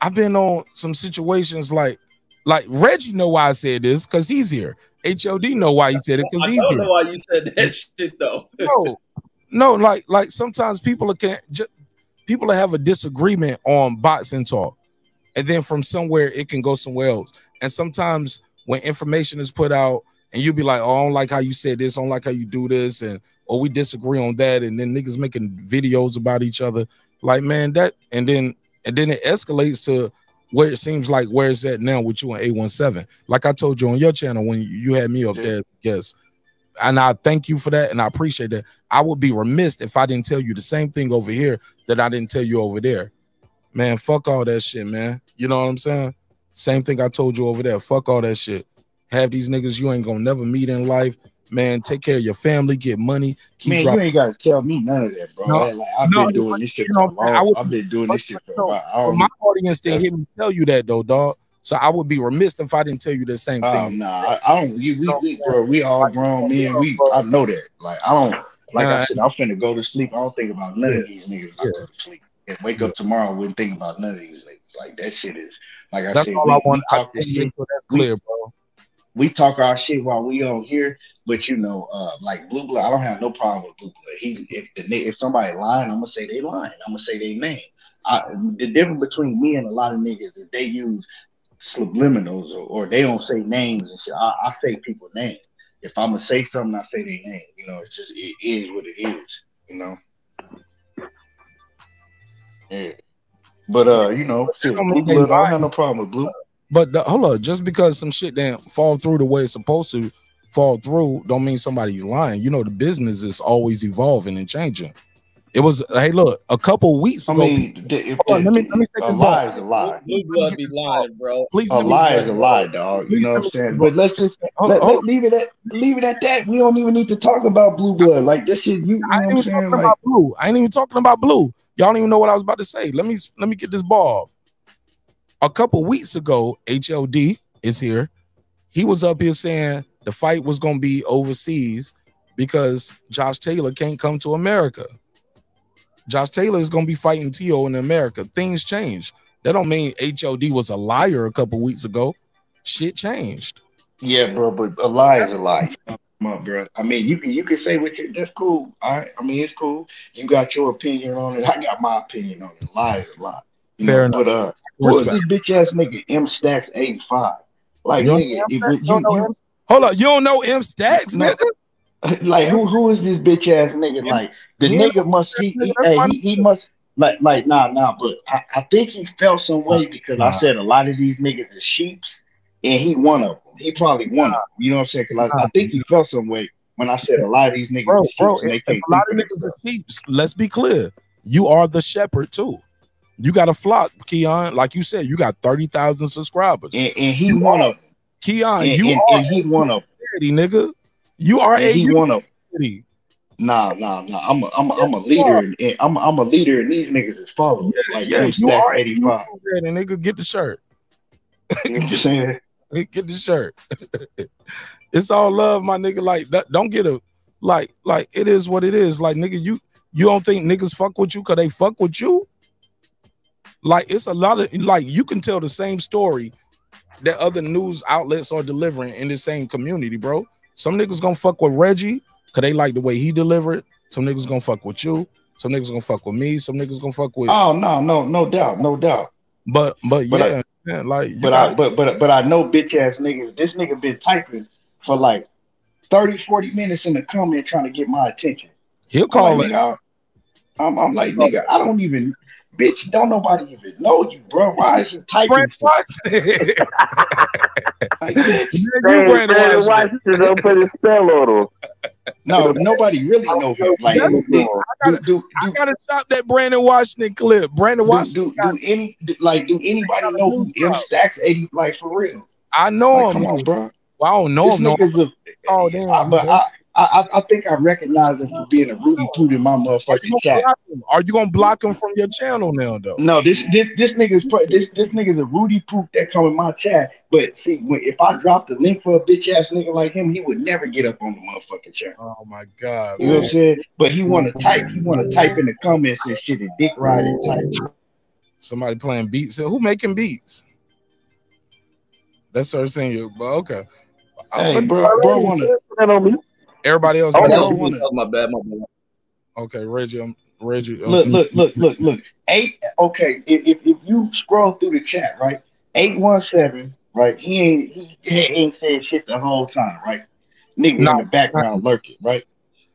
I've been on some situations like, like Reggie know why I said this because he's here. Hod know why he said it because I he's don't here. know why you said that shit though. no, no, like like sometimes people can't just people have a disagreement on bots and talk, and then from somewhere it can go somewhere else. And sometimes when information is put out, and you'll be like, "Oh, I don't like how you said this, I don't like how you do this," and or we disagree on that, and then niggas making videos about each other, like man, that, and then and then it escalates to where it seems like where it's at now with you and A17. Like I told you on your channel when you had me up there, yes. And I thank you for that, and I appreciate that. I would be remiss if I didn't tell you the same thing over here that I didn't tell you over there. Man, fuck all that shit, man. You know what I'm saying? Same thing I told you over there. Fuck all that shit. Have these niggas you ain't gonna never meet in life. Man, take care of your family, get money, keep Man, dropping. you ain't gotta tell me none of that, bro. No, Like, I've no, been doing but, this shit you for know, a long. I would- I've been doing this shit for no, about. I But don't my know. audience didn't hear me tell you that though, dog. So I would be remiss if I didn't tell you the same Oh thing. no, I, I don't. You, we, we, bro, we all grown men. We, I know that. Like, I don't. Like I said, I'm finna go to sleep. I don't think about none Yeah. of these niggas. when I go to sleep and wake up tomorrow. I wouldn't think about none of these niggas. Like that shit is. Like I That's said, all we, I we want. I talk this shit. so that's we- clear, bro. we talk our shit while we on here, but you know, uh, like blue blood, I don't have no problem with blue blood. He, if the if somebody lying, I'm gonna say they lying. I'm gonna say they name. I, the difference between me and a lot of niggas is they use subliminals or, or they don't say names and shit. I, I say people name. If I'm gonna say something, I say their name. You know, it's just it is what it is. You know. Yeah. But uh, you know, shit, blue blood, I don't have no problem with blue. But the, hold on, just because some shit didn't fall through the way it's supposed to fall through, don't mean somebody's lying. You know, the business is always evolving and changing. It was hey, look, a couple weeks I ago. mean, the, if Hold on, the, let me let me say a this lie is a lie. Blue blood be lying, bro. Please A let me lie is a lie, dog. You know what I'm saying? But let's just Hold- let, hold- let- leave it at leave it at that. We don't even need to talk about blue blood. Like this shit, you, you know I ain't I'm even saying? talking Like about blue. I ain't even talking about blue. Y'all don't even know what I was about to say. Let me let me get this ball off. A couple weeks ago, HLD is here. He was up here saying the fight was gonna be overseas because Josh Taylor can't come to America. Josh Taylor is gonna be fighting Teo in America. Things changed. That don't mean HLD was a liar a couple weeks ago. Shit changed. yeah, bro. But a lie is a lie. Come on, bro. I mean, you can you can say what you that's cool. All right. I mean, it's cool. You got your opinion on it. I got my opinion on it. A lie is a lie. You Fair know, enough. But uh, who is Respect. this bitch ass nigga M Stacks eighty five? Like You nigga, if you, You you, Hold up, you don't know M Stacks, No. nigga? like who who is this bitch ass nigga? Like the Yeah. nigga must he, he, hey, he, he must like like nah nah but I, I think he felt some way because I said a lot of these niggas are sheeps and he one of them. He probably one of them. You know what I'm saying? Cause I, I think he felt some way when I said a lot of these niggas bro, are sheeps bro. and they If, if can't a lot of niggas are sheep, let's be clear. You are the shepherd too. You got a flock, Keon. Like you said, you got thirty thousand subscribers. and, and he You one are- of them. Keon, And, you and, are and he one of them. city, nigga. You are And a he one of them. Nah, nah, nah. I'm a, I'm a, I'm a leader, and, and I'm, a, I'm a leader, and these niggas is followers. like Yeah, M you are. 85. You and nigga, get the shirt. You know what I'm saying? get the shirt. it's all love, my nigga. Like, don't get a like, like it is what it is. Like, nigga, you you don't think niggas fuck with you because they fuck with you? Like, it's a lot of like you can tell the same story that other news outlets are delivering in the same community, bro. Some niggas gonna fuck with Reggie because they like the way he delivered. Some niggas gonna fuck with you. Some niggas gonna fuck with me. Some niggas gonna fuck with. Oh no, no, no doubt, no doubt. But but, but yeah, I, man, like but got, I but but but I know bitch ass niggas. This nigga been typing for like 30, 40 minutes in the comment trying to get my attention. He'll call me. Like, I'm, I'm like, nigga, I don't even, bitch, don't nobody even know you, bro. Why is you typing? Brand like, bitch, Brand, Brand Washington. Washington don't put a spell on him no, nobody really know him. Like, I gotta, do, gotta stop that Brandon Washington clip. Brandon Washington. Do, do, do any like do anybody know who M Stacks eighty like for real? I know like, him, on, bro. Well, I don't know this him. No. A, oh damn! I, but I, I, I, think I recognize him for being a rooty poot in my motherfucking chat. Are you gonna block him from your channel now, though? No, this this this nigga's this this nigga's a rooty poot that come in my chat. But see, when, if I dropped the link for a bitch ass nigga like him, he would never get up on the motherfucking chat. Oh my god, you man. know what I'm saying? But he want to type, he want to type in the comments and shit and dick riding type. Somebody playing beats. Who making beats? That's our senior, but okay. Hey, bro, bro, wanna. Everybody else. Oh, no, my bad, my bad. Okay, Reggie, I'm, Reggie. Look, look, look, look, look. Eight. Okay, if, if you scroll through the chat, right? Eight one seven. Right. He ain't he, he ain't said shit the whole time. Right. Nigga no, in the background lurking. Right.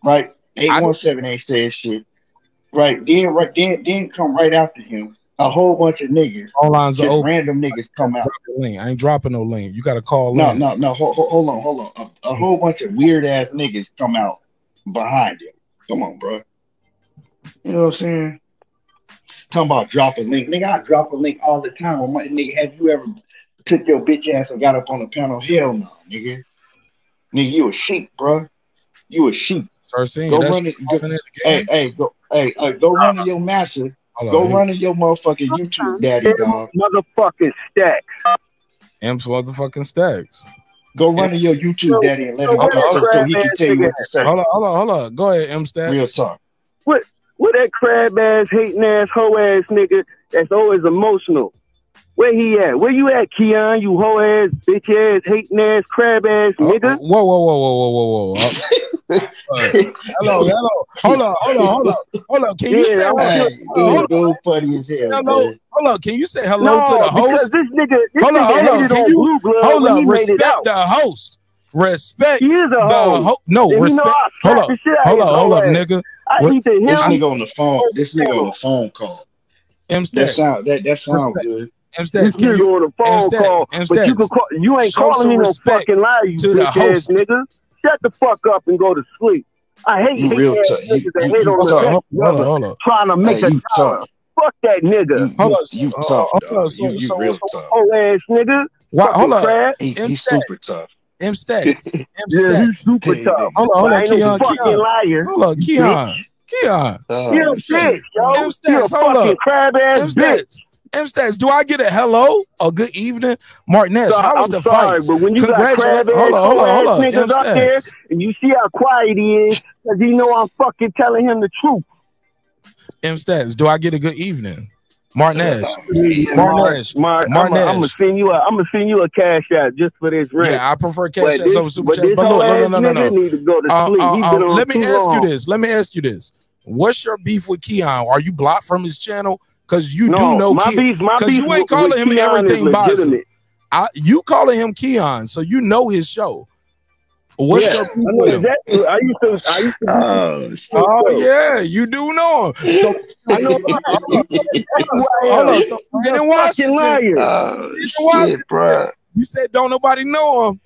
Right. Eight one seven ain't said shit. Right. Then right then then come right after him a whole bunch of niggas. All lines are open. Random niggas come out. I ain't dropping no link. You got to call. No, no, no. Hold, hold, on, hold on. A, a whole bunch of weird ass niggas come out behind him. Come on, bro. You know what I'm saying? Talking about dropping link, nigga. I drop a link all the time. My, nigga, have you ever took your bitch ass and got up on the panel? Hell no, nigga. Nigga, you a sheep, bro. You a sheep. First thing. Go run it. Go, hey, hey, go, hey, uh, go run your master Go on, run in your motherfucking YouTube, daddy dog. Motherfucking stacks. M's motherfucking stacks. Go run to your YouTube, so, daddy, and let him so, know so, he can tell you what to say. Hold on, hold on, hold on. Go ahead, M. Stack. Real talk. What, what that crab ass, hating ass, hoe ass nigga that's always emotional? Where he at? Where you at, Keon? You hoe ass, bitch ass, hating ass, crab ass uh, nigga? Uh, whoa, whoa, whoa, whoa, whoa, whoa, whoa hello, hello. Hold on, hold on, hold on. Hold on. Can yeah, you say right. hello? Hold funny as hell. Hello. Hold on. Can you say hello no, to the host? This nigga, this hold on, nigga hold on. Can you blue, hold on? Respect the host. Respect. He is a host. Ho- no, and respect. You know, hold on. Hold on, hold on, nigga. I need to hear this nigga on the phone. This nigga on the phone call. M That sound that that sound good. M-Stats, can you on a phone M-Stats, call, M-Stats, but you can call, you ain't calling me no fucking lie, you bitch ass nigga. Shut the fuck up and go to sleep. I hate you real tough. Hold, on, hold on. Trying to make hey, a dollar. Fuck that nigga. You, hold on, you, tough. Hold on, you, real tough. Whole ass nigga. Why, hold on. He, he's super tough. M Stacks. M Stacks. Yeah, he's super hey, tough. Hold on, hold on, Keon. Keon. Liar. Hold on, Keon. Keon. Uh, you shit, yo. M Stacks, hold up. Crab ass bitch. M stats, do I get a hello, a good evening, Martinez? So, how was I'm the sorry, fight? But when you Congratulations. got hold on, hold on, hold on. niggas up there, and you see how quiet he is, because he know I'm fucking telling him the truth. M stats, do I get a good evening? Martinez. Martinez. Martinez. I'm gonna send you a I'm gonna send you a cash out just for this rent. Yeah, I prefer cash but over super chat. But look, no, no, no, no, no. Uh, uh, uh, let me ask long. you this. Let me ask you this. What's your beef with Keon? Are you blocked from his channel? because you no, do know my Keon. beef. You ain't calling him Keon everything bossy. You calling him Keon, so you know his show. What's yeah, your beef I with exactly. him? I used to. I used to oh, oh yeah, you do know him. So I know. Hold on, so in Washington, liar. Oh, in Washington, shit, you said don't nobody know him.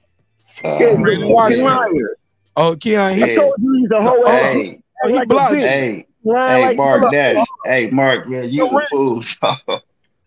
Uh, Brandon Oh, Keon, he. I told you he's a whole. Hey. Oh, he like blocked you. Hey. Nah, hey, like, Marq Nash. Hey, Mark, man, you a fool.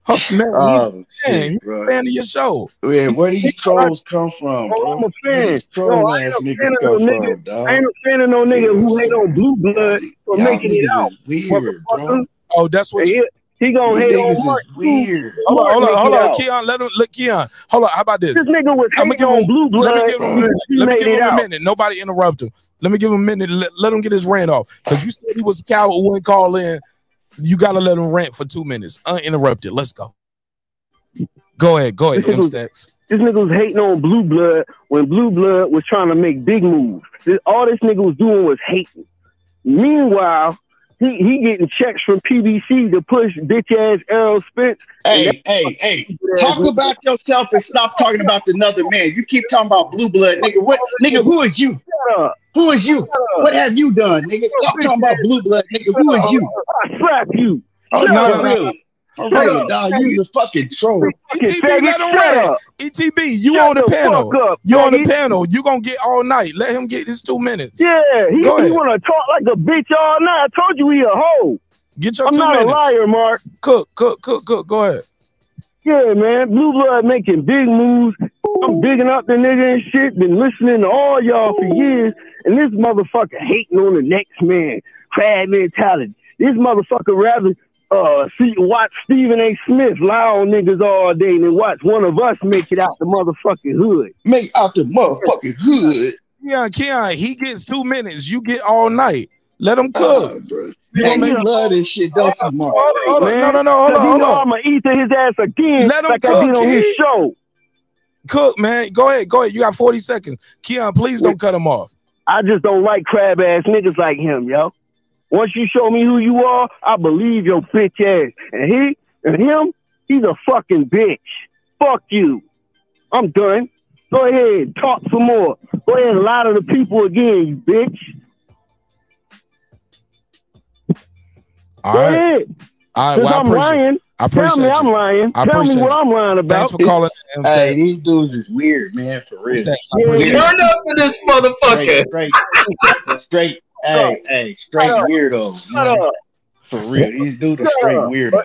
Oh, man, um, he's, oh, he's a fan of your show. Yeah, where these trolls come from? Bro? I'm a fan. Troll no, ass niggas fan come no nigga. from, dog. I ain't a fan of no nigga yeah, who ain't on blue blood for making it out. Weird, bro. Oh, that's what. Hey, you, he gonna hate on Mark. Weird. Hold on, hold on, hold on. Keon, let him look. Keon, hold on. How about this? This nigga was I'm gonna blue blood. Let me give him. Let me give him a minute. Nobody interrupt him. Let me give him a minute. Let, let him get his rant off. Cause you said he was a coward who wouldn't call in. You gotta let him rant for two minutes, uninterrupted. Let's go. Go ahead, go ahead, this M-Stacks. This nigga was hating on Blue Blood when Blue Blood was trying to make big moves. This, all this nigga was doing was hating. Meanwhile, he, he getting checks from PBC to push bitch ass Errol Spence. Hey, hey, hey! Talk about yourself and stop talking about another man. You keep talking about blue blood, nigga. What, nigga? Who is you? Who is you? What have you done, nigga? Stop talking about blue blood, nigga. Who is you? I slap you. Oh, Shut no, up, no, no. Really. For real, up. dog. You's a fucking troll. ETB, let him shut rant. up. ETB, you Shut on the, the panel. up, you on the panel. You gonna get all night. Let him get his two minutes. Yeah, he, he want to talk like a bitch all night. I told you he a hoe. Get your I'm two not minutes. a liar, Mark. Cook, cook, cook, cook. Go ahead. Yeah, man. Blue Blood making big moves. I'm bigging up the nigga and shit. Been listening to all y'all for years. And this motherfucker hating on the next man. Crab mentality. This motherfucker rather uh see watch Stephen A. Smith lie on niggas all day than watch one of us make it out the motherfucking hood. Make out the motherfucking hood. Keon, Keon, he gets two minutes. You get all night. Let him cook. bro. You Hey, gonna you love this shit, don't you, Mark? Hold on, hold on. No, no, no. Hold 'cause on, hold on. I'ma eat to his ass again Let him like I cook, did on his show. Cook, man. Go ahead. Go ahead. You got 40 seconds. Keon, please don't cut him off. I just don't like crab ass niggas like him, yo. Once you show me who you are, I believe your bitch ass. And he and him, he's a fucking bitch. Fuck you. I'm done. Go ahead, talk some more. Go ahead and lie to the people again, you bitch. All Go right. ahead. All right. Well, I I'm appreciate lying, I appreciate tell me you. I'm lying. I tell me what you. I'm lying about. Thanks for calling. in, M. Hey, Stacks. these dudes is weird, man. For real. Stacks, Yeah, appreciate yeah. you. Turn up for this motherfucker. Straight, straight, straight. Hey, hey, straight up. weirdos. Shut up. For real, these dudes are straight up. weirdos.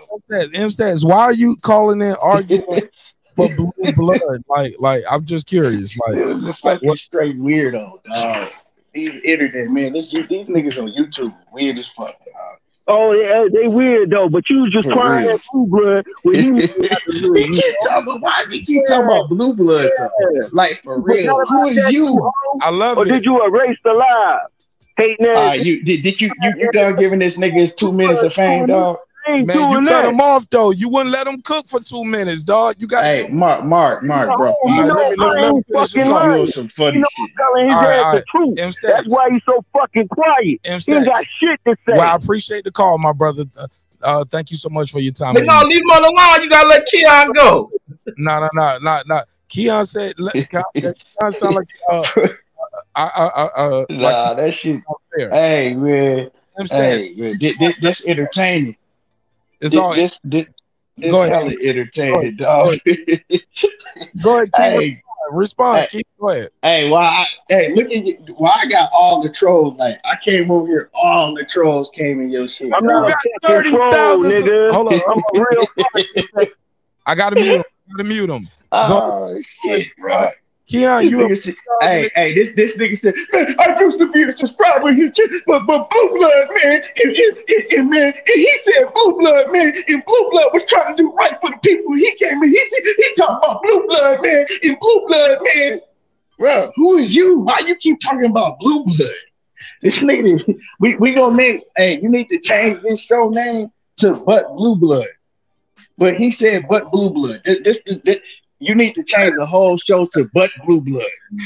M. Stats, why are you calling in arguing for blue blood? Like, like I'm just curious. Like, Dude's a fucking straight weirdo, dog. These internet man, this, these niggas on YouTube weird as fuck, dog. Oh yeah, they weird though, but you was just For crying real. at Blue Blood when he was out the hood. he keep talking. Why does he keep talking about blue blood? Though? Like for real, who is you? I love Or it. did you erase the live? Hating ass. Uh, you did, did you you you done giving this nigga his two minutes of fame, dog? I Man, you doing cut him off though. You wouldn't let him cook for two minutes, dog. You got to Hey, Mark, Mark, Mark, bro. You All right, know, let me- let me- I let me ain't fucking lying. some funny You know, shit. I'm telling his All right, ass all the truth. M. Stats. That's why he's so fucking quiet. M. He ain't got shit to say. Well, I appreciate the call, my brother. Uh, uh, thank you so much for your time. But no, leave him on the line. You gotta let Keon go. No, no, no, no, no. Keon said, let, Keon, Keon sound like, uh, I, I, I, uh, like Nah, that shit. fair. Hey man, M. Stats, hey man, this, this, this entertaining. it's This, all. this, this, this Go ahead. hella entertaining, dog. Go ahead, Keon. hey, Respond. Hey. Keep go ahead. hey, why? I, hey, look at you. Why I got all the trolls? Like I came over here, all the trolls came in your shit. I'm You not got a fucking troll, 30,000 nigga. Hold on. I'm a real I gotta mute him. I gotta mute him. Oh shit, bro. Keon, This you nigga said, hey, hey, this this nigga said, man, I used to be a subscriber but but Blue Blood, man, and, and, and, and, man, and he said Blue Blood, man, and Blue Blood was trying to do right for the people. He came in, he he talking about Blue Blood, man, and Blue Blood, man. Bro, who is you? Why you keep talking about Blue Blood? This nigga, we we gonna make. Hey, you need to change this show name to But Blue Blood. But he said But Blue Blood. This, this, this you need to change the whole show to But Blue Blood.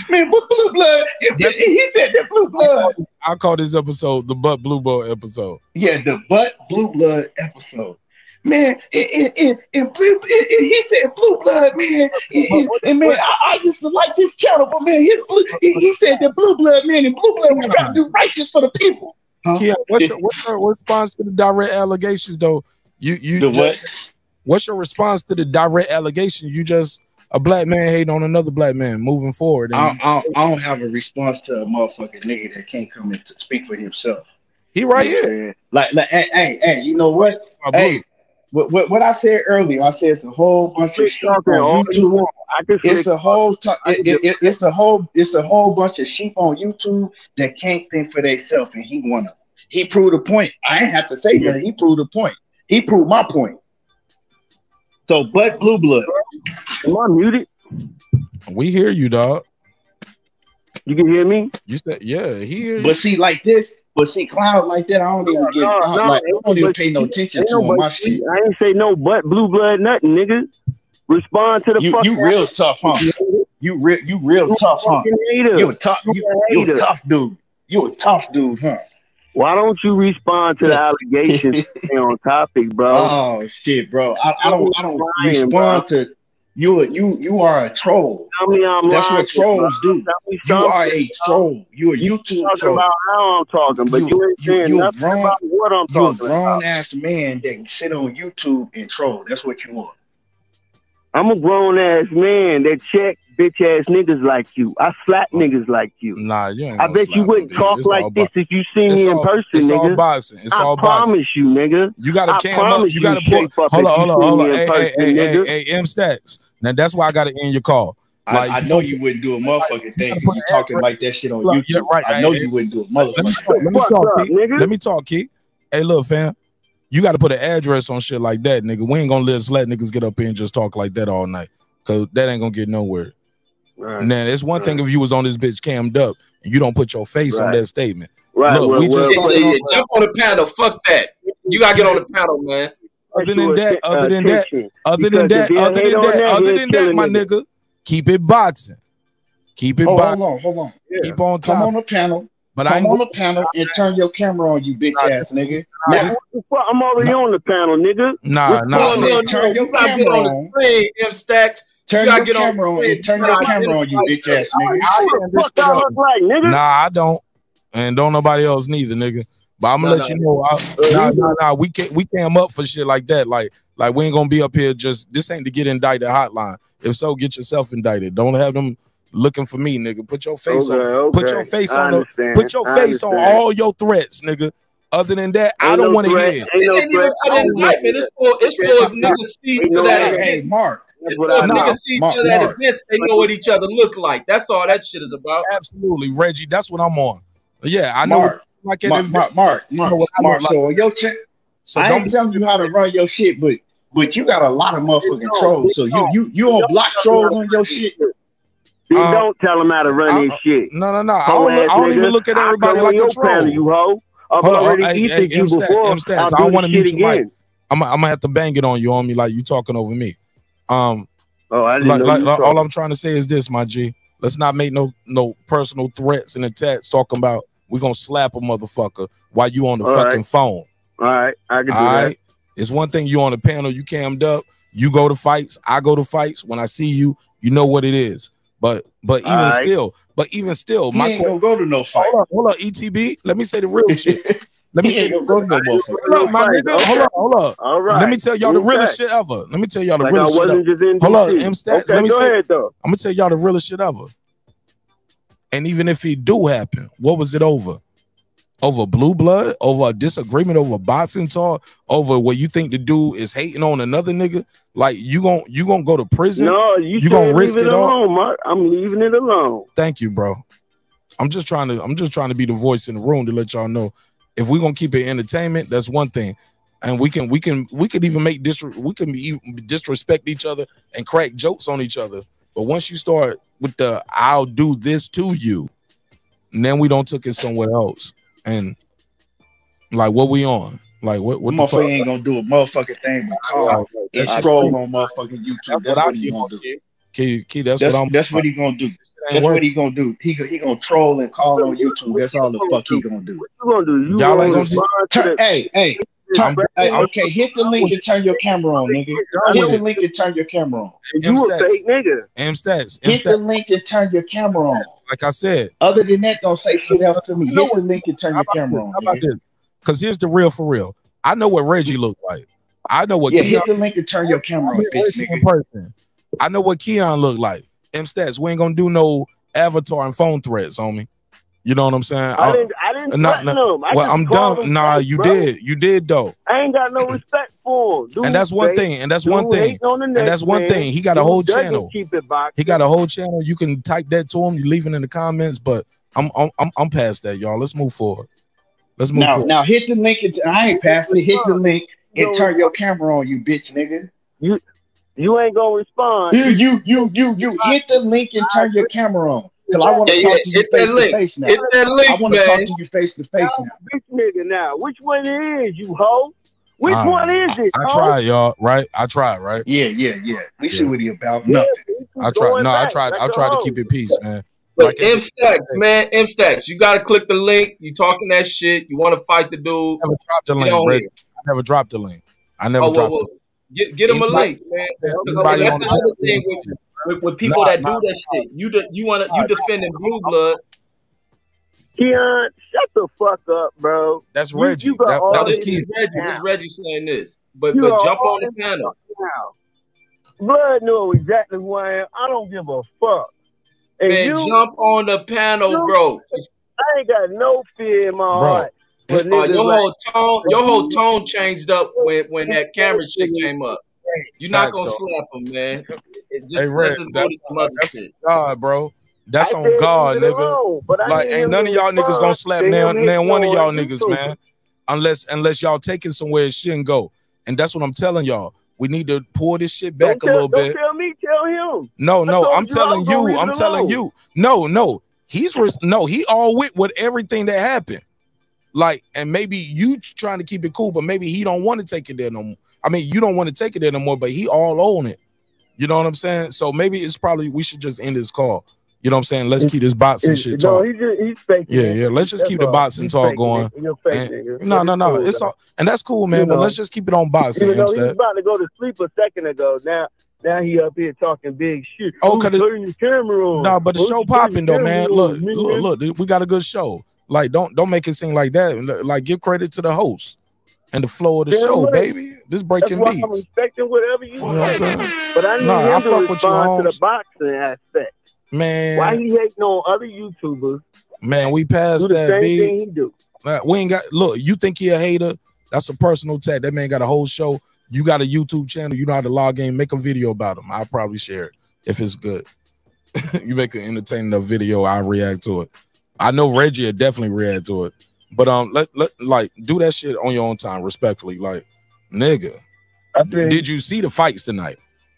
Man, what Blue Blood? He said that Blue Blood. I call this episode the Butt Blue blood episode. Yeah, the But Blue Blood episode. Man, and, and, and, and, blue, and, and he said blue blood, man. And, and- and man, I, I used to like his channel, but man, his blue, he, he said that blue blood, man, and blue blood was trying to do righteous for the people. Huh? Keon, what's your, what's your response to the direct allegations though? You you The just- what? What's your response to the direct allegation? You just a black man hating on another black man moving forward. I, And I, I don't have a response to a motherfucking nigga that can't come in to speak for himself. he right You know here. Like, like, hey, hey, hey, you know what? Hey, what, what, what I said earlier, I said it's a whole bunch of Quit shit on YouTube. want. I can It's a whole, t- it, it, it- it's a whole, it's a whole bunch of sheep on YouTube that can't think for themselves, and he one of them. He proved a point. I ain't have to say that. He proved a point. He proved my point. So, but blue blood. Am I muted? We hear you, dog. You can hear me. You said, yeah, here. But see, like this, but see, cloud like that, I don't even get. No, I, no, like, I don't even pay no attention to him. I ain't say no but blue blood nothing, nigga. Respond to the you, fuck. You real ass. tough, huh? You real, you real you tough, huh? Hater. You a tough, you, you a tough dude. You a tough dude, huh? Why don't you respond to the allegations on topic, bro? Oh shit, bro. I, I don't I don't lying, respond bro. to you you you are a troll. Tell me I'm That's lying, what trolls do. You are a troll. You're YouTube talking troll. About how I'm talking, but you, you ain't saying you, nothing grown, about what I'm talking. you a grown about. ass man that can sit on YouTube and troll. That's what you are. I'm a grown ass man that check bitch ass niggas like you. I slap oh. niggas like you. Nah, yeah. I no bet you wouldn't nigga. talk like this if you seen me in all, person, it's nigga. All boxing. It's I all boxing. I promise you, nigga. You gotta cam up. You, gotta pull. up. Hold on, hold on, hold on. Hey, person, hey, nigga. hey, hey, M Stacks. Now that's why I gotta end your call. Like, I, I, know you wouldn't do a motherfucking thing. You talking like that shit on YouTube. Yeah, right. I know you wouldn't do a motherfucking. thing. Let me talk, Key. Hey, look, fam you got to put an address on shit like that, nigga. We ain't gonna let let niggas get up here and just talk like that all night, cause that ain't gonna get nowhere. Right. Now it's one right. thing if you was on this bitch cammed up and you don't put your face right. on that statement. Right. Look, well, we just well, yeah, jump on the panel. Fuck that. You gotta get on the panel, man. Other than that, other than that, other than that, other than that, other than that, my nigga, keep it boxing. Keep it oh, boxing. Hold on, hold on. Keep on top. Come on the panel. But Come I on the panel and turn your camera on, you bitch nah, ass nigga. Nah, this, I'm already nah. on the panel, nigga. Nah, We're nah. nah. Turn your you gotta on the Stacks. Turn you your camera on, and turn your camera on, you bitch ass nigga. I, I, fuck look like, nigga. Nah, I don't, and don't nobody else neither, nigga. But I'm gonna nah, let you know. I, nah, nah, nah. We can't. We came up for shit like that. Like, like we ain't gonna be up here. Just this ain't to get indicted hotline. If so, get yourself indicted. Don't have them looking for me, nigga. Put your face okay, on. Okay. Put your face I on. The, put your I face understand. on all your threats, nigga. Other than that, ain't I don't no want to hear. Ain't it no ain't even an indictment. It's for it's for if niggas see to that event. Mark. Niggas see to that events. They know what each other look like. That's all that shit is about. Absolutely, Reggie. That's what I'm on. Yeah, I know. Mark, like Mark, Mark, Mark, Mark, Mark. So your check. So I ain't telling you how to run your shit, but but you got a lot of motherfucking trolls. So you you you don't block trolls on your shit. See, um, uh, don't tell him how to run I, this shit. No, no, no. I don't, I don't even look at everybody like a troll. Panel, you hoe. I've Hold already on, eaten hey, hey, you before. M Stats, I don't want to mute you. Like, I'm, I'm gonna have to bang it on you on me like you talking over me. Um. Oh, I didn't like, know like, like, all I'm trying to say is this, my G. Let's not make no no personal threats and attacks talking about we gonna slap a motherfucker while you on the all fucking right. phone. All right, I can do all that. Right? It's one thing you on the panel, you cammed up, you go to fights, I go to fights. When I see you, you know what it is. But but even right. still, but even still, he my ain't gonna go to no fight. Hold on, hold on, ETB. Let me say the real shit. Let me say, go real no hold on, my nigga. Hold on, hold on. All right. Let me tell y'all the realest shit ever. Let me tell y'all the like realest shit ever. Hold on, M stats. Let me say, it though. I'm gonna tell y'all the realest shit ever. And even if it do happen, what was it over? over blue blood, over a disagreement over boxing talk, over what you think the dude is hating on another nigga, like you gon' you gonna go to prison. No, you, you gonna risk it, it alone, Mark. I'm leaving it alone. Thank you, bro. I'm just trying to I'm just trying to be the voice in the room to let y'all know if we're gonna keep it entertainment, that's one thing. And we can we can we could even make dis we can be disrespect each other and crack jokes on each other. But once you start with the I'll do this to you, and then we don't took it somewhere else and like what we on? Like what? What motherfucker the fuck? ain't gonna do a motherfucking thing oh, and troll on motherfucking YouTube. That's, that's what, what he gonna do. Key, key, that's, that's, what I'm. That's what he gonna do. That's what he gonna do. He he gonna troll and call on YouTube. That's all the fuck he gonna do. You gonna do? You all ain't gonna do. Hey hey I'm, I, okay, hit the link and turn your camera on, nigga. Hit the link and turn your camera on. You a fake nigga. M-Stats. Hit the link and turn your camera on. Like I said. Other than that, don't say shit else to me. Hit the link and turn your camera on. How about this? Because here's the real for real. I know what Reggie looked like. I know what yeah, Keon, hit the link and turn your camera on, bitch. Person. I know what Keon looked like. M stats, we ain't gonna do no avatar and phone threats, homie. You know what I'm saying? I, I didn't. I didn't not, threaten not, him. I well, I'm done. Nah, you bro. did. You did though. I ain't got no respect for him. Dude, and that's one thing. And that's one thing. And that's one man. thing. He got dude, a whole channel. Keep it boxed. He got a whole channel. You can type that to him. You leave it in the comments. But I'm I'm I'm, I'm past that, y'all. Let's move forward. Let's move now, forward. Now hit the link. And, I ain't past it. Hit the link and turn your camera on, you bitch, nigga. You you ain't gonna respond. You you you you you hit the link and turn your camera on. Cause I want to Yeah, talk yeah, to you hit face to face now. Hit that link, I want to talk to you face to face now. Bitch nigga now. Which one is you hoe? Which All one is it? I Ho? tried, y'all. Right? I tried, right? Yeah, yeah, yeah. We see what he about. Yeah, Nothing. I tried. going No, I back. tried. Let I go tried to keep it peace, man. But Like M it- Stacks, man, M Stacks, you gotta click the link. You talking that shit. You want to fight the dude? I never dropped the Get link, on I never dropped the link. I never Oh, well, dropped well, it. get get him a Anybody- link, man. Because Anybody that's the the- other thing with, with, with people Nah, that nah, do that shit. You de, you want to you defending blue blood. Keon, shut the fuck up, bro. That's You- Reggie. You got That- that was this this is Reggie. This now. is Reggie saying this. But You but jump on the panel. now. Blood know exactly who I am. I don't give a fuck. And Man, you, jump on the panel, you- bro. I ain't got no fear in my Bro, heart. for Uh, your like- whole tone, your whole tone changed up when when that camera shit came up. You're not gonna slap him, man. It just, Hey, let's Reg, that- to some other that's shit. God, bro. That's I on God, nigga. alone, Like, ain't none of y'all niggas gonna slap to now, now one of y'all niggas, YouTube. man. Unless unless y'all taking somewhere it shouldn't go. And that's what I'm telling y'all. We need to pull this shit back Don't a little don't bit. tell me, tell him. No, no, I'm you telling you. I'm it telling you. No, no. He's res- no, he all with with everything that happened. Like, and maybe you trying to keep it cool, but maybe he don't want to take it there no more. I mean, you don't want to take it there no more, but he all on it. You know what I'm saying? So maybe it's probably we should just end this call. You know what I'm saying? Let's keep this boxing It- shit no, talk. he just, he's faking Yeah, yeah. Let's just That's keep the boxing He's talk going. it. You're a fake And- no, no, no. cool, It's all, and that's cool, man. You but know. let's just keep it on boxing. Even though he was about to go to sleep a second ago, now now he up here talking big shit. Oh, 'cause turning your camera on? No, but the Who's show popping though, man. Look, man? look, look, we got a good show. Like, don't don't make it seem like that. Like, give credit to the host and the flow of the show, right. baby. This That's breaking I'm beats. respecting whatever you You know what I'm say. saying? But I need Nah, I him to fuck with you, respond to the boxing aspect. Man, Why he hating on other YouTubers? man, we passed the that, same B. thing he do. Uh, We ain't got look. You think he a hater? That's a personal attack. That man got a whole show. You got a YouTube channel. You know how to log in. Make a video about him. I'll probably share it if it's good. you make an entertaining video. I'll react to it. I know Reggie will definitely react to it. But um, let let like do that shit on your own time, respectfully. Like, nigga, did you see the fights tonight?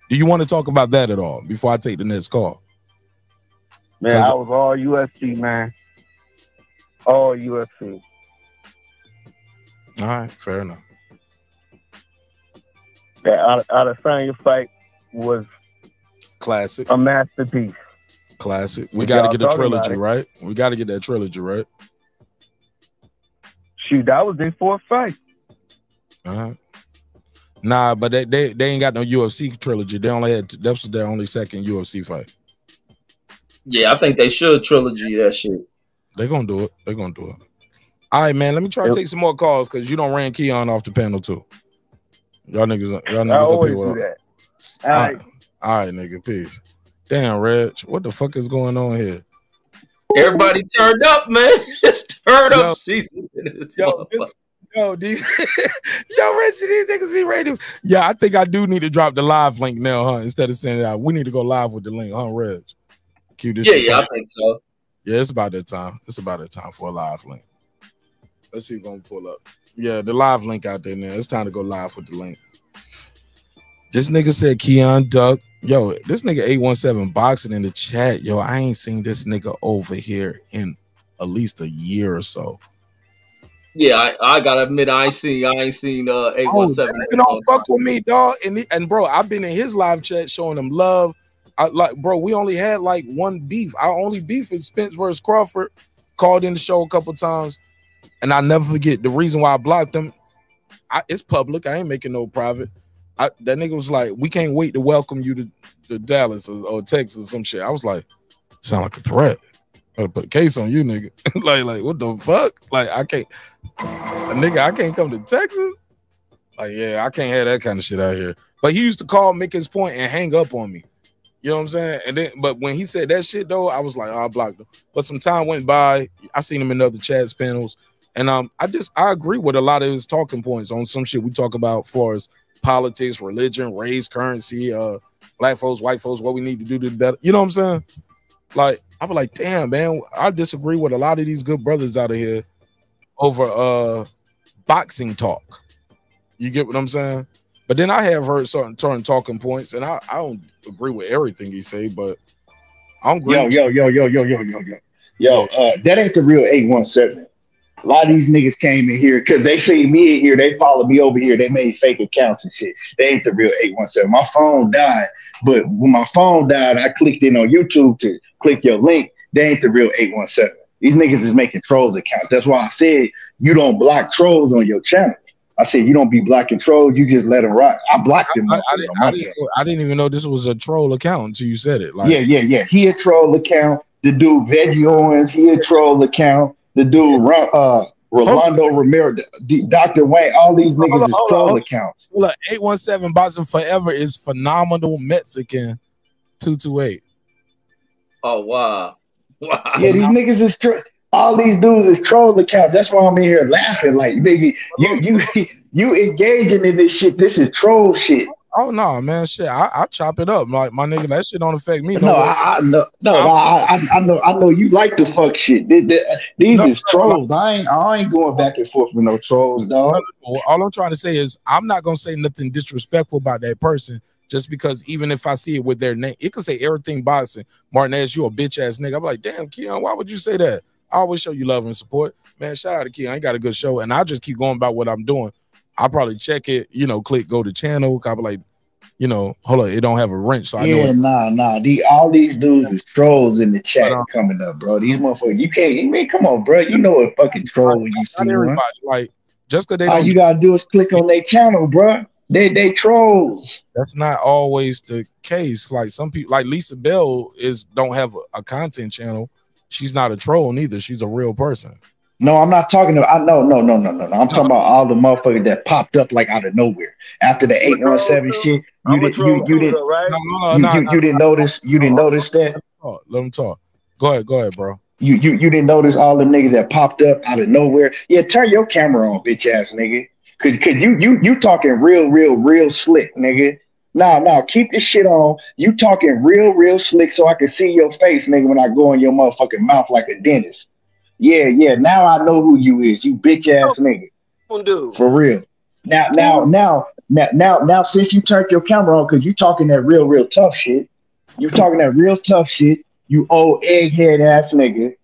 Do you want to talk about that at all before I take the next call? Man, I was all UFC, man. All UFC. All right, fair enough. That Adesanya fight was Classic. a masterpiece. Classic. We got to get a trilogy, right? We got to get that trilogy, right? Shoot, that was their fourth fight. Uh-huh. Nah, but they, they they ain't got no UFC trilogy. They only had that was their only second UFC fight. Yeah, I think they should trilogy that shit. They're gonna do it. They're gonna do it. All right, man. Let me try to take some more calls because you don't ran Keon off the panel too. Y'all niggas, y'all niggas up always here do with that. All All right. right. All right, nigga. Peace. Damn, Reg. What the fuck is going on here? Everybody turned up, man. It's turn Yo. up season. Yo, this- Yo, these yo, Reggie, these niggas be ready. to- Yeah, I think I do need to drop the live link now, huh? Instead of sending it out. We need to go live with the link, huh, Reg? Cue this Yeah, yeah, I think so. Yeah, it's about that time. It's about that time for a live link. Let's see we're gonna pull up. Yeah, the live link out there now. It's time to go live with the link. This nigga said Keon Duck. Yo, this nigga 817 boxing in the chat. Yo, I ain't seen this nigga over here in at least a year or so. Yeah, I, I gotta admit, I ain't seen, I ain't seen uh eight Oh, one seven. don't fuck with me, dog. And and bro, I've been in his live chat showing him love. I like, bro, we only had like one beef. Our only beef is Spence versus Crawford. Called in the show a couple times, and I never forget the reason why I blocked him. I, it's public. I ain't making no private. I, that nigga was like, "We can't wait to welcome you to, to Dallas or, or Texas or some shit." I was like, "Sound like a threat." Better put a case on you, nigga. like, like what the fuck? Like, I can't, nigga, I can't come to Texas. Like, yeah, I can't have that kind of shit out here. But he used to call, make his point, and hang up on me. You know what I'm saying? And then, but when he said that shit though, I was like, oh, I blocked him. But some time went by. I seen him in other chats panels, and um, I just I agree with a lot of his talking points on some shit we talk about, for as politics, religion, race, currency, uh, black folks, white folks, what we need to do to better. You know what I'm saying? Like, I was like, damn, man, I disagree with a lot of these good brothers out of here over uh boxing talk. You get what I'm saying? But then I have heard certain, certain talking points, and I, I don't agree with everything he say, but I don't. Yo, yo, yo, yo, yo, yo, yo, yo. Yo, uh, that ain't the real 817. A lot of these niggas came in here because they see me in here. They followed me over here. They made fake accounts and shit. They ain't the real 817. My phone died, but when my phone died, I clicked in on YouTube to click your link. They ain't the real 817. These niggas is making trolls accounts. That's why I said you don't block trolls on your channel. I said you don't be blocking trolls. You just let them rock. I blocked them. I, I didn't, I, didn't, I didn't even know this was a troll account until you said it. Like, yeah, yeah, yeah. He a troll account. The dude Veggie Owens, he a troll account. The dude Ro- uh Rolando Romero, Dr. Wayne, all these niggas Hold is hold troll hold accounts. Look, 817 Boxing Forever is phenomenal Mexican 228. Oh wow. Wow. Yeah, these niggas is tro- all these dudes is troll accounts. That's why I'm in here laughing. Like, nigga, you you you engaging in this shit. This is troll shit. Oh no, man, shit. I, I chop it up. Like my nigga, that shit don't affect me. No, I, I no, no, no, I, I, I know, I know you like the fuck shit. Th- th- These is trolls. I ain't, I ain't going back and forth with no trolls, dog. All I'm trying to say is I'm not gonna say nothing disrespectful about that person just because even if I see it with their name, it could say everything boxing. Martinez, you a bitch ass nigga. I'm like, damn, Keon, why would you say that? I always show you love and support. Man, shout out to Keon. I ain't got a good show, and I just keep going about what I'm doing. I'll probably check it, you know, click go to channel. I'll be like, you know, hold on, it don't have a wrench, so I know Yeah, it. nah, nah. The, all these dudes is trolls in the chat um, coming up, bro. These motherfuckers, you can't. I mean, come on, bro. You know a fucking troll when you see Not one. Like just because they All you gotta do is click on their channel, bro. They they trolls. that's not always the case. Like some people, like Lisa Bell, is don't have a, a content channel. She's not a troll neither. She's a real person. No, I'm not talking about. I no, no, no, no, no, no. I'm talking about all the motherfuckers that popped up like out of nowhere after the eight one seven shit. You didn't, you, you didn't, right? No, no, you, no, you, no, you didn't notice. You didn't notice that. Talk. Let them talk. Go ahead, go ahead, bro. You, you, you didn't notice all them niggas that popped up out of nowhere. Yeah, turn your camera on, bitch ass nigga. Cause, cause you, you, you talking real, real, real slick, nigga. Nah, nah, keep this shit on. You talking real, real slick so I can see your face, nigga, when I go in your motherfucking mouth like a dentist. Yeah, yeah. Now I know who you is, you bitch ass nigga. Dude. For real. Now, now, now, now, now, now, since you turned your camera on, cause you talking that real, real tough shit. You talking that real tough shit. You old egghead ass nigga.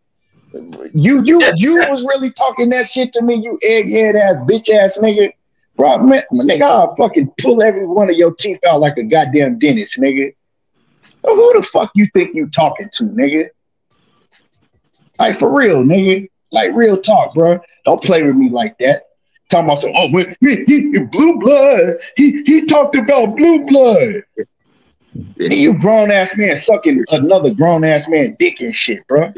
You, you, you was really talking that shit to me. You egghead ass bitch ass nigga. Bro, man, nigga, I'll fucking pull every one of your teeth out like a goddamn dentist, nigga. Who the fuck you think you talking to, nigga? Like for real, nigga. Like real talk, bro. Don't play with me like that. Talking about some, oh, when, he, he, blue blood. He he talked about blue blood. And you grown ass man sucking another grown ass man dick and shit, bro.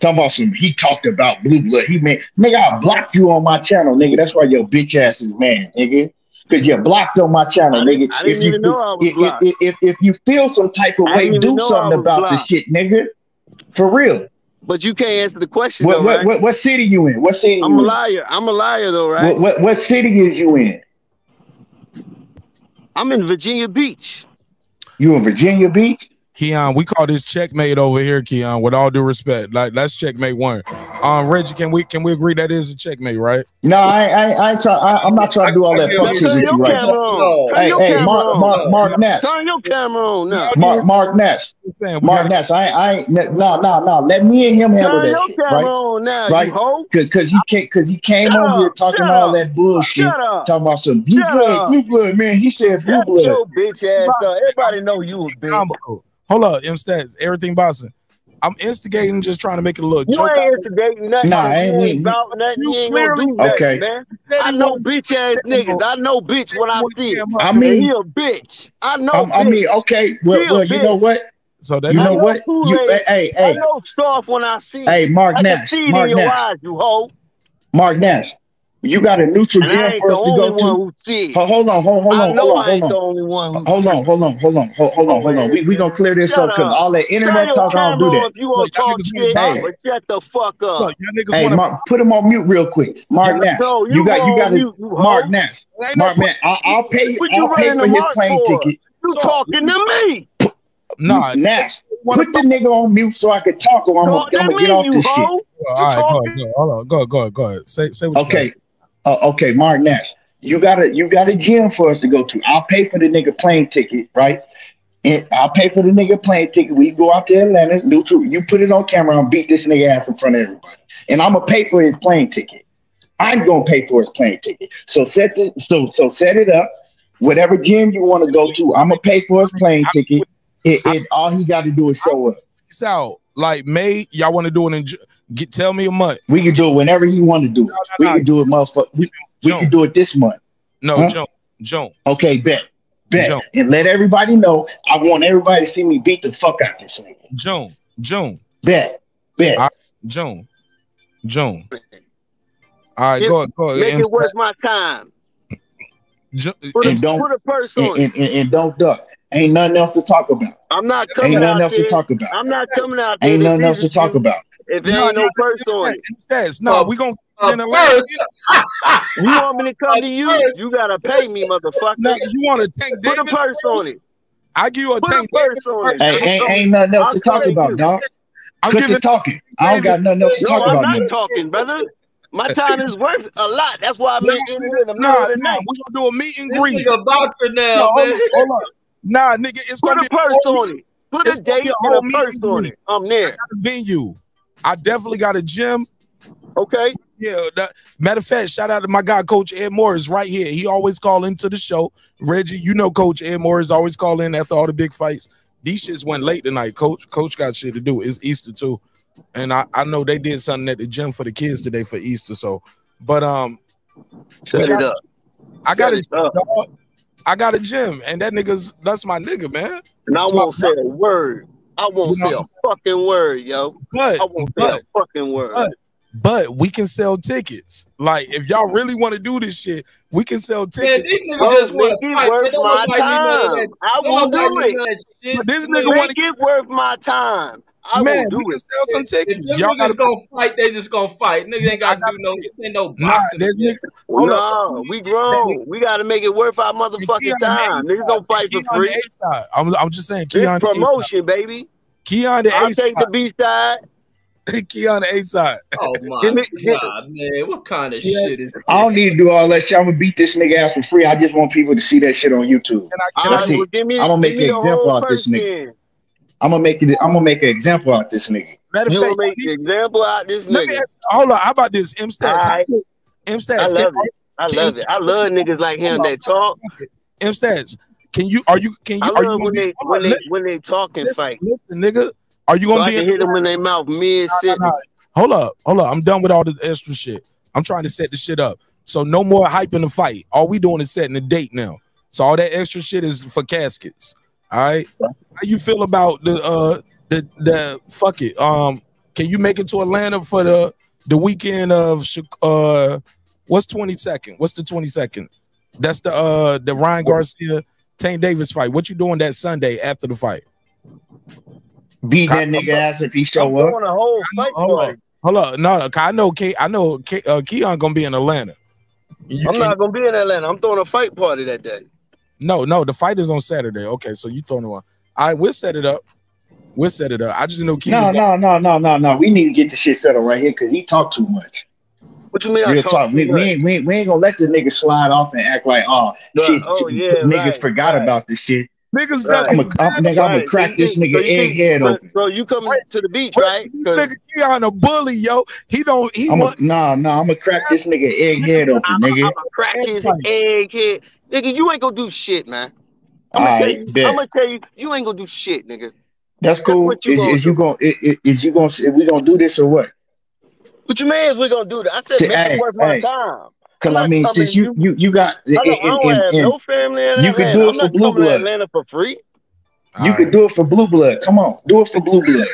Talking about some, he talked about blue blood. He made, nigga, I blocked you on my channel, nigga. That's why your bitch ass is man, nigga. Cause you're blocked on my channel, nigga. I didn't if you know I was if, blocked. if, if, if you feel some type of I way, do something about the blocked. shit, nigga. For real. But you can't answer the question What though, what, right? what what city you in? What city I'm a in? liar. I'm a liar though, right? What, what what city is you in? I'm in Virginia Beach. You in Virginia Beach? Keon, we call this checkmate over here, Keon. With all due respect, like that's checkmate one. Um, Reggie, can we can we agree that is a checkmate, right? No, I I, I, try, I I'm not trying to do all that I- I fuck shit with you right Camera now. on. Turn Hey, your hey, camera Mark, on. Mark, Marq Nash. Turn your camera on now. Mark, Marq Nash. Marq Nash. I, I ain't. No, no, no. Let me and him handle Turn that your shit, camera right? on now, right? you hoe. Cause, cause he came, cause he came Shut on here talking Shut all that bullshit, Shut up. talking about some blue blood, blue blood, man. He said blue Shut blood. your bitch ass up. Everybody know you a bitch. Comical. Hold up, M stats, everything boxing. I'm instigating, just trying to make it a little You joke. ain't instigating nothing. Nah, Nah, I ain't- ain't about nothing. You, You ain't clearly do nothing, Okay. man. I know bitch ass niggas. I know bitch when I see it. I And mean- he a bitch. I know I'm- I mean, okay. Well, well, you know what? So that You I know what? You, Kool-Aid. hey, hey, I know soft when I see it. Hey, Mark I can Nash, see it Mark in your Nash. eyes, you hoe. Marq Nash. You got a neutral And gym for us to go to? who see it. Ho- Hold on, hold, hold I on, know hold on, I ain't hold the on. only one who Hold on, hold on, hold on, hold, hold on, hold on. We we gonna clear this Shut up because all that internet talk, I don't do that. you want to y'all talk shit, wanna- but shut the fuck up. Look, niggas Hey, want to. Mark, put him on mute real quick. Marq Nash, No, you you got you got to you Mark. Nash. Mark man, I, I'll pay. I'll pay for his plane ticket. You talking to me. Nah, Nash, put the nigga on mute so I can talk, or I'm gonna, Talk to I'm gonna me, get off you this shit. hoe. all right, go ahead, go ahead, go ahead, go ahead, go ahead. Say say what you Okay. Uh, okay, Marq Nash. You got a you got a gym for us to go to. I'll pay for the nigga plane ticket, right? And I'll pay for the nigga plane ticket. We go out to Atlanta, neutral. You put it on camera and beat this nigga ass in front of everybody. And I'm gonna pay for his plane ticket. I'm gonna pay for his plane ticket. So set the so so set it up. Whatever gym you want to go to, I'm gonna pay for his plane ticket. It, it, all he got to do is show up. Out. Like May, y'all want to do it in get tell me a month. We can do it whenever you want to do it. We can do it, motherfucker. We, we can do it this month. No, Huh? June. June. Okay, bet. Bet. June. And let everybody know I want everybody to see me beat the fuck out this nigga. June. June. Bet. Bet. All right, June. June. All right, Get- go go. Make M- it worth my time. Ju- Put a, And don't put a purse on and, and, and, and don't duck. Ain't nothing else to talk about. I'm not coming. Ain't nothing out else there. to talk about. I'm not coming out there. Ain't nothing else to talk about. If there ain't no purse on it. Stats. No, we gonna A in Atlanta. You want me to come to you? You gotta pay me, motherfucker. No, you want to tank Put a purse on it. I give you a Put tank a purse on it. Hey, ain't, ain't nothing else I'll to talk about, you. dog. I'm Quit giving the talking. I don't got nothing else to No, talk I'm about. not now. talking, brother. My time is worth a lot. That's why I'm in, in, in the middle of the night. we gonna do a meet and This greet. nigga boxer now, No, hold man. on, hold on. Nah, nigga, it's Put gonna a be purse on it. Put it's a date and a purse on it. I'm there. got a venue. I definitely got a gym. Okay. Yeah. That, matter of fact, shout out to my guy, Coach Ed Morris, right here. He always call into the show. Reggie, you know Coach Ed Morris always call in after all the big fights. These shits went late tonight. Coach, Coach got shit to do. It's Easter too. And I, I know they did something at the gym for the kids today for Easter. So, but um Set it got- up. I got it. I got a gym, and that nigga's that's my nigga, man. And I That's my won't say a word. I won't You know say a fucking word, yo. But I won't say but a fucking word. but but we can sell tickets. Like if y'all really want to do this shit, we can sell tickets. these niggas Bro, just want make to it fight. worth my nobody need none of time. I Don't will do it. none of that shit. But this nigga want Make it worth my time. I Man, will do we can it. sell some tickets. them Y'all niggas gotta gonna fight, they just gonna fight. Niggas ain't got to do gotta no, see it. this ain't no Nah, boxing. there's shit. niggas. Hold up. We grown. We got to make it worth our motherfucking time. A Niggas don't fight for free. I'm, I'm just saying, It's Keon the A side. promotion, baby. Keon the I'll A take the B side. side. Keon the A side. Oh my Give me- give- god, man! What kind of Yeah. shit is this? I don't need to do all that shit. I'm gonna beat this nigga ass for free. I just want people to see that shit on YouTube. Can I, All can That's I right, it. well, give me, I'm gonna make give me an the example whole out this nigga. Then. I'm gonna make it. I'm gonna make an example out this nigga. matter You of fact, make the example out this let me nigga. ask, hold on. How about this? M stats. All right. M I stats. love it. I can- love it. I love niggas like him that talk. M stats. Can you? Are you? Can I you? Are you love when be? they when they listen, when they talk and listen, fight. listen, nigga. Are you gonna I be? can hit them in their mouth mid Nah, nah, sentence. nah. Hold up, hold up. I'm done with all this extra shit. I'm trying to set the shit up. So no more hyping the fight. All we doing is setting the date now. So all that extra shit is for caskets. All right. How you feel about the uh the the fuck it? Um, can you make it to Atlanta for the the weekend of uh what's 22nd? What's the 22nd? That's the uh the Ryan Garcia Tank Davis fight. What you doing that Sunday after the fight? Beat that nigga ass if he I'm show up. doing a whole fight Hold party. on, hold on. No, no, 'cause I know K, I know K, uh, Keon gonna be in Atlanta. You I'm not gonna be in Atlanta. I'm throwing a fight party that day. No, no, the fight is on Saturday. Okay, so you throwing one. All right, we'll set it up. We'll set it up. I just know Keon. No, no, no, no, no, no. We need to get this shit settled right here because he talk too much. What you mean? I Real talk talk. too We, we, ain't, we, ain't, we ain't gonna let this nigga slide off and act like, oh, Right. shit, Oh, yeah, niggas right, forgot right. about this shit. Niggas Right. I'm a, I'm, nigga, I'm gonna Right. crack So this you nigga think- so you think- egghead so, open. so you coming to the beach, Wait, right? This 'Cause nigga Keon a bully, yo. He don't. He I'm a, nah, nah, I'm gonna crack this nigga egghead open, I'm, nigga. I'm gonna crack his Right. egg head. Nigga, you ain't gonna do shit, man. I'm gonna tell right, you. I'm gonna tell you. You ain't gonna do shit, nigga. That's cool. what you Is, gonna is you gonna is, is- is you gonna is we gonna do this or what? What you mean? is We gonna do that? I said Say, make hey, it worth my time. Cause I'm I not mean, since you you you got I don't, I and, don't and, have and no family in you can do it I'm for not Blue coming to Blood. Atlanta for free. you could do it for blue blood. Come on, do it for blue blood.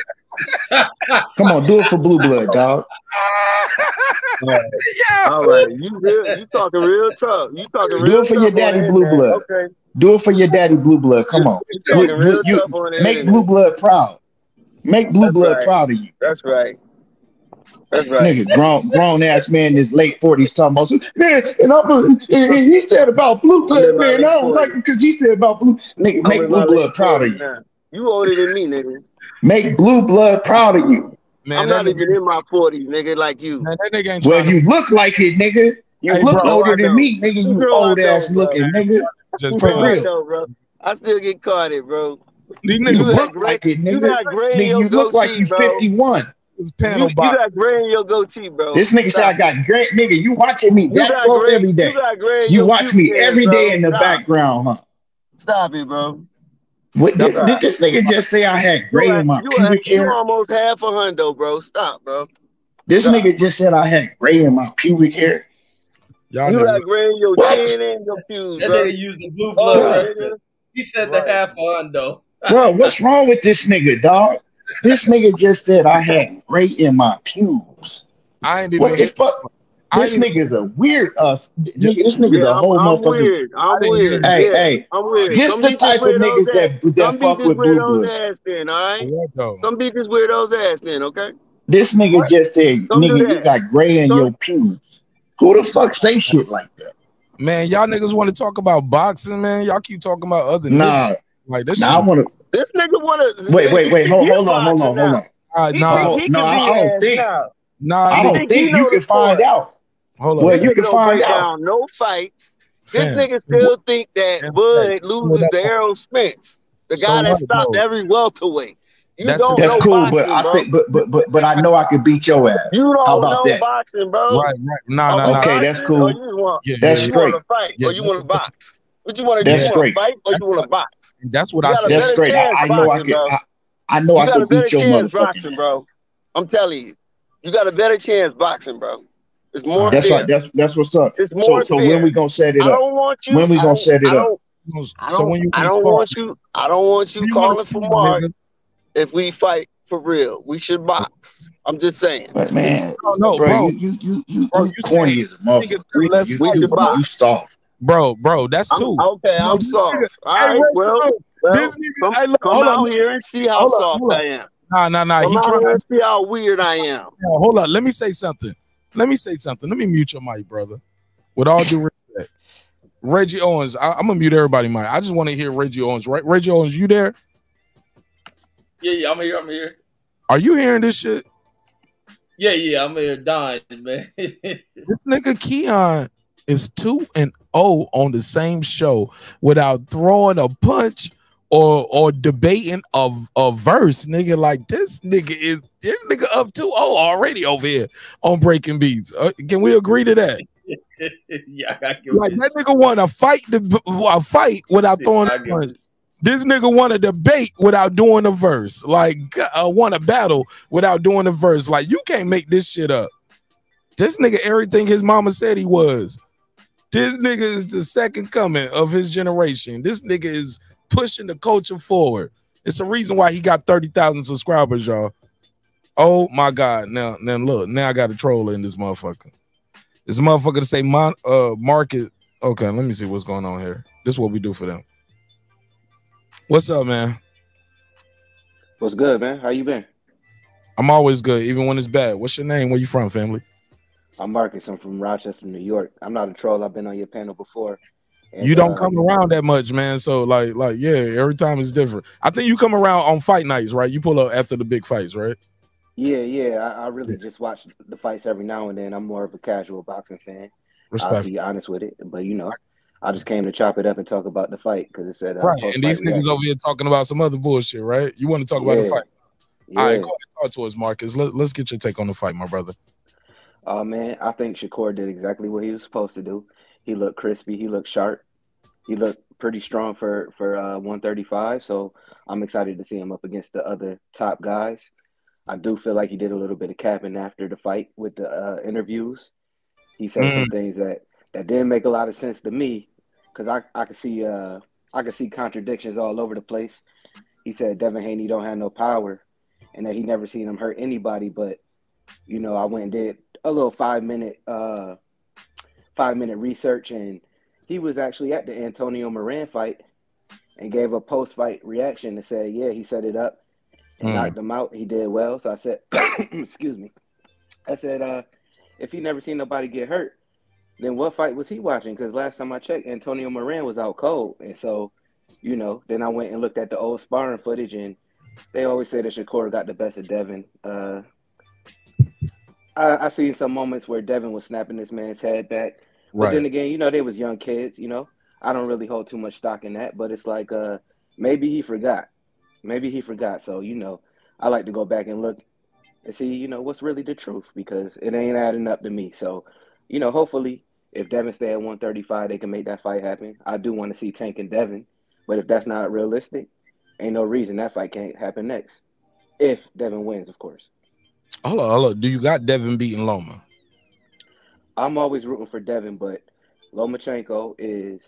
Come on, do it for blue blood, dog. All right, you real, you talking real tough. You talking real Do it for your daddy blue internet. blood. Okay, Do it for your daddy blue blood. Come on. you talking real you- tough on make blue blood proud. Make blue That's blood right. proud of you. That's right. That's right. Nigga, grown grown ass man in his late forties talking about man, and I'm a, and he said about blue blood, man. I don't like 40s. it because he said about blue. Nigga, make blue blood proud of 40s you. Now. You older than me, nigga. Make blue blood proud of you. Man, I'm not nigga, even in my forties, nigga, like you. man, that nigga ain't Well, trying to you look like it, nigga. You Hey, look bro. Older than me, nigga. You No, old ass bro. looking, nigga. just For No, being I real. don't, bro. I still get caught carded, bro. These You niggas look like it, You nigga. got gray in Nigga, your you look like you bro. 51. This You, panel you got gray in your goatee, bro. This nigga said I got gray. nigga. You watching me You that close every day. You got gray in You your watch me every day bro. in the Stop. background, huh? Stop it, bro. What, did, did this nigga just say I had gray are, in my you are, pubic you hair? almost half a hundo, bro. Stop, bro. This Stop. nigga just said I had gray in my pubic hair. Y'all You niggas. got gray in your What? chin and your pubes, That nigga used the blue Oh, blood Bruh, right. He said the half a hundo. Bro, what's wrong with this nigga, dog? This nigga just said I had gray in my pubes. I ain't even What the fuck? I This ain't even. nigga's a weird uh nigga. This nigga's Yeah, a I'm, whole I'm motherfucker. weird. I I'm weird. Hey, Yeah, hey, I'm weird. just Come the type of niggas ass. that that beat fuck with blue weirdo's bloods. ass then, all right? What though? Come beat this weirdo's ass then, okay? This nigga What? just said, Come nigga, you got gray in Come, your pubes. Who the fuck say shit like that? Man, y'all niggas want to talk about boxing, man. Y'all keep talking about other niggas. Nah, Like this shit. nah, I wanna this nigga wanna wait, wait, wait, hold, he hold on, hold on, hold on. Uh, nah, No, no, I, don't think now. nah, I don't think you can find out. Hold up, Well, you can nigga don't find out. down no fights. This Fam. nigga still think that And, Bud you loses that. to Errol Spence, the So guy that what, stopped bro? every welterweight. You That's don't That's know cool, but boxing, I think, but but but but I know I could beat your ass. You don't about know that? boxing, bro. Right, right. Nah, Are nah, we nah. Okay, that's cool. you just want Yeah, yeah, That's yeah. you want to fight Yeah, or you want to box? What you want to do? That's You yeah. want to fight or That's you want what, to box? that's what I said. That's better straight. I, I know I boxing, could. I, I know You I got a could better beat your chance motherfucking. boxing, bro. I'm telling you, you got a better chance boxing, bro. It's more. That's fair. right. That's that's what's up. It's So more so when we gonna set it up? I up? don't want you. When we gonna set it I up? don't. I So don't. when you I want don't spar? want you. I don't want you When you want to calling for Mark nigga? if we fight for real. We should box. I'm just saying. But man, No, no, bro, bro. you you you you Bro, you you corny as a motherfucker. You let's you you box. you soft. Bro, bro, that's I'm two. okay. No, I'm this soft. nigga, All hey, right. Well, bro, well, this nigga, come hey, look, come hold out on, here and see how hold soft hold up. I am. Nah, nah, nah. Come He out trying. here and see how weird I am. Now, hold on. Let me say something. Let me say something. Let me mute your mic, brother. With all due respect, Reggie Owens. I, am gonna mute everybody, mic. I just want to hear Reggie Owens. Right, Reggie Owens, you there? Yeah, yeah, I'm here. I'm here. Are you hearing this shit? Yeah, yeah, I'm here dying, man. This nigga Keon is two and zero on the same show without throwing a punch or or debating a, a verse, nigga. Like this nigga is this nigga up 2-0 already over here on Breaking Beats. Uh, can we agree to that? yeah, I Like that nigga want to fight the a fight without throwing a punch. This nigga want to debate without doing a verse. Like uh, want to battle without doing a verse. Like you can't make this shit up. This nigga everything his mama said he was. This nigga is the second coming of his generation. This nigga is pushing the culture forward. It's the reason why he got 30,000 subscribers, y'all. Oh my God. Now, now look, now I got a troll in this motherfucker. This motherfucker to say mon, uh market. Okay, let me see what's going on here. This is what we do for them. What's up, man? What's good, man? How you been? I'm always good, even when it's bad. What's your name? Where you from, family? I'm Marcus. I'm from Rochester, New York. I'm not a troll. I've been on your panel before. And, you don't uh, come around that much, man. So like, like, yeah, every time is different. I think you come around on fight nights, right? You pull up after the big fights, right? Yeah, yeah. I, I really just watch the fights every now and then. I'm more of a casual boxing fan. I'll be honest with it, but you know, I just came to chop it up and talk about the fight because it said uh, Right. And these niggas over here talking about some other bullshit, right? You want to talk about the Yeah. fight? All right, Yeah. go ahead, talk to us, Marcus. Let, let's get your take on the fight, my brother. Oh man, I think Shakur did exactly what he was supposed to do. He looked crispy. He looked sharp. He looked pretty strong for for uh, 135. So I'm excited to see him up against the other top guys. I do feel like he did a little bit of capping after the fight with the uh, interviews. He said some Mm. things that that didn't make a lot of sense to me because I I could see uh I could see contradictions all over the place. He said Devin Haney don't have no power, and that he never seen him hurt anybody. But you know, I went and did a little five minute uh five minute research, and he was actually at the Antonio Moran fight and gave a post fight reaction and said, yeah, he set it up and Mm. knocked him out. He did well. So I said, excuse me. I said, uh, if he never seen nobody get hurt, then what fight was he watching? Because last time I checked, Antonio Moran was out cold. And so, you know, then I went and looked at the old sparring footage, and they always say that Shakur got the best of Devin. Uh, I, I seen some moments where Devin was snapping this man's head back. But Right. then again, you know, they was young kids, you know. I don't really hold too much stock in that, but it's like uh maybe he forgot. maybe he forgot. So you know, I like to go back and look and see, you know, what's really the truth because it ain't adding up to me. So, you know, hopefully, if Devin stay at 135, they can make that fight happen. I do want to see Tank and Devin, but if that's not realistic, ain't no reason that fight can't happen next. If Devin wins, of course. Hold on, hold on. Do you got Devin beating Loma? I'm always rooting for Devin, but Lomachenko is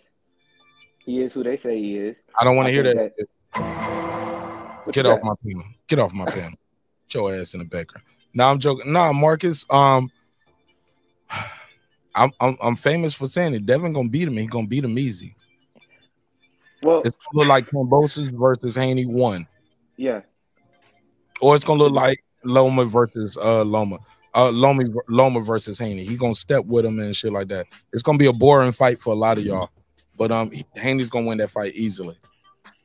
he is who they say he is. I don't want to hear think that. Get off got? my panel. Get off my panel. Get your ass in the background. Nah, I'm joking. Nah, Marcus. Um, I'm I'm, I'm famous for saying it. Devin gonna beat him. He gonna beat him easy. Well, it's gonna look like Kambosos versus Haney one, Yeah, or it's gonna look like Loma versus uh Loma. Uh, Loma Loma versus Haney. He gonna step with him and shit like that. It's gonna be a boring fight for a lot of y'all, but um, Haney's gonna win that fight easily.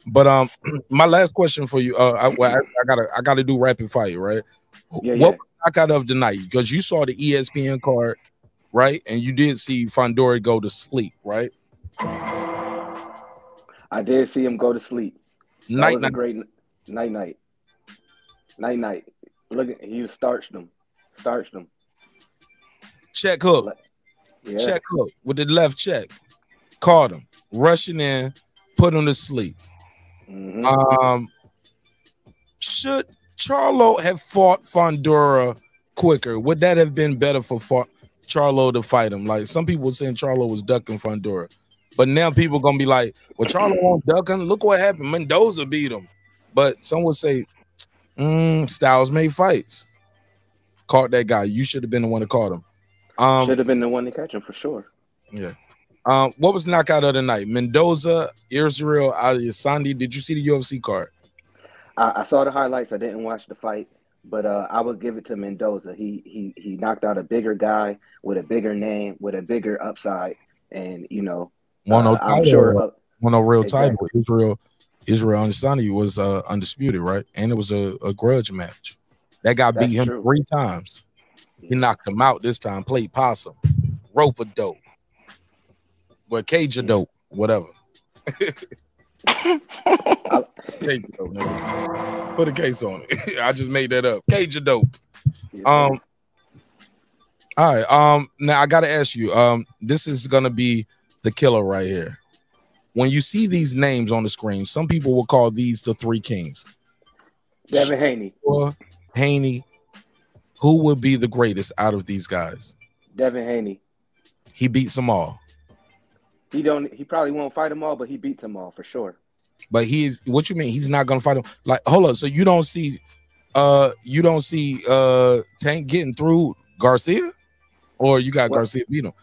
But um, my last question for you, uh, I, well, I, I gotta I gotta do rapid fire, right? Yeah, what yeah. knockout of the night? Because you saw the ESPN card, right? And you did see Fundora go to sleep, right? I did see him go to sleep. That Night, night. great night night. Night night. Look at he was starched them. Starched them. Check hook. Yeah. Check hook with the left check. Caught him. Rushing in, put him to sleep. Mm-hmm. Um should Charlo have fought Fundora quicker? Would that have been better for Fa- Charlo to fight him? Like some people saying Charlo was ducking Fundora. But now people gonna be like, well, Charlo won't duck him. Look what happened. Mendoza beat him. But some would say, mm, Styles made fights. Caught that guy. You should have been the one that caught him. Um, Should have been the one to catch him for sure. yeah. Um, what was knockout of the night? Mendoza, Israel, Adesanya. Did you see the UFC card? I, I saw the highlights. I didn't watch the fight, but uh, I would give it to Mendoza. He he he knocked out a bigger guy with a bigger name, with a bigger upside, and you know, One uh, I'm sure. uh, one no real Exactly. title. Israel, Israel Adesanya was uh, undisputed, right? And it was a, a grudge match. That guy That's beat him true. three times. He knocked him out this time. Played possum, rope a dope, well cage a dope, whatever. Cage a dope, nigga. Put a case on it. I just made that up. Cage a dope. Um. All right. Um. Now I gotta ask you. Um. This is gonna be the killer right here. When you see these names on the screen, some people will call these the three kings. Devin Haney. Or Haney. Who would be the greatest out of these guys? Devin Haney. He beats them all. He don't. He probably won't fight them all, but he beats them all for sure. But he is. what you mean? He's not gonna fight him. Like, hold on. So you don't see uh you don't see uh Tank getting through Garcia? Or you got Well- Garcia beat him?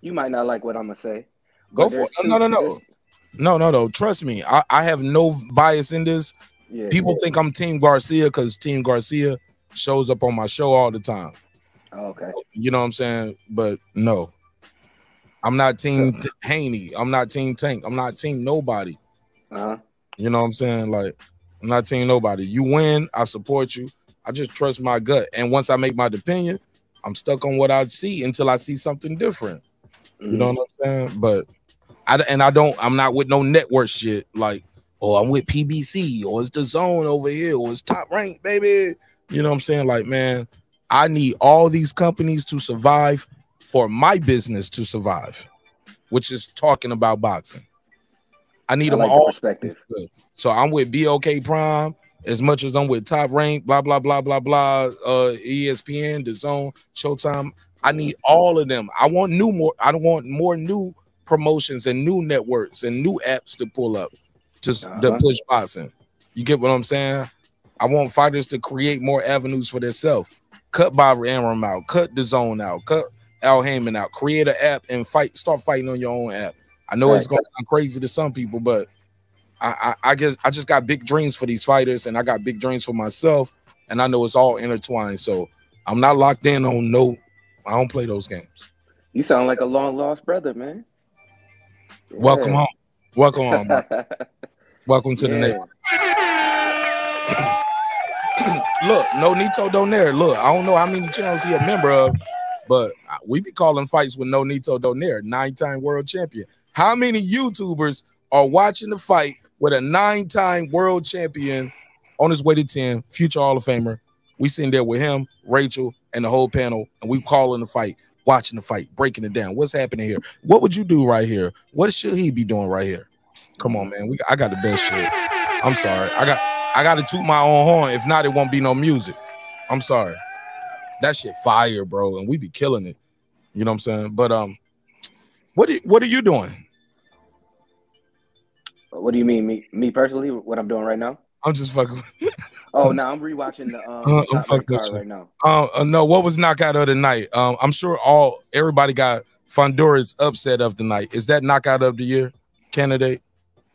You might not like what I'm gonna say. Go for it. two- No, no, no. No, no, no. Trust me. I, I have no bias in this. Yeah, People yeah. think I'm Team Garcia because Team Garcia shows up on my show all the time. Oh, okay. You know what I'm saying? But no. I'm not Team Haney. I'm not Team Tank. I'm not Team nobody. Uh-huh. You know what I'm saying? Like, I'm not Team nobody. You win, I support you. I just trust my gut. And once I make my opinion, I'm stuck on what I see until I see something different. You know what I'm saying? But I and I don't. I'm not with no network shit. Like, oh, I'm with PBC or it's the Zone over here or it's Top Rank, baby. You know what I'm saying? Like, man, I need all these companies to survive for my business to survive, which is talking about boxing. I need I them like the all. perspective. So I'm with BOK Prime as much as I'm with Top Rank, blah blah blah blah blah. Uh, ESPN, The Zone, Showtime. I need all of them. I want new more. I don't want more new promotions and new networks and new apps to pull up to, to Uh-huh. push boxing. You get what I'm saying? I want fighters to create more avenues for themselves. Cut Bob Arum out, cut the zone out, cut Al Haymon out, create an app and fight, start fighting on your own app. I know it's gonna sound crazy to some people, but I, I I just I just got big dreams for these fighters, and I got big dreams for myself, and I know it's all intertwined. So I'm not locked in on no. I don't play those games. You sound like a long lost brother, man. Welcome Yeah. home. Welcome bro. Welcome to the Yeah. neighborhood. Look, Nonito Donaire. Look, I don't know how many channels he a member of, but we be calling fights with Nonito Donaire, nine-time world champion. How many YouTubers are watching the fight with a nine-time world champion on his way to 10, future Hall of Famer. We sitting there with him, Rachel, and the whole panel, and we calling the fight, watching the fight, breaking it down. What's happening here? What would you do right here? What should he be doing right here? Come on, man. We I got the best shit. I'm sorry. I got I got to toot my own horn. If not, it won't be no music. I'm sorry. That shit fire, bro, and we be killing it. You know what I'm saying? But um, what are, what are you doing? What do you mean, me me personally? What I'm doing right now? I'm just fucking. Oh no, I'm rewatching the um Uh, I'm top ranked fucking with card you. right now. Uh, uh, no, what was knockout of the night? Um, I'm sure all everybody got Fundora's upset of the night. Is that knockout of the year candidate?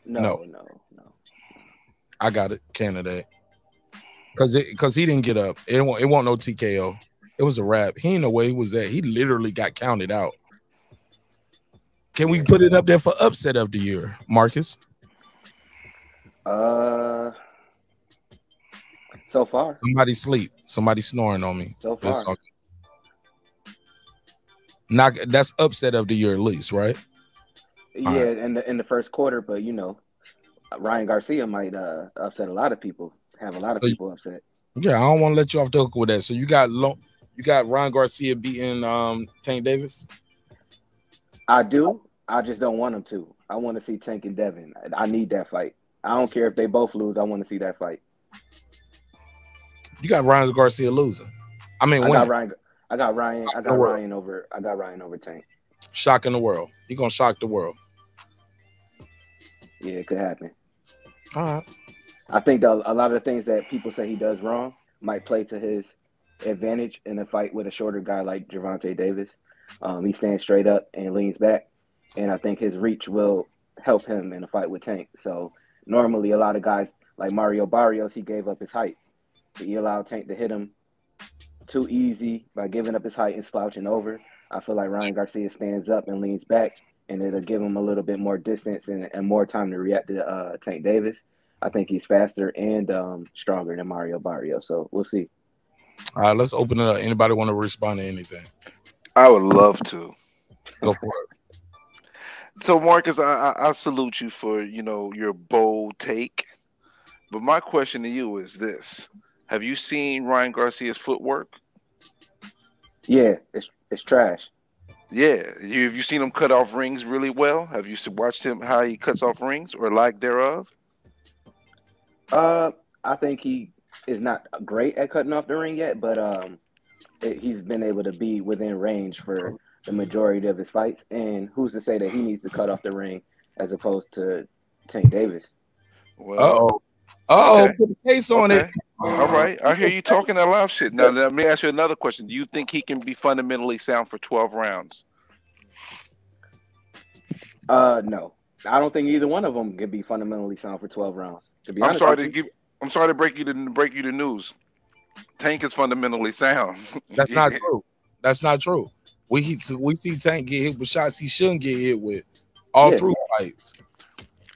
No, No. no, no. I got it candidate because it because he didn't get up. It won't it won't no TKO. It was a wrap. He ain't know where he was at. He literally got counted out. Can we put it up there for upset of the year, Marcus? Uh, so far, Somebody sleep. Somebody snoring on me. So That's far. all. Knock. That's upset of the year at least, right? yeah, in the in the first quarter, but you know, Ryan Garcia might uh upset a lot of people. Have a lot of So you- people upset. Yeah, I don't want to let you off the hook with that. So you got lo- you got Ryan Garcia beating um Tank Davis. I do. I just don't want him to. I want to see Tank and Devin. I need that fight. I don't care if they both lose. I want to see that fight. You got Ryan Garcia losing. I mean, I got Ryan. I got Ryan. I got. Ryan over. I got Ryan over Tank. shocking the world. He gonna shock the world. Yeah, it could happen. All right. I think that a lot of the things that people say he does wrong might play to his advantage in a fight with a shorter guy like Gervonta Davis. Um, he stands straight up and leans back, and I think his reach will help him in a fight with Tank. So normally, a lot of guys like Mario Barrios, he gave up his height. He allowed Tank to hit him too easy by giving up his height and slouching over. I feel like Ryan Garcia stands up and leans back, and it'll give him a little bit more distance and, and more time to react to uh, Tank Davis. I think he's faster and um, stronger than Mario Barrio. So we'll see. All right, let's open it up. Anybody want to respond to anything? I would love to. Go for it. So Marcus, I, I, I salute you for you know your bold take, but my question to you is this: Have you seen Ryan Garcia's footwork? Yeah, it's it's trash. Yeah, you, have you seen him cut off rings really well? Have you watched him how he cuts off rings or lack thereof? Uh, I think he is not great at cutting off the ring yet, but um, it, he's been able to be within range for the majority of his fights. And who's to say that he needs to cut off the ring as opposed to Tank Davis? Uh-oh. Uh-oh, Okay. put a case on it. All right, I hear you talking that loud shit. Now let me ask you another question: Do you think he can be fundamentally sound for twelve rounds? Uh, no, I don't think either one of them could be fundamentally sound for twelve rounds. To be I'm honest, sorry to think- give. I'm sorry to break you to break you the news. Tank is fundamentally sound. That's not true. That's not true. We we see Tank get hit with shots he shouldn't get hit with all Yeah. through fights.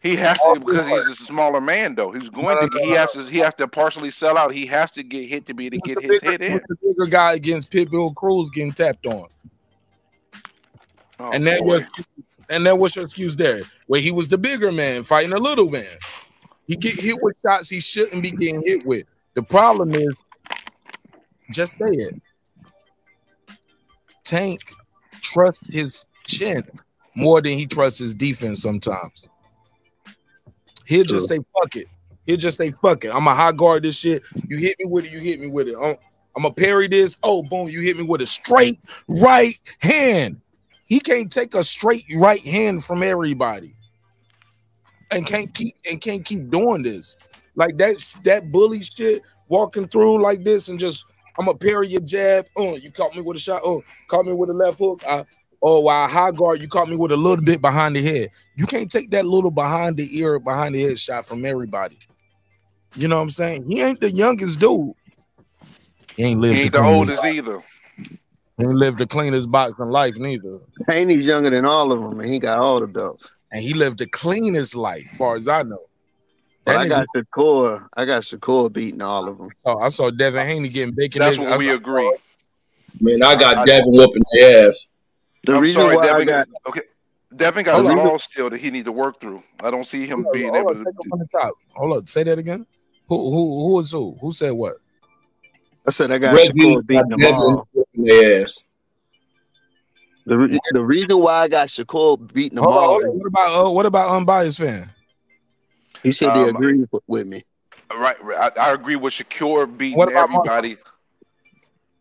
He has to because he's a smaller man though. He's going No, to. no, He no, has to. He has to partially sell out. He has to get hit to be to get his head in. the bigger guy against Pitbull Cruz getting tapped on. Oh, and that boy. was and that was your excuse there, where he was the bigger man fighting a little man. He get hit with shots he shouldn't be getting hit with. The problem is, just say it. Tank trusts his chin more than he trusts his defense sometimes. He'll just say fuck it. He'll just say fuck it. I'm a high guard this shit. You hit me with it, you hit me with it. I'm, I'm gonna parry this. Oh, boom, you hit me with a straight right hand. He can't take a straight right hand from everybody. And can't keep and can't keep doing this. Like that that bully shit, walking through like this and just I'm gonna parry your jab. Oh, you caught me with a shot. Oh, caught me with a left hook. I, oh, while high guard, you caught me with a little bit behind the head. You can't take that little behind the ear, behind the head shot from everybody. You know what I'm saying? He ain't the youngest dude. He ain't lived He ain't the the oldest either. He ain't lived the cleanest box in life neither. Haney's younger than all of them, and he got all the belts. And he lived the cleanest life, far as I know. But I nigga- got Shakur. I got Shakur beating all of them. Oh, I saw Devin Haney getting bacon. That's what we I- agree. Man, I got Devin whooping the ass. The I'm reason sorry, why I Devin. got okay, Devin got Hold on. flaws still that he need to work through. I don't see him being Hold able on, to. take 'em on the top. Hold on, say that again. Who who who is who? Who said what? I said I got Reggie Shakur beating them Devin all. whooping their ass. The, re- the reason why I got Shakur beating them Hold all. What about uh, what about unbiased fan? he said they Um, agreed with, with me. Right, right. I, I agree with Shakur beating What about Mark? everybody.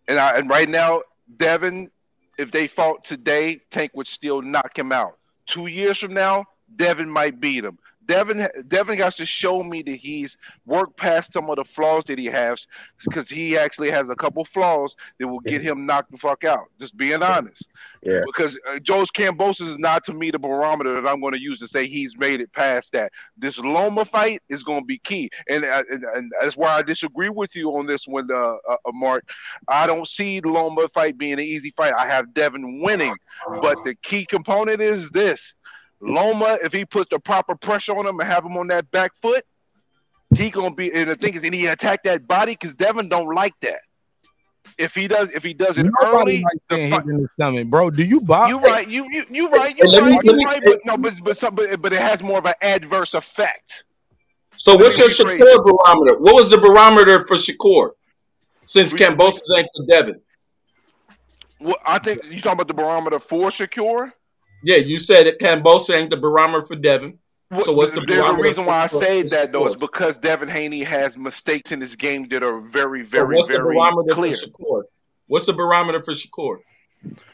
And I, and right now, Devin, if they fought today, Tank would still knock him out. Two years from now, Devin might beat him. Devin, Devin has to show me that he's worked past some of the flaws that he has, because he actually has a couple flaws that will get him knocked the fuck out. Just being honest. Yeah. Because uh, George Kambosos is not to me the barometer that I'm going to use to say he's made it past that. This Loma fight is going to be key, and, uh, and and that's why I disagree with you on this one, uh, uh, uh, Mark. I don't see the Loma fight being an easy fight. I have Devin winning, but the key component is this: Loma, if he puts the proper pressure on him and have him on that back foot, he gonna be. And the thing is, and he attack that body because Devin don't like that. If he does, if he does it Nobody early, likes the fight, hit in the stomach, bro. Do you box? you right, you you you right, you let me- right, you me- right, but no, but but some, but, but it has more of an adverse effect. So what's your rephrase Shakur barometer? What was the barometer for Shakur since Kambosos ain't for Devin? Well, I think you talking about the barometer for Shakur. Yeah, you said it. Kambosos ain't the barometer for Devin. So what's the There's a barometer reason why I for- say that though. Shakur? It's because Devin Haney has mistakes in his game that are very, So very, what's the very barometer clear. for Shakur? What's the barometer for Shakur?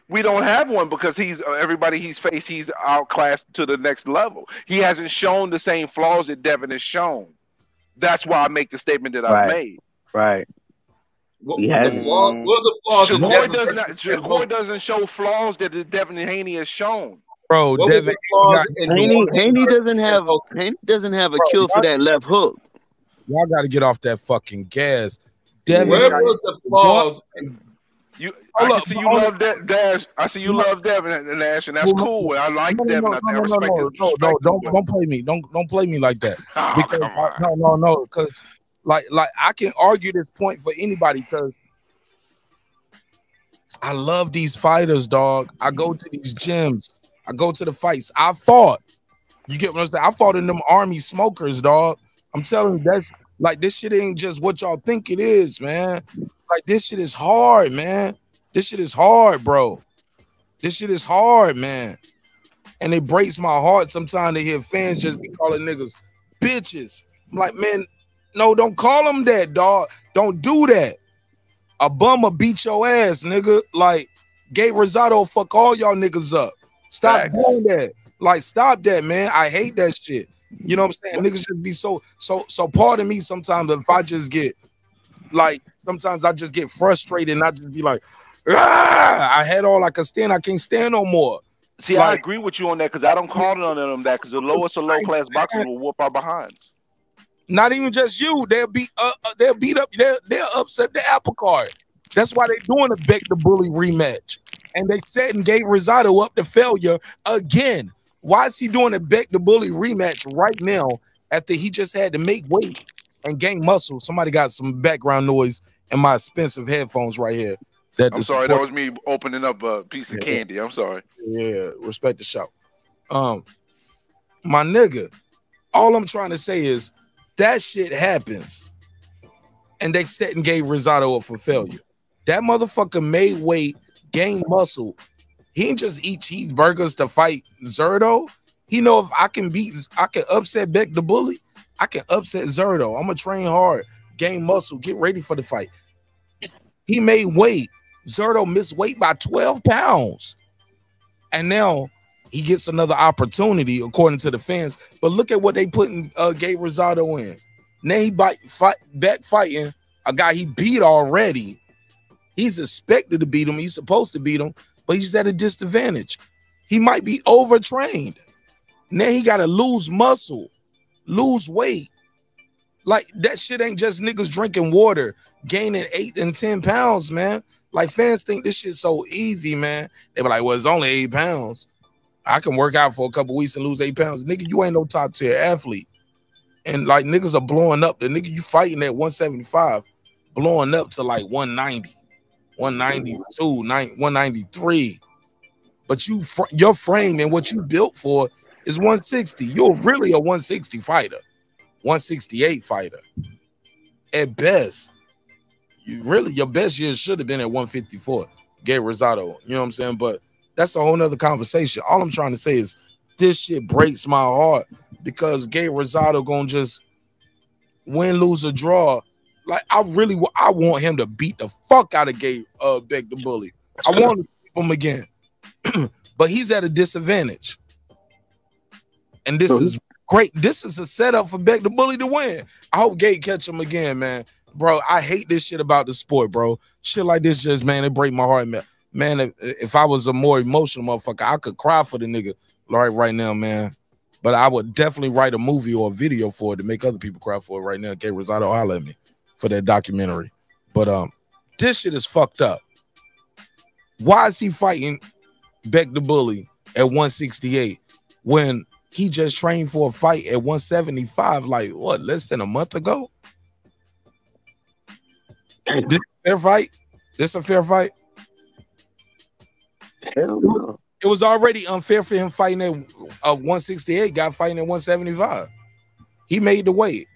We don't have one because he's uh, everybody he's faced. He's outclassed to the next level. He hasn't shown the same flaws that Devin has shown. That's why I make the statement that Right. I've made. Right. What, He the hasn't. flaw, what was the flaws in Shakur does not. Shakur doesn't show flaws that the Devin Haney has shown. Bro, What Devin the Haney flaws got in Haney, Devin Haney versus doesn't have Haney doesn't have a Bro, cure for that left hook. y'all got to get off that fucking gas. Devin Where was the one. flaws? You, I Hold can up, see you love that Dash. I see you love Devin and Nash, and that's no, cool. I like no, no, Devin. no, I, no, I respect no, his no, no, respect him, don't don't play me. Don't don't play me like that. oh Because come on. no, no, no. Because like like I can argue this point for anybody. Because I love these fighters, dog. I go to these gyms. I go to the fights. I fought. You get what I'm saying? I fought in them army smokers, dog. I'm telling you, that's like this shit ain't just what y'all think it is, man. Like this shit is hard, man. This shit is hard, bro. This shit is hard, man. And it breaks my heart sometimes to hear fans just be calling niggas bitches. I'm like, man, no, don't call him that, dog. Don't do that. A bummer beat your ass, nigga. Like, Gabe Rosado fuck all y'all niggas up. Stop Facts. doing that. Like, stop that, man. I hate that shit. You know what I'm saying? Niggas just be so, so, so pardon me sometimes if I just get like sometimes I just get frustrated and I just be like, ah, I had all I could stand, I can't stand no more. See, I agree with you on that because I don't call none of them that because the lowest of low class boxers will whoop our behinds. Not even just you. They'll beat uh, uh, they'll beat up they'll, they'll upset the apple cart. That's why they're doing a Bek the Bully rematch. And they setting Gabe Rosado up to failure again. Why is he doing a Bek the Bully rematch right now after he just had to make weight and gain muscle? Somebody got some background noise in my expensive headphones right here. That I'm sorry, that was me opening up a piece of Yeah. candy. I'm sorry. yeah, respect the show. Um, my nigga, all I'm trying to say is that shit happens, and they set and Gabe Rosado up for failure. That motherfucker made weight, gained muscle. He ain't just eat cheeseburgers to fight Zurdo. He know if I can beat, I can upset Bek the Bully. I can upset Zurdo. I'm gonna train hard, gain muscle, get ready for the fight. He made weight. Zurdo missed weight by 12 pounds. And now he gets another opportunity, according to the fans. But look at what they putting uh, Gabe Rosado in. Now he bite, fight, back fighting a guy he beat already. He's expected to beat him. He's supposed to beat him, but he's at a disadvantage. He might be overtrained. Now he got to lose muscle, lose weight. Like that shit ain't just niggas drinking water, gaining eight and 10 pounds, man. Like fans think this shit's so easy, man. They be like, well, it's only eight pounds. I can work out for a couple weeks and lose eight pounds. Nigga, you ain't no top tier athlete. And like niggas are blowing up. The nigga you fighting at 175, blowing up to like 190, 192, 193. but you your frame and what you built for is 160. You're really a 160 fighter, 168 fighter at best. You really your best year should have been at 154. Gabe Rosado, you know what I'm saying? But that's a whole nother conversation. All I'm trying to say is this shit breaks my heart because Gabe Rosado gonna just win, lose, or draw. Like I really, I want him to beat the fuck out of Gay uh Bek the Bully. I want to keep him again, but he's at a disadvantage. And this is great. This is a setup for Bek the Bully to win. I hope Gay catch him again, man. Bro, I hate this shit about the sport, bro. Shit like this just, man, it break my heart, man. Man, if, if I was a more emotional motherfucker, I could cry for the nigga right right now, man. But I would definitely write a movie or a video for it to make other people cry for it right now. Gabe Rosado holler at me for that documentary. But um, this shit is fucked up. Why is he fighting Bek the Bully at 168 when he just trained for a fight at 175 like what less than a month ago? This a fair fight? This is a fair fight? Hell. It was already unfair for him fighting at uh, 168, guy fighting at 175. He made the weight.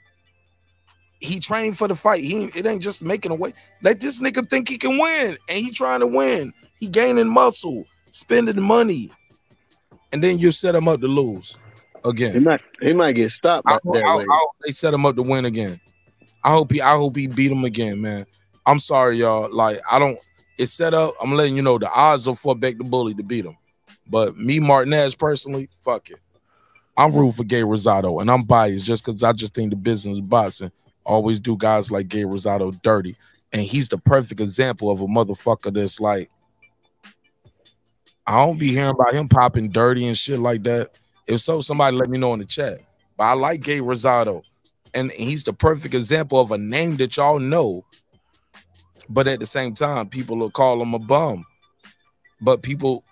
He trained for the fight. He it ain't just making a weight. Let this nigga think he can win, and he trying to win. He gaining muscle, spending money, and then you set him up to lose again. He might he might get stopped I hope, I- way. I hope they set him up to win again. I hope he I hope he beat him again, man. I'm sorry, y'all. Like I don't. It's set up. I'm letting you know the odds are for Bek the Bully to beat him. But me, Marq Nash, personally, fuck it. I'm rooting for Gabe Rosado, and I'm biased just because I just think the business of boxing always do guys like Gabe Rosado dirty, and he's the perfect example of a motherfucker that's like. I don't be hearing about him popping dirty and shit like that. If so, somebody let me know in the chat. But I like Gabe Rosado, and he's the perfect example of a name that y'all know. But at the same time, people will call him a bum. But people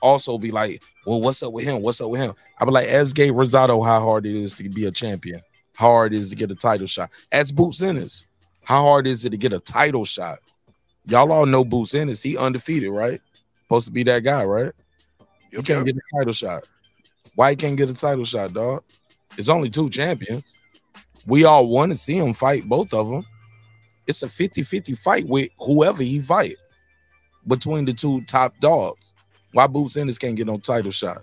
also be like, "Well, what's up with him? What's up with him?" I be like, "Ask Gabe Rosado how hard it is to be a champion. How hard it is to get a title shot. Ask Boots Ennis how hard is it to get a title shot. Y'all all know Boots Ennis. He undefeated, right? Supposed to be that guy, right? He can't get a title shot. Why he can't get a title shot, dog? It's only two champions. We all want to see him fight both of them. It's a 50-50 fight with whoever he fight between the two top dogs. Why Boots Ennis can't get no title shot?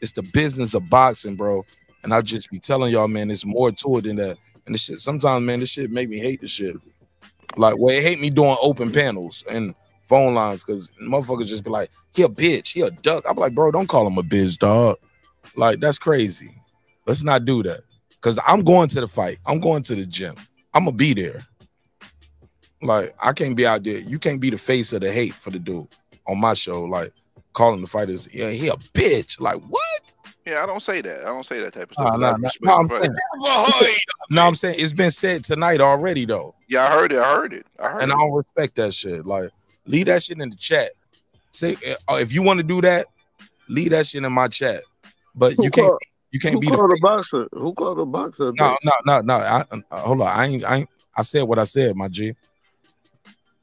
It's the business of boxing, bro. And I just be telling y'all, man, it's more to it than that. And this shit, sometimes, man, this shit make me hate the shit. Like, well, it hate me doing open panels and phone lines because motherfuckers just be like, he a bitch, he a duck. I'm like, bro, don't call him a bitch, dog. Like, that's crazy. Let's not do that. Cause I'm going to the fight. I'm going to the gym. I'm gonna be there. Like, I can't be out there. You can't be the face of the hate for the dude on my show. Like, calling the fighters, yeah, he a bitch. Like, what? Yeah, I don't say that. I don't say that type of Nah, stuff. 'cause nah, I nah. respect No, I'm saying, no, I'm saying it's been said tonight already, though. Yeah, I heard it. I heard it. I heard and it. I don't respect that shit. Like, leave that shit in the chat. Say uh, if you want to do that, leave that shit in my chat. But Who you can't. called- You can't Who be called the a boxer? Who called a boxer? no, no, no, no. I, uh, hold on. I ain't. I ain't. I said what I said, my G.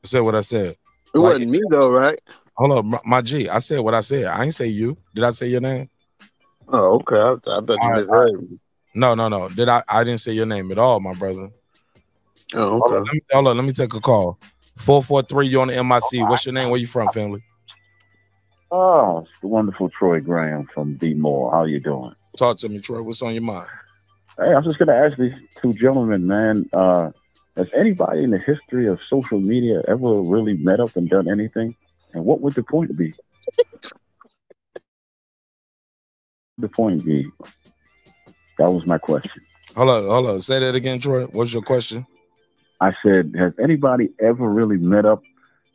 I said what I said. It wasn't me though, right? Hold on, my, my G. I said what I said. I ain't say you. Did I say your name? Oh, okay. I, I thought you All right, misheard me. No, no, no. Did I? I didn't say your name at all, my brother. Oh, Hold on, okay. let me, hold on, let me take a call. Four four three. You on the MIC? What's your name? Where you from, family? Oh, it's the wonderful Troy Graham from B More. How you doing? Talk to me, Troy. What's on your mind? Hey, I'm just gonna ask these two gentlemen, man. Uh, has anybody in the history of social media ever really met up and done anything? And what would the point be? the point be? That was my question. Hold on, hold on. Say that again, Troy. What's your question? I said, has anybody ever really met up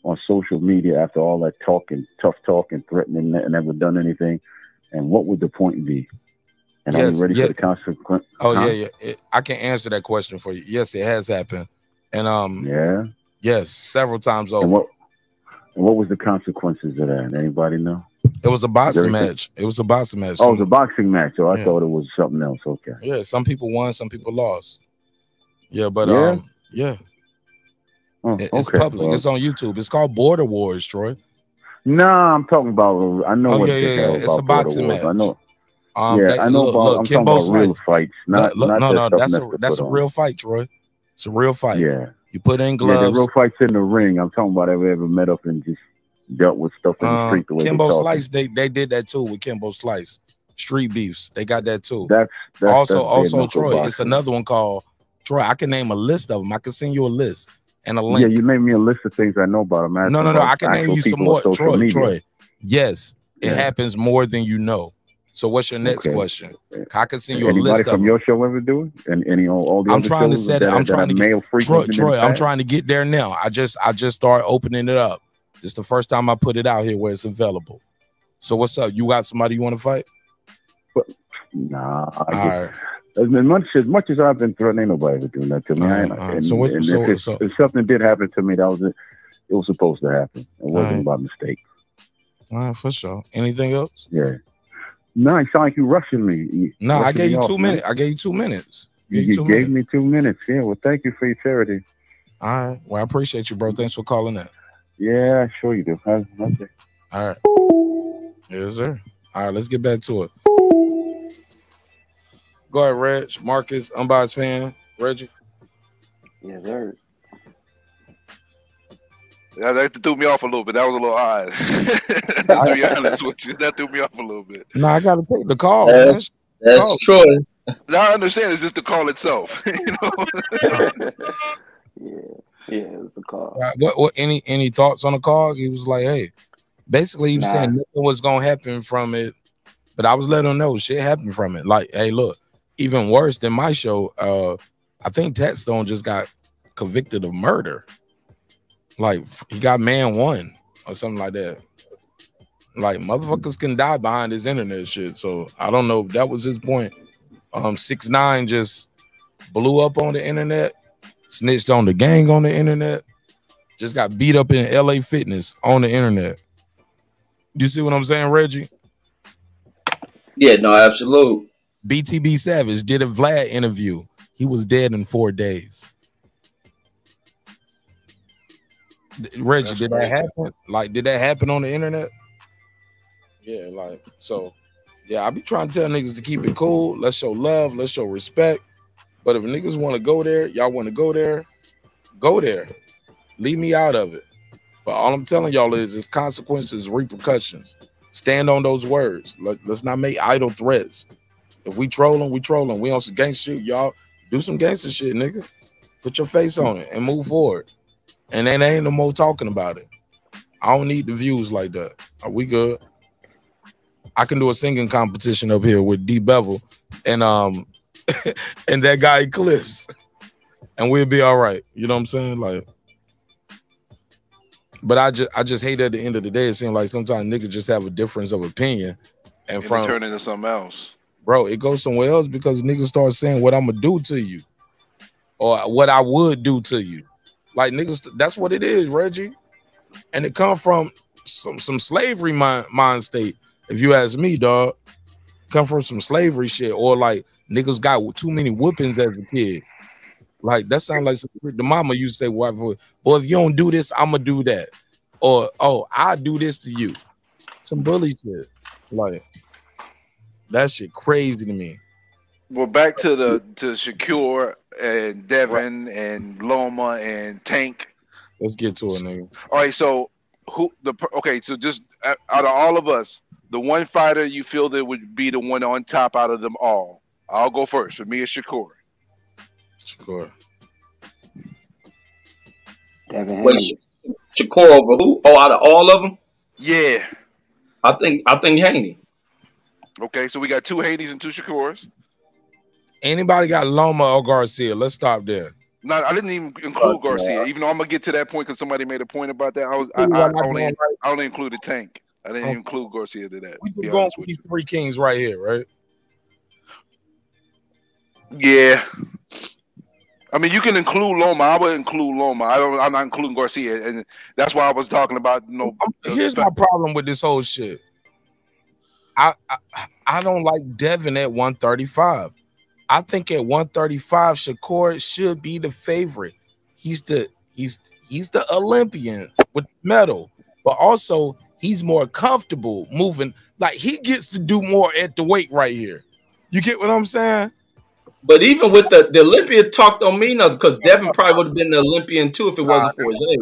on social media after all that talking, tough talk and threatening and never done anything? And what would the point be? And are Yes, you ready yeah. for the consequence? Oh Huh? yeah, yeah. It- I can answer that question for you. Yes, it has happened, and um, Yeah. yes, several times over. And what and what was the consequences of that? Anybody know? It was a boxing match. It was a boxing match. Oh, it was a boxing match. Oh, I Yeah. thought it was something else. Okay. Yeah, some people won, some people lost. Yeah, but Yeah? um, yeah, Oh, It- it's okay. public. Well, It's on YouTube. It's called Border Wars, Troy. Nah, I'm talking about. I know Oh, what yeah, yeah, yeah. It's a boxing match. I know. Um, yeah, that- I know look, about. look, I'm talking about real fights, not look, not no, no, that's a that's a on. real fight, Troy. It's a real fight. Yeah. You put in gloves. Yeah, the real fights in the ring. I'm talking about ever ever met up and just dealt with stuff in the Um, street the way Kimbo they. Slice, they they did that too with Kimbo Slice. Street beefs, they got that too. That's that's also that's also Troy. It's another one called Troy. I can name a list of them. I can send you a list and a link. Yeah, you name me a list of things I know about. I'm no, no, no. I can name you some more. Troy, media. Troy. Yes, it Yeah. happens more than you know. So what's your next Okay. question? I can send you a Anybody list of from them. your show ever do it? And any all, all the I'm other trying to set it. I'm trying to get Troy. frequented in the Troy, I'm trying to get there now. I just I just started opening it up. It's the first time I put it out here where it's available. So what's up? You got somebody you want to fight? Nah, I All get, right. as much as much as I've been threatened, ain't nobody ever doing that to me. I ain't, All right. and, So what- and so- if, so- if something did happen to me, that was it. It was supposed to happen. It wasn't right. by mistake. All right, for sure. Anything else? Yeah. No, it sound like you rushing me. You No, I gave you off, two minutes. I gave you two minutes. You, Gave you you two gave minutes. me two minutes. Yeah. Well, thank you for your charity. All right. Well, I appreciate you, bro. Thanks for calling in. Yeah, sure you do. Have- have All right. Yes, sir. All right, let's get back to it. Go ahead, Reg. Marcus, unbiased fan. Reggie. Yes, sir. Yeah, that threw me off a little bit. That was a little odd. to be honest with you, that threw me off a little bit. No, I gotta take the call. That's man. that's Oh. Troy. Now, I understand it's just the call itself. you know? Yeah, yeah, it was a call. Right, What what any any thoughts on the call? He was like, hey, basically he was Nah. saying nothing was gonna happen from it, but I was letting him know shit happened from it. Like, hey, look, even worse than my show. Uh, I think Tat Stone just got convicted of murder. Like he got man one or something like that. Like motherfuckers can die behind this internet shit. So I don't know if that was his point. Um, six nine just blew up on the internet, snitched on the gang on the internet, just got beat up in LA Fitness on the internet. You see what I'm saying, Reggie? Yeah, no, absolute. BTB Savage did a Vlad interview. He was dead in four days. Reggie, did that happen? Like, did that happen on the internet? Yeah, like so. Yeah, I be trying to tell niggas to keep it cool. Let's show love. Let's show respect. But if niggas want to go there, y'all want to go there, go there. Leave me out of it. But all I'm telling y'all is, is consequences, repercussions. Stand on those words. Let, us not make idle threats. If we trolling, we trolling. We on some gangster shit, y'all. Do some gangster shit, nigga. Put your face on it and move forward. And then ain't no more talking about it. I don't need the views like that. Are we good? I can do a singing competition up here with D Bevel and um and that guy Eclipse. And we'll be all right. You know what I'm saying? Like, but I just I just hate at the end of the day, it seems like sometimes niggas just have a difference of opinion. And, And from turn into something else. bro, it goes somewhere else because niggas start saying what I'm gonna do to you, or what I would do to you. Like niggas, that's what it is, Reggie. And it come from some some slavery mind mind state. If you ask me, dog, come from some slavery shit, or like niggas got too many whoopings as a kid. Like that sounds like some, the mama used to say, "White boy, boy, if you don't do this, I'm gonna do that," or "Oh, I do this to you." Some bully shit. Like that shit crazy to me. Well, back to the to Shakur and Devin and Loma and Tank. Let's get to it, nigga. All right, so who the okay? So just uh, out of all of us, the one fighter you feel that would be the one on top out of them all. I'll go first. For me, it's Shakur. Shakur. Devin Wait, Shakur over who? Oh, out of all of them, Yeah. I think I think Haney. Okay, so we got two Hades and two Shakurs. Anybody got Loma or Garcia? Let's stop there. No, I didn't even include Garcia, even though I'm gonna get to that point because somebody made a point about that. I was I, I, I only going I only included Tank. I didn't Okay. include Garcia to that. We to be just going honest with with these three kings right here, right? Yeah. I mean, you can include Loma. I would include Loma. I don't. I'm not including Garcia, and that's why I was talking about. You know, Here's my problem with this whole shit. I, I I don't like Devin at 135. I think at 135, Shakur should be the favorite. He's the he's he's the Olympian with medal, but also he's more comfortable moving. Like he gets to do more at the weight right here. You get what I'm saying? But even with the the Olympia talk don't mean nothing because Devin probably would have been an Olympian too if it wasn't for his age.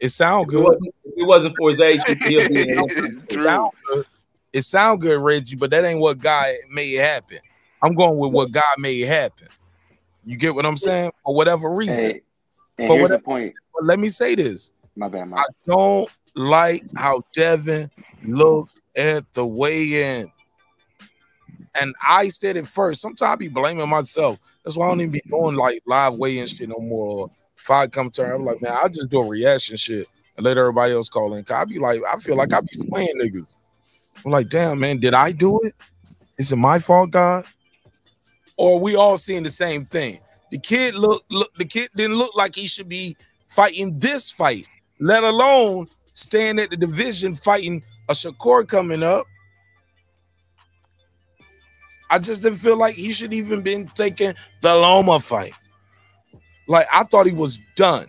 It sound If it good. wasn't, if it wasn't for his age, he'd be an Olympian. It sound good. It sound good, Reggie, but that ain't what God made happen. I'm going with what God made happen. You get what I'm saying? For whatever reason. Hey, and For whatever the point. But let me say this. My bad, my I don't like how Devin looked at the weigh-in. And I said it first. Sometimes I be blaming myself. That's why I don't even be doing like live weigh-in shit no more. If I come turn, I'm like, man, I'll just do a reaction shit and let everybody else call in. Cause I be like, I feel like I be swaying niggas. I'm like, damn, man, did I do it? Is it my fault, God? Or we all seeing the same thing? The kid look, look the kid didn't look like he should be fighting this fight, let alone staying at the division fighting a Shakur coming up. I just didn't feel like he should even been taking the Loma fight. Like I thought he was done.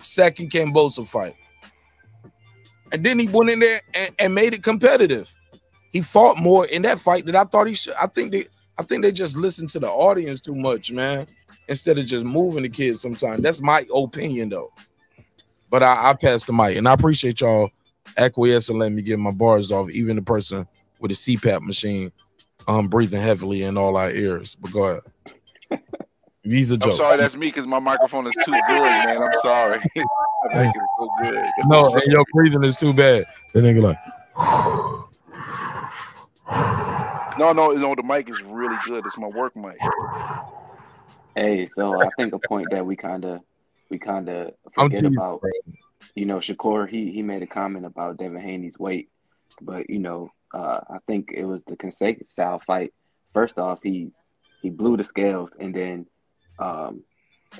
Second Kambosos fight. And then he went in there and, and made it competitive. He fought more in that fight than I thought he should. I think they I think they just listen to the audience too much, man, instead of just moving the kids sometimes. That's my opinion though. But I, I passed the mic and I appreciate y'all acquiescing letting me get my bars off, even the person with a CPAP machine um breathing heavily in all our ears. But go ahead. These are I'm jokes. sorry, that's me because my microphone is too good, man. I'm sorry. I think it's so good. No, and your breathing is too bad. The nigga like, No, no, no. The mic is really good. It's my work mic. Hey, so I think a point that we kind of we kind of forget teasing, about, you know, Shakur. He he made a comment about Devin Haney's weight, but you know, uh, I think it was the consecutive style fight. First off, he he blew the scales, and then um,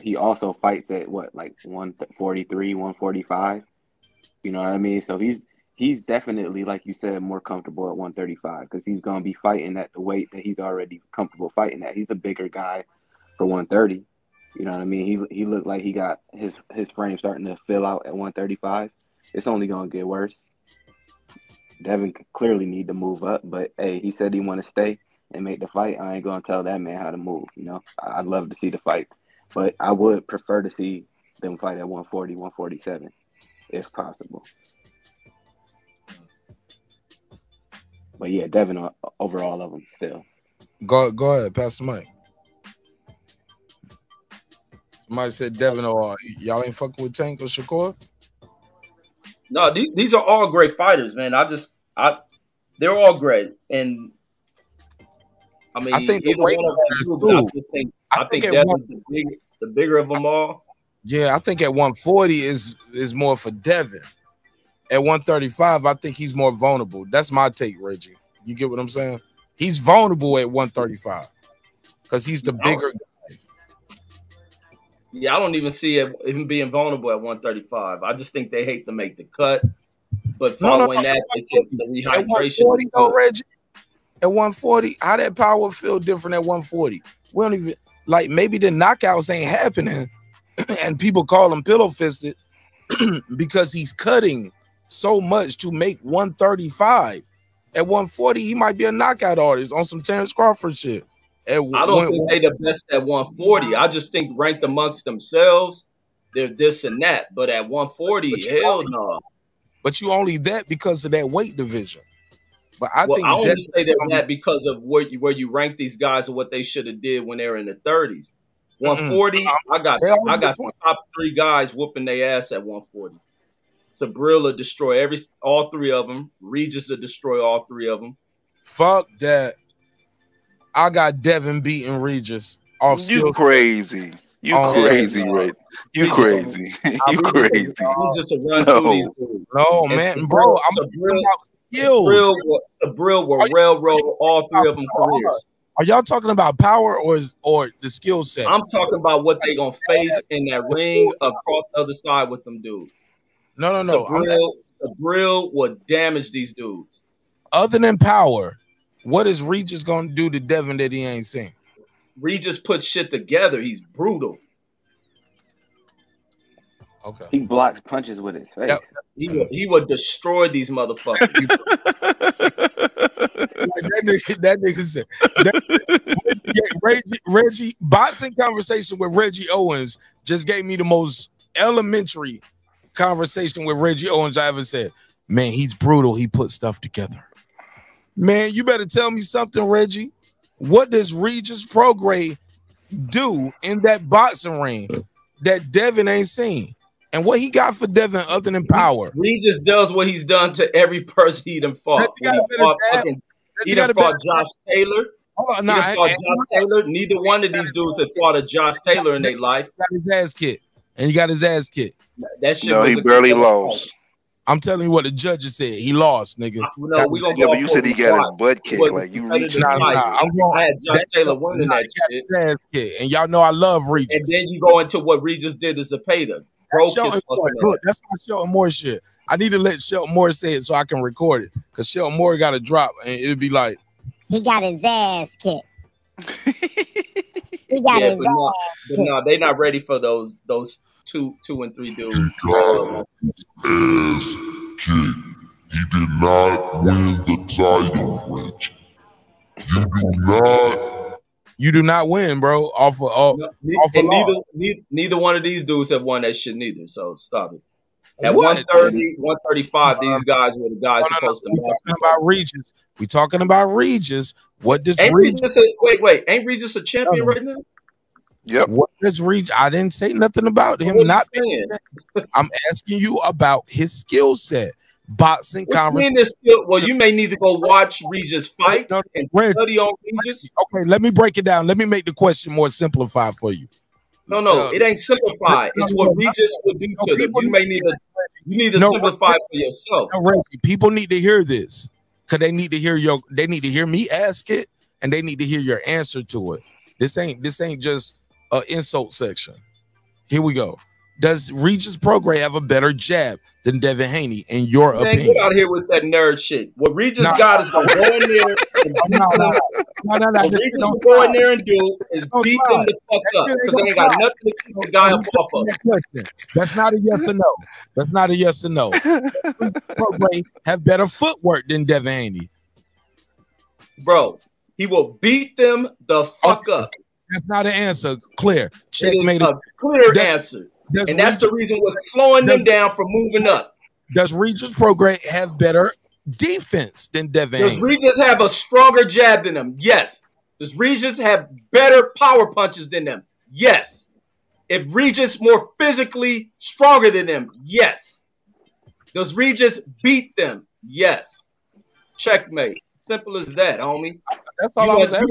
he also fights at what like one forty three, one forty five. You know what I mean? So he's he's definitely, like you said, more comfortable at 135 because he's gonna be fighting at the weight that he's already comfortable fighting at. He's a bigger guy for 130. You know what I mean? He he looked like he got his his frame starting to fill out at 135. It's only gonna get worse. Devin clearly need to move up, but hey, he said he want to stay and make the fight. I ain't gonna tell that man how to move. You know, I'd love to see the fight, but I would prefer to see them fight at 140, 147, if possible. But yeah, Devin o- over all of them still. go go ahead, pass the mic. Somebody said Devin or y'all ain't fucking with Tank or Shakur. No, these, these are all great fighters, man. I just I they're all great. And I mean I think the either weight one of them class, too, I just think I I, think think Devin's the big the bigger of them all. Yeah, I think at 140 is is more for Devin. At 135, I think he's more vulnerable. That's my take, Reggie. You get what I'm saying? He's vulnerable at 135 because he's the bigger. Guy. Yeah, I don't even see it, him being vulnerable at 135. I just think they hate to make the cut. But No, no, following no, that, the At rehydration. 140, though, Reggie. At 140, how that power feel different at 140? We don't even like maybe the knockouts ain't happening, and people call him pillow fisted because he's cutting so much to make 135. At 140, he might be a knockout artist on some Terence Crawford shit. At I don't when- think they the best at 140. I just think ranked amongst themselves, they're this and that. But at 140, But hell only- no. but you only that because of that weight division. But I well, think I only say that, that because of where you where you rank these guys and what they should have did when they were in the 30s. 140, I got I got top three guys whooping their ass at 140. Subriel will destroy every all three of them. Regis will destroy all three of them. fuck that. I got Devin beating Regis off You skills. crazy. You Um, crazy, right? You crazy. you crazy. You just a run No. through these dudes. No, And man, Subriel- bro, I'm Subriel- talking about skills. Subriel will, Subriel will railroad all three of them careers. Are y'all talking about power or is, or the skill set? I'm talking about what they gonna face in that ring across the other side with them dudes. No, no, no. I'm Subriel, Subriel will damage these dudes. other than power, what is Regis gonna do to Devin that he ain't seen? Regis put shit together. He's brutal. Okay. He blocks punches with his face. He would, he would destroy these motherfuckers. Like that nigga, that nigga said that, yeah, Reggie, Reggie boxing conversation with Reggie Owens just gave me the most elementary conversation with Reggie Owens I ever said. Man, he's brutal. He put stuff together. Man, you better tell me something, Reggie. What does Regis Prograis do in that boxing ring that Devin ain't seen? And what he got for Devin other than power? Regis does what he's done to every person he done fought. He got When a he fought fucking- He done fought Josh Taylor. Hold on, He nah, done I- fought I- Josh Taylor. Neither one of these dudes have fought a Josh Taylor in their life. got his ass kicked, and he got his ass kicked. That shit No, was he barely lost. I'm telling you what the judges said. He lost, nigga. No, we gonna Yeah, go but you said he got his butt It kicked. Like you competitive reaching. Nah, nah, I'm going. I had Josh that- Taylor winning nah, that he shit. got his ass kicked, and y'all know I love Regis. And then you go into what Regis did to Zepeda. Broke his Shelton Moore, look, that's my Shelton Moore shit. I need to let Shelton Moore say it so I can record it. Cause Shelton Moore got a drop, and it'd be like, He got his ass kicked. he got Yeah, his but no, but no, they're not ready for those those two two and three dudes. got his ass kicked. He did not win the title, Rich. You do not. you do not win, bro. Off of off, Ne- off of and law. neither, neither neither one of these dudes have won that shit neither. So stop it. At What? 130, 135, these guys were the guys No, no, no. supposed to We match. talking about Regis. We talking about Regis. What does Ain't Regis? Regis a, wait, wait, ain't Regis a champion right now? Yep. What does Regis? I didn't say nothing about him What not. you saying? I'm asking you about his skill set, boxing What you mean conversation. well, you may need to go watch Regis fight No, and Reg- study on Regis. Okay, let me break it down. Let me make the question more simplified for you. No, no, Uh, it ain't simplified. no, It's no, what no, Regis would do no, to them. people You may need to you need to No, simplify it for yourself. No, Reggie, people need to hear this because they need to hear your. They need to hear me ask it, and they need to hear your answer to it. This ain't this ain't just a insult section. Here we go. Does Regis Prograis have a better jab than Devin Haney in your Man, opinion? get out of here with that nerd shit. What Regis No. got is gonna go in there and No, no, no, no, no. What Regis shit don't will go in there and do is Don't beat slide. them the fuck That up shit because they ain't got nothing to keep the guy up off of. Question. That's not a yes or no. That's not a yes or no. Prograis have better footwork than Devin Haney. Bro, he will beat them the fuck up. That's not an answer. Clear. It is Checkmate. a clear That- answer. Does And that's the reason what's slowing them down from moving up. Does Regis Prograis have better defense than Devin Does? Regis have a stronger jab than them? Yes. Does Regis have better power punches than them? Yes. If Regis more physically stronger than them? Yes. Does Regis beat them? Yes. Checkmate. Simple as that, homie. That's all you I was asking.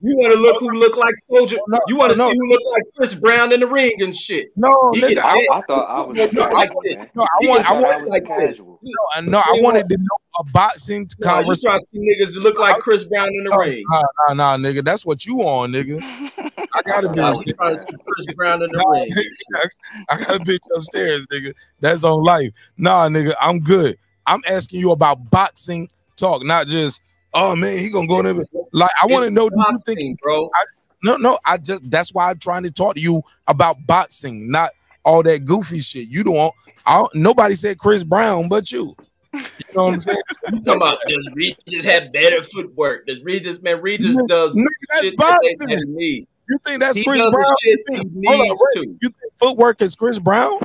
you want- to look who look like Soldier. No, you want to no. see who look like Chris Brown in the ring and shit. No, nigga, I- I thought I was he can a look like this. No, I want. I want. like this. No, no, I wanted to know a boxing No, you trying to see niggas that look like Chris Brown in the ring. Nah, nah, nah, nigga. That's what you on, nigga. I got a I bitch. trying to see Chris Brown in the ring. I got a bitch upstairs, nigga. That's on life. Nah, nigga, I'm good. I'm asking you about boxing talk, not just, oh man, he gonna go in there. Like, I want to know, do you boxing, think, bro? I, no, no, I just, that's why I'm trying to talk to you about boxing, not all that goofy shit. You don't, I nobody said Chris Brown but you. You know what I'm saying? You talking about does Regis have better footwork? Does Regis man Regis does? Nigga, that's boxing. that. You think that's He Chris Brown? You he think, on, needs Ray, to. you think footwork is Chris Brown?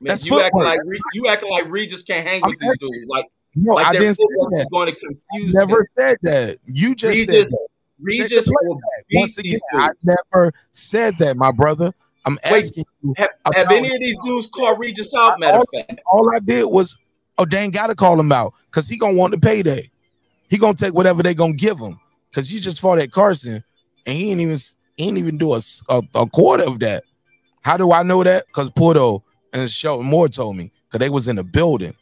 Man, That's you acting footwork. like Re- you acting like Regis can't hang I'm with these dudes. Like No, like I didn't say that. going to confuse Never them. said that. You just said Regis, that. Check Regis will Once again, I never said that, my brother. I'm Wait, asking you. have, have any of these dudes called Regis out? Matter all, of fact, all I did was, oh, ain't gotta call him out because he gonna want the payday. He gonna take whatever they gonna give him because he just fought at Carson and he ain't even he ain't even do a a quarter of that. How do I know that? Because Porto and Shelton Moore told me because they was in the building.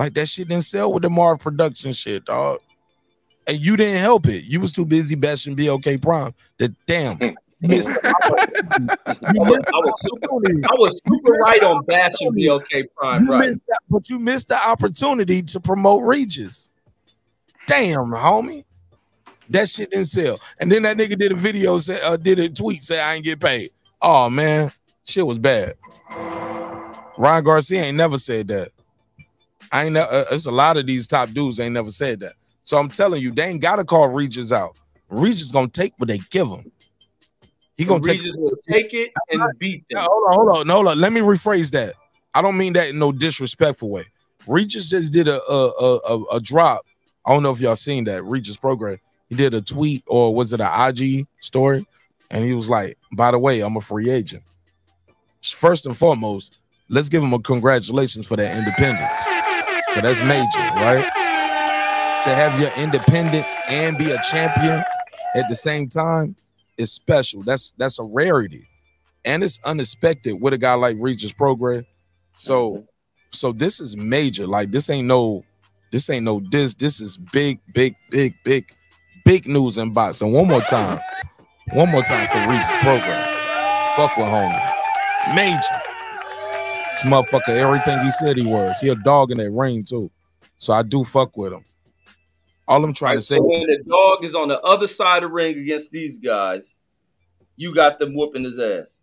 Like that shit didn't sell with the Marv production shit, dog. And you didn't help it. You was too busy bashing BLK Prime. The damn. you missed the opportunity. I was, I was super, I was super right on bashing BLK Prime, you right? that, but you missed the opportunity to promote Regis. Damn, homie. That shit didn't sell. And then that nigga did a video, say, uh, did a tweet, say I ain't get paid. Oh man, Shit was bad. Ryan Garcia ain't never said that. I ain't. Uh, it's a lot of these top dudes ain't never said that. So I'm telling you, they ain't gotta call Regis out. Regis gonna take what they give him. He gonna take. Regis will take it and beat them. Now, hold on, hold on, no, hold on. Let me rephrase that. I don't mean that in no disrespectful way. Regis just did a a a, a, a drop. I don't know if y'all seen that Regis Prograis. He did a tweet or was it an IG story, and he was like, "By the way, I'm a free agent." First and foremost, let's give him a congratulations for that independence. So that's major, right? To have your independence and be a champion at the same time is special. That's that's a rarity and it's unexpected with a guy like Regis Prograis. So, so this is major. Like this ain't no, this ain't no this. This is big, big, big, big, big news in boxing. One more time, one more time for Regis Prograis. Fuck with homie, major. This motherfucker, everything he said he was. He a dog in that ring too. So I do fuck with him. All I'm trying to say. When the dog is on the other side of the ring against these guys, you got them whooping his ass.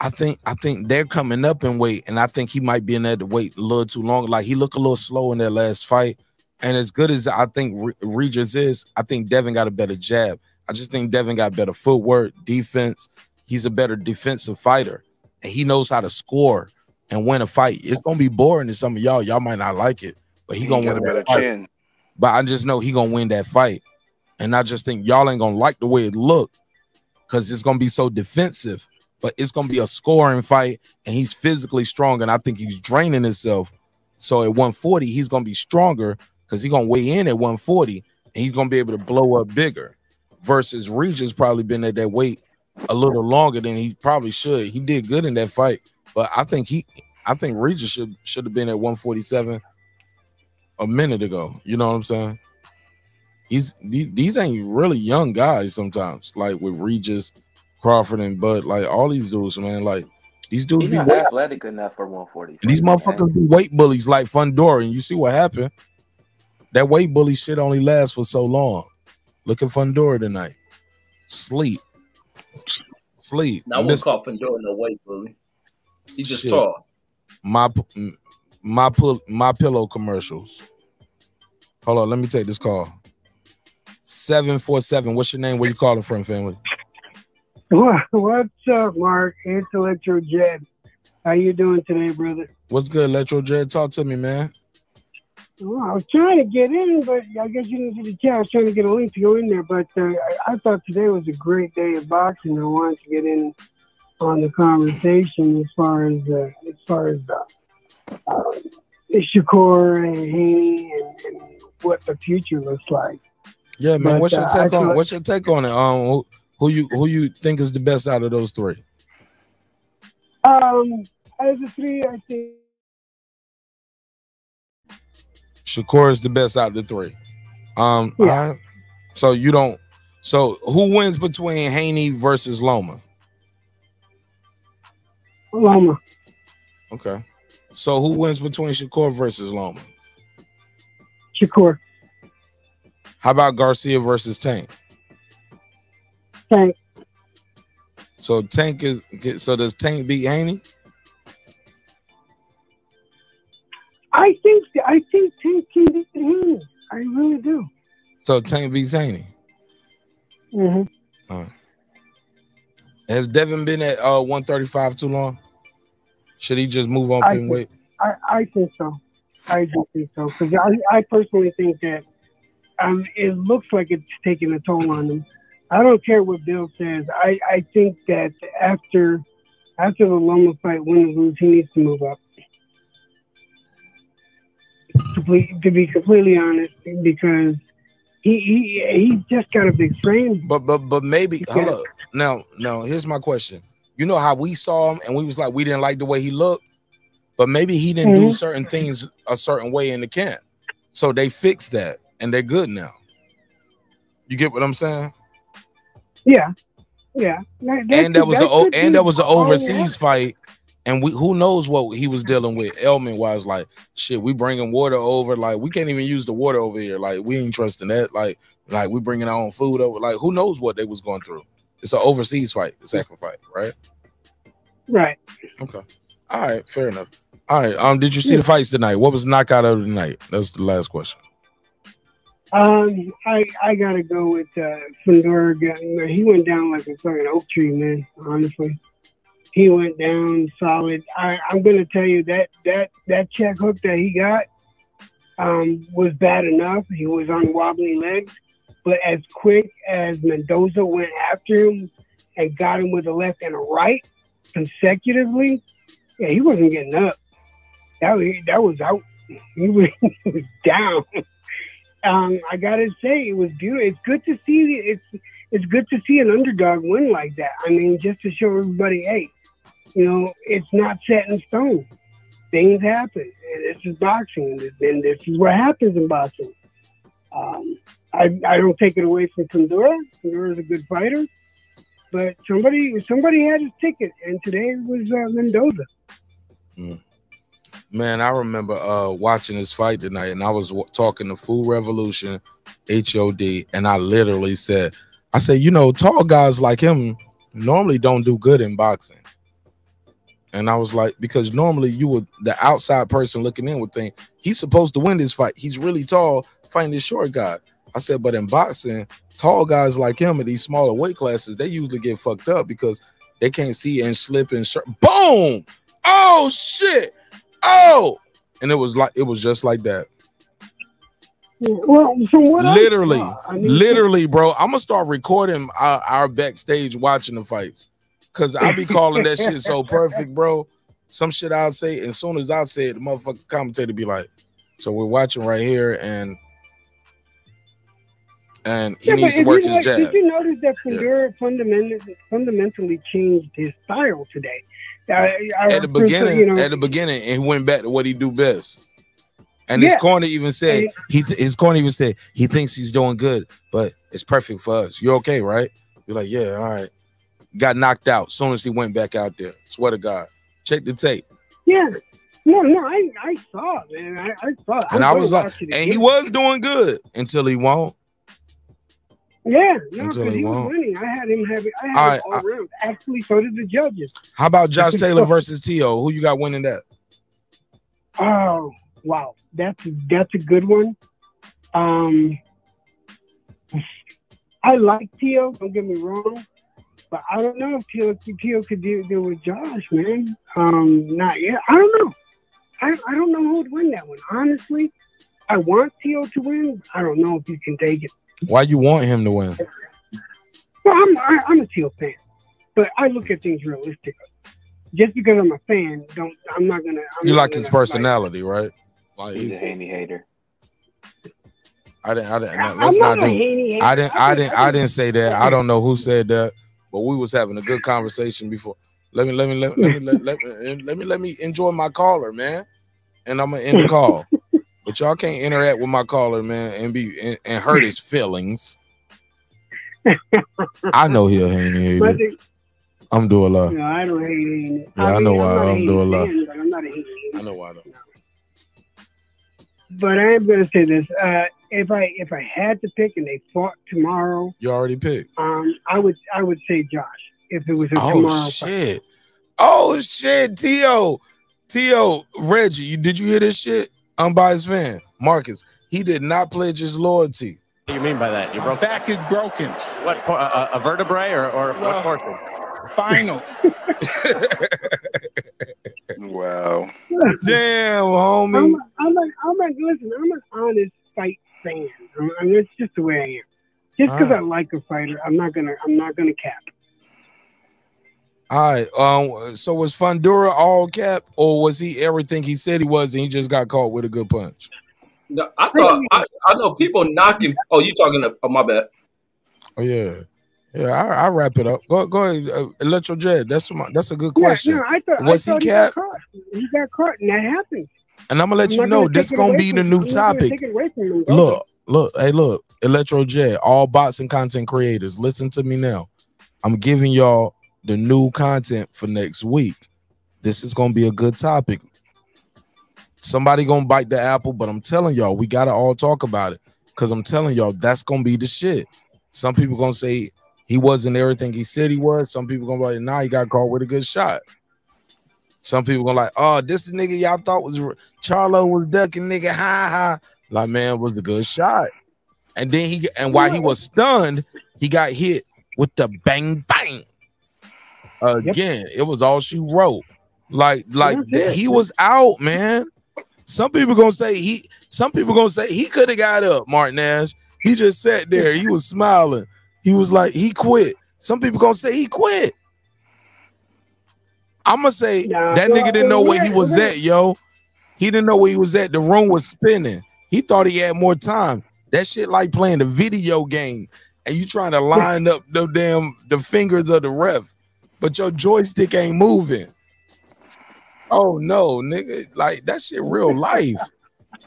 I think I think they're coming up in weight, and I think he might be in there to wait a little too long. Like he looked a little slow in that last fight, and as good as I think Re- Regis is, I think Devin got a better jab. I just think Devin got better footwork, defense. He's a better defensive fighter, and he knows how to score and win a fight. It's gonna be boring to some of y'all. Y'all might not like it, but he, He gonna win a that better fight. chin. But I just know he gonna win that fight, and I just think y'all ain't gonna like the way it looked because it's gonna be so defensive. But it's gonna be a scoring fight, and he's physically strong, and I think he's draining himself. So at 140, he's gonna be stronger because he's gonna weigh in at 140, and he's gonna be able to blow up bigger. Versus Regis probably been at that weight a little longer than he probably should. He did good in that fight, but I think he, I think Regis should should have been at 147 a minute ago. You know what I'm saying? He's these, these ain't really young guys sometimes, like with Regis, Crawford, and Bud. Like all these dudes, man. Like these dudes He's be weight, athletic enough for 140. these motherfuckers be weight bullies like Fundora, and you see what happened. That weight bully shit only lasts for so long. Look at Fundora tonight. Sleep. Sleep. Now I won't Miss- call Fundora no weight bully. He just Shit. tall. my my pull my pillow commercials. Hold on, let me take this call. Seven four seven. What's your name? Where you calling from, family? What's up, Mark? It's Electro Jet. How you doing today, brother? What's good, Electro Dread? Talk to me, man. Well, I was trying to get in, but I guess you didn't see the chat. I was trying to get a link to go in there, but uh, I, I thought today was a great day of boxing. I wanted to get in on the conversation as far as uh, as far as uh, uh, Shakur and Haney and, and what the future looks like. Yeah, man. But, what's your uh, take on what's your take on it? Um who, who you who you think is the best out of those three? Um, as a three, I think Shakur is the best out of the three. Um Yeah. right. so you don't so who wins between Haney versus Loma? Loma. Okay. So who wins between Shakur versus Loma? Shakur. How about Garcia versus Tank? Tank. So Tank is so does Tank beat Haney? I think I think Tank can beat Haney. I really do. So Tank beats Haney. hmm All right. Has Devin been at uh 135 too long? Should he just move on I and think- wait? I, I think so. I do think so because I, I personally think that um, it looks like it's taking a toll on him. I don't care what Bill says. I, I think that after after the Loma fight, win or lose, he needs to move up. Complete, to be completely honest, because he, he he's just got a big frame. But but but maybe Yeah. up. Now now here's my question. You know how we saw him and we was like we didn't like the way he looked, but maybe he didn't do Mhm. certain things a certain way in the camp. So they fixed that and they're good now. You get what I'm saying? Yeah, yeah. That, and that was a and that was an overseas fight. And we who knows what he was dealing with. Elman was like, shit, we bringing water over. Like, we can't even use the water over here. Like, we ain't trusting that. Like, like we bringing our own food over. Like, who knows what they was going through? It's an overseas fight, the second fight, right? Right. Okay. All right, fair enough. All right. Um, did you see the fights tonight? What was the knockout of the night? That's the last question. Um, I I gotta go with uh, Fundora. He went down like a fucking oak tree, man. Honestly, he went down solid. I, I'm gonna tell you that that that check hook that he got um, was bad enough. He was on wobbly legs, but as quick as Mendoza went after him and got him with a left and a right consecutively, yeah, he wasn't getting up. That was, that was out. He was, he was down. Um, I gotta say, it was beautiful. It's good to see. It's it's good to see an underdog win like that. I mean, just to show everybody, hey, you know, it's not set in stone. Things happen. And this is boxing, and this, is what happens in boxing. Um, I, I don't take it away from Fundora. Fundora is a good fighter, but somebody somebody had his ticket, and today was uh, Mendoza. Man, I remember uh watching this fight tonight, and I was talking to Food Revolution, HOD, and I literally said, I said, you know, tall guys like him normally don't do good in boxing. And I was like, because normally you would the outside person looking in would think he's supposed to win this fight. He's really tall, fighting this short guy. I said, but in boxing, tall guys like him in these smaller weight classes, they usually get fucked up because they can't see and slip and boom. Oh shit. Oh, and it was like it was just like that. Well, I Literally, I mean, literally, bro. I'm gonna start recording our, our backstage watching the fights because I be calling that shit so perfect, bro. Some shit I'll say, and as soon as I say it, the motherfucking commentator be like, "So we're watching right here, and and he Yeah, needs to work you, his like, jab." Did you notice that Fundora fundamentally fundamentally changed his style today? I, I at the beginning, you know, at the beginning, and he went back to what he do best. And his Yeah. corner even said he th- his corner even said he thinks he's doing good, but it's perfect for us. You're okay, right? You're like, yeah, all right. Got knocked out soon as he went back out there. Swear to God, check the tape. yeah, no, no, I, I saw it, man. I, I saw it. And I'm I was like, and he was doing good until he won't. Yeah, no, Until because he he was winning. I had him having, I had All him all I- around. Actually, so did the judges. How about Josh Taylor versus T.O.? Who you got winning that? Oh, wow, that's that's a good one. Um, I like Teo. Don't get me wrong, but I don't know if Teo Teo could deal, deal with Josh, man. Um, not yet. I don't know. I, I don't know who would win that one. Honestly, I want Teo to win. I don't know if he can take it. Why you want him to win? Well, I'm I, I'm a Teal fan, but I look at things realistically. Just because I'm a fan, don't I'm not gonna. I'm You not like his gonna, personality, right? Like He's a Haney hater. I didn't. I didn't. I'm let's not not a do. Haney hater. I didn't. I I didn't. I didn't say that. I don't know who said that, but we was having a good conversation before. Let me. Let me. Let, me. Let, let me. Let me. Let me enjoy my caller, man. And I'm gonna end the call. But y'all can't interact with my caller, man, and be and, and hurt his feelings. I know he'll hang here. But I'm doing a lot. No, I don't hate Haney. Yeah, I mean, know I'm why. a I'm doing a lot. I'm not a. I know why. Though. But I am gonna say this: uh, if I if I had to pick and they fought tomorrow, You already picked. um, I would I would say Josh. If it was a Oh tomorrow fight. shit! Oh shit! T.O. T.O. Reggie, you, did you hear this shit? Unbiased fan, Marcus. He did not pledge his loyalty. What do you mean by that? You broke back is broken. what? A, a vertebrae or, or Well- what portion? Final. Wow. Damn, I'm, homie. a, I'm, a, I'm a, listen, I'm an honest fight fan. I'm, I mean, it's just the way I am. Just because Ah. I like a fighter, I'm not gonna, I'm not gonna cap. All right. Um. So was Fundora all cap, or was he everything he said he was, and he just got caught with a good punch? No, I thought I, I know people knocking. Oh, you talking? To, oh, my bad. Oh yeah, yeah. I, I wrap it up. Go go ahead, uh, Electro Jet. That's my, that's a good question. Yeah, no, I thought, was I he thought cap? He got, caught. he got caught, and that happened. And I'm gonna let I'm you know this gonna be the new I'm topic. take it away from him. Look, look, hey, look, Electro J, all bots and content creators, listen to me now. I'm giving y'all the new content for next week. This is gonna be a good topic. Somebody gonna bite the apple, but I'm telling y'all, we gotta all talk about it because I'm telling y'all that's gonna be the shit. Some people gonna say he wasn't everything he said he was. Some people gonna be like, nah, he got caught with a good shot. Some people gonna like, oh, this the nigga y'all thought was Charlo was ducking, nigga. Ha ha. Like, man, was the good shot. And then he and while he was stunned, he got hit with the bang bang. Again, it was all she wrote. Like, like he was out, man. Some people gonna say he. Some people gonna say he could have got up. Martin Nash. He just sat there. He was smiling. He was like he quit. Some people gonna say he quit. I'm gonna say Nah, that well, nigga didn't know where he was at, yo. He didn't know where he was at. The room was spinning. He thought he had more time. That shit like playing the video game and you trying to line up the damn the fingers of the ref, but your joystick ain't moving. Oh no, nigga, like that shit real life.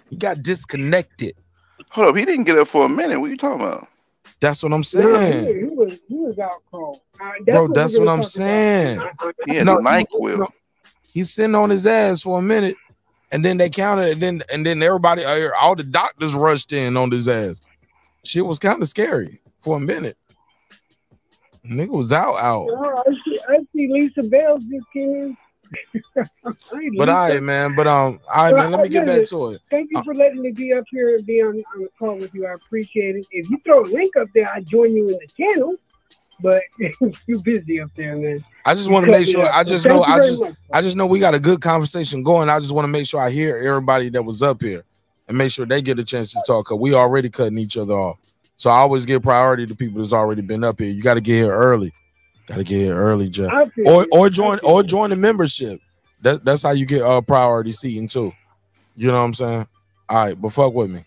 He got disconnected. Hold up, he didn't get up for a minute. What you talking about? That's what I'm saying. he, he was he was out cold. Uh, Bro, what that's what I'm saying. about. I- I- He No, the night he- quill. no, He's sitting on his ass for a minute, and then they counted, and then and then everybody, uh, all the doctors rushed in on his ass. Shit was kind of scary for a minute. Nigga was out, out. Oh, I see, I see Lisa Bales just came in. But all right, man. But um, all right, Well, man. Let me get back to it. Thank you Uh, for letting me be up here and be on, on the call with you. I appreciate it. If you throw a link up there, I join you in the channel. But you're busy up there, man. I just want to make sure. I just know. I just. much. I just know we got a good conversation going. I just want to make sure I hear everybody that was up here and make sure they get a chance to talk. Cause we already cutting each other off. So I always give priority to people that's already been up here. You got to get here early. Got to get here early, Jeff. Or or join or join the membership. That that's how you get uh priority seating too. You know what I'm saying? All right, but fuck with me.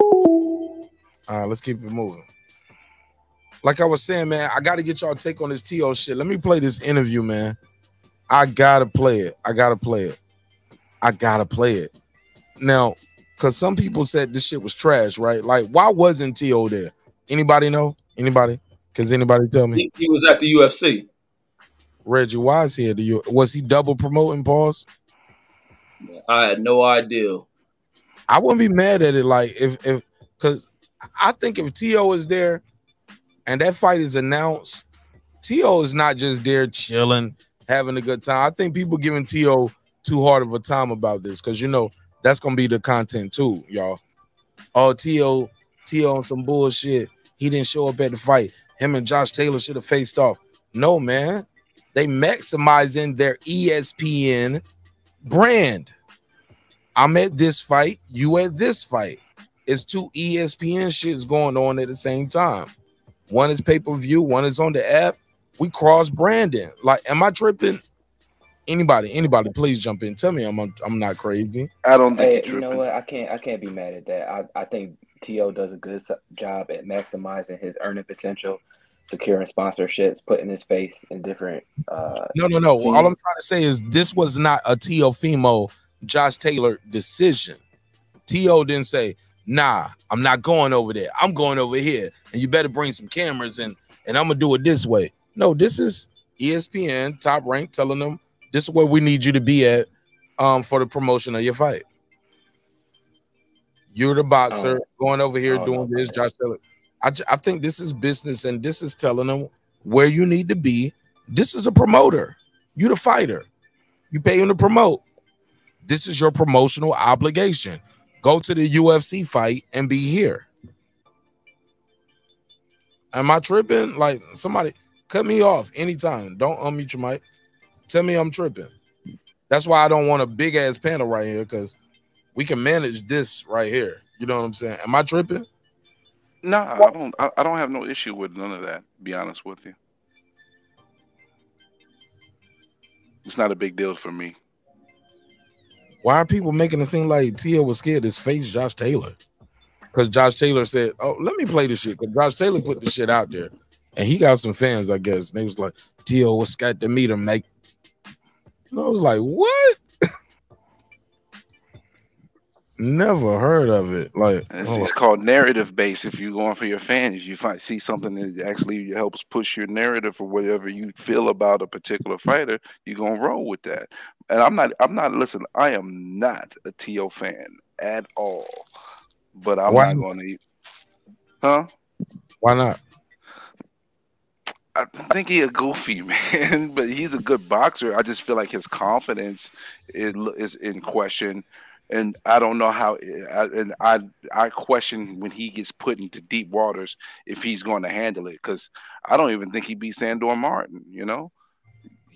All right, let's keep it moving. Like I was saying, man, I got to get y'all take on this TO shit. Let me play this interview, man. I gotta play it. I gotta play it. I gotta play it. Now, because some people said this shit was trash, right? Like, why wasn't T.O. there? Anybody know? Anybody? Can anybody tell me? He, he was at the UFC. Reggie, why is he at the U? Was he double promoting pause? I had no idea. I wouldn't be mad at it. Like if if because I think if T.O. is there and that fight is announced, T.O. is not just there chilling, having a good time. I think people giving T.O. too hard of a time about this because you know that's gonna be the content too, y'all. Oh, T.O. T.O. on some bullshit. He didn't show up at the fight. Him and Josh Taylor should have faced off. No, man. They maximizing their E ESPN brand. I'm at this fight, you at this fight. It's two E ESPN shits going on at the same time. One is pay-per-view, one is on the app. We cross branding. Like, am I tripping? Anybody, anybody, please jump in. Tell me I'm I'm not crazy. I don't Hey, you know what? I can't. I can't be mad at that. I, I think To does a good job at maximizing his earning potential, securing sponsorships, putting his face in different. Uh, No, no, no. All. I'm trying to say is this was not a Teofimo Josh Taylor decision. T.O. didn't say, nah, I'm not going over there. I'm going over here. And you better bring some cameras and and I'm gonna do it this way. No, this is ESPN top rank telling them this is where we need you to be at um for the promotion of your fight. You're the boxer oh. going over here Oh, doing no, this, Josh Taylor. I, I think this is business and this is telling them where you need to be. This is a promoter. You're the fighter. You pay him to promote. This is your promotional obligation. Go to the UFC fight and be here. Am I tripping? Like somebody cut me off anytime. Don't unmute your mic. Tell me I'm tripping. That's why I don't want a big ass panel right here because we can manage this right here. You know what I'm saying? Am I tripping? No, I don't. I, I don't have no issue with none of that. To be honest with you, it's not a big deal for me. Why are people making it seem like Teo was scared to face Josh Taylor? Because Josh Taylor said, "Oh, let me play this shit." Because Josh Taylor put the shit out there, and he got some fans, I guess. And they was like, "Teo was scared to meet him." Like, and I was like, "What?" Never heard of it. Like, It's, oh, it's called narrative base. If you're going for your fans, you find see something that actually helps push your narrative or whatever you feel about a particular fighter, you're gonna roll with that. And I'm not. I'm not. Listen, I am not a To fan at all. But I'm Why not going to. Huh? why not? I think he a goofy man, but he's a good boxer. I just feel like his confidence is, is in question, and I don't know how. I, and I I question when he gets put into deep waters if he's going to handle it because I don't even think he beat Sandor Martin. You know,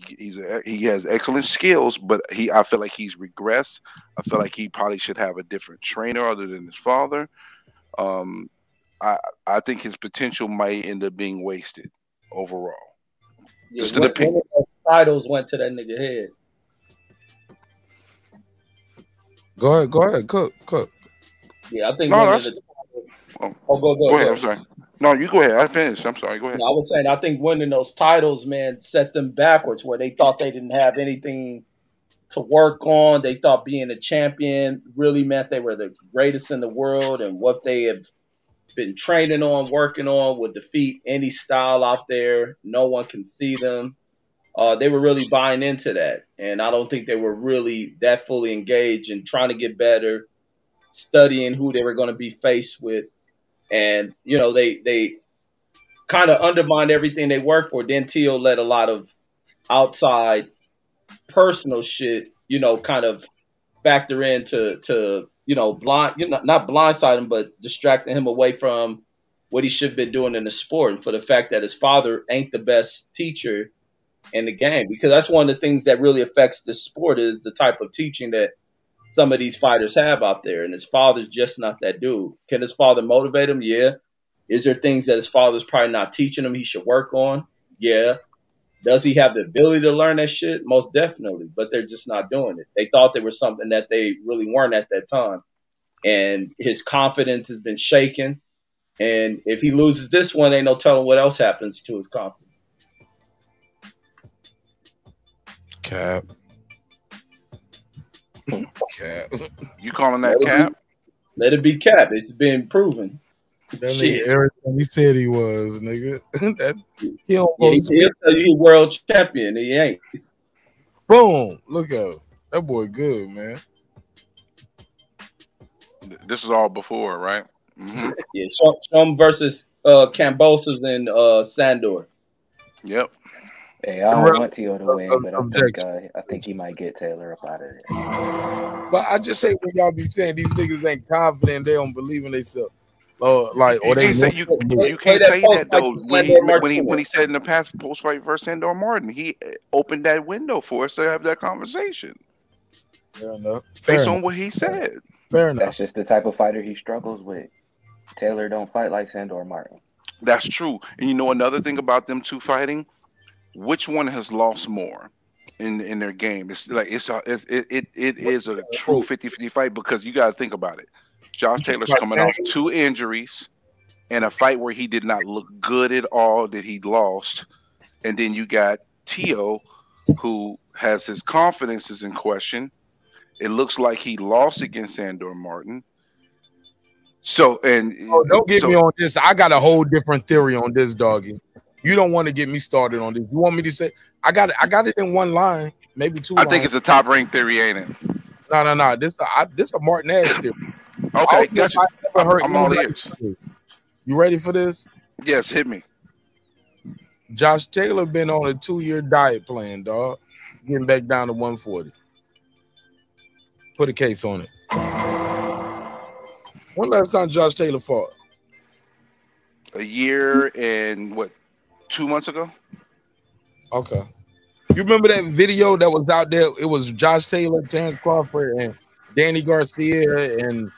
he's a, he has excellent skills, but he I feel like he's regressed. I feel like he probably should have a different trainer other than his father. Um, I I think his potential might end up being wasted overall. Yeah, Just an one, opinion. those titles went to that nigga head. Go ahead, go ahead, cook, cook. Yeah, I think No, one of that's- the Oh, Oh, go, go, go ahead. go. I'm sorry. No, you go ahead. I finished. I'm sorry. Go ahead. No, I was saying I think winning those titles, man, set them backwards where they thought they didn't have anything to work on. They thought being a champion really meant they were the greatest in the world, and what they have been training on, working on, would defeat any style out there. No one can see them. Uh, they were really buying into that, and I don't think they were really that fully engaged in trying to get better, studying who they were going to be faced with, and you know they they kind of undermined everything they worked for. Then Teal let a lot of outside personal shit, you know, kind of factor into to you know blind, you know, not blindside him, but distracting him away from what he should have been doing in the sport, and for the fact that his father ain't the best teacher in the game, because that's one of the things that really affects the sport is the type of teaching that some of these fighters have out there, and his father's just not that dude. Can his father motivate him? Yeah. Is there things that his father's probably not teaching him he should work on? Yeah. Does he have the ability to learn that shit? Most definitely, but they're just not doing it. They thought they were something that they really weren't at that time. And his confidence has been shaken. And if he loses this one, ain't no telling what else happens to his confidence. Cap. Cap. You calling that Let it cap? be- Let it be cap. It's been proven. That Shit. nigga everything he said he was, nigga. that he Yeah, almost he, will tell you he's world champion. He ain't. boom. Look at him. That boy good, man. This is all before, right? hmm Yeah, Shum, Shum versus uh, Kambosos and uh, Sandor. Yep. Hey, I don't Correct. want Teo to win, but I think uh, I think he might get Taylor up out of it. But I just hate when y'all be saying these niggas ain't confident, they don't believe in themselves. Uh, like or You they can't say you you can't that say post that though. with When he, when he when he said in the past post fight versus Sandor Martin, he uh, opened that window for us to have that conversation Fair enough. Fair based enough. on what he said. Fair enough. That's just the type of fighter he struggles with. Taylor don't fight like Sandor Martin. That's true. And you know another thing about them two fighting, which one has lost more in in their game? It's like it's a it it, it, it is a true 50-50 fight because you got to think about it. Josh Taylor's coming off two injuries and a fight where he did not look good at all that he lost. And then you got Teo who has his confidence is in question. It looks like he lost against Sandor Martin. So and Oh, don't get so- me on this. I got a whole different theory on this, doggy. You don't want to get me started on this. You want me to say I got it, I got it in one line, maybe two. I think it's a top ranked theory, ain't it? no, no, no. This I, this a Martin Ash theory. Okay, gotcha. I heard I'm all ears. You ready for this? Yes, hit me. Josh Taylor been on a two-year diet plan, dog. Getting back down to 140. Put a case on it. When last time Josh Taylor fought? A year and what, two months ago? Okay. You remember that video that was out there? It was Josh Taylor, Terence Crawford, and Danny Garcia, and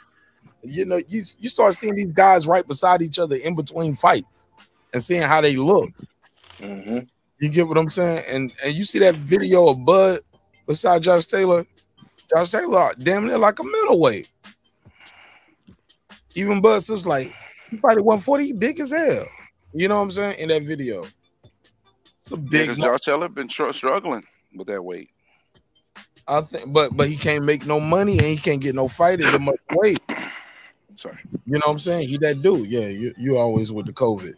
you know, you you start seeing these guys right beside each other in between fights and seeing how they look. Mm-hmm. You get what I'm saying? And and you see that video of Bud beside Josh Taylor. Josh Taylor, damn near like a middleweight. Even Bud was like, he fight at 140, big as hell. You know what I'm saying? In that video. It's a big Because Josh been tr- struggling with that weight. I think, but but he can't make no money and he can't get no fight at much weight. Sorry. You know what I'm saying? He that dude. Yeah, you you always with the COVID.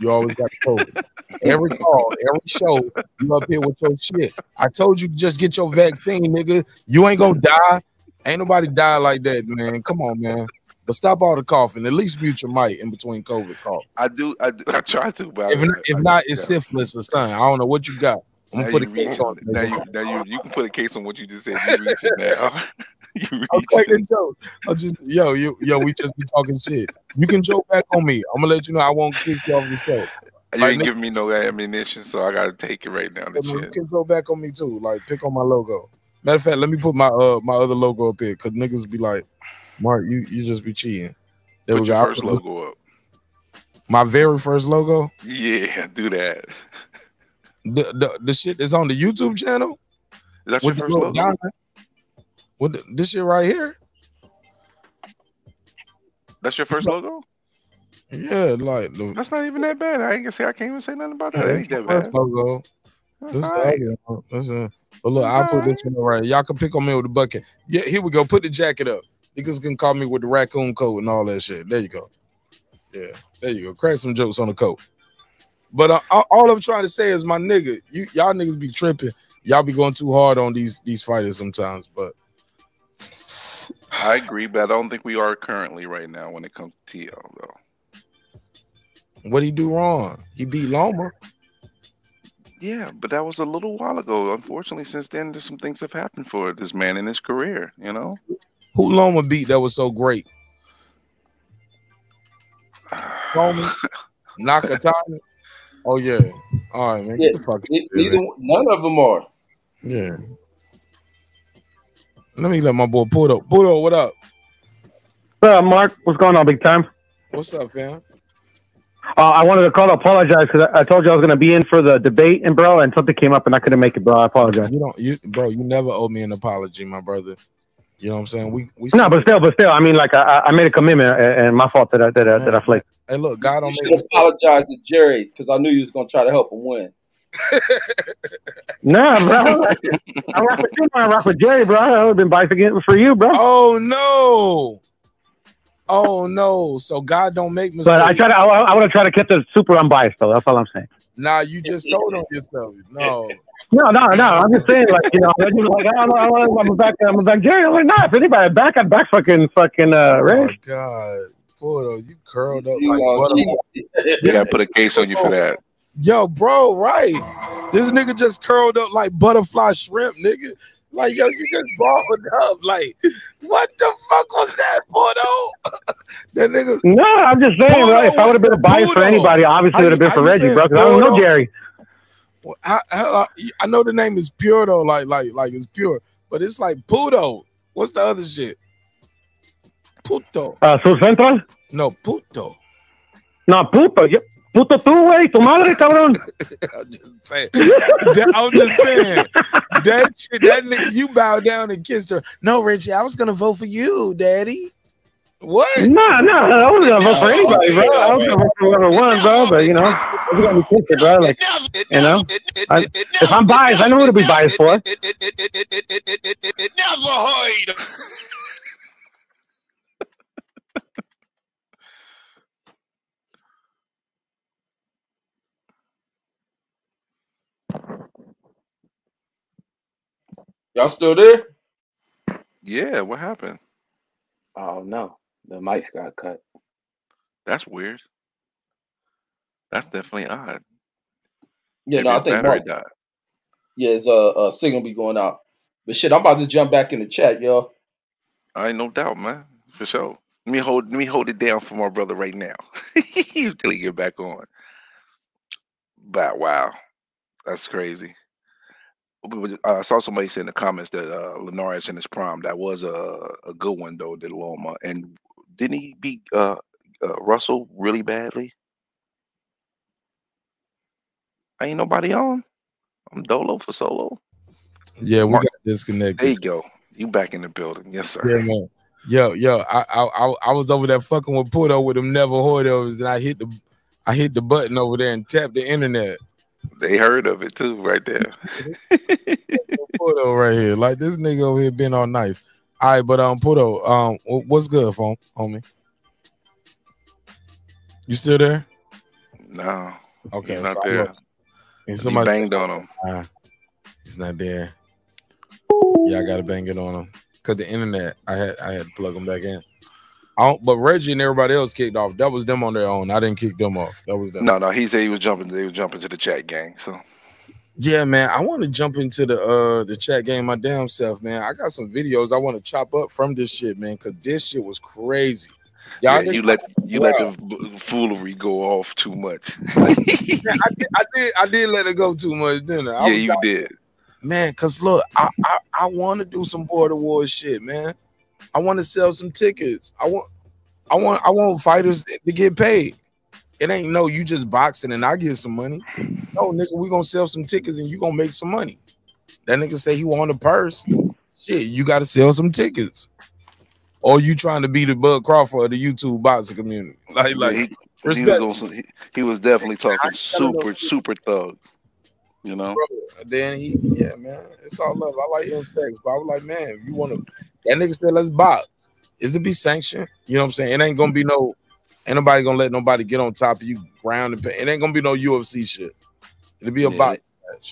You always got the COVID. every call, every show, you up here with your shit. I told you just get your vaccine, nigga. You ain't gonna die. Ain't nobody die like that, man. Come on, man. But stop all the coughing. At least mute your mic in between COVID cough. I do. I, do, I try to, but If, I, if I- not, it's syphilis or something. I don't know what you got. I'm Now gonna put a case on. it. Now you, now you, you can put a case on what you just said. You reaching now. you I'm cracking jokes. I just yo, you yo, we just be talking shit. You can joke back on me. I'm gonna let you know I won't kick you off the show. You Like, ain't giving me no ammunition, so I gotta take it right now. You shit. can go back on me too. Like pick on my logo. Matter of fact, let me put my uh my other logo up here because niggas be like, Mark, you you just be cheating. There Put we your go. First logo up. My very first logo. Yeah, do that. The the, the shit that's on the YouTube channel. Is that your the first logo? With the, this shit right here. That's your first logo? Yeah, like the That's not even that bad. I ain't gonna say I can't even say nothing about Yeah, that. That's ain't the that first bad. logo. That's This is the one. That's a, but look, That's I'll put this one right. Y'all can pick on me with the bucket. Yeah, here we go. Put the jacket up. Niggas can call me with the raccoon coat and all that shit. There you go. Yeah, there you go. Crack some jokes on the coat. But uh, all- I'm trying to say is, my nigga, you y'all niggas be tripping. Y'all be going too hard on these these fighters sometimes. But I agree, but I don't think we are currently right now when it comes to TL though. what he do wrong? He beat Loma. Yeah, but that was a little while ago. Unfortunately, since then, there's some things have happened for this man in his career. You know, Who Loma beat that was so great? Loma, Nakatani. Oh yeah. All right, man. Yeah, Get fuck out here, neither man. none of them are. Yeah. Let me let my boy Pudo. Pudo, what up? Uh, Mark, what's going on, big time? What's up, fam? Uh, I wanted to call to apologize because I, I told you I was going to be in for the debate, and bro, and something came up and I couldn't make it, bro. I apologize. You don't, you, bro. You never owe me an apology, my brother. You know what I'm saying? We, we. No, but still, but still, I mean, like I, I made a commitment, and, and my fault that I that I, that I flaked. Hey, look, God don't You make. should apologize to Jerry because I knew you was gonna try to help him win. Nah, bro. I rock with you, man. I rock with Jerry, bro. I would have been bicycling for you, bro. Oh no. Oh no. So God don't make mistakes. But I try to, I, I want to try to keep the super unbiased, though. That's all I'm saying. Nah, you just told on yourself. No. No, no, no. I'm just saying, like you know, I'm just like, I don't know, I don't know, I'm back, I'm back Jerry. I'm like, nah, if anybody back, I'd back fucking, fucking, uh, Oh Reg. God. Pudo, you curled up You like are butter. we gotta put a case on you for that. Yo, bro, right. This nigga just curled up like butterfly shrimp, nigga. Like, yo, you just balled up. Like, what the fuck was that, Porto? that nigga. No, I'm just saying, bro, if I would have been a bias for anybody, obviously it would have been for Reggie, saying bro. Because I don't know Jerry. How, how, I know the name is pure though, like like like it's pure, but it's like Puto. What's the other shit? Puto. Uh, Sur Central? No, puto. No, puto. Yo, puto tú, güey. Tu madre, cabrón. Saying- that- I'm just saying that shit. That you bow down and kissed her. No, Richie, I was gonna vote for you, Daddy. What? No, no, I wasn't gonna vote for anybody, bro. I was gonna vote for whoever won, bro. But you know, we gotta be careful, bro. Like, you know, I, if I'm biased, I know who to be biased for. Never heard Y'all still there? Yeah, what happened? Oh no, the mics got cut. That's weird. That's definitely odd. Yeah, Maybe no, I think battery Mark. died. Yeah, his uh, uh signal be going out. But shit, I'm about to jump back in the chat, y'all. I ain't no doubt, man, for sure. Let me hold let me hold it down for my brother right now until he get back on. But wow, that's crazy. But- but, uh, I saw somebody say in the comments that uh, Linares in his prime. That was a a good one though, did Loma, and didn't he beat uh, uh, Russell really badly? Ain't nobody on. I'm Dolo for solo. Yeah, we Mark- got disconnected. There you go. You back in the building, yes sir. Yeah, man. Yo, yo, I, I, I, was over there fucking with Puto with them never hoarders, and I hit the, I hit the button over there and tapped the internet. They heard of it too, right there. Puto right here, like this nigga over here been all nice. All right, but um, Puto, um, wh- what's good, phone, homie? You still there? No, Okay, he's not so there. And He somebody banged on him. "Ah, he's not there. Yeah, I gotta bang it on him because the internet. I had I had to plug him back in. I don't, but Reggie and everybody else kicked off. That was them on their own. I didn't kick them off. That was them. No, no, he said he was jumping. They was jumping to the chat gang. So Yeah, man. I want to jump into the uh the chat game my damn self, man. I got some videos I want to chop up from this shit, man, because this shit was crazy. yeah, Y'all you let you let the foolery go off too much. Yeah, I did, I did I did let it go too much, didn't I? I yeah, you did. man. Cause look, I I, I want to do some border war shit, man. I want to sell some tickets. I want I want I want fighters to get paid. It ain't no you just boxing and I get some money. No, nigga, we gonna sell some tickets and you gonna make some money. That nigga say he want a purse. Shit, you gotta sell some tickets. Or you trying to be the Bud Crawford of the YouTube boxing community. Like, Yeah, like he, he respect. was some, he, he was definitely talking super super thug. You know. Then he, yeah, man, it's all love. I like him sex, but I was like, man, if you want to, that nigga said, let's box. Is to be sanctioned? You know what I'm saying? It ain't gonna be no, ain't nobody gonna let nobody get on top of you, ground and pound. It ain't gonna be no UFC shit. It'll be a Yeah, box.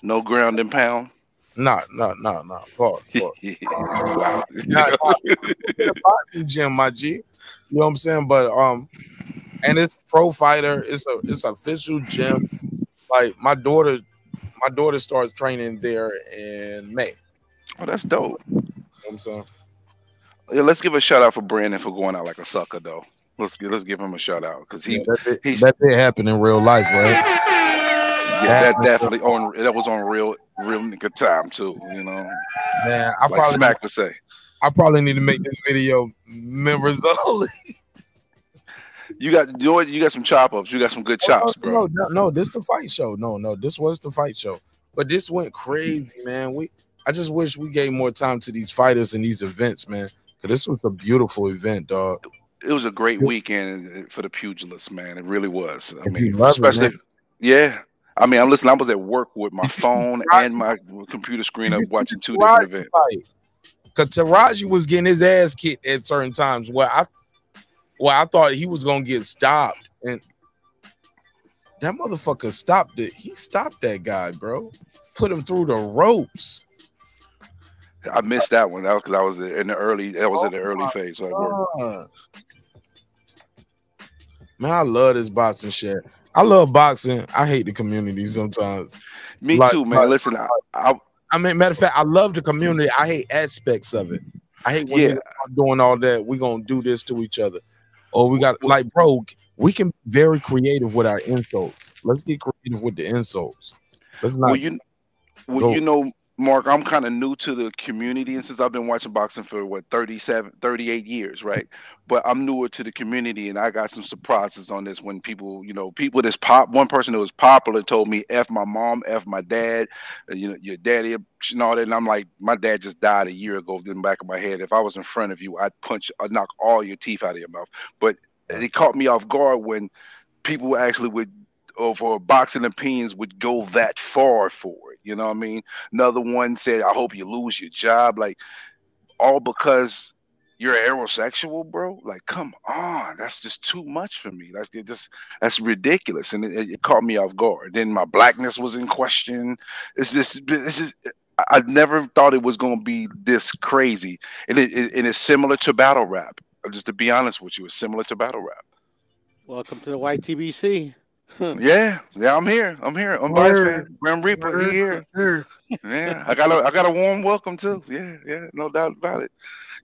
No ground and pound. Nah, nah, nah, nah. Pause, pause. wow. A boxing gym, my G. You know what I'm saying? But um, and it's pro fighter. It's a it's official gym. Like my daughter, my daughter starts training there in May. Oh, that's dope. You know what I'm saying? Yeah, let's give a shout out for Brandon for going out like a sucker though. Let's give let's give him a shout out because he Yeah, that, did- he's that did happen in real life, right? Yeah, that definitely on that was on real real nigga time too. You know, Man, I like probably Smack would say. I probably need to make this video members only. You got you? You got some chop ups. You got some good chops, no, bro. no, no, this the fight show. No, no, this was the fight show. But this went crazy, man. We I just wish we gave more time to these fighters and these events, man. Cause this was a beautiful event, dog. It was a great weekend for the pugilists, man. It really was. I If mean, love it, especially yeah. I mean, I'm listening. I was at work with my phone and my computer screen up watching two different events. Cause Taraji was getting his ass kicked at certain times where I well, I thought he was gonna get stopped. And that motherfucker stopped it. He stopped that guy, bro. Put him through the ropes. I missed that one. That was because I was in the early. That was in the oh early phase. So Man, I love this boxing shit. I love boxing. I hate the community sometimes. Me Like- too, man. like- Listen, I, I I mean, matter of fact, I love the community. I hate aspects of it. I hate when Yeah. doing all that. We gonna do this to each other, or we got like, bro. We can be very creative with our insults. Let's get creative with the insults. Let's not. well, you, well, go- you know, Mark, I'm kind of new to the community, and since I've been watching boxing for what 37, 38 years, right? But I'm newer to the community, and I got some surprises on this. When people, you know, people that's pop, one person that was popular told me, "F my mom, F my dad," uh, you know, your daddy, and all that. And I'm like, my dad just died a year ago. In the back of my head, if I was in front of you, I'd punch, I'd knock all your teeth out of your mouth. But it caught me off guard when people actually would over boxing opinions would go that far for it. You know what I mean? Another one said, I hope you lose your job. Like, all because you're aerosexual, bro. Like, come on. That's just too much for me. That's just that's ridiculous. And it, it- caught me off guard. Then my blackness was in question. It's just it's just I- I never thought it was gonna be this crazy. And it, it and it's similar to battle rap. Just to be honest with you, it's similar to battle rap. Welcome to the YTBC. Hmm, yeah, yeah, I'm here. I'm here. I'm Vice. Grim Reaper he here. Yeah, I got a I got a warm welcome too. Yeah, yeah, no doubt about it.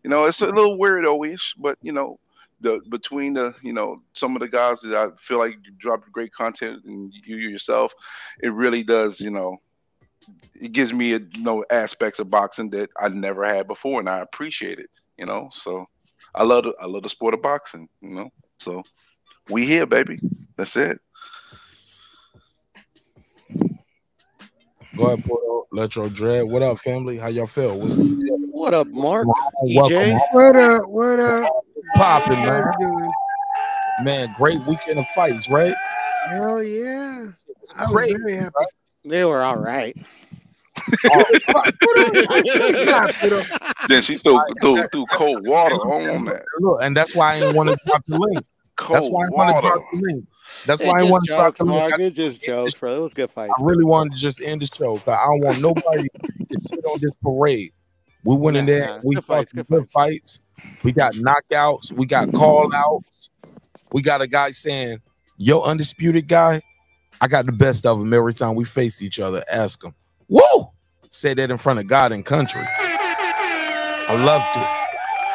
You know, it's a little weirdo-ish, but you know, the between the you know some of the guys that I feel like dropped great content and you yourself, it really does. You know, it gives me a, you know aspects of boxing that I never had before, and I appreciate it. You know, so I love the, I love the sport of boxing. You know, so we here, baby. That's it. Go ahead, Porto, Electro Dread. What up, family? How y'all feel? What's? What up, Mark? Welcome. EJ? What up? What up? Popping, man. Man, great weekend of fights, right? Hell yeah! I was very happy. They were all right. Then she threw threw, threw cold water on that. Look, and that's why I didn't want to drop the link. That's Cold why I want to water. drop the link. That's why I want to talk to. I, just jokes, bro. It was good fight. I really wanted to just end the show. 'cause I don't want nobody to sit on this parade. We went in there, we good fought fights, good good fights. We got knockouts. We got call outs. We got a guy saying, Yo, undisputed guy, I got the best of him every time we face each other. Ask him. Woo! Say that in front of God and country. I loved it.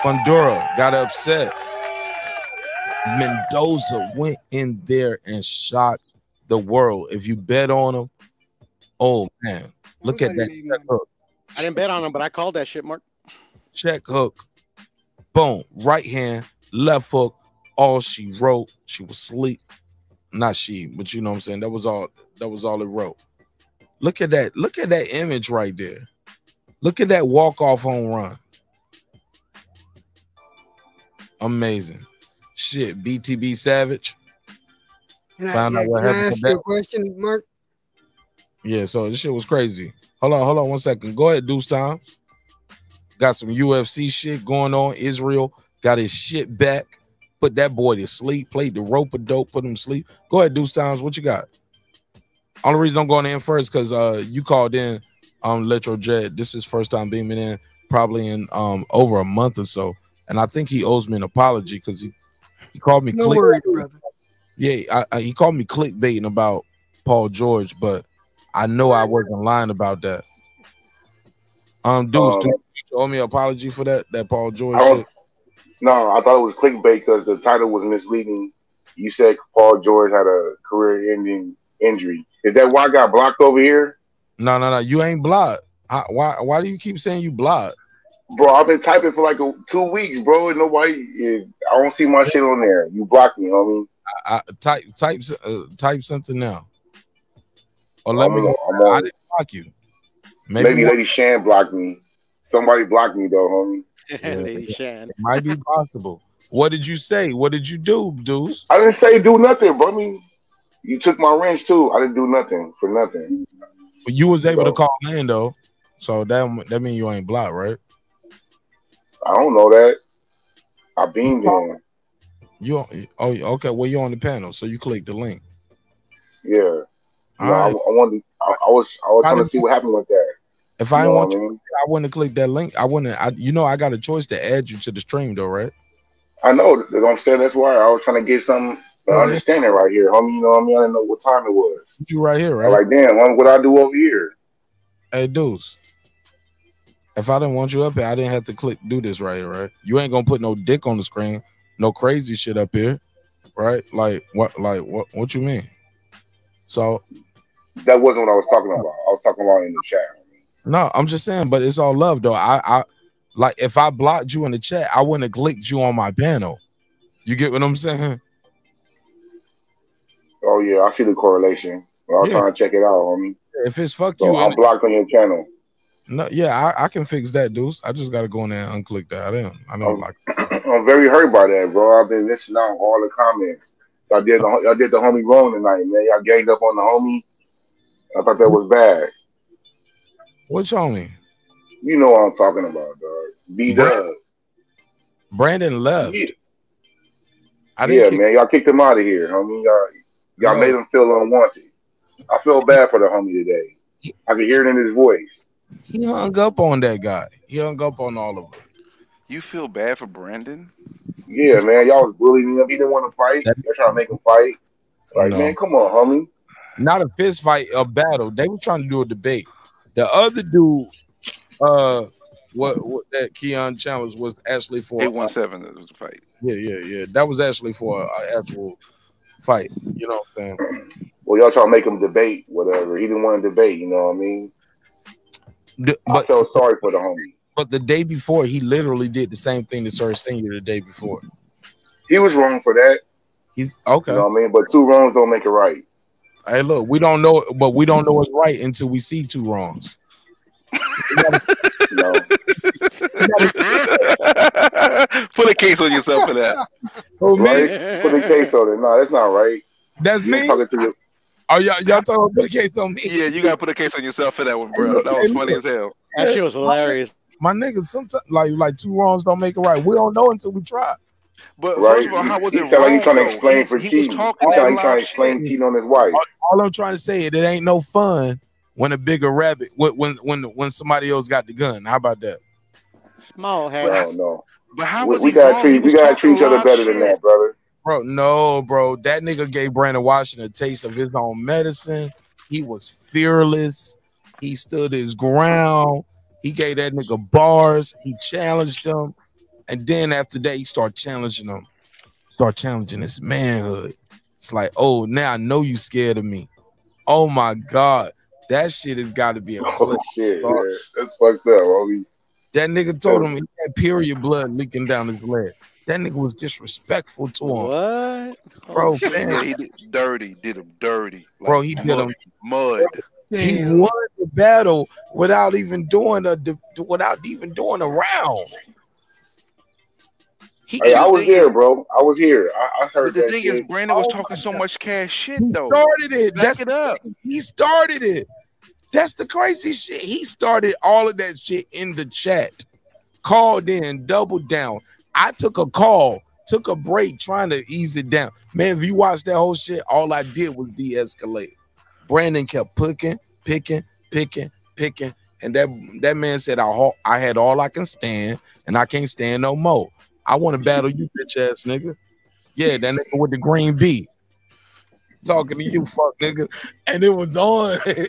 Fundora got upset. Mendoza went in there and shot the world. If you bet on him, oh man, look at that check hook. I didn't bet on him, but I called that shit, Mark. Check hook. Boom. Right hand, left hook. All she wrote. She was sleep. Not she, but you know what I'm saying. That was all. That was all it wrote. Look at that. Look at that image right there. Look at that walk off home run. Amazing. Shit. BTB Savage. Can I, Found out what I happened ask to you a that. question, Mark? Yeah, so this shit was crazy. Hold on, hold on one second. Go ahead, Deuce Time. Got some UFC shit going on. Israel got his shit back. Put that boy to sleep. Played the rope a dope. Put him to sleep. Go ahead, Deuce Times. What you got? Only reason I'm going in first because uh you called in um Electro Jet. This is first time beaming in probably in um over a month or so. And I think he owes me an apology because he, he called me No click- worries, brother. yeah, I, I, he called me clickbaiting about Paul George, but I know I wasn't lying about that. Um, Deuce, Um, do you owe me an apology for that? That Paul George I shit. no, I thought it was clickbait because the title was misleading. You said Paul George had a career-ending injury. Is that why I got blocked over here, No, no, no. You ain't blocked. How- Why? Why do you keep saying you blocked? Bro? I've been typing for like a, two weeks, bro. and Nobody, I don't see my shit on there. You blocked me, homie. I, I type type uh, type something now. Or let I'm me. on- Go. I'm on- I didn't block you. Maybe, Maybe, Lady Shan blocked me. Somebody blocked me though, homie. Lady Shan. it might be possible. What did you say? What did you do, dudes? I didn't say do nothing, bro. I mean, you took my wrench too. I didn't do nothing for nothing. But You was able to So- call Lando, so that that mean you ain't blocked, right? I don't know that. I beamed oh. in. You oh okay? Well, you're on the panel, so you click the link. Yeah. No, I, right. I wanted. I, I was. I was trying to see what happened with that. If I didn't want what I you, mean? I wouldn't clicked that link. I wouldn't. I, you know, I got a choice to add you to the stream, though, right? I know. That's what I'm saying. That's why I was trying to get some Oh, yeah. understanding right here, homie. You know what I mean? I didn't know what time it was. You right here, I'm right? like, damn, homie, what I do over here? Hey, Deuce. If I didn't want you up here, I didn't have to click do this right here, right? You ain't gonna put no dick on the screen, no crazy shit up here, right? Like what? Like what? What you mean? So That wasn't what I was talking about. I was talking about in the chat. no, I'm just saying, but it's all love, though. I, I like if I blocked you in the chat, I wouldn't have clicked you on my panel. You get what I'm saying? Oh yeah, I see the correlation. But I was Yeah. trying to check it out, homie. If it's fuck So you, I'm blocked on your channel. No, yeah, I, I can fix that, Deuce. I just gotta go in there and unclick that. I didn't. I don't oh, like. I'm very hurt by that, bro. I've been listening out all the comments. Y'all did the y'all did the homie wrong tonight, man. Y'all ganged up on the homie. I thought that was bad. What's on me? You know what I'm talking about, dog. B Dub. Brandon left. Yeah, I didn't yeah kick- man. Y'all kicked him out of here, homie. Y'all, y'all No. made him feel unwanted. I feel bad for the homie today. I can hear it in his voice. He hung up on that guy. He hung up on all of us. You feel bad for Brandon? Yeah, man. Y'all was bullying him. He didn't want to fight. You're trying to make him fight. Like, No. man, come on, homie. Not a fist fight, a battle. They were trying to do a debate. The other dude, uh, what, what that Keon challenge was actually for. Eight one seven was a fight. Yeah, yeah, yeah. That was actually for an actual fight. You know what I'm saying? Well, y'all trying to make him debate, whatever. He didn't want to debate. You know what I mean? The- I but felt sorry for the homie. but the day before, he literally did the same thing to Sir Senior the day before. He was wrong for that. He's okay. You know what I mean? But two wrongs don't make it right. Hey, look, we don't know, but we don't know what's right until we see two wrongs. No. Put a case on yourself for that. Oh, right? Put a case on it. No, that's not right. That's You me. talking to your Oh, y'all, y'all talking about put a case on me? Yeah, you gotta put a case on yourself for that one, bro. That was funny as hell. That shit was hilarious. My niggas, sometimes like like two wrongs don't make it right. We don't know until we try. But right. first of all, how was he it sound like wrong? he's trying to explain for he, he cheating. was talking He that sound he's trying to explain shit. cheating on his wife. All, all I'm trying to say is it ain't no fun when a bigger rabbit when when when, when somebody else got the gun. How about that? Small Well, hats. no. But how We, was we he gotta wrong? treat He we gotta treat each other better of than that, brother. Bro, no, bro. That nigga gave Brandon Washington a taste of his own medicine. He was fearless. He stood his ground. He gave that nigga bars. He challenged him. And then after that, he started challenging him. Start challenging his manhood. It's like, oh, now I know you scared of me. Oh my God. That shit has got to be a Oh shit, That's fucked up, homie. That nigga told him he had period blood leaking down his leg. That nigga was disrespectful to him. What? Bro, Yeah, man. he did dirty, did him dirty. Like Bro, he did him mud. He won the battle without even doing a without even doing a round. He, Hey, I was here, bro. I was here. I, I heard But the that thing shit. is, Brandon was oh talking so much cash shit though. started it. Back That's it up. He started it. That's the crazy shit. He started all of that shit in the chat. Called in, doubled down. I took a call, took a break, trying to ease it down. Man, if you watch that whole shit, all I did was de-escalate. Brandon kept picking, picking, picking, picking, and that that man said, "I I had all I can stand, and I can't stand no more. I want to battle you, bitch ass nigga. Yeah, that nigga with the green B. Talking to you, fuck nigga, and it was on.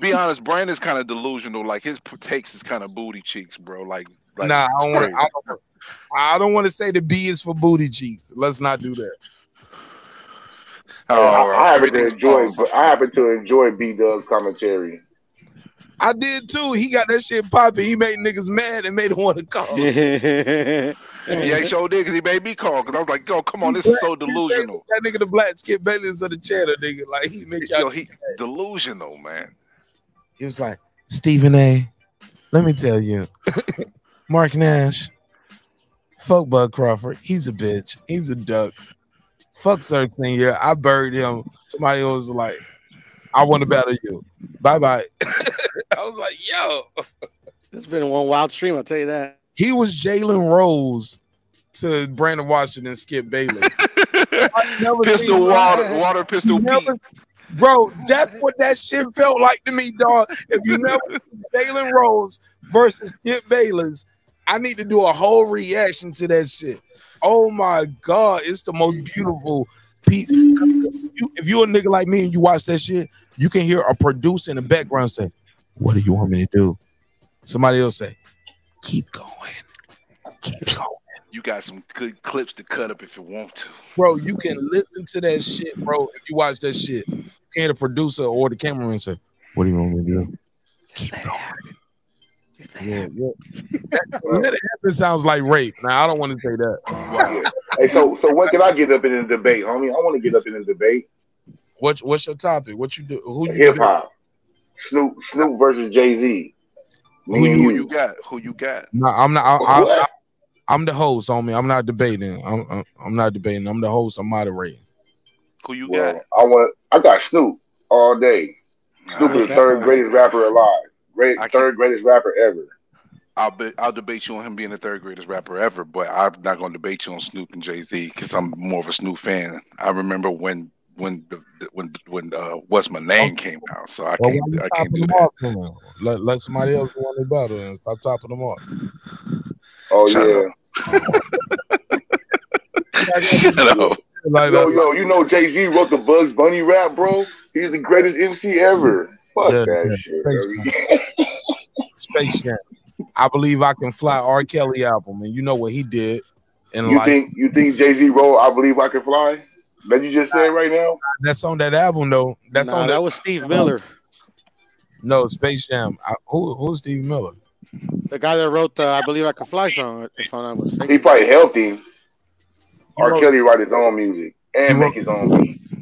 Be honest, Brandon's kind of delusional. Like his takes is kind of booty cheeks, bro. Like, like nah, I don't want to. I don't, want to say the B is for booty cheeks. Let's not do that. Oh, I, I happen to enjoy, I happen to enjoy B Dub's commentary. I did too. He got that shit popping. He made niggas mad and made them want to call. Him. Yeah, he sure did because he made me call because I was like, yo, come on, this is so delusional. That nigga the black Skip Bayless of the channel, nigga. Like he make y'all. Yo, he delusional, man. He was like, Stephen A. Let me tell you, Marq Nash, fuck Bud Crawford. He's a bitch. He's a duck. Fuck Sir Senior. I buried him. Somebody was like, I want to battle you. Bye bye. I was like, yo. It's been one wild stream, I'll tell you that. He was Jalen Rose to Brandon Washington, Skip Bayless. Pistol water, water pistol Never- Bro, that's what that shit felt like to me, dog. If you never Jalen Rose versus Skip Bayless, I need to do a whole reaction to that shit. Oh my god, it's the most beautiful piece. If you're a nigga like me and you watch that shit, you can hear a producer in the background say, "What do you want me to do?" Somebody else say, "Keep going, keep going." You got some good clips to cut up if you want to. Bro, you can listen to that shit, bro. If you watch that shit, you can the producer or the cameraman say, "What do you want me to do?" Keep going. Yeah, yeah. That, let it happen sounds like rape. Now I don't want to say that. Yeah. Hey, so so what can I get up in the debate, homie? I want to get up in the debate. What's what's your topic? What you do? Who you Hip hop. Snoop Snoop versus Jay Z. Who Me and Who you. you got? Who you got? No, I'm not. I, I, I, I'm the host, homie. I'm not debating. I'm, I'm I'm not debating. I'm the host. I'm moderating. Who you Well, got? I want. I got Snoop all day. Snoop is the third greatest rapper alive. Great, third greatest rapper ever. I'll be, I'll debate you on him being the third greatest rapper ever, but I'm not going to debate you on Snoop and Jay Z because I'm more of a Snoop fan. I remember when when the, the- when when uh, What's My Name came out, so I Well, can't I can't do that. off? Let let somebody else go on the battle and stop topping them off. Oh Shut yeah. Shut up. Like yo, yo, you know Jay Z wrote the Bugs Bunny rap, bro. He's the greatest MC ever. Fuck Yeah, that yeah. shit. Space. Space Jam. I believe I can fly R. Kelly album, and you know what he did in You life. think you think Jay Z wrote I Believe I Can Fly? That you just said right now? That's on that album, though. That's Nah, on that was Steve Miller, No, Space Jam. I, who who's Steve Miller? the guy that wrote the "I Believe I Can Fly" song. If I'm not. He probably helped him. R. Kelly write his own music and make his own beats.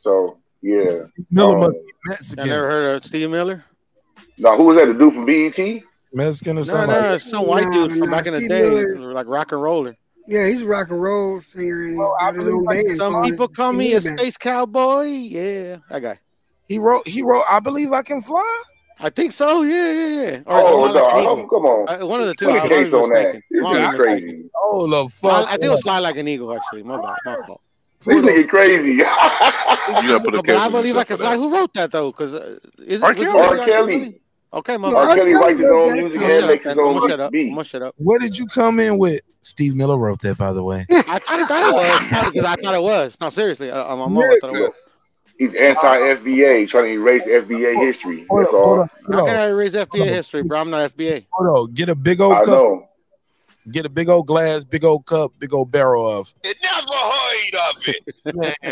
So yeah. Miller Um, must be I never heard of Steve Miller. now who was that? The dude from E BET? Mexican or something. no, like some white Nah, dude from nah, back in the day, Miller- like rock and roller. Yeah, he's a rock and roll singer. And he's got his own band. Some people call me a space cowboy. Yeah, that guy. He wrote. He wrote. I believe I can fly. I think so. Yeah, yeah, yeah. Or Oh no, Like an I Eagle. don't, come on. Uh, one of the two. Put a I'm case on that. mistaken. This I'm always is crazy. Oh the fuck. I think it was Fly Like an Eagle. Actually, my bad, my fault. This nigga crazy. You gotta put a No, but I believe I can fly. Who wrote that though? Because uh, is R. it was it Kelly. R. Kelly. Okay, R. Kelly writes his own music and makes his own shut up. Beat. gonna shut up. Where did you come in with? Steve Miller wrote that, by the way. I, I thought it was because I thought it was. No, seriously, I, I'm, I'm I thought it was. He's anti-FBA, trying to erase FBA history. That's all. on, hold How can I erase FBA history, bro? I'm not FBA. Hold on. Get a big old I cup. know. Get a big old glass, big old cup, big old barrel of. Never heard of it.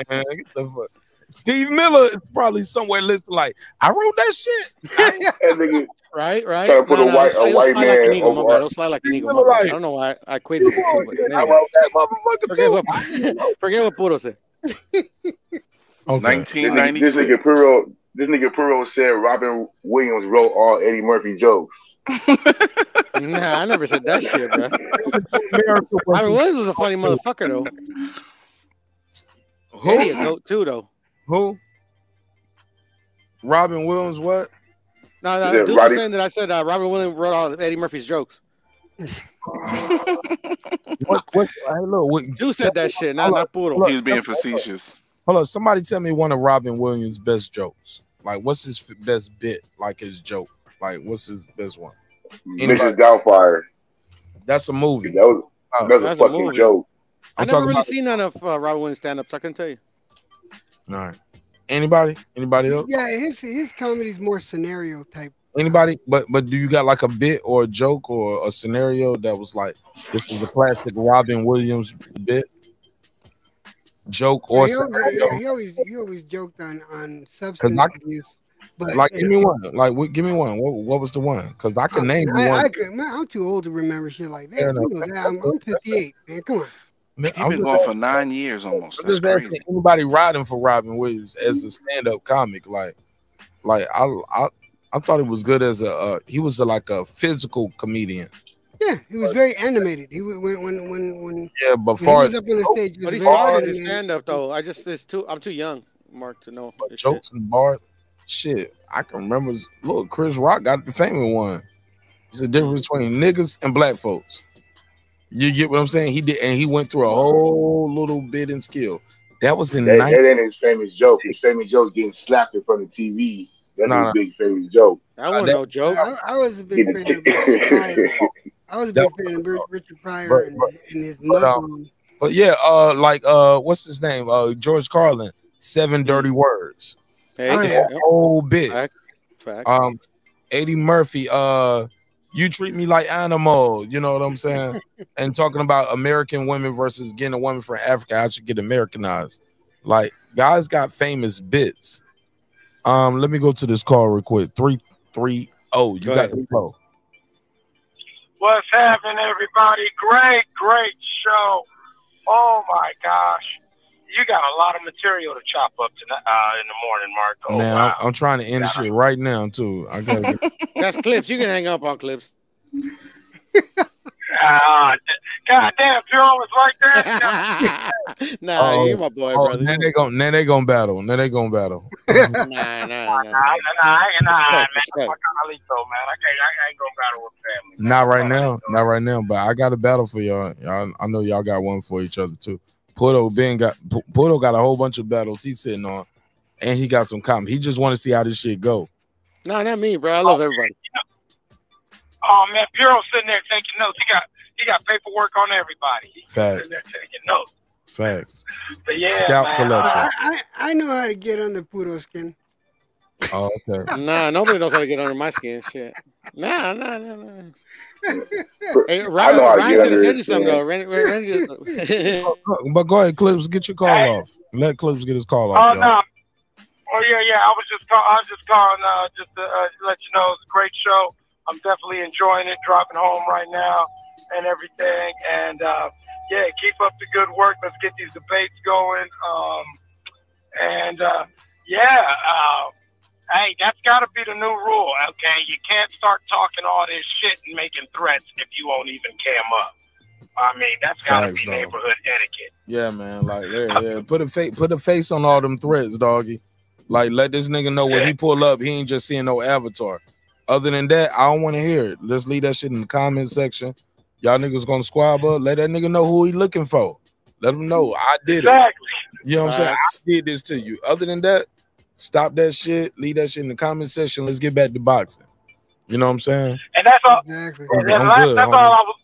Man, get the fuck. Steve Miller is probably somewhere listed like I wrote that shit. That nigga Right, right. trying to put No, a no, white it'll, a white slide like an man eagle, my bad. It'll slide like an eagle, Miller my bad. I don't know why I quit. the two, but I anyway. wrote that motherfucker Forget too. what forget what Puro said. Okay. This nigga, this 1996. nigga Puro, this nigga Puro said Robin Williams wrote all Eddie Murphy jokes. Nah, I never said that shit, bro. America was Robin Williams was a funny motherfucker though. Eddie a goat too though. Who? Robin Williams, what? No, Is no, it dude was saying that I said uh, Robin Williams wrote all of Eddie Murphy's jokes. What what hey look, what Dude said that shit, not hold on, not Puro. hold He was being facetious. hold on. Somebody tell me one of Robin Williams' best jokes. Like what's his f- best bit? Like his joke. Like what's his best one? Anybody? Mrs. Doubtfire. That's a movie. That was Oh, that's a That's a fucking movie. joke. I I'm never really about seen none of uh, Robin Williams stand ups. I can tell you. All right. Anybody? Anybody else? Yeah, his his comedy's more scenario type. Anybody? But but do you got like a bit or a joke or a scenario that was like this is a classic Robin Williams bit? Joke or he, always, yeah, he always he always joked on on substance I, abuse. But like give me one. Like what, give me one. What, what was the one? Cause I can name I, one. I man, I'm too old to remember shit like that. You know that. I'm, I'm 58, man. Come on. Man, He I'm been just going for nine years almost. I'm That's just asking anybody riding for Robin Williams as a stand-up comic. Like, like I I I thought he was good as a uh, he was a, like a physical comedian. Yeah, he was very animated. He was- when when when when, Yeah, but when he was up on the stage, he But was he very started his stand up though. I just it's too I'm too young, Mark, to know but this shit. jokes and bars, shit, I can remember. Look, Chris Rock got the famous one. It's a difference between niggas and black folks. You get what I'm saying? He did, and he went through a whole little bit in skill. That was in That, night. that ain't his famous joke. His famous joke's getting slapped in front of TV. That's No, his big famous joke. That wasn't no joke. I, I was a big fan of Richard Pryor. I was a big fan of Ri- Richard Pryor But- and, but- and his but, um. But yeah, uh, like uh, what's his name? Uh, George Carlin. Seven dirty words. Hey, That yeah. whole bit. Fact. Fact. Um, Eddie Murphy. Uh, you treat me like animal. You know what I'm saying? and talking about American women versus getting a woman from Africa. I should get Americanized. Like guys got famous bits. Um, let me go to this call real quick. Three three oh. You Go got ahead. the flow. What's happening, everybody? Great, great show. Oh my gosh. You got a lot of material to chop up tonight, uh, in the morning, Mark. Oh, Man, wow. I'm, I'm trying to end the shit right now too. I gotta get That's clips. You can hang up on clips. Ah, d- God damn, Pure was right there. nah, Oh, you my boy, oh, brother. now they gon' now they gonna battle. Now they gonna battle. Nah, nah, nah. Nah, nah. nah, nah, I ain't- nah, Respect, man. respect. Fuck Carlito, man. I can't, I ain't gonna battle with family. Not right now, not right now. But I got a battle for y'all. y'all I know y'all got one for each other too. Porto Ben got P- Porto got a whole bunch of battles he's sitting on, and he got some comments. He just want to see how this shit go. Nah, not me, bro. I love oh, everybody. Oh man, Bureau sitting there taking notes. He got he got paperwork on everybody. He's Facts. sitting there taking notes. Facts. But yeah, Scalp man. collector. I, I I know how to get under Pudo skin. Oh, okay. Nah, nobody knows how to get under my skin. Shit. Nah, nah, nah, nah. Hey, Ryan, you something though. But go ahead, Clips, get your call off. Let Clips get his call Oh off, y'all. no. Oh yeah, yeah. I was just call, I was just calling uh, just to uh, let you know it's a great show. I'm definitely enjoying it. Dropping home right now and everything. And uh, yeah, keep up the good work. Let's get these debates going. Um, and uh, yeah, uh, hey, that's got to be the new rule. Okay, you can't start talking all this shit and making threats if you won't even cam up. I mean, that's got to be dog. neighborhood etiquette. Yeah, man. Like, yeah, yeah. Put a face, put a face on all them threats, doggy. Like, let this nigga know when he pull up, he ain't just seeing no avatar. Other than that, I don't want to hear it. Let's leave that shit in the comment section. Y'all niggas gonna squab up. Let that nigga know who he looking for. Let him know I did it. Exactly. You know what I'm saying? I did this to you. Other than that, stop that shit. Leave that shit in the comment section. Let's get back to boxing. You know what I'm saying? And that's all. Exactly. and that's, good, that's all I was.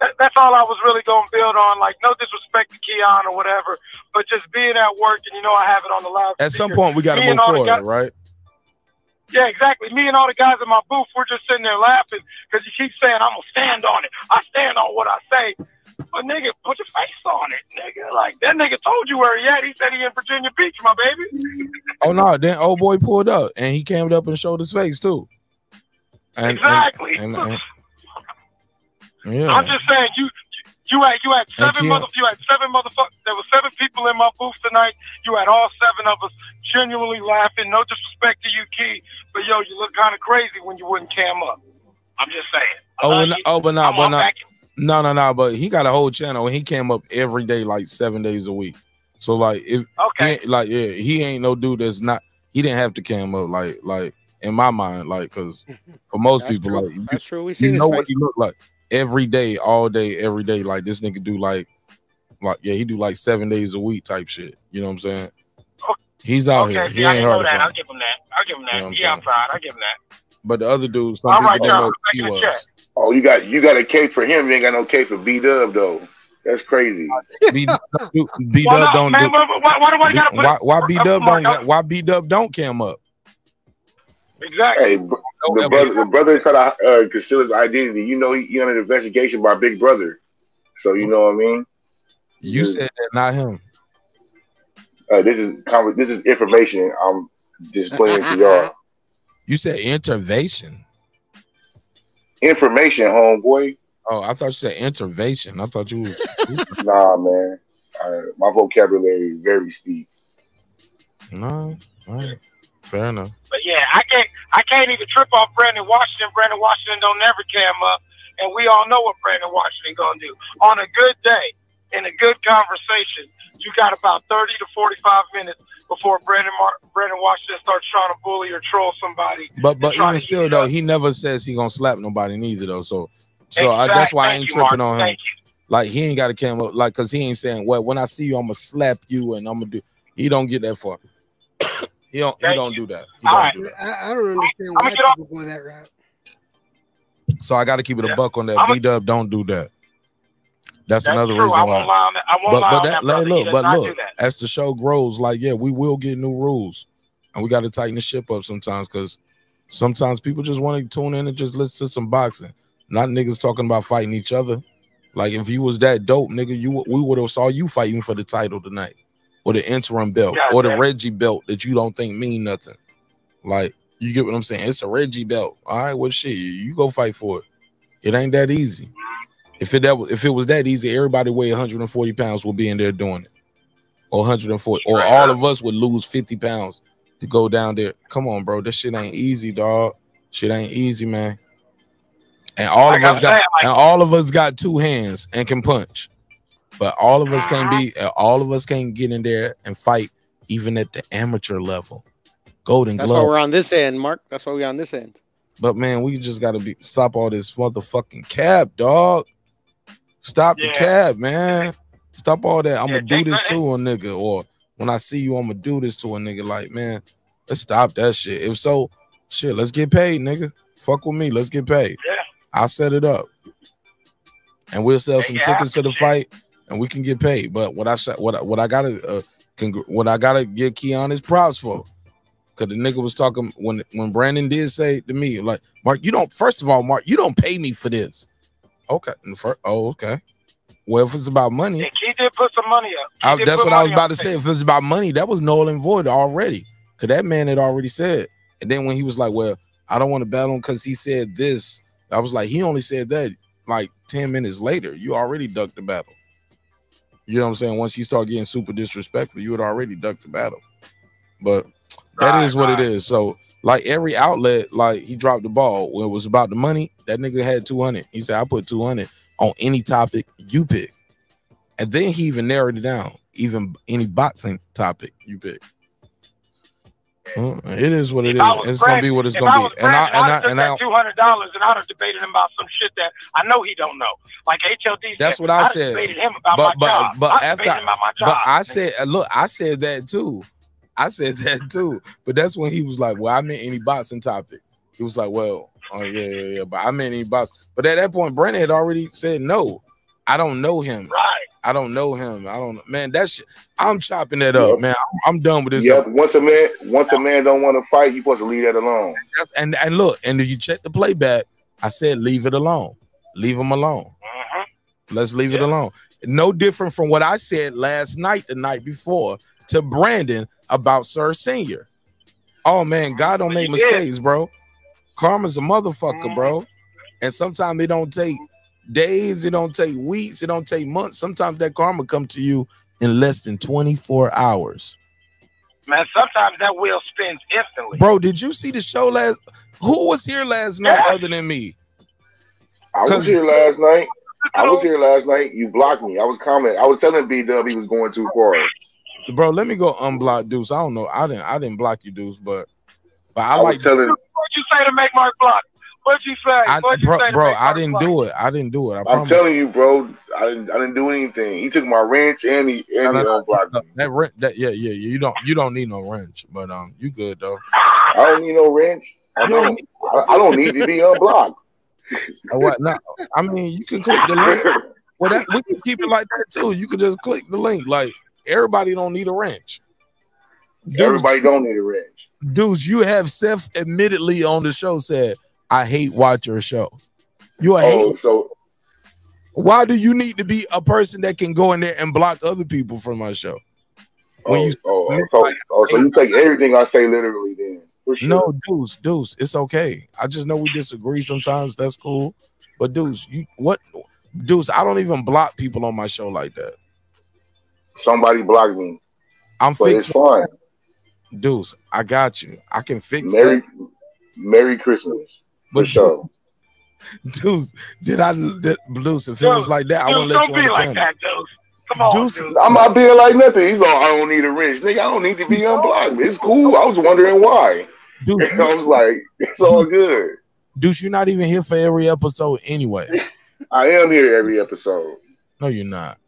that- That's all I was really going to build on. Like, no disrespect to Keon or whatever, but just being at work and you know I have it on the loud. At some point, we got to move and all the forward, guys- right? Yeah, exactly. Me and all the guys in my booth, we're just sitting there laughing because you keep saying, I'm going to stand on it. I stand on what I say. But nigga, put your face on it, nigga. Like, that nigga told you where he at. He said he in Virginia Beach, my baby. Oh no, then old boy pulled up and he came up and showed his face too. And, Exactly. And, and, yeah. I'm just saying, you you had you had seven mother you had seven motherfuckers. There were seven people in my booth tonight. You had all seven of us genuinely laughing. No disrespect to you, Key, but yo, you look kind of crazy when you wouldn't cam up. I'm just saying. Oh, I oh, love but, you. oh, but not, but on no, no, no, no. But he got a whole channel and he came up every day, like seven days a week. So like, if Okay. he, like yeah, he ain't no dude that's not. He didn't have to cam up, like like in my mind, like because for most That's people, true. like you, That's true. We you seen his know what he look like every day, all day, every day. Like this nigga do like, like yeah, he do like seven days a week type shit. You know what I'm saying? He's out okay, here. see, He I ain't didn't know hard that. I'll give him that. I'll give him that. You know what I'm he saying? outside. I'll give him that. But the other dudes, some All people right, don't know who he a was. check. Oh, you got you got a cake for him. You ain't got no cake for B Dub though. That's crazy. B B Well, Dub no, don't man, do. why, why, why do I gotta put Why it- why B Dub Mark, don't why B Dub don't cam up? Exactly. Hey, br- the brother, the brother try to uh, conceal his identity. You know, he, he under investigation by Big Brother. So you know what I mean. You Just- said that, not him. Uh, this is conver- this is information. I'm displaying to y'all. You said intervention. Information, homeboy. Oh, I thought you said intervention. I thought you was Nah, man. Uh, my vocabulary is very steep. no. All right. Fair enough. But yeah, I can't I can't even trip off Brandon Washington. Brandon Washington don't never cam up, and we all know what Brandon Washington gonna do. On a good day, in a good conversation, you got about thirty to forty five minutes before Brandon Mar- Brandon Washington starts trying to bully or troll somebody. But but even still though, up. he never says he gonna slap nobody neither though. So so I, that's Exact- why I ain't you, Mark. tripping on him. Thank Like he ain't got to cam up like because he ain't saying well when I see you I'm gonna slap you and I'm gonna do. He don't get that far. he don't. He don't do that. He All don't right. do that. I, I don't understand I'm why gonna get off. people go that route. So I got to keep it a Yeah. buck on that. I'm a- B Dub don't do that. That's, That's another true. reason I why. lie that. I won't but but that, that, look, but look, as the show grows, like yeah, we will get new rules, and we got to tighten the ship up sometimes because sometimes people just want to tune in and just listen to some boxing, not niggas talking about fighting each other. Like if you was that dope, nigga, you we would have saw you fighting for the title tonight, or the interim belt, or the man. Reggie belt that you don't think mean nothing. Like you get what I'm saying? It's a Reggie belt. All right, well shit, you go fight for it. It ain't that easy. If it that was, if it was that easy, everybody weigh 140 pounds would be in there doing it, or 140, or all of us would lose 50 pounds to go down there. Come on, bro, this shit ain't easy, dog. Shit ain't easy, man. And all Like of us got, saying, like- and all of us got two hands and can punch, but all of us can't be, Uh-huh. all of us can't get in there and fight even at the amateur level. Golden That's why glove. we're on this end, Mark. That's why we're on this end. But man, we just gotta be stop all this motherfucking cab, dog. Stop the Yeah. cab, man. Stop all that. I'm Yeah, gonna do this to a nigga, or when I see you, I'm gonna do this to a nigga. Like, man, let's stop that shit. If so, shit, let's get paid, nigga. Fuck with me, let's get paid. Yeah. I'll set it up, and we'll sell some tickets to the fight, and we can get paid. But what I what I, what I gotta uh, congr- what I gotta give Keon his props for. Cause the nigga was talking when when Brandon did say to me, like, Mark, you don't first of all, Mark, you don't pay me for this. Okay. oh, okay. Well, if it's about money, Key did put some money up. I, that's what I was about to say. If it's about money, that was null and void already. Cause that man had already said. And then when he was like, Well, I don't want to battle him because he said this, I was like, he only said that like 10 minutes later. You already ducked the battle. You know what I'm saying? Once you start getting super disrespectful, you had already ducked the battle. But that is what it is. So, like every outlet, like he dropped the ball when it was about the money. That nigga had 200. He said, I put 200 on any topic you pick. And then he even narrowed it down, even any boxing topic you pick. Mm, It is what it is. If I was It's gonna be what it's gonna I was be. And I and I took and I two hundred dollars and I'd have debated him about some shit that I know he don't know. Like HLD. That's said, what I I'd said. Debated him about But my but job. but I'd after debated him about my job. but I said look, I said that too. I said that too. But that's when he was like, "Well, I meant any boxing topic." He was like, "Well, oh yeah, yeah, yeah." But I meant he box. But at that point, Brandon had already said no. I don't know him. Right. I don't know him. I don't. Man, that's. I'm chopping that up, man. I'm, I'm done with this. Yep. Once a man, once a man don't want to fight, you supposed to leave that alone. And and look, and if you check the playback, I said leave it alone. Leave him alone. Mm-hmm. Let's leave it alone. No different from what I said last night, the night before, to Brandon about Sir Senior. Oh man, God don't make mistakes, bro. Karma's a motherfucker, mm-hmm. bro. And sometimes it don't take days, it don't take weeks, it don't take months. Sometimes that karma come to you in less than 24 hours. Man, sometimes that wheel spins instantly. Bro, did you see the show last? Who was here last night other than me? I was here last night. I was here last night. You blocked me. I was commenting. I was telling B Dub he was going too far. Bro, let me go unblock Deuce. I don't know. I didn't I didn't block you, Deuce, but but I, I was like telling. What'd you say to make Mark block? What'd you say? I, What'd you bro, say to bro make I didn't block? do it. I didn't do it. I I'm promise. telling you, bro. I didn't. I didn't do anything. He took my wrench and he and he unblocked me. That rent that yeah, yeah, yeah. You don't you don't need no wrench, but um you good though. I don't need no wrench. I don't. I, I don't need to be unblocked. Or what no, I mean you can click the link. Well that we can keep it like that too. You can just click the link. Like everybody don't need a wrench. Dudes, Everybody don't need a wrench. dudes, you have Seth admittedly on the show said, I hate watch your show. You a Oh, hate. so Why do you need to be a person that can go in there and block other people from my show? When oh, you oh, oh so, oh, so you take everything I say literally then. Sure. no, Deuce, Deuce, it's okay. I just know we disagree sometimes. That's cool. But Deuce, you what Deuce, I don't even block people on my show like that. Somebody blocked me. I'm But it's fine. Deuce. I got you. I can fix Merry that. Merry Christmas. For But sure. Deuce, did I did, Deuce, if it was like that, I Dude, wouldn't let don't you be on the like panel. that, Deuce. Come on, Deuce- dude. I'm not being like nothing. He's all, I don't need a wrench. Nigga, I don't need to be unblocked. It's cool. I was wondering why. Deuce, I was like, it's all good. Deuce, you're not even here for every episode anyway. I am here every episode. No, you're not.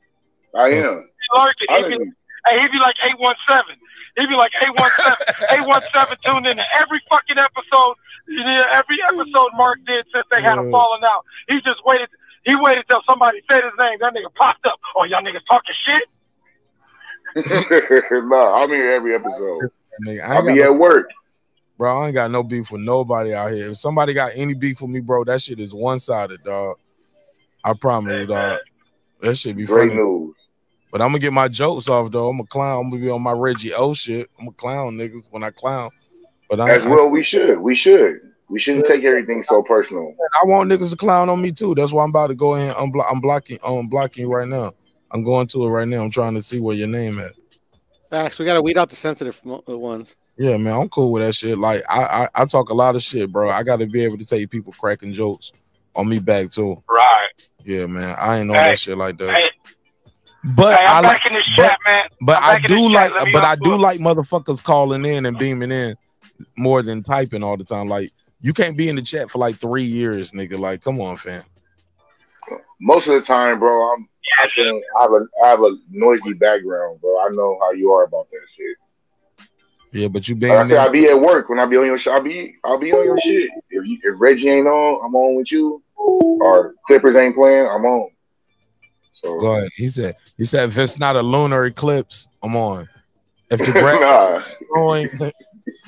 I am. He lurking. He'd be, hey, he'd be like 817. He'd be like "Hey, one seven, hey, one seven, tuned in to every fucking episode. You know, every episode Mark did since they had a falling out. He just waited. He waited till somebody said his name. That nigga popped up. Oh, y'all niggas talking shit? nah, I'm here every episode. Nigga, I I'll ain't got be no, at work. bro, I ain't got no beef with nobody out here. If somebody got any beef with me, bro, that shit is one sided, dog. I promise you, dog. That shit be Great funny. news. But I'm gonna get my jokes off though. I'm a clown. I'm gonna be on my Reggie O shit. I'm a clown, niggas, when I clown. But I, As well, we should. We should. We shouldn't take everything so personal. I want niggas to clown on me too. That's why I'm about to go in. I'm, I'm blocking. I'm blocking you right now. I'm going to it right now. I'm trying to see where your name at. Facts. We gotta weed out the sensitive uh, ones. Yeah, man, I'm cool with that shit. Like I, I, I talk a lot of shit, bro. I got to be able to take people cracking jokes on me back too. Right. Yeah, man. I ain't on Hey, that shit like that. Hey, But hey, I I'm like, back in this but, chat, man. but I'm I back in do like, Let but I do up. like motherfuckers calling in and beaming in more than typing all the time. Like you can't be in the chat for like three years, nigga. Like, come on, fam. Most of the time, bro, I'm. I think I have a I have a noisy background, bro. I know how you are about that shit. Yeah, but you Like I beaming said, I'll be at work when I be on your show. I'll be I'll be on your shit. If you, if Reggie ain't on, I'm on with you. Or Clippers ain't playing, I'm on. So Go ahead. He said. He said if it's not a lunar eclipse, I'm on. If the grass nah. growing,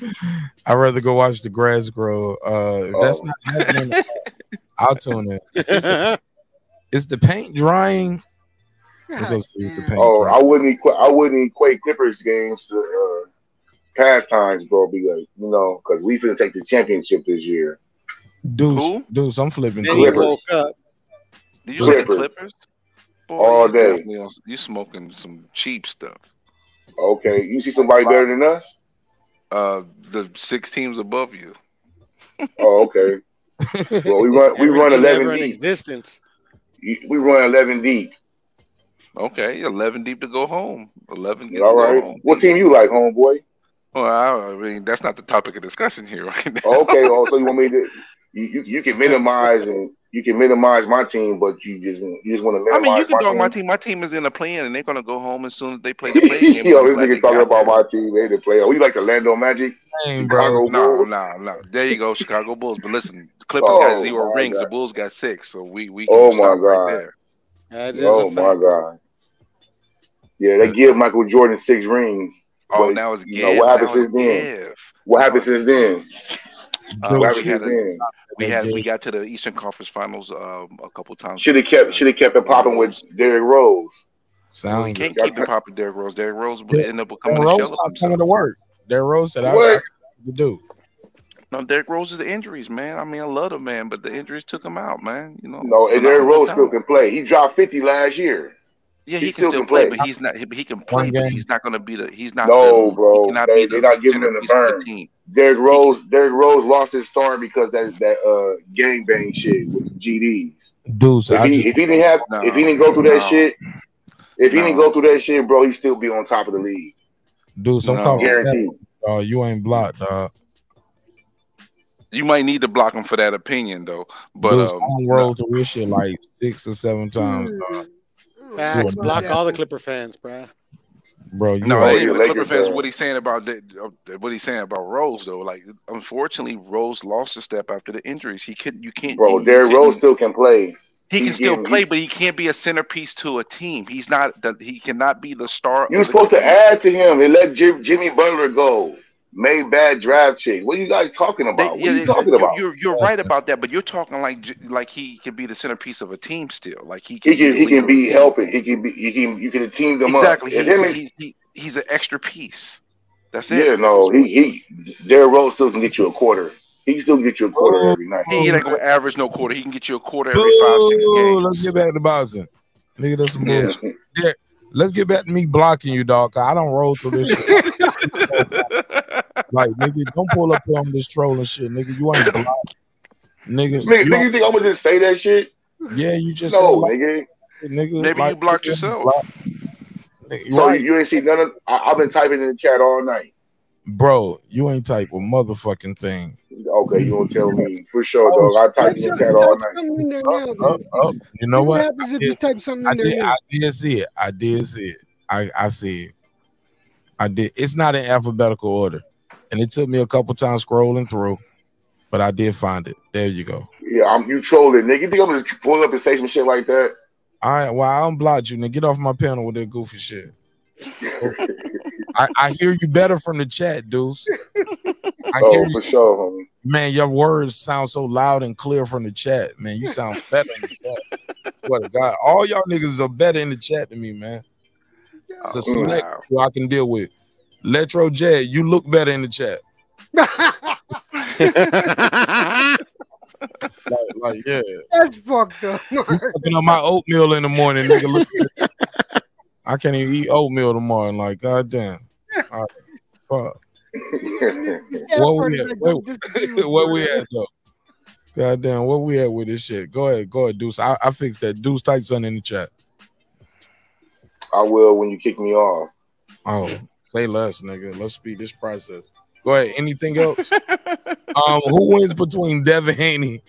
I'd rather go watch the grass grow. Uh, if that's Oh. not happening, I'll tune in. Is the, is the paint drying? Let's go see the paint. Oh, drying. I wouldn't equa- I wouldn't equate Clippers games to uh, pastimes, bro. Because you know, because we finna take the championship this year. Deuce, Deuce, I'm flipping. Then you Clippers. woke up. Did you say Clippers. Boy, All you day. on- You smoking some cheap stuff. Okay, you see somebody better than us? Uh, the six teams above you. Oh, okay. Well, we run we run eleven deep. existence. We run eleven deep. Okay, eleven deep to go home. Eleven. All to go home. What team you like, homeboy? Well, I mean, that's not the topic of discussion here right now. Okay, oh, so you want me to? You, you, you can minimize and you can minimize my team, but you just you just want to I mean, you can my dog team. my team. My team is in the play-in, and they're gonna go home as soon as they play the play game. Yo, this Glad nigga talking about there. my team. They didn't play. Oh, you like the Orlando Magic? Dang, Chicago No, Bulls? no, no. There you go, Chicago Bulls. But listen, the Clippers Oh, got zero rings. God. The Bulls got six. So we we can Oh my stop right god. there. Oh my god. Yeah, they give Michael Jordan six rings. Oh, but, now it's you know, what happened Now it's since then? give. What happened since then? Uh, What we had a, we had we got to the Eastern Conference Finals um, a couple times. Should have kept should have kept it popping with Derrick Rose. Well, we Sound can't good. keep it popping Derrick Rose. Derrick Rose would Yeah. end up Derrick becoming a Rose shell of stopped coming himself. to work. Derrick Rose said, I, I got to do. No, Derrick Rose is injuries, man. I mean, I love the man, but the injuries took him out, man. You know. No, and phenomenal Derrick Rose still can play. He dropped fifty last year. Yeah, he he can still still can play, play. but he's not. He, he can One play, but game. he's not going to be the. He's not No, the. bro. He They be they the not giving him the centerpiece of the burn. team. Derrick Rose Derrick Rose lost his star because that that uh gang bang shit with GDs. Deuce, If he just if he didn't have if he didn't go through that shit, if he didn't go through that shit, bro, he'd still be on top of the league. Dude, I'm No. calling that. Guaranteed. Uh, you ain't blocked, dog. You might need to block him for that opinion, though. But Deuce, I um, done no. rolled through this shit like six or seven times, dog. Facts. You Block all the Clipper fans, bruh. bro. You No, are it ain't you even the Clipper fans. fan. What he's saying about the, uh, what he's saying about Rose, though. Like, unfortunately, Rose lost a step after the injuries. He couldn't. You can't. Bro, Derrick Rose still can play. He can still getting play, he, but he can't be a centerpiece to a team. He's not. The, he cannot be the star You're a supposed to add to him and let Jim, Jimmy Butler go. Made bad draft chicks. What are you guys talking They, about? What yeah, are they, you talking you're, about? you're you're right about that, but you're talking like like he can be the centerpiece of a team still. Like he He can be can he can be helping. He can be he can you can team them Exactly. up. Exactly. He's him a, and he's he, he's an extra piece. That's it. yeah, no, he he Derrick Rose still can get you a quarter. He can still get you a quarter oh, every night. He ain't gonna average no quarter. He can get you a quarter every five six games. Let's get back to boxing. Nigga, that's some Yeah. bullshit. Yeah, let's get back to me blocking you, dog. I don't roll through this shit. like, nigga, don't pull up here on this trolling shit, nigga. You ain't blocked. Nigga, Nigga, you nigga, you think I'm gonna just say that shit? yeah, you just No, said like, nigga. nigga, Maybe like, you blocked nigga, yourself. block- nigga, So right, you, you ain't see none of. I, I've been typing in the chat all night. bro. You ain't type a motherfucking thing. Okay, you gonna tell me for sure, Oh, dog. I typed in the chat all night. something in there oh, now, Oh, oh, you know See what what? happens if you type something I in there did. I did see it. I did see it. I, I see it. I did. It's not in alphabetical order, and it took me a couple times scrolling through, but I did find it. There you go. Yeah, I'm you trolling, nigga. You think I'm just pull up and say some shit like that? All right. Well, I unblocked you. Now get off my panel with that goofy shit. I, I hear you better from the chat, Deuce. I oh, hear you. for sure, homie. Man, your words sound so loud and clear from the chat. Man, you sound better in the chat. Swear to God, all y'all niggas are better in the chat than me, man. It's a Oh, select wow. who I can deal with. Letro J, you look better in the chat. Like, like yeah. That's fucked up. You fucking up my oatmeal in the morning, nigga. Look. I can't even eat oatmeal tomorrow. Like, goddamn. All right. Fuck. Where we at? Where, where we at though? Goddamn, where we at with this shit? Go ahead, go ahead, Deuce. I, I fixed that. Deuce, type something in the chat. I will when you kick me off. Oh, say less, nigga. Let's speed this process. Go ahead. Anything else? um, who wins between Devin Haney?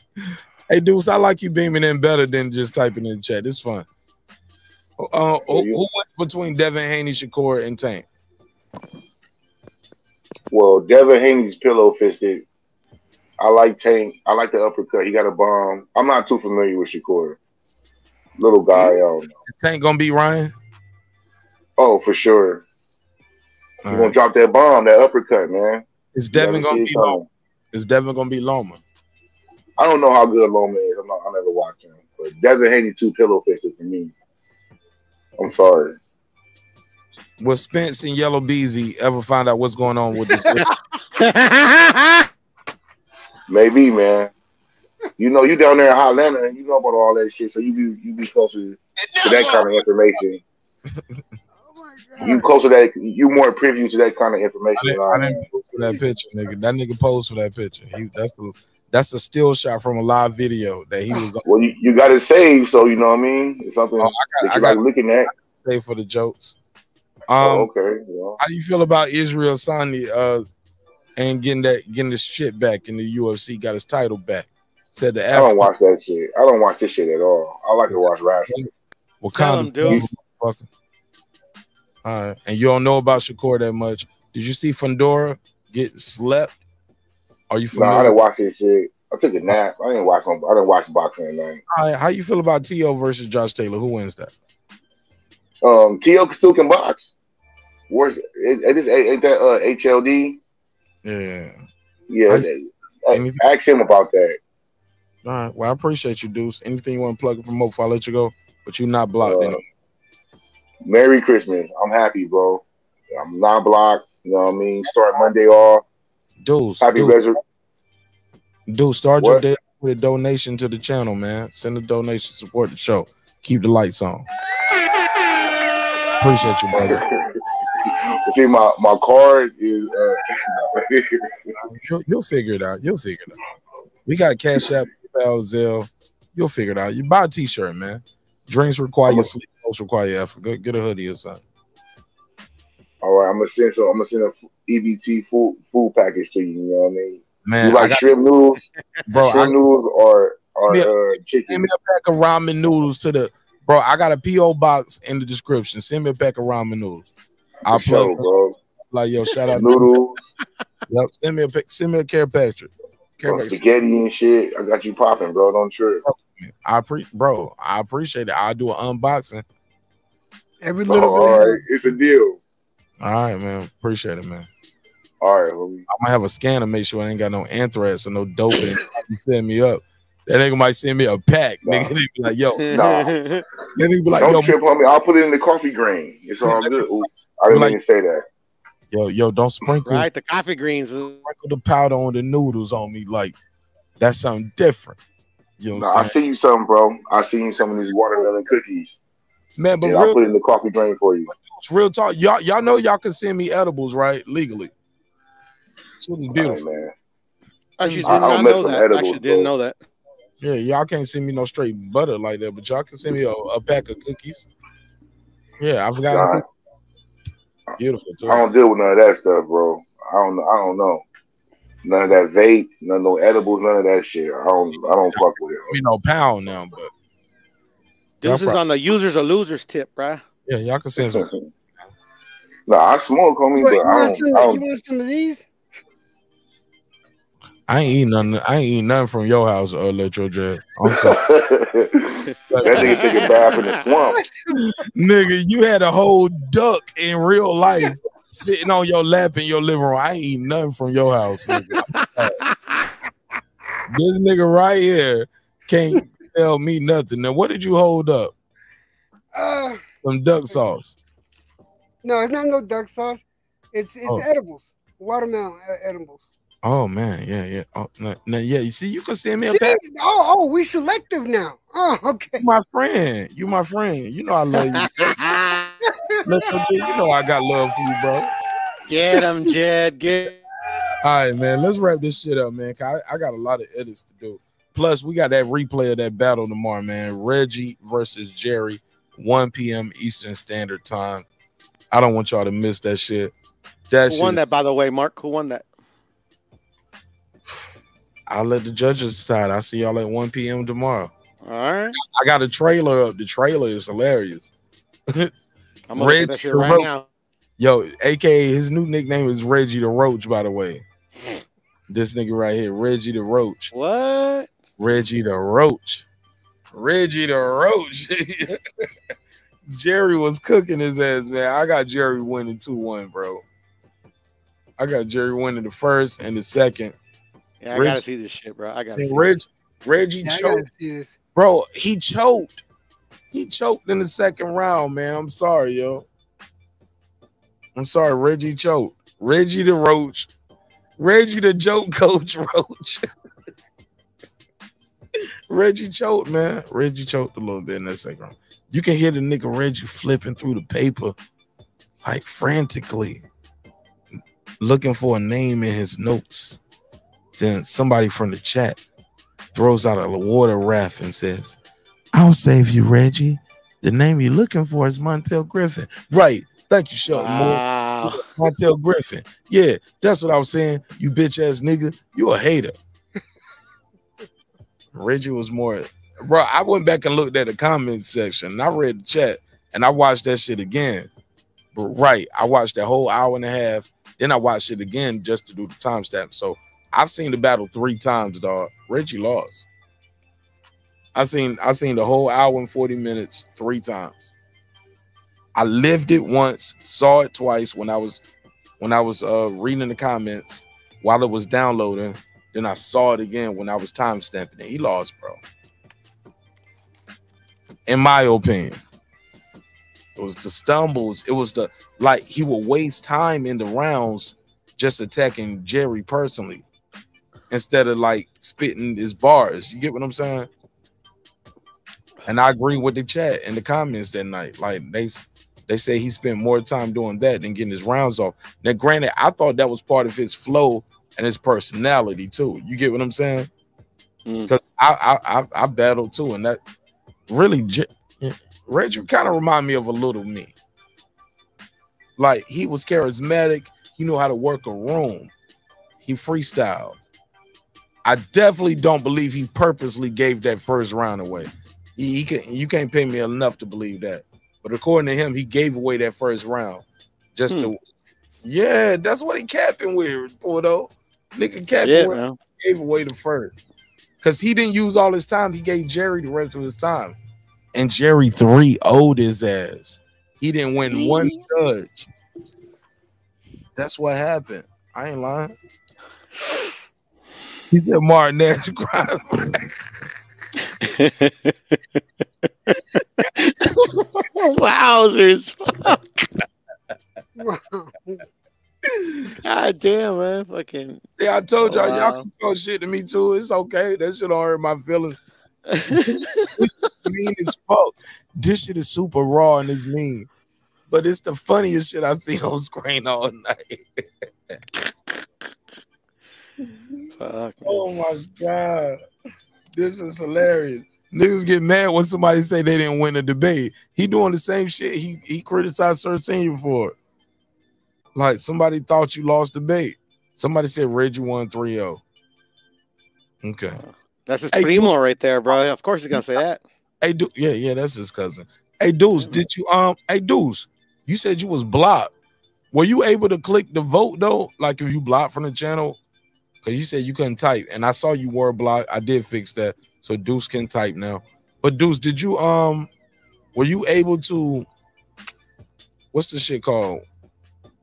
Hey, Deuce, I like you beaming in better than just typing in chat. It's fun. Uh, who, who wins between Devin Haney, Shakur, and Tank? Well, Devin Haney's pillow fisted. I like Tank. I like the uppercut. He got a bomb. I'm not too familiar with Shakur. Little guy, I don't know. Tank gonna beat Ryan? Oh, for sure. He's All gonna drop that bomb, that uppercut, man. Is Devin gonna be it. Loma? Is Devin gonna beat Loma? I don't know how good Loma is. I'm not. I never watched him, but Devin Haney too pillow fisted for me. I'm sorry. Will Spence and Yella Beezy ever find out what's going on with this? Maybe, man. You know, you down there in Hotlanta, and you know about all that shit, so you be you be closer to that kind of information. You closer to that. You more privy to that kind of I information. didn't, than I I didn't post for that picture, nigga. That nigga posed for that picture. He that's the that's a still shot from a live video that he was on. Well, you, you got it saved, so you know what I mean. It's something Oh, I got- that I you got- like looking at. Say for the jokes. Um, Oh, okay. Well, how do you feel about Israel Sani uh and getting that getting his shit back in the UFC? Got his title back. Said the I don't watch that shit. I don't watch this shit at all. I like to watch wrestling. Wakanda. Tell him, dude. Right, and you don't know about Shakur that much. Did you see Fundora get slept? Are you No, I didn't watch this shit. I took a nap. I didn't watch. no- I didn't watch boxing tonight. All right, how you feel about Teo versus Josh Taylor? Who wins that? Um, Teo still can box. Where's it? Is ain't that uh, HLD? Yeah. Yeah. I- uh, ask him about that. All right. Well, I appreciate you, Deuce. Anything you want to plug and promote before I let you go? But you're not blocked. Uh, Merry Christmas. I'm happy, bro. I'm not blocked. You know what I mean? Start Monday off. Dude, Happy resur- Deuce, start your day with a donation to the channel, man. Send a donation, support the show. Keep the lights on. Appreciate you, brother. See, my my card is. Uh, You'll, you'll figure it out. You'll figure it out. We got Cash App, PayPal, Zelle. You'll figure it out. You buy a t-shirt, man. Drinks require your sleep, most require effort. Go get a hoodie or something. all right, I'm gonna send so I'm gonna send a EBT food food package to you. You know what I mean? Man, you like got- shrimp noodles, Bro, Shrimp I- noodles or or Yeah. uh, Send chicken? me a pack of ramen noodles to the bro. I got a PO box in the description. Send me a pack of ramen noodles. I'll sure, plug bro. like yo, shout out Noodles, Yep, send me a send me a care package. Care package. spaghetti and shit. I got you popping, bro. Don't trip. I pre bro, I appreciate it. I'll do an unboxing. Every Oh, all right, it's a deal. All right, man. Appreciate it, man. All right, homie. I'm gonna have a scanner make sure I ain't got no anthrax or no dope in. You Send me up. That nigga might send me a pack. Nigga, they be like, yo, Nah. Then he be like, Don't yo, trip, homie. I'll put it in the coffee grain. It's all good. Ooh, I didn't Like- even say that. yo, yo, don't sprinkle Right, the coffee greens. sprinkle the powder on the noodles on me. Like that's something different. You know Nah, what I I'm saying? see you something, bro. I see you some of these watermelon cookies. Man, but Yeah, I'll real, put it in the coffee drain for you. real talk, y'all, y'all know y'all can send me edibles, right? Legally. Shit is beautiful. man. Actually, I- did I not know that. edibles, Actually, didn't know that. Yeah, y'all can't send me no straight butter like that, but y'all can send me a, a pack of cookies. Yeah, I forgot. Nah, Beautiful. Too. I don't deal with none of that stuff, bro. I don't. I don't know. None of that vape, none of no edibles, none of that shit. I don't. I don't fuck with it. You know, pound now, but y'all This is on the users or losers tip, bruh. yeah, y'all can send some. No, I smoke, homie, Wait, but you, I want don't. some, I you don't want some of these? I ain't eating nothing. I ain't eating nothing from your house, uh, Electro Jet. I'm sorry. that nigga took a bath in the swamp. Nigga, you had a whole duck in real life sitting on your lap in your living room. I ain't eating nothing from your house. Nigga. this nigga right here can't tell me nothing. Now, what did you hold up? Uh, Some duck sauce. no, it's not no duck sauce. It's it's Oh. edibles, watermelon uh, edibles. Oh man, yeah, yeah. Oh, no, no, yeah. You see, you can send me a See? pack. Oh, oh, we selective now. Oh, okay. You my friend. You my friend. You know I love you. Electro Jet, you know I got love for you, bro. Get him, Jed. Get. All right, man. Let's wrap this shit up, man. I, I got a lot of edits to do. Plus, we got that replay of that battle tomorrow, man. Reggie versus Jerry, 1 p.m. Eastern Standard Time. I don't want y'all to miss that shit. That Who shit. won that, by the way, Mark? Who won that? I'll let the judges decide. I'll see y'all at 1 p.m. tomorrow. All right. I got a trailer up. The trailer is hilarious. I'm gonna look that shit right now. Yo, aka his new nickname is Reggie the Roach, by the way. This nigga right here, Reggie the Roach. What? Reggie the Roach. Reggie the Roach. Jerry was cooking his ass, man. I got Jerry winning 2 1, bro. I got Jerry winning the first and the second. Yeah, I Reg- gotta see this shit, bro. I gotta see Reg, this. Reggie Yeah, choked. Bro, he choked. He choked in the second round, man. I'm sorry, yo. I'm sorry, Reggie choked. Reggie the Roach. Reggie the joke coach Roach. Reggie choked, man. Reggie choked a little bit in that second round. You can hear the nigga Reggie flipping through the paper like frantically, looking for a name in his notes. Then somebody from the chat throws out a water raft and says, I'll save you, Reggie. The name you're looking for is Montel Griffin. Right. Thank you, Shelton Wow. Moore. Montel Griffin. Yeah, that's what I was saying. You bitch ass nigga. You a hater. Reggie was more, bro. I went back and looked at the comment section and I read the chat and I watched that shit again. But right, I watched that whole hour and a half. Then I watched it again just to do the timestamp. So I've seen the battle three times, dog. Reggie lost. I seen I seen the whole hour and 40 minutes three times. I lived it once, saw it twice when I was when I was uh reading the comments while it was downloading. Then I saw it again when I was time stamping it. He lost, bro. In my opinion. It was the stumbles. It was the like he would waste time in the rounds just attacking Jerry personally instead of like spitting his bars. You get what I'm saying? And I agree with the chat in the comments that night. Like they they say he spent more time doing that than getting his rounds off. Now, granted, I thought that was part of his flow and his personality too. You get what I'm saying? Mm. Because I, I I I battled too, and that really J- Reggie kind of remind me of a little me. Like he was charismatic. He knew how to work a room. He freestyled. I definitely don't believe he purposely gave that first round away. He, he can you can't pay me enough to believe that. But according to him, he gave away that first round just hmm. to yeah, that's what he capping with, Porto. Nigga capping Yeah, gave away the first. Because he didn't use all his time. He gave Jerry the rest of his time. And Jerry 3 owed his ass. He didn't win one mm-hmm. judge. That's what happened. I ain't lying. He said Martin Nash cried. Wowzers. God damn, man. Fucking. See, I told y'all, y'all can throw shit to me too. It's okay. That shit don't hurt my feelings. This this mean as fuck. This shit is super raw and it's mean. But it's the funniest shit I've seen on screen all night. Fuck. Oh my god. This is hilarious. Niggas get mad when somebody say they didn't win a debate. He doing the same shit he he criticized Sir Senior for. Like somebody thought you lost the debate. Somebody said Reggie won 3-0. Okay. That's his Hey, primo right there, bro. Of course he's gonna say that. Hey, du- yeah, yeah, that's his cousin. Hey, Deuce, did you um? Hey, Deuce, you said you was blocked. Were you able to click the vote though? Like if you blocked from the channel, because you said you couldn't type, and I saw you were blocked. I did fix that, so Deuce can type now. But Deuce, did you um? Were you able to? What's the shit called?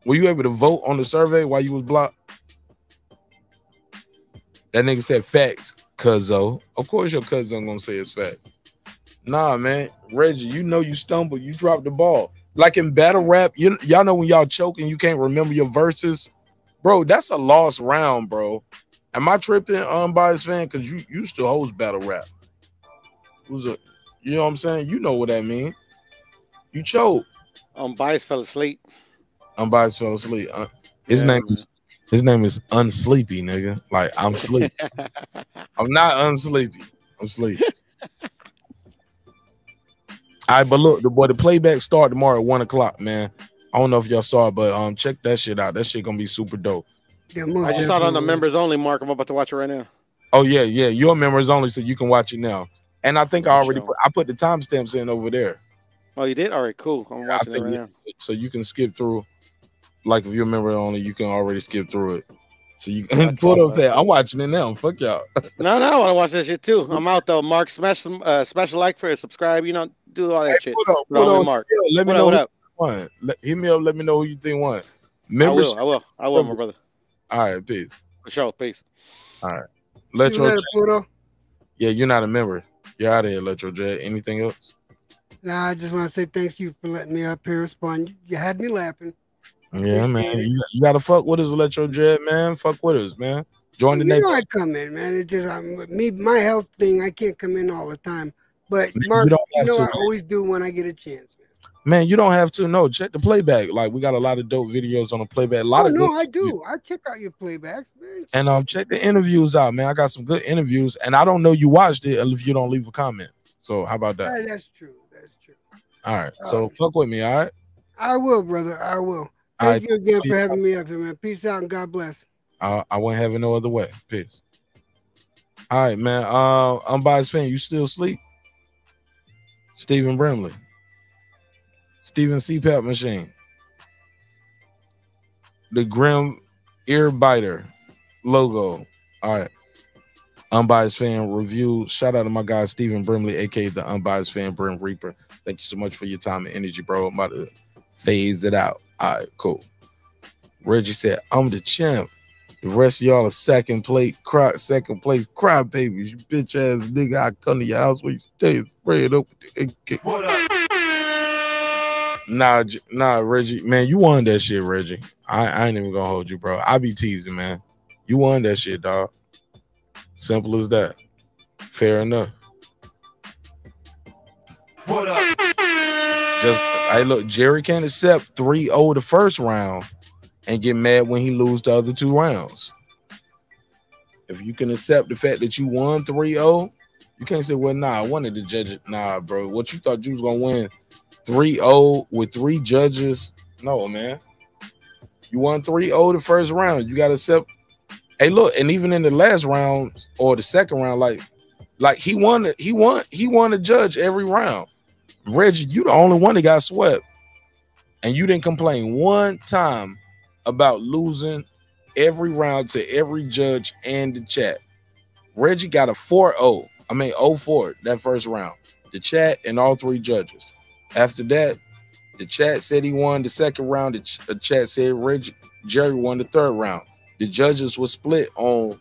Were you able to vote on the survey while you was blocked? That nigga said facts, cuzzo. Of course your cousin gonna say it's facts. Nah, man. Reggie, you know you stumbled, you dropped the ball. Like in battle rap, you y'all know when y'all choking, you can't remember your verses. Bro, that's a lost round, bro. Am I tripping, unbiased fan? Because you used to host battle rap. Who's a you know what I'm saying? You know what that mean. You choke. Um, Bias fell asleep. Unbiased fell asleep. Uh, his Yeah, name is his name is Unsleepy, nigga. Like I'm sleepy. I'm not unsleepy. I'm sleepy. All right, but look, the boy, the playback start tomorrow at one o'clock, man. I don't know if y'all saw it, but um, check that shit out. That shit gonna be super dope. Yeah, I just saw it on the members only mark. I'm about to watch it right now. Oh yeah, yeah. Your members only, so you can watch it now. And I think I already put, I put the timestamps in over there. Oh, you did? All right, cool. I'm I watching it right now. so you can skip through. Like if you're a member only, you can already skip through it. So you Gotcha, Pluto okay. said, "I'm watching it now." Fuck y'all. No, no, I want to watch that shit too. I'm out though. Mark, smash some uh, special like for it, subscribe. You know, do all that shit. Pluto, Put on Pluto, mark. still, let me What know up? What who up? Let, hit me up. Let me know who you think won. I will. I will. I will, my brother. All right, peace. For sure. Peace. All right. You Electro. later, Pluto. Yeah, you're not a member. You're out of here, Electro Jet. Anything else? Nah, I just want to say thanks you for letting me up here respond. You had me laughing. Yeah, man. You, you gotta fuck with us, Electro Jet, man. Fuck with us, man. Join the you know. I come in, man. It's just I'm, me, my health thing. I can't come in all the time, but You Mark, don't you know to, I man. always do when I get a chance. Man, man, you don't have to know. Check the playback. Like we got a lot of dope videos on the playback. A lot oh of no, I do. I check out your playbacks, man. and um check the interviews out, man. I got some good interviews, and I don't know you watched it if you don't leave a comment. So how about that? Ah, that's true. That's true. All right. So fuck with me, all right. I will, brother. I will. Thank you again for having me up here, man. Peace out and God bless. I, I won't have it no other way. Peace. All right, man. Uh, unbiased fan, you still sleep? Stephen Brimley. Stephen CPAP machine. The Grim Ear Biter logo. All right. Unbiased fan review. Shout out to my guy Stephen Brimley, aka the Unbiased Fan Brim Reaper. Thank you so much for your time and energy, bro. I'm about to phase it out. All right, cool. Reggie said, I'm the champ. The rest of y'all are second place, cry, second place cry babies. You bitch ass nigga. I come to your house where you stay, spray it up. What up? Nah, nah, Reggie, man, you won that shit, Reggie. I, I ain't even gonna hold you, bro. I be teasing, man. You won that shit, dog. Simple as that. Fair enough. What up? Just I look, Jerry can't accept 3-0 the first round and get mad when he lose the other two rounds. If you can accept the fact that you won 3-0, you can't say, well, nah, one of the judges. Nah, bro. What you thought you was gonna win 3-0 with three judges? No, man. You won 3-0 the first round. You gotta accept. Hey, look, and even in the last round or the second round, like, like he won, he won, he won a judge every round. Reggie, you the only one that got swept, and you didn't complain one time about losing every round to every judge and the chat. Reggie got a 4-0. I mean 0-4 that first round. The chat and all three judges. After that, the chat said he won the second round. The, ch- the chat said Reggie Jerry won the third round. The judges were split on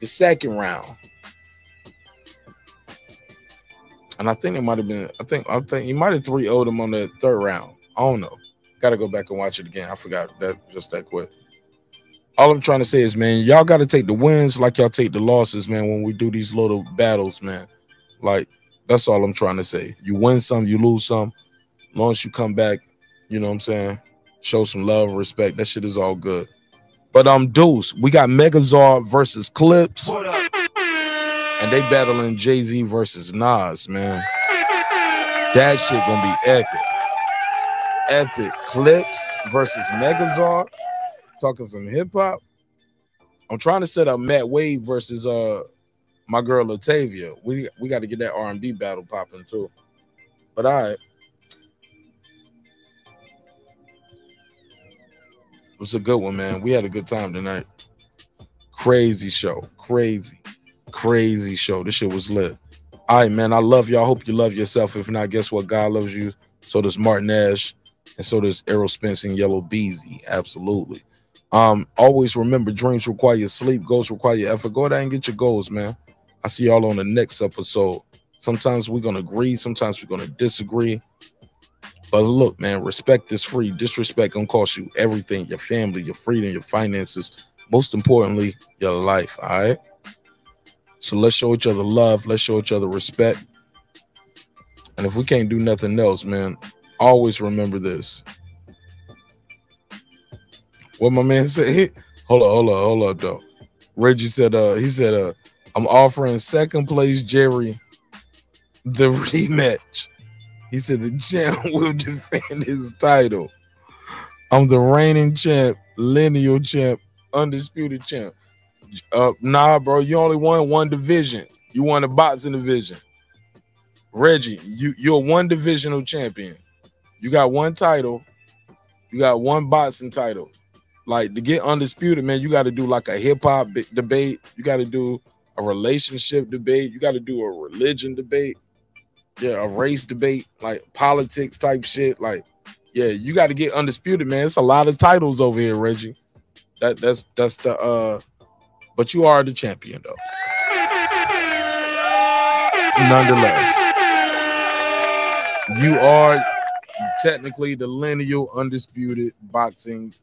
the second round. And I think it might have been, I think, I think you might have 3 0 him on the third round. I don't know. Gotta go back and watch it again. I forgot that just that quick. All I'm trying to say is, man, y'all got to take the wins like y'all take the losses, man, when we do these little battles, man. Like, that's all I'm trying to say. You win some, you lose some. As long as you come back, you know what I'm saying? Show some love, respect. That shit is all good. But um, Deuce, we got Megazord versus Clips. And they battling Jay-Z versus Nas, man. That shit gonna be epic. Epic Clips versus Megazord. Talking some hip hop. I'm trying to set up Matt Wade versus uh my girl Latavia. We we got to get that R&B battle popping too. But all right. It was a good one, man. We had a good time tonight. Crazy show. Crazy. Crazy show. This shit was lit. All right, man. I love y'all. Hope you love yourself. If not, guess what? God loves you. So does Martin Nash. And so does Errol Spence and Yella Beezy. Absolutely. Um, always remember dreams require your sleep, goals require your effort. Go there and get your goals, man. I see y'all on the next episode. Sometimes we're gonna agree, sometimes we're gonna disagree. But look, man, respect is free. Disrespect gonna cost you everything: your family, your freedom, your finances. Most importantly, your life. All right. So let's show each other love. Let's show each other respect. And if we can't do nothing else, man, always remember this. What my man said? Hold up, hold up, hold up, though. Reggie said, uh, he said, uh, I'm offering second place Jerry the rematch. He said the champ will defend his title. I'm the reigning champ, lineal champ, undisputed champ. Uh, nah, bro, you only won one division. You won the boxing division. Reggie, you you're one divisional champion. You got one title. You got one boxing title. Like to get undisputed, man, you got to do like a hip hop debate. You got to do a relationship debate. You got to do a religion debate. Yeah, a race debate, like politics type shit. Like, yeah, you got to get undisputed, man. It's a lot of titles over here, Reggie. That that's that's the uh, but you are the champion though. Nonetheless, you are technically the lineal undisputed boxing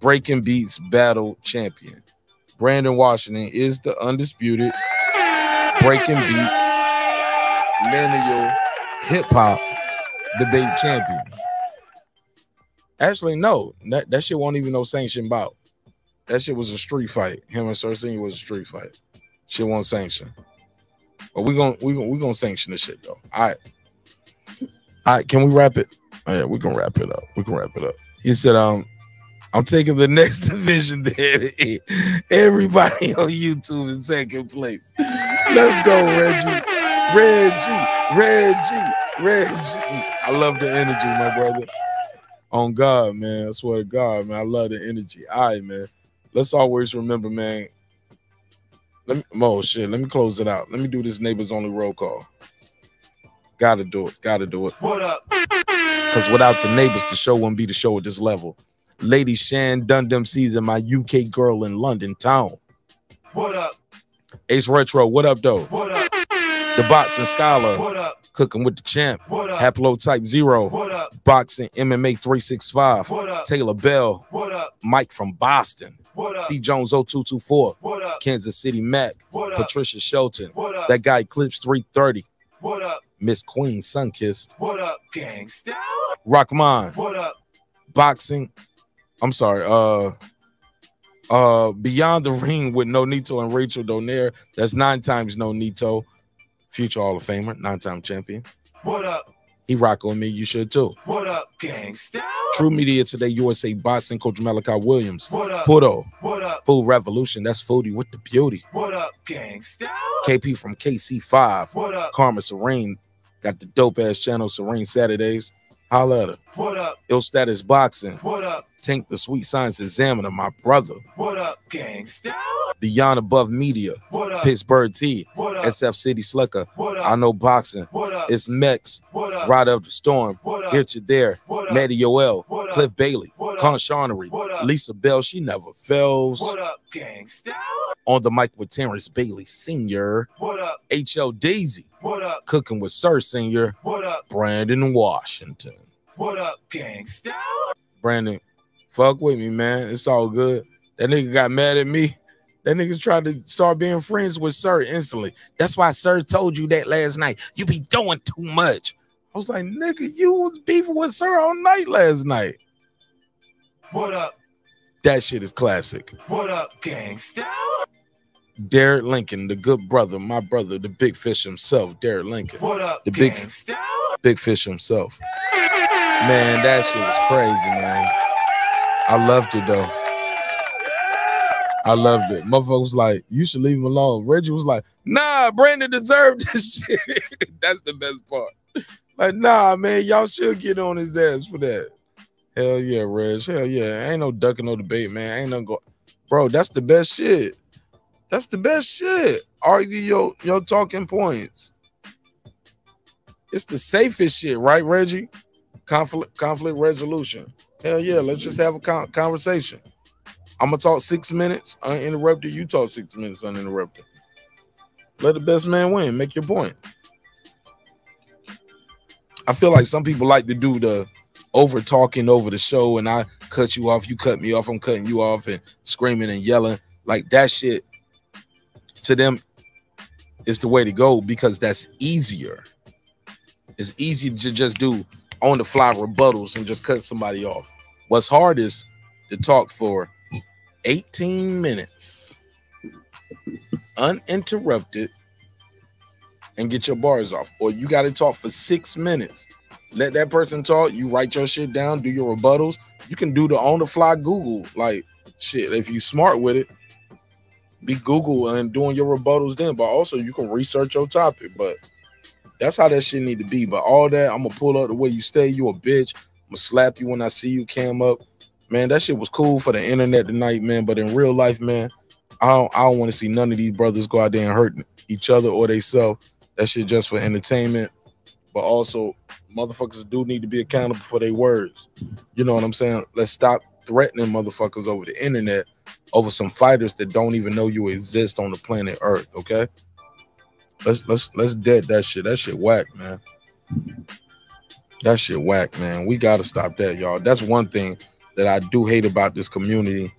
breaking beats battle champion. Brandon Washington is the undisputed breaking beats lineal hip hop debate champion. Actually, no, that, that shit won't even no sanction bout. That shit was a street fight. Him and Cersei was a street fight. Shit won't sanction. But we gonna we gonna we gonna sanction this shit though. All right. All right, can we wrap it? Oh, yeah, we can wrap it up. We can wrap it up. He said, um, I'm taking the next division there. Everybody on YouTube in second place. Let's go, Reggie. Reggie, Reggie, Reggie. I love the energy, my brother. On God, man. I swear to God, man. I love the energy. All right, man. Let's always remember, man. Let me oh shit. Let me close it out. Let me do this neighbors only roll call. Gotta do it. Gotta do it. What up? Because without the neighbors, the show wouldn't be the show at this level. Lady Shan Dundum season, my UK girl in London town. What up? Ace Retro, what up, though? What up? The Boxing Scholar, What up? cooking with the champ. What up? Haplo Type Zero, What up? Boxing MMA 365. What up? Taylor Bell, What up? Mike from Boston. What? C Jones 0224. Kansas City Mac. What up? Patricia Shelton. What up? That guy Eclipse 330. What up? Miss Queen Sunkissed. What up, gangsta? Rockman. What up? Boxing. I'm sorry. Uh uh Beyond the Ring with Nonito and Rachel Donaire. That's nine times Nonito. Future Hall of Famer, nine-time champion. What up? He rock on me. You should too. What up, gangsta? True Media Today, USA Boxing Coach Malachi Williams. What up? Puto. What up? Full Revolution. That's Foodie with the beauty. What up, gangsta? KP from KC5. What up? Karma Serene. Got the dope ass channel Serene Saturdays. Holla at her. What up? Ill Status Boxing. What up? Tank the Sweet Science Examiner, my brother. What up, gangsta? Beyond Above Media. What up? Pittsburgh T. What up? SF City Slicker. What up? I know boxing. What up? It's Mex. What up? Ride of the Storm. What up? Here to there. What up? Maddie Yoel. What up? Cliff Bailey. What up? What up? Lisa Bell. She never fails. What up, gangsta? On the mic with Terrence Bailey Sr. What up? HL Daisy. What up? Cooking with Sir Sr. What up? Brandon Washington. What up, gangsta? Brandon, fuck with me, man. It's all good. That nigga got mad at me. That nigga tried to start being friends with Sir instantly. That's why Sir told you that last night. You be doing too much. I was like, nigga, you was beefing with Sir all night last night. What up? That shit is classic. What up, gangsta? Derek Lincoln, the good brother, my brother, the big fish himself, Derek Lincoln. What up, The big gangsta? big fish himself. Man, that shit was crazy, man. I loved it though. I loved it. Motherfucker was like, you should leave him alone. Reggie was like, nah, Brandon deserved this shit. That's the best part. Like, nah, man, y'all should get on his ass for that. Hell yeah, Reg. Hell yeah. Ain't no ducking no debate, man. Ain't no go. Bro, that's the best shit. That's the best shit. Argue your, your talking points. It's the safest shit, right, Reggie? Conflict conflict resolution. Hell yeah, let's just have a con- conversation. I'm gonna talk six minutes uninterrupted. You talk six minutes uninterrupted. Let the best man win. Make your point. I feel like some people like to do the over talking over the show, and I cut you off, you cut me off, I'm cutting you off, and screaming and yelling like that shit. To them, is the way to go because that's easier. It's easy to just do on the fly rebuttals and just cut somebody off. What's hard is to talk for 18 minutes uninterrupted and get your bars off. Or you got to talk for six minutes. Let that person talk. You write your shit down, do your rebuttals. You can do the on the fly Google. Like shit, if you smart with it, be Google and doing your rebuttals then. But also you can research your topic. But that's how that shit need to be. But all that, I'm gonna pull up the way you stay. You a bitch. I'm gonna slap you when I see you cam up. Man, that shit was cool for the internet tonight, man. But in real life, man, I don't I don't want to see none of these brothers go out there and hurt each other or they self. That shit just for entertainment. But also, motherfuckers do need to be accountable for their words. You know what I'm saying? Let's stop threatening motherfuckers over the internet over some fighters that don't even know you exist on the planet Earth. Okay. Let's let's let's dead that shit. That shit whack, man. That shit whack, man. We gotta stop that, y'all. That's one thing that I do hate about this community,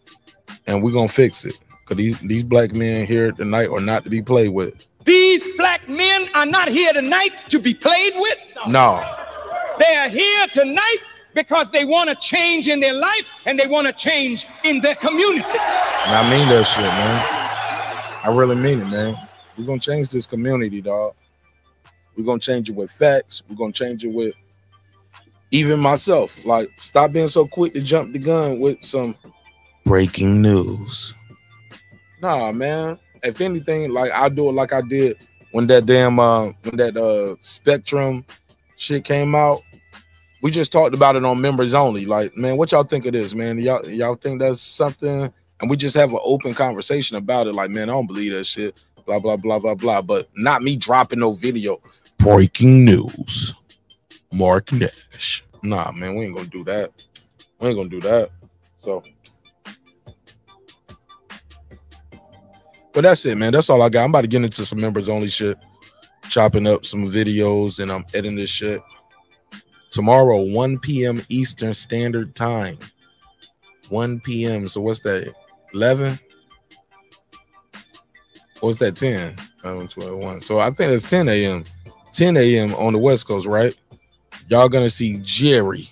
and we're gonna fix it. Cause these these black men here tonight are not to be played with. These black men are not here tonight to be played with. No, They are here tonight because they want to change in their life and they want to change in their community. and I mean that shit, man. I really mean it, man. We're gonna change this community, dog. We're gonna change it with facts. We're gonna change it with even myself, like stop being so quick to jump the gun with some breaking news. Nah, man. If anything, like I do it like I did when that damn uh when that uh spectrum shit came out. We just talked about it on members only. Like, man, what y'all think of this, man? Y'all y'all think that's something? And we just have an open conversation about it. Like, man, I don't believe that shit. Blah blah blah blah blah. But not me dropping no video. Breaking news. Marq Nash. Nah, man, we ain't gonna do that. We ain't gonna do that. So, but that's it, man. That's all I got. I'm about to get into some members only shit, chopping up some videos, and I'm editing this shit tomorrow, 1 p.m. Eastern Standard Time. 1 p.m. So what's that? 11? What's that? 10? 11, 12, 1. So I think it's 10 a.m. 10 a.m. on the West Coast, right? Y'all gonna see Jerry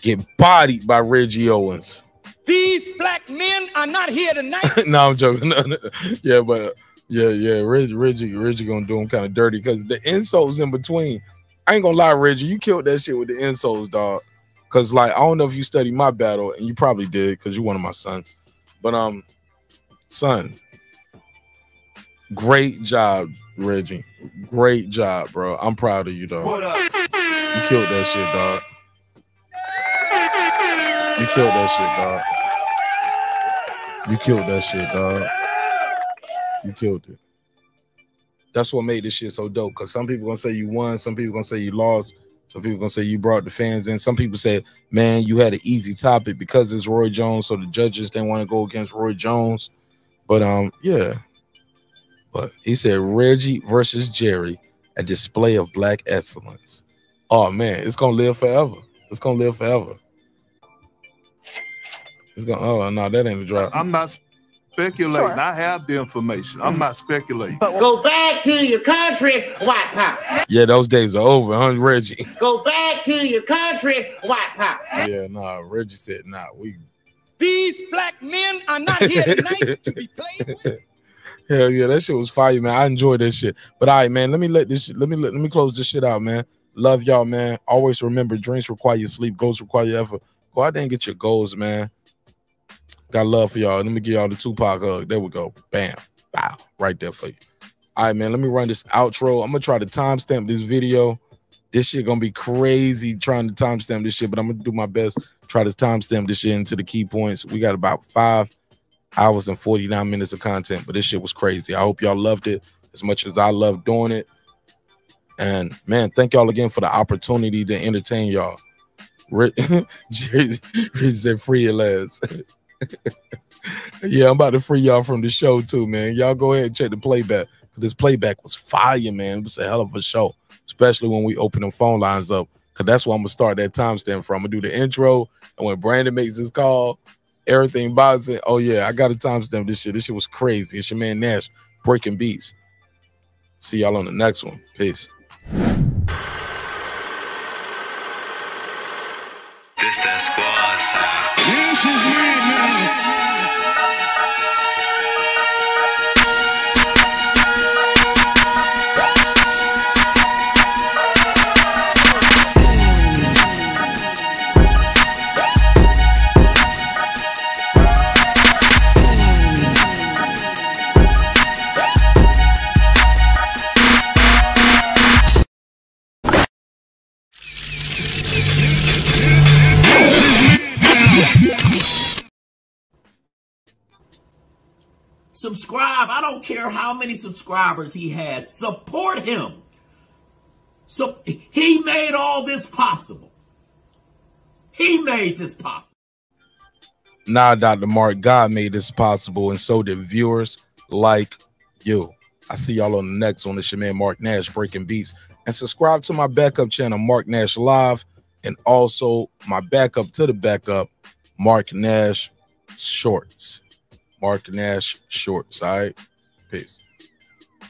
get bodied by Reggie Owens. These black men are not here tonight. no, I'm joking. No, no. Yeah, but yeah, yeah, Reggie, Reggie, Reggie gonna do him kind of dirty because the insults in between. I ain't gonna lie, Reggie, you killed that shit with the insults, dog. Cause like I don't know if you studied my battle, and you probably did, cause you're one of my sons. But um, son, great job, Reggie. Great job, bro. I'm proud of you, dog. You killed that shit, dog. You killed that shit, dog. You killed that shit, dog. You killed it. That's what made this shit so dope. Cause some people gonna say you won, some people gonna say you lost, some people gonna say you brought the fans in. Some people said, man, you had an easy topic because it's Roy Jones, so the judges didn't want to go against Roy Jones. But um, yeah. But he said Reggie versus Jerry, a display of black excellence. Oh man, it's gonna live forever. It's gonna live forever. It's gonna. Oh no, that ain't a drop. I'm not speculating. I have the information. I'm not speculating. Go back to your country, white pop. Yeah, those days are over, huh, Reggie? Go back to your country, white pop. Yeah, nah. Reggie said, nah. We These black men are not here tonight to be played with. hell yeah, that shit was fire, man. I enjoyed that shit. But all right, man. Let me let this. Let me let, let me close this shit out, man. Love y'all, man. Always remember, dreams require your sleep, goals require your effort. Go out there and get your goals, man. Got love for y'all. Let me give y'all the Tupac hug. There we go. Bam. Wow. Right there for you. All right, man. Let me run this outro. I'm gonna try to timestamp this video. This shit gonna be crazy trying to timestamp this shit, but I'm gonna do my best. Try to timestamp this shit into the key points. We got about five hours and 49 minutes of content, but this shit was crazy. I hope y'all loved it as much as I love doing it. And man, thank y'all again for the opportunity to entertain y'all. Jerry, said free your lads. yeah, I'm about to free y'all from the show too, man. Y'all go ahead and check the playback. This playback was fire, man. It was a hell of a show, especially when we open them phone lines up. Cause that's where I'm gonna start that timestamp from. I'm gonna do the intro, and when Brandon makes his call, everything about it. Oh yeah, I got a timestamp. This shit. This shit was crazy. It's your man Nash breaking beats. See y'all on the next one. Peace. This that squad sound. Subscribe. I don't care how many subscribers he has. Support him. So he made all this possible. He made this possible. Nah, Dr. Mark, God made this possible, and so did viewers like you. I see y'all on the next one. It's your man Marq Nash breaking beats. And subscribe to my backup channel, Marq Nash Live, and also my backup to the backup, Marq Nash Shorts. Marq Nash Shorts. All right. Peace.